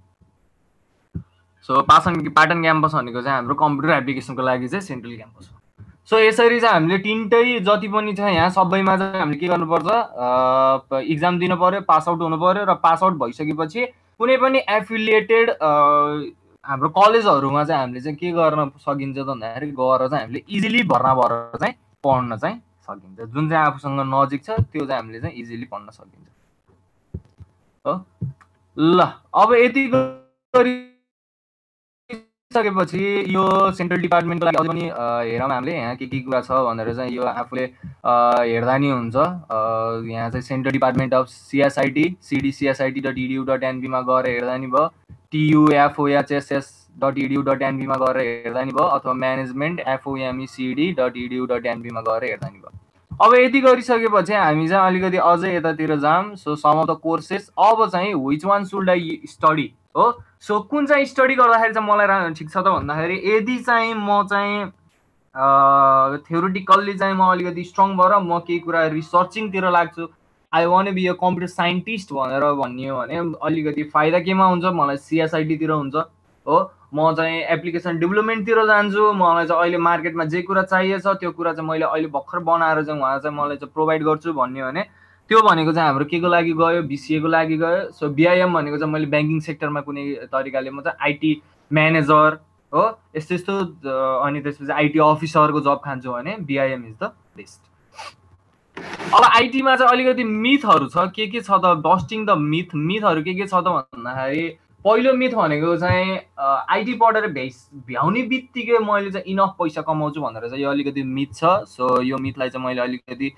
सो पासन पाटन क्याम्पस भनेको चाहिँ हाम्रो कम्प्युटर एप्लिकेसनको लागि चाहिँ सेन्ट्रल क्याम्पस हो। सो यसरी चाहिँ हामीले तिनटै जति पनि छ यहाँ सबैमा चाहिँ हामीले के गर्नुपर्छ इक्जाम दिनु पऱ्यो पास आउट हुनु पऱ्यो र पास आउट भइसकेपछि कुनै पनि एफिलिएटेड हाम्रो कलेजहरूमा चाहिँ हामीले चाहिँ के गर्न सकिन्छ त भन्दाखेरि गएर चाहिँ हामीले इजिली भर्ना भएर चाहिँ पढ्न चाहिँ सकिन्छ। जुन चाहिँ आफूसँग नजिक छ त्यो चाहिँ हामीले चाहिँ इजिली पढ्न सकिन्छ। हो? ल अब यति गरिसकेपछि यो सेन्ट्रल डिपार्टमेन्टको लागि अझ पनि हेरौँ हामीले यहाँ के के कुरा छ भनेर चाहिँ यो आफूले हेर्दा नि हुन्छ। यहाँ चाहिँ central department of CSIT CDCSIT dot edu dot एनबीमा गएर हेर्दा नि भयो। टियुएफओएचएसएस डट इडियु डट एनबीमा गएर हेर्दा नि भयो। अथवा management FOMECD dot edu dot एनबीमा गएर हेर्दा नि भयो। अब यति गरिसकेपछि हामी चाहिँ अलिकति अझै यतातिर जाऊँ so some of the courses अब चाहिँ which one should I study हो? सो कुन चाहिँ स्टडी गर्दाखेरि चाहिँ मलाई ठिक छ त भन्दाखेरि यदि चाहिँ म चाहिँ थ्योरिटिकल्ली चाहिँ म अलिकति स्ट्रङ भएर म केही कुरा रिसर्चिङतिर लाग्छु। I want be a computer scientist भनेर भनियो भने अलिकति फाइदा केमा हुन्छ मलाई सिएसआइटीतिर हुन्छ। हो? म चाहिँ एप्लिकेसन डेभलपमेन्टतिर जान्छु मलाई चाहिँ अहिले मार्केटमा जे कुरा चाहिएको छ त्यो कुरा चाहिँ मैले अहिले भर्खर बनाएर चाहिँ उहाँ चाहिँ मलाई चाहिँ प्रोभाइड गर्छु भन्यो भने त्यो भनेको चाहिँ हाम्रो के को लागि गयो बिसिएको लागि गयो। सो बिआइएम भनेको चाहिँ मैले ब्याङ्किङ सेक्टरमा कुनै तरिकाले म चाहिँ आइटी म्यानेजर हो यस्तो यस्तो अनि त्यसपछि आइटी अफिसरको जब खान्छु भने बिआइएम इज द बेस्ट। अब आइटीमा चाहिँ अलिकति मिथहरू छ के के छ त बस्टिङ द मिथ मिथहरू के के छ त भन्दाखेरि पहिलो मिथ भनेको चाहिँ आइटी पढेर भ्याइ भ्याउने बित्तिकै मैले चाहिँ इनफ पैसा कमाउँछु भनेर चाहिँ यो अलिकति मिथ छ। सो यो मिथलाई चाहिँ मैले अलिकति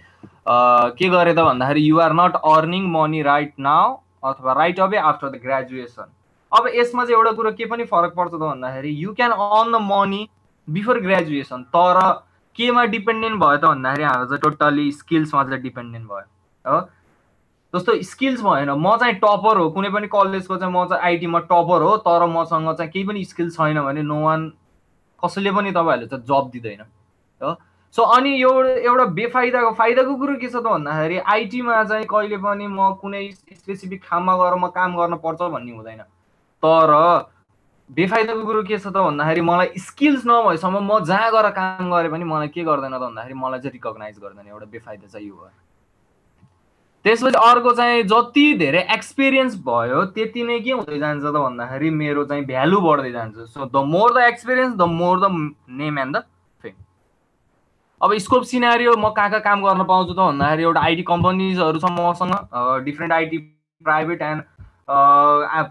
के गरेँ त भन्दाखेरि you're not earning money right now अथवा right away after the graduation अब यसमा चाहिँ एउटा कुरो के पनि फरक पर्छ त भन्दाखेरि you can earn the money before graduation तर केमा डिपेन्डेन्ट भयो त भन्दाखेरि हाम्रो चाहिँ टोटल्ली स्किल्समा चाहिँ डिपेन्डेन्ट भयो। हो? जस्तो स्किल्स भएन म चाहिँ टपर हो कुनै पनि कलेजको चाहिँ म चाहिँ आइटीमा टपर हो तर मसँग चाहिँ केही पनि स्किल छैन भने नो वान कसैले पनि तपाईँहरूले चाहिँ जब दिँदैन हो? सो अनि यो एउटा बेफाइदाको फाइदाको कुरो के छ त भन्दाखेरि आइटीमा चाहिँ कहिले पनि म कुनै स्पेसिफिक ठाउँमा गएर म काम गर्न पर्छ भन्ने हुँदैन तर बेफाइदाको कुरो के छ त भन्दाखेरि मलाई स्किल्स नभएसम्म म जहाँ गएर काम गरेँ पनि मलाई के गर्दैन त भन्दाखेरि मलाई चाहिँ रिकगनाइज गर्दैन एउटा बेफाइदा चाहिँ यो हो। त्यसपछि अर्को चाहिँ जति धेरै एक्सपिरियन्स भयो त्यति नै के हुँदै जान्छ त भन्दाखेरि मेरो चाहिँ भ्यालु बढ्दै जान्छ। So the more the experience the more the name and the fame अब स्कोप सिनारियो म कहाँ कहाँ काम गर्न पाउँछु त भन्दाखेरि एउटा आइटी कम्पनीजहरू छ मसँग different IT private and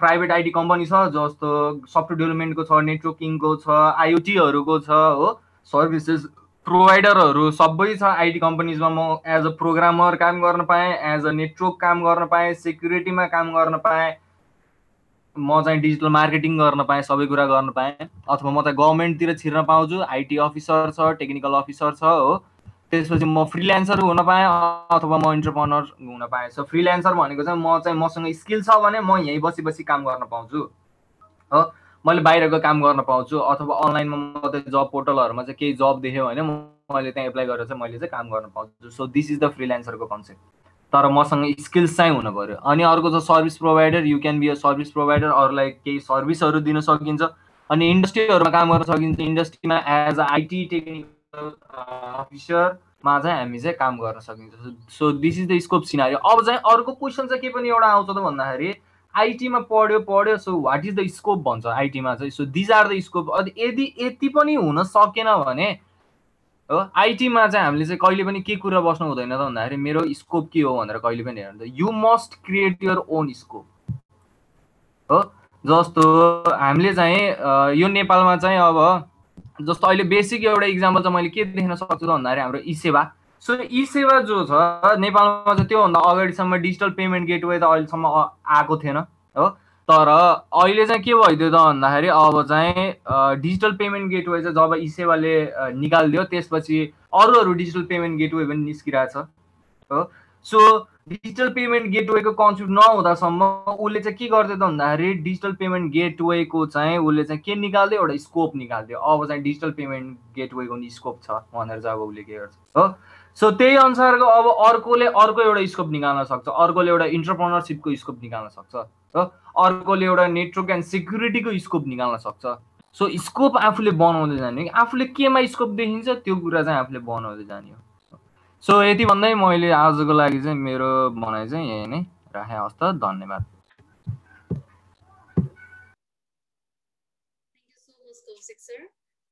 private IT company छ जस्तो सफ्टवेयर डेभलपमेन्टको छ नेटवर्किङको छ आइओटीहरूको छ हो। सर्भिसेस प्रोभाइडरहरू सबै छ आइटी कम्पनीजमा म एज अ प्रोग्रामर काम गर्न पाएँ एज अ नेटवर्क काम गर्न पाएँ सेक्युरिटीमा काम गर्न पाएँ। म चाहिँ डिजिटल मार्केटिङ गर्न पाएँ सबै कुरा गर्न पाएँ। अथवा म चाहिँ गभर्मेन्टतिर छिर्न पाउँछु आइटी अफिसर छ टेक्निकल अफिसर छ हो। त्यसपछि म फ्रिल्यान्सर हुन पाएँ अथवा म इन्टरप्रोनर हुन पाएँ। सो फ्रिल्यान्सर भनेको चाहिँ म चाहिँ मसँग स्किल छ भने म यहीँ बसी बसी काम गर्न पाउँछु। हो। मैले बाहिरको काम गर्न पाउँछु अथवा अनलाइनमा मात्रै जब पोर्टलहरूमा चाहिँ केही जब देख्यो भने मैले त्यहाँ एप्लाई गरेर चाहिँ मैले चाहिँ काम गर्न पाउँछु। सो दिस इज द फ्रिल्यान्सरको कन्सेप्ट तर मसँग स्किल्स चाहिँ हुनु पऱ्यो अनि अर्को छ service provider you can be a service provider अरूलाई केही सर्भिसहरू दिन सकिन्छ। अनि इन्डस्ट्रीहरूमा काम गर्न सकिन्छ। इन्डस्ट्रीमा एज अ आइटी टेक्निकल अफिसरमा चाहिँ हामी चाहिँ काम गर्न सकिन्छ। So this is the scope scenario अब चाहिँ अर्को क्वेसन चाहिँ के पनि एउटा आउँछ त भन्दाखेरि आइटीमा पढ्यो पढ्यो so what is the scope भन्छ आइटीमा चाहिँ? So these are the scope यदि यति पनि हुन सकेन भने हो आइटीमा चाहिँ हामीले चाहिँ कहिले पनि के कुरा बस्नु हुँदैन त भन्दाखेरि मेरो स्कोप के हो भनेर कहिले पनि हेर्नु you must create your own scope हो जस्तो हामीले चाहिँ यो नेपालमा चाहिँ अब जस्तो अहिले बेसिक एउटा इक्जाम्पल चाहिँ मैले के देख्न सक्छु त भन्दाखेरि हाम्रो ई सेवा। सो ई सेवा जो छ नेपालमा चाहिँ त्योभन्दा अगाडिसम्म डिजिटल पेमेन्ट गेटवे त अहिलेसम्म आएको थिएन हो? तर अहिले चाहिँ के भइदियो त भन्दाखेरि अब चाहिँ डिजिटल पेमेन्ट गेटवे चाहिँ जब ई सेवाले निकालिदियो त्यसपछि अरू अरू डिजिटल पेमेन्ट गेटवे पनि निस्किरहेछ हो? सो डिजिटल पेमेन्ट गेटवेको कन्सेप्ट नहुँदासम्म उसले चाहिँ के गर्थ्यो त भन्दाखेरि डिजिटल पेमेन्ट गेटवेको चाहिँ उसले चाहिँ के निकाल्दियो एउटा स्कोप निकालिदियो अब चाहिँ डिजिटल पेमेन्ट गेटवेको नि स्कोप छ भनेर चाहिँ अब उसले के गर्छ हो? सो त्यही अनुसारको अब अर्कोले अर्को एउटा स्कोप निकाल्न सक्छ। अर्कोले एउटा इन्टरप्रोनरसिपको स्कोप निकाल्न सक्छ। हो? अर्कोले एउटा नेटवर्क एन्ड सेक्युरिटीको स्कोप निकाल्न सक्छ। सो स्कोप आफूले बनाउँदै जाने। आफूले केमा स्कोप देखिन्छ त्यो कुरा चाहिँ आफूले बनाउँदै जाने हो। सो यति भन्दै मैले आजको लागि चाहिँ मेरो भनाइ चाहिँ यही नै। राखेँ हस् त धन्यवाद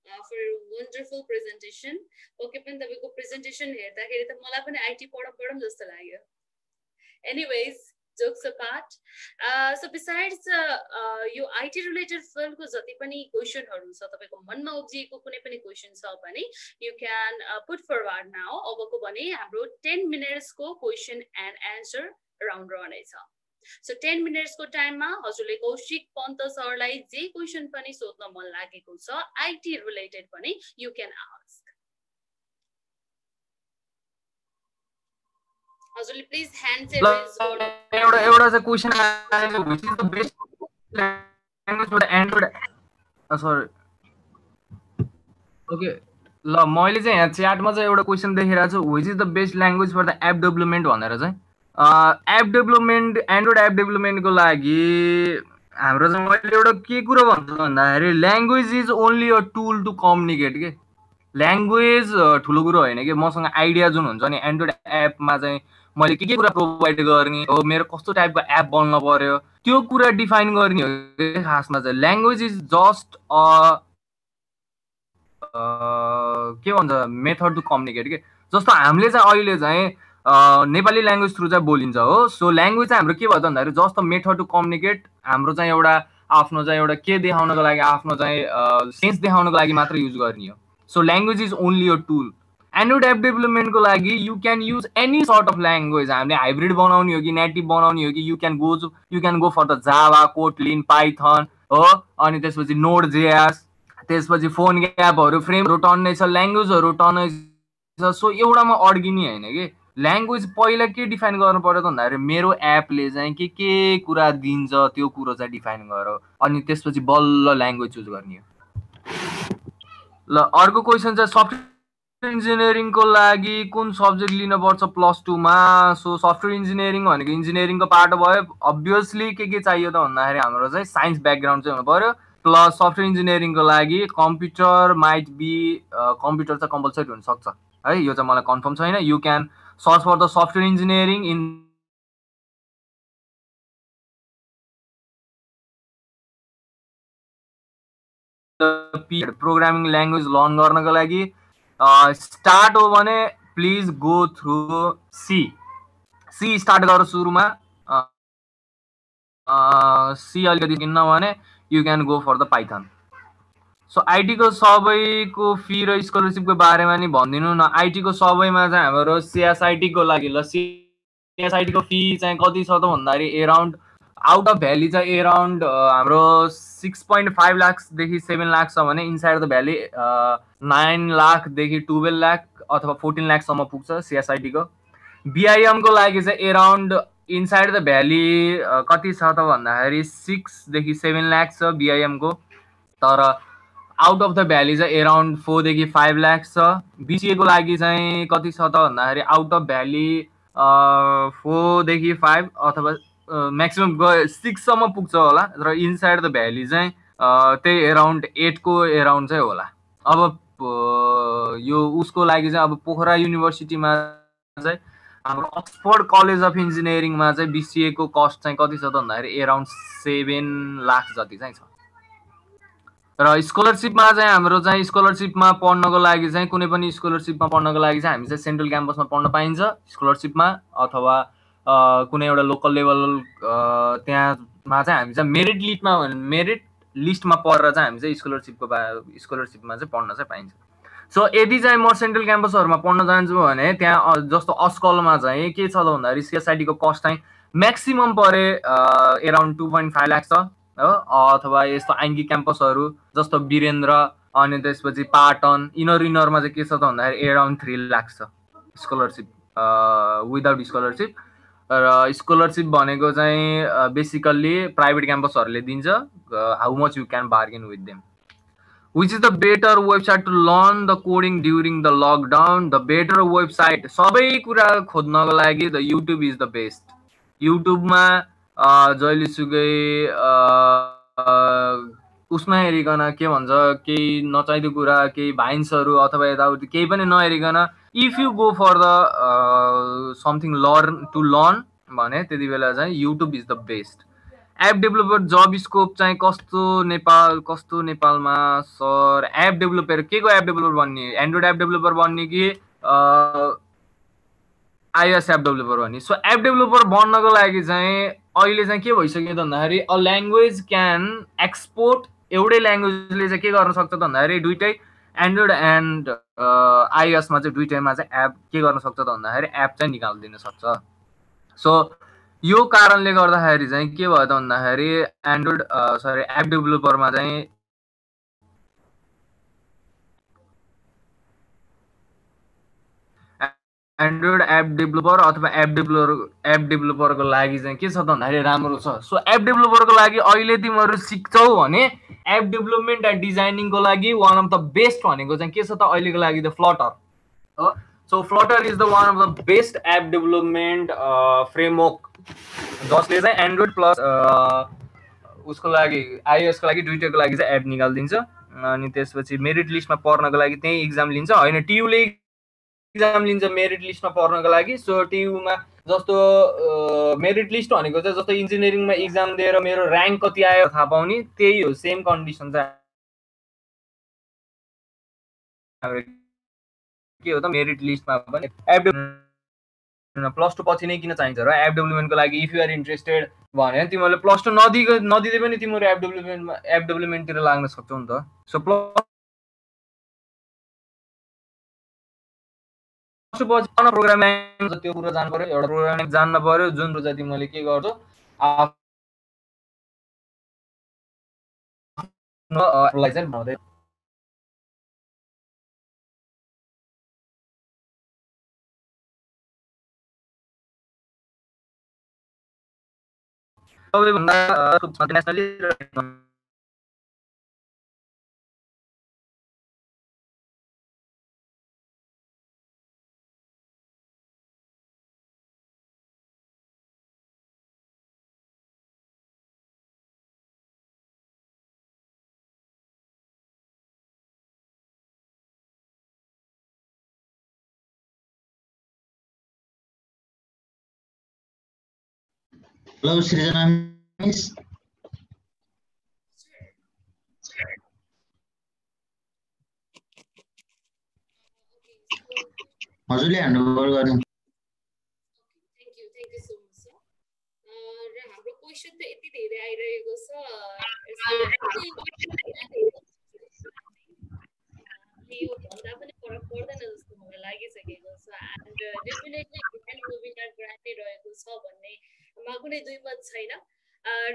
for your wonderful presentation okay पनि तपाईँको प्रेजेन्टेसन हेर्दाखेरि त मलाई पनि आइटी पढौँ पढौँ जस्तो लाग्यो. Anyways so besides uh, uh, यो आइटी रिलेटेड फिल्डको जति पनि क्वेसनहरू छ तपाईँको मनमा उब्जिएको कुनै पनि क्वेसन छ भने you can put forward now अबको भने हाम्रो टेन मिनट्सको क्वेसन एन्ड एन्सर राउन्ड रहनेछ। सो टेन मिनट्सको टाइममा हजुरले कौशिक पन्त सरलाई जे क्वेसन पनि सोध्न मन लागेको छ आइटी रिलेटेड पनि यु क्यान आस्क हजुरले प्लिज ह्यान्ड एउटा एउटा चाहिँ क्वेसन आएको which is the best language for Android sorry okay ल मैले चाहिँ यहाँ च्याटमा चाहिँ एउटा क्वेसन देखिरहेको छु which is the best language for the app development भनेर चाहिँ। एप डेभलपमेन्ट एन्ड्रोइड एप डेभलपमेन्टको लागि हाम्रो चाहिँ मैले एउटा के कुरो भन्छु भन्दाखेरि language is only a tool to communicate के? ल्याङ्ग्वेज ठुलो कुरो होइन कि? मसँग आइडिया जुन हुन्छ नि एन्ड्रोइड एपमा चाहिँ मैले के के कुरा प्रोभाइड गर्ने हो मेरो कस्तो टाइपको एप बन्न पर्यो त्यो कुरा डिफाइन गर्ने हो खासमा चाहिँ ल्याङ्ग्वेज इज जस्ट अ के भन्छ मेथड टु कम्युनिकेट के? जस्तो हामीले चाहिँ अहिले चाहिँ नेपाली ल्याङ्ग्वेज थ्रु चाहिँ बोलिन्छ हो। सो ल्याङ्ग्वेज चाहिँ हाम्रो के भयो भन्दाखेरि जस्ट मेथड टु कम्युनिकेट हाम्रो चाहिँ एउटा आफ्नो चाहिँ एउटा के देखाउनको लागि आफ्नो चाहिँ सेन्स देखाउनको लागि मात्र युज गर्ने हो। So language is only a tool Android app डेभलपमेन्टको लागि you can use any sort of language हामीले हाइब्रिड बनाउने हो कि नेटिभ बनाउने हो कि you can go you can go for the Java Kotlin Python हो। अनि त्यसपछि नोड जेएस त्यसपछि फोन एपहरू फ्रेमहरू टन्नै छ ल्याङ्ग्वेजहरू टन्नै छ। सो एउटामा अड्किने होइन कि। ल्याङ्ग्वेज पहिला के डिफाइन गर्नु पर्यो त भन्दाखेरि मेरो एपले चाहिँ के के कुरा दिन्छ त्यो कुरो चाहिँ डिफाइन गर अनि त्यसपछि बल्ल ल्याङ्ग्वेज चुज गर्ने ल अर्को क्वेसन चाहिँ सफ्टवेयर इन्जिनियरिङको लागि कुन सब्जेक्ट लिनुपर्छ प्लस टूमा सो सफ्टवेयर इन्जिनियरिङ भनेको इन्जिनियरिङको पार्ट भयो। अभियसली के के चाहियो त भन्दाखेरि हाम्रो चाहिँ साइन्स ब्याकग्राउन्ड चाहिँ हुनु पऱ्यो। प्लस सफ्टवेयर इन्जिनियरिङको लागि कम्प्युटर माइट बी कम्प्युटर चाहिँ कम्पलसरी हुनसक्छ। है यो चाहिँ मलाई कन्फर्म छैन। You can search for the software engineering in programming language learn गर्नको लागि स्टार्ट हो भने please go through C C start गर सुरुमा सी अलिकति किन्न भने you can go for the Python so आइटीको सबैको फी र स्कलरसिपको बारेमा नि भनिदिनु न। आइटीको सबैमा चाहिँ हाम्रो सिएसआइटीको लागि ल। सिएसआइटीको फी चाहिँ कति छ त भन्दाखेरि एराउन्ड आउट अफ भ्याली चाहिँ एराउन्ड हाम्रो सिक्स पोइन्ट फाइभ लाक्सदेखि सेभेन लाख छ भने इनसाइड द भ्याली नाइन लाखदेखि टुवेल्भ लाख अथवा फोर्टिन लाखसम्म पुग्छ सिएसआइटीको बिआइएमको लागि चाहिँ एराउन्ड इनसाइड द भ्याली कति छ त भन्दाखेरि सिक्सदेखि सेभेन लाख छ बिआइएमको तर आउट अफ द भ्याली चाहिँ एराउन्ड फोरदेखि फाइभ ल्याक छ। बिसिएको लागि चाहिँ कति छ त भन्दाखेरि आउट अफ भ्याली फोरदेखि फाइभ अथवा म्याक्सिमम् गयो सिक्ससम्म पुग्छ होला र इनसाइड द भ्याली चाहिँ त्यही एराउन्ड एटको एराउन्ड चाहिँ होला। अब यो उसको लागि चाहिँ अब पोखरा युनिभर्सिटीमा चाहिँ हाम्रो अक्सफोर्ड कलेज अफ इन्जिनियरिङमा चाहिँ बिसिएको कस्ट चाहिँ कति छ त भन्दाखेरि एराउन्ड सेभेन लाख जति चाहिँ छ। र स्कलरसिपमा चाहिँ हाम्रो चाहिँ स्कलरसिपमा पढ्नको लागि चाहिँ कुनै पनि स्कलरसिपमा पढ्नको लागि चाहिँ हामी चाहिँ सेन्ट्रल क्याम्पसमा पढ्न पाइन्छ। स्कलरसिपमा अथवा कुनै एउटा लोकल लेभल त्यहाँमा चाहिँ हामी चाहिँ मेरिट लिस्टमा मेरिट लिस्टमा पढेर चाहिँ हामी चाहिँ स्कलरसिपको बा स्कलरसिपमा चाहिँ पढ्न चाहिँ पाइन्छ। सो यदि चाहिँ म सेन्ट्रल क्याम्पसहरूमा पढ्न जान्छु भने त्यहाँ जस्तो अस्कलमा चाहिँ के छ त भन्दाखेरि सिएसआइटीको कस्ट चाहिँ म्याक्सिमम् परे around two point five lakhs छ। हो? अथवा यस्तो आइङ्गी क्याम्पसहरू जस्तो वीरेन्द्र अनि त्यसपछि पाटन इनर इनरमा चाहिँ के छ त भन्दाखेरि एराउन्ड थ्री ल्याक्स छ स्कलरसिप विदाउट स्कलरसिप र स्कलरसिप भनेको चाहिँ बेसिकल्ली प्राइभेट क्याम्पसहरूले दिन्छ how much you can bargain with them which is the better website to learn the coding during the lockdown the better website सबै कुरा खोज्नको लागि the YouTube is the best युट्युबमा जहिलेसुकै उसमा हेरिकन के भन्छ केही नचाहिँदो कुरा केही भाइन्सहरू अथवा यताउति केही पनि नहेरिकन if you go for the something learn to learn भने त्यति बेला चाहिँ YouTube is the best app developer job scope चाहिँ कस्तो नेपाल कस्तो नेपालमा सर एप डेभलपर के को एप डेभलपर बन्ने एन्ड्रोइड एप डेभलपर बन्ने कि आइएस एप डेभलपर भन्ने? सो एप डेभलपर बन्नको लागि चाहिँ अहिले चाहिँ के भइसक्यो भन्दाखेरि अ ल्याङ्ग्वेज क्यान एक्सपोर्ट एउटै ल्याङ्ग्वेजले चाहिँ के गर्न सक्छ भन्दाखेरि दुइटै एन्ड्रोइड एन्ड आइएसमा चाहिँ दुइटैमा चाहिँ एप के गर्न सक्छ त भन्दाखेरि एप चाहिँ निकालिदिन सक्छ। सो यो कारणले गर्दाखेरि चाहिँ के भयो त भन्दाखेरि एन्ड्रोइड सरी एप डेभलपरमा चाहिँ एन्ड्रोइड एप डेभलपर अथवा एप डेभलपर एप डेभलपरको लागि चाहिँ के छ त भन्दाखेरि राम्रो छ। सो एप डेभलपरको लागि अहिले तिमीहरू सिक्छौ भने एप डेभलपमेन्ट एन्ड डिजाइनिङको लागि वान अफ द बेस्ट भनेको चाहिँ के छ त अहिलेको लागि त फ्लटर हो। So Flutter is the one of the best app development framework जसले चाहिँ एन्ड्रोइड प्लस उसको लागि आइएसको लागि दुइटाको लागि चाहिँ एप निकालिदिन्छ। अनि त्यसपछि मेरिट लिस्टमा पर्नको लागि त्यही इक्जाम लिन्छ। होइन टियुले इक्जाम लिन्छ मेरिट लिस्टमा पर्नको लागि। सो टियुमा जस्तो मेरिट लिस्ट भनेको चाहिँ जस्तो इन्जिनियरिङमा इक्जाम दिएर मेरो ऱ्याङ्क कति आयो थाहा पाउने त्यही हो सेम कन्डिसन चाहिँ। के हो त मेरिट लिस्टमा पनि। एप प्लस टू पछि नै किन चाहिन्छ र एप डेभलपमेन्टको लागि इफ युआर इन्ट्रेस्टेड भने तिमीहरूले प्लस टू नदि नदिँदै पनि तिमीहरू एप डेभलपमेन्टतिर लाग्न सक्छौ नि त। सो प्लस प्रोग्रामिङ त्यो कुरो जानु पऱ्यो एउटा प्रोग्रामिङ जान्न पऱ्यो जुन चाहिँ तिमीले के गर्छौ सबैभन्दा हेलो सृजना मिस हजुरले ह्यान्डओभर गर्नु क्वेसन त यति धेरै आइरहेको छ यो भन्दा पनि फरक पर्दैन जस्तो मलाई लागिसकेको छ। एन्ड डेफिनेटली वेबिनार ग्रान्टेड रहेको छ भन्नेमा कुनै दुई मत छैन।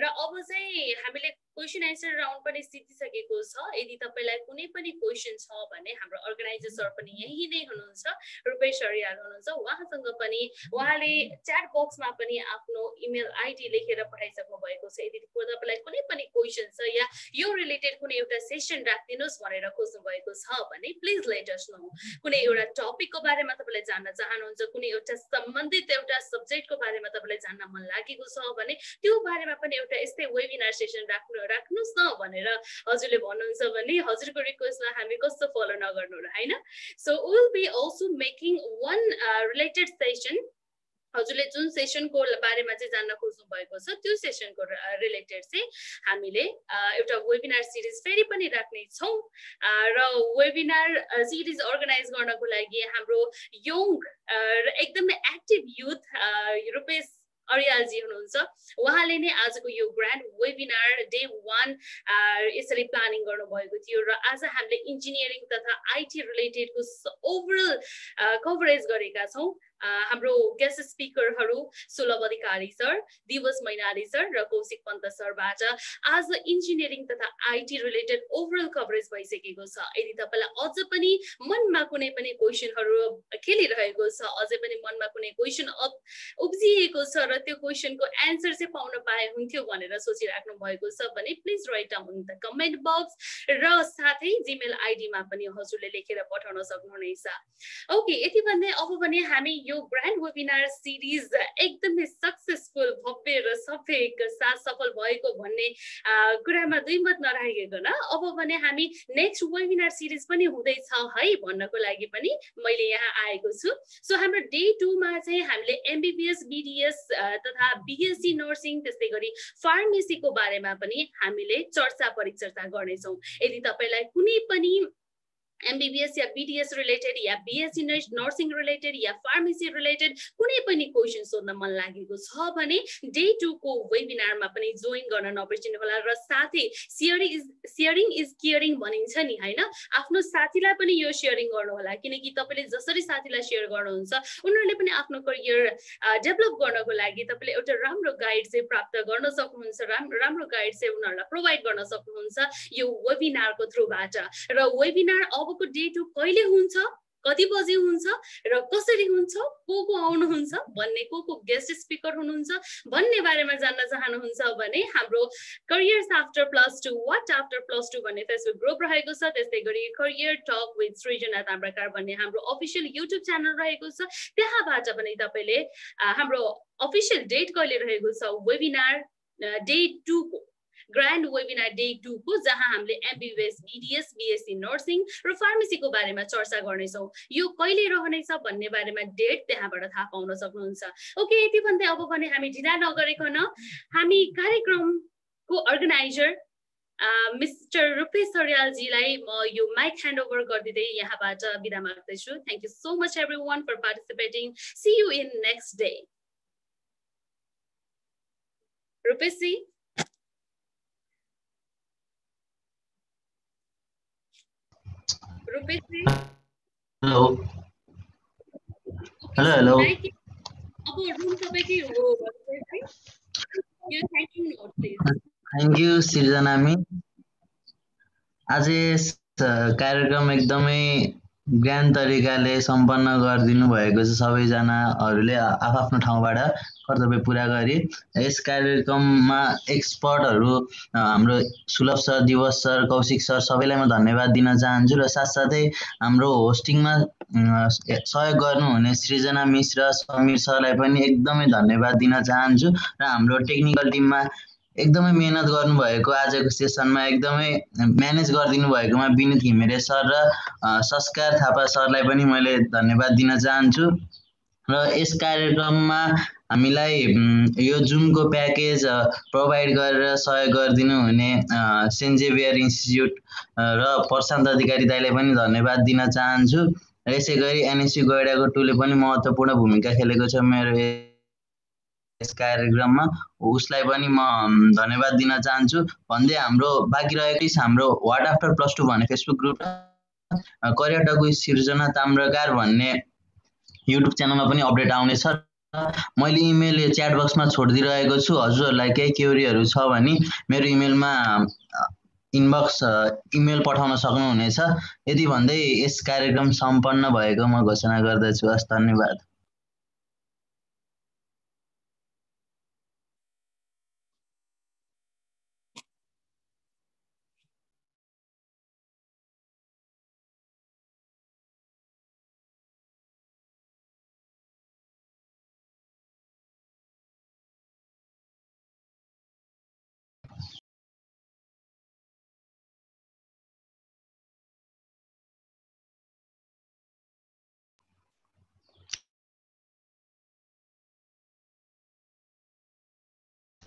र अब चाहिँ हामीले क्वेसन एन्सर राउन्ड पनि जितिसकेको छ। यदि तपाईँलाई कुनै पनि क्वेसन छ भने हाम्रो अर्गनाइजर सर पनि यही नै हुनुहुन्छ रूपेश हरियाल हुनुहुन्छ उहाँसँग पनि उहाँले च्याट बक्समा पनि आफ्नो इमेल आइडी लेखेर पठाइसक्नु भएको छ। यदि तपाईँलाई कुनै पनि क्वेसन छ या यो रिलेटेड कुनै एउटा सेसन राखिदिनुहोस् भनेर खोज्नु भएको छ भने प्लिज लेटर्स नो कुनै एउटा टपिकको बारेमा तपाईँलाई जान्न चाहनुहुन्छ कुनै एउटा सम्बन्धित एउटा सब्जेक्टको बारेमा तपाईँलाई जान्न मन लागेको छ भने त्यो बारेमा पनि एउटा यस्तै वेबिनार सेसन राख्नु राख्नुहोस् न भनेर हजुरले भन्नुहुन्छ भने हजुरको रिक्वेस्टमा हामी कस्तो फलो नगर्नु र होइन so will be also making one related session हजुरले जुन सेसनको बारेमा चाहिँ जान्न खोज्नु भएको छ त्यो सेसनको रिलेटेड चाहिँ हामीले एउटा वेबिनार सिरिज फेरि पनि राख्ने छौँ र वेबिनार सिरिज अर्गनाइज गर्नको लागि हाम्रो यङ एकदमै एक्टिभ युथ रूपेश अरियालजी हुनुहुन्छ। उहाँले नै आजको यो ग्रान्ड वेबिनार डे वान यसरी प्लानिङ गर्नुभएको थियो र आज हामीले इन्जिनियरिङ तथा आइटी रिलेटेडको ओभरअल कभरेज गरेका छौँ। हाम्रो गेस्ट स्पिकरहरू सुलभ अधिकारी सर दिवस मैनाली सर र कौशिक पन्त सरबाट आज इन्जिनियरिङ तथा आइटी रिलेटेड ओभरअल कभरेज भइसकेको छ। यदि तपाईँलाई अझ पनि मनमा कुनै पनि क्वेसनहरू खेलिरहेको छ अझै पनि मनमा कुनै क्वेसन उब्जिएको छ र त्यो क्वेसनको एन्सर चाहिँ पाउन पाए हुन्थ्यो भनेर सोचिराख्नु भएको छ भने please write down the comment box र साथै जिमेल आइडीमा पनि हजुरले लेखेर पठाउन सक्नुहुनेछ। ओके यति भन्दै अब भने हामी ब्रान्ड वेबिनार सिरिज एकदमै सक्सेसफुल भव्य र सफेक साथ सफल भएको भन्ने कुरामा दुई मत नराखेकन अब भने हामी नेक्स्ट वेबिनार सिरिज पनि हुँदैछ है भन्नको लागि पनि मैले यहाँ आएको छु। सो हाम्रो डे टूमा चाहिँ हामीले एमबिबिएस बिडिएस तथा बिएससी नर्सिङ त्यस्तै गरी फार्मेसीको बारेमा पनि हामीले चर्चा परिचर्चा गर्नेछौँ। यदि तपाईँलाई कुनै पनि एमबिबिएस या बिडिएस रिलेटेड या बिएससी नर्सिङ रिलेटेड या फार्मेसी रिलेटेड कुनै पनि क्वेसन सोध्न मन लागेको छ भने डे टूको वेबिनारमा पनि जोइन गर्न नबिर्सिनु होला र साथै sharing is sharing is caring भनिन्छ नि होइन? आफ्नो साथीलाई पनि यो सेयरिङ गर्नु होला किनकि तपाईँले जसरी साथीलाई सेयर गर्नुहुन्छ उनीहरूले पनि आफ्नो करियर डेभलप गर्नको लागि तपाईँले एउटा राम्रो गाइड चाहिँ प्राप्त गर्न सक्नुहुन्छ राम्रो गाइड चाहिँ उनीहरूलाई प्रोभाइड गर्न सक्नुहुन्छ यो वेबिनारको थ्रुबाट र वेबिनार अब अबको डेट कहिले हुन्छ कति बजे हुन्छ र कसरी हुन्छ को को आउनुहुन्छ भन्ने को को गेस्ट स्पिकर हुनुहुन्छ भन्ने बारेमा जान्न चाहनुहुन्छ भने हाम्रो careers after plus two what after plus two भन्ने फेसबुक ग्रुप रहेको छ। त्यस्तै गरी career talk with Srijana Tamrakar भन्ने हाम्रो अफिसियल युट्युब च्यानल रहेको छ। त्यहाँबाट पनि तपाईँले हाम्रो अफिसियल डेट कहिले रहेको छ? वेबिनार डे टूको ग्रान्ड वेबिनार डे टूको जहाँ हामीले एमबिबिएस बिडिएस बिएससी नर्सिङ र फार्मेसीको बारेमा चर्चा गर्नेछौँ। यो कहिले रहनेछ भन्ने बारेमा डेट त्यहाँबाट थाहा पाउन सक्नुहुन्छ। ओके यति भन्दै अब भने हामी ढिला नगरिकन हामी कार्यक्रमको अर्गनाइजर मिस्टर रूपेश सरियालजीलाई म यो माइक ह्यान्ड ओभर गरिदिँदै यहाँबाट बिदा माग्दैछु। Thank you so much everyone for participating see you in next day Rupeshji hello hello hello thank you Srijana me आज कार्यक्रम एकदमै ज्ञान तरिकाले सम्पन्न गरिदिनु भएको छ सबैजनाहरूले आफ्नो ठाउँबाट कर्तव्य पुरा गरे यस कार्यक्रममा एक्सपर्टहरू हाम्रो सुलभ सर दिवस सर कौशिक सर सबैलाई म धन्यवाद दिन चाहन्छु र साथसाथै हाम्रो होस्टिङमा सहयोग गर्नुहुने सृजना मिश्र समीर सरलाई पनि एकदमै धन्यवाद दिन चाहन्छु र हाम्रो टेक्निकल टिममा एकदमै मिहिनेत गर्नुभएको आजको सेसनमा एकदमै म्यानेज गरिदिनु भएकोमा विनित घिमिरे सर र संस्कार थापा सरलाई पनि मैले धन्यवाद दिन चाहन्छु। र यस कार्यक्रममा हामीलाई यो जुनको प्याकेज प्रोभाइड गरेर सहयोग गरिदिनु हुने सेन्ट जेभियर इन्स्टिच्युट र प्रशान्त अधिकारी दाईलाई पनि धन्यवाद दिन चाहन्छु। र यसै गरी एनएससी गैडाको टुले पनि महत्त्वपूर्ण भूमिका खेलेको छ मेरो यस कार्यक्रममा उसलाई पनि म धन्यवाद दिन चाहन्छु। भन्दै हाम्रो बाँकी रहेकै हाम्रो वार्ड आफ्टर प्लस टू भन्ने Facebook group career Srijana Tamrakar भन्ने युट्युब च्यानलमा पनि अपडेट आउनेछ मैले इमेल च्याट बक्समा छोडिदिइरहेको छु। हजुरहरूलाई केही क्युरीहरू छ भने मेरो इमेलमा इनबक्स इमेल पठाउन सक्नुहुनेछ। यति भन्दै यस कार्यक्रम सम्पन्न भएको म घोषणा गर्दछु। हस् धन्यवाद।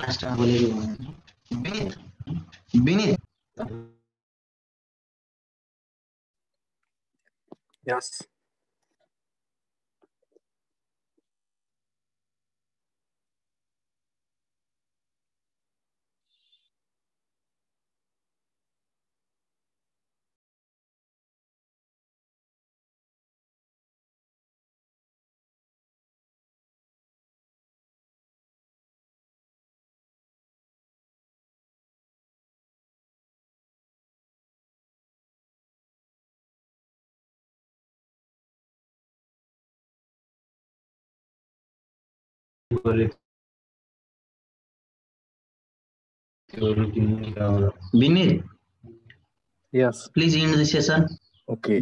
Last available beneath beneath. Yes. Vinit. Yes. Please end the session. Okay.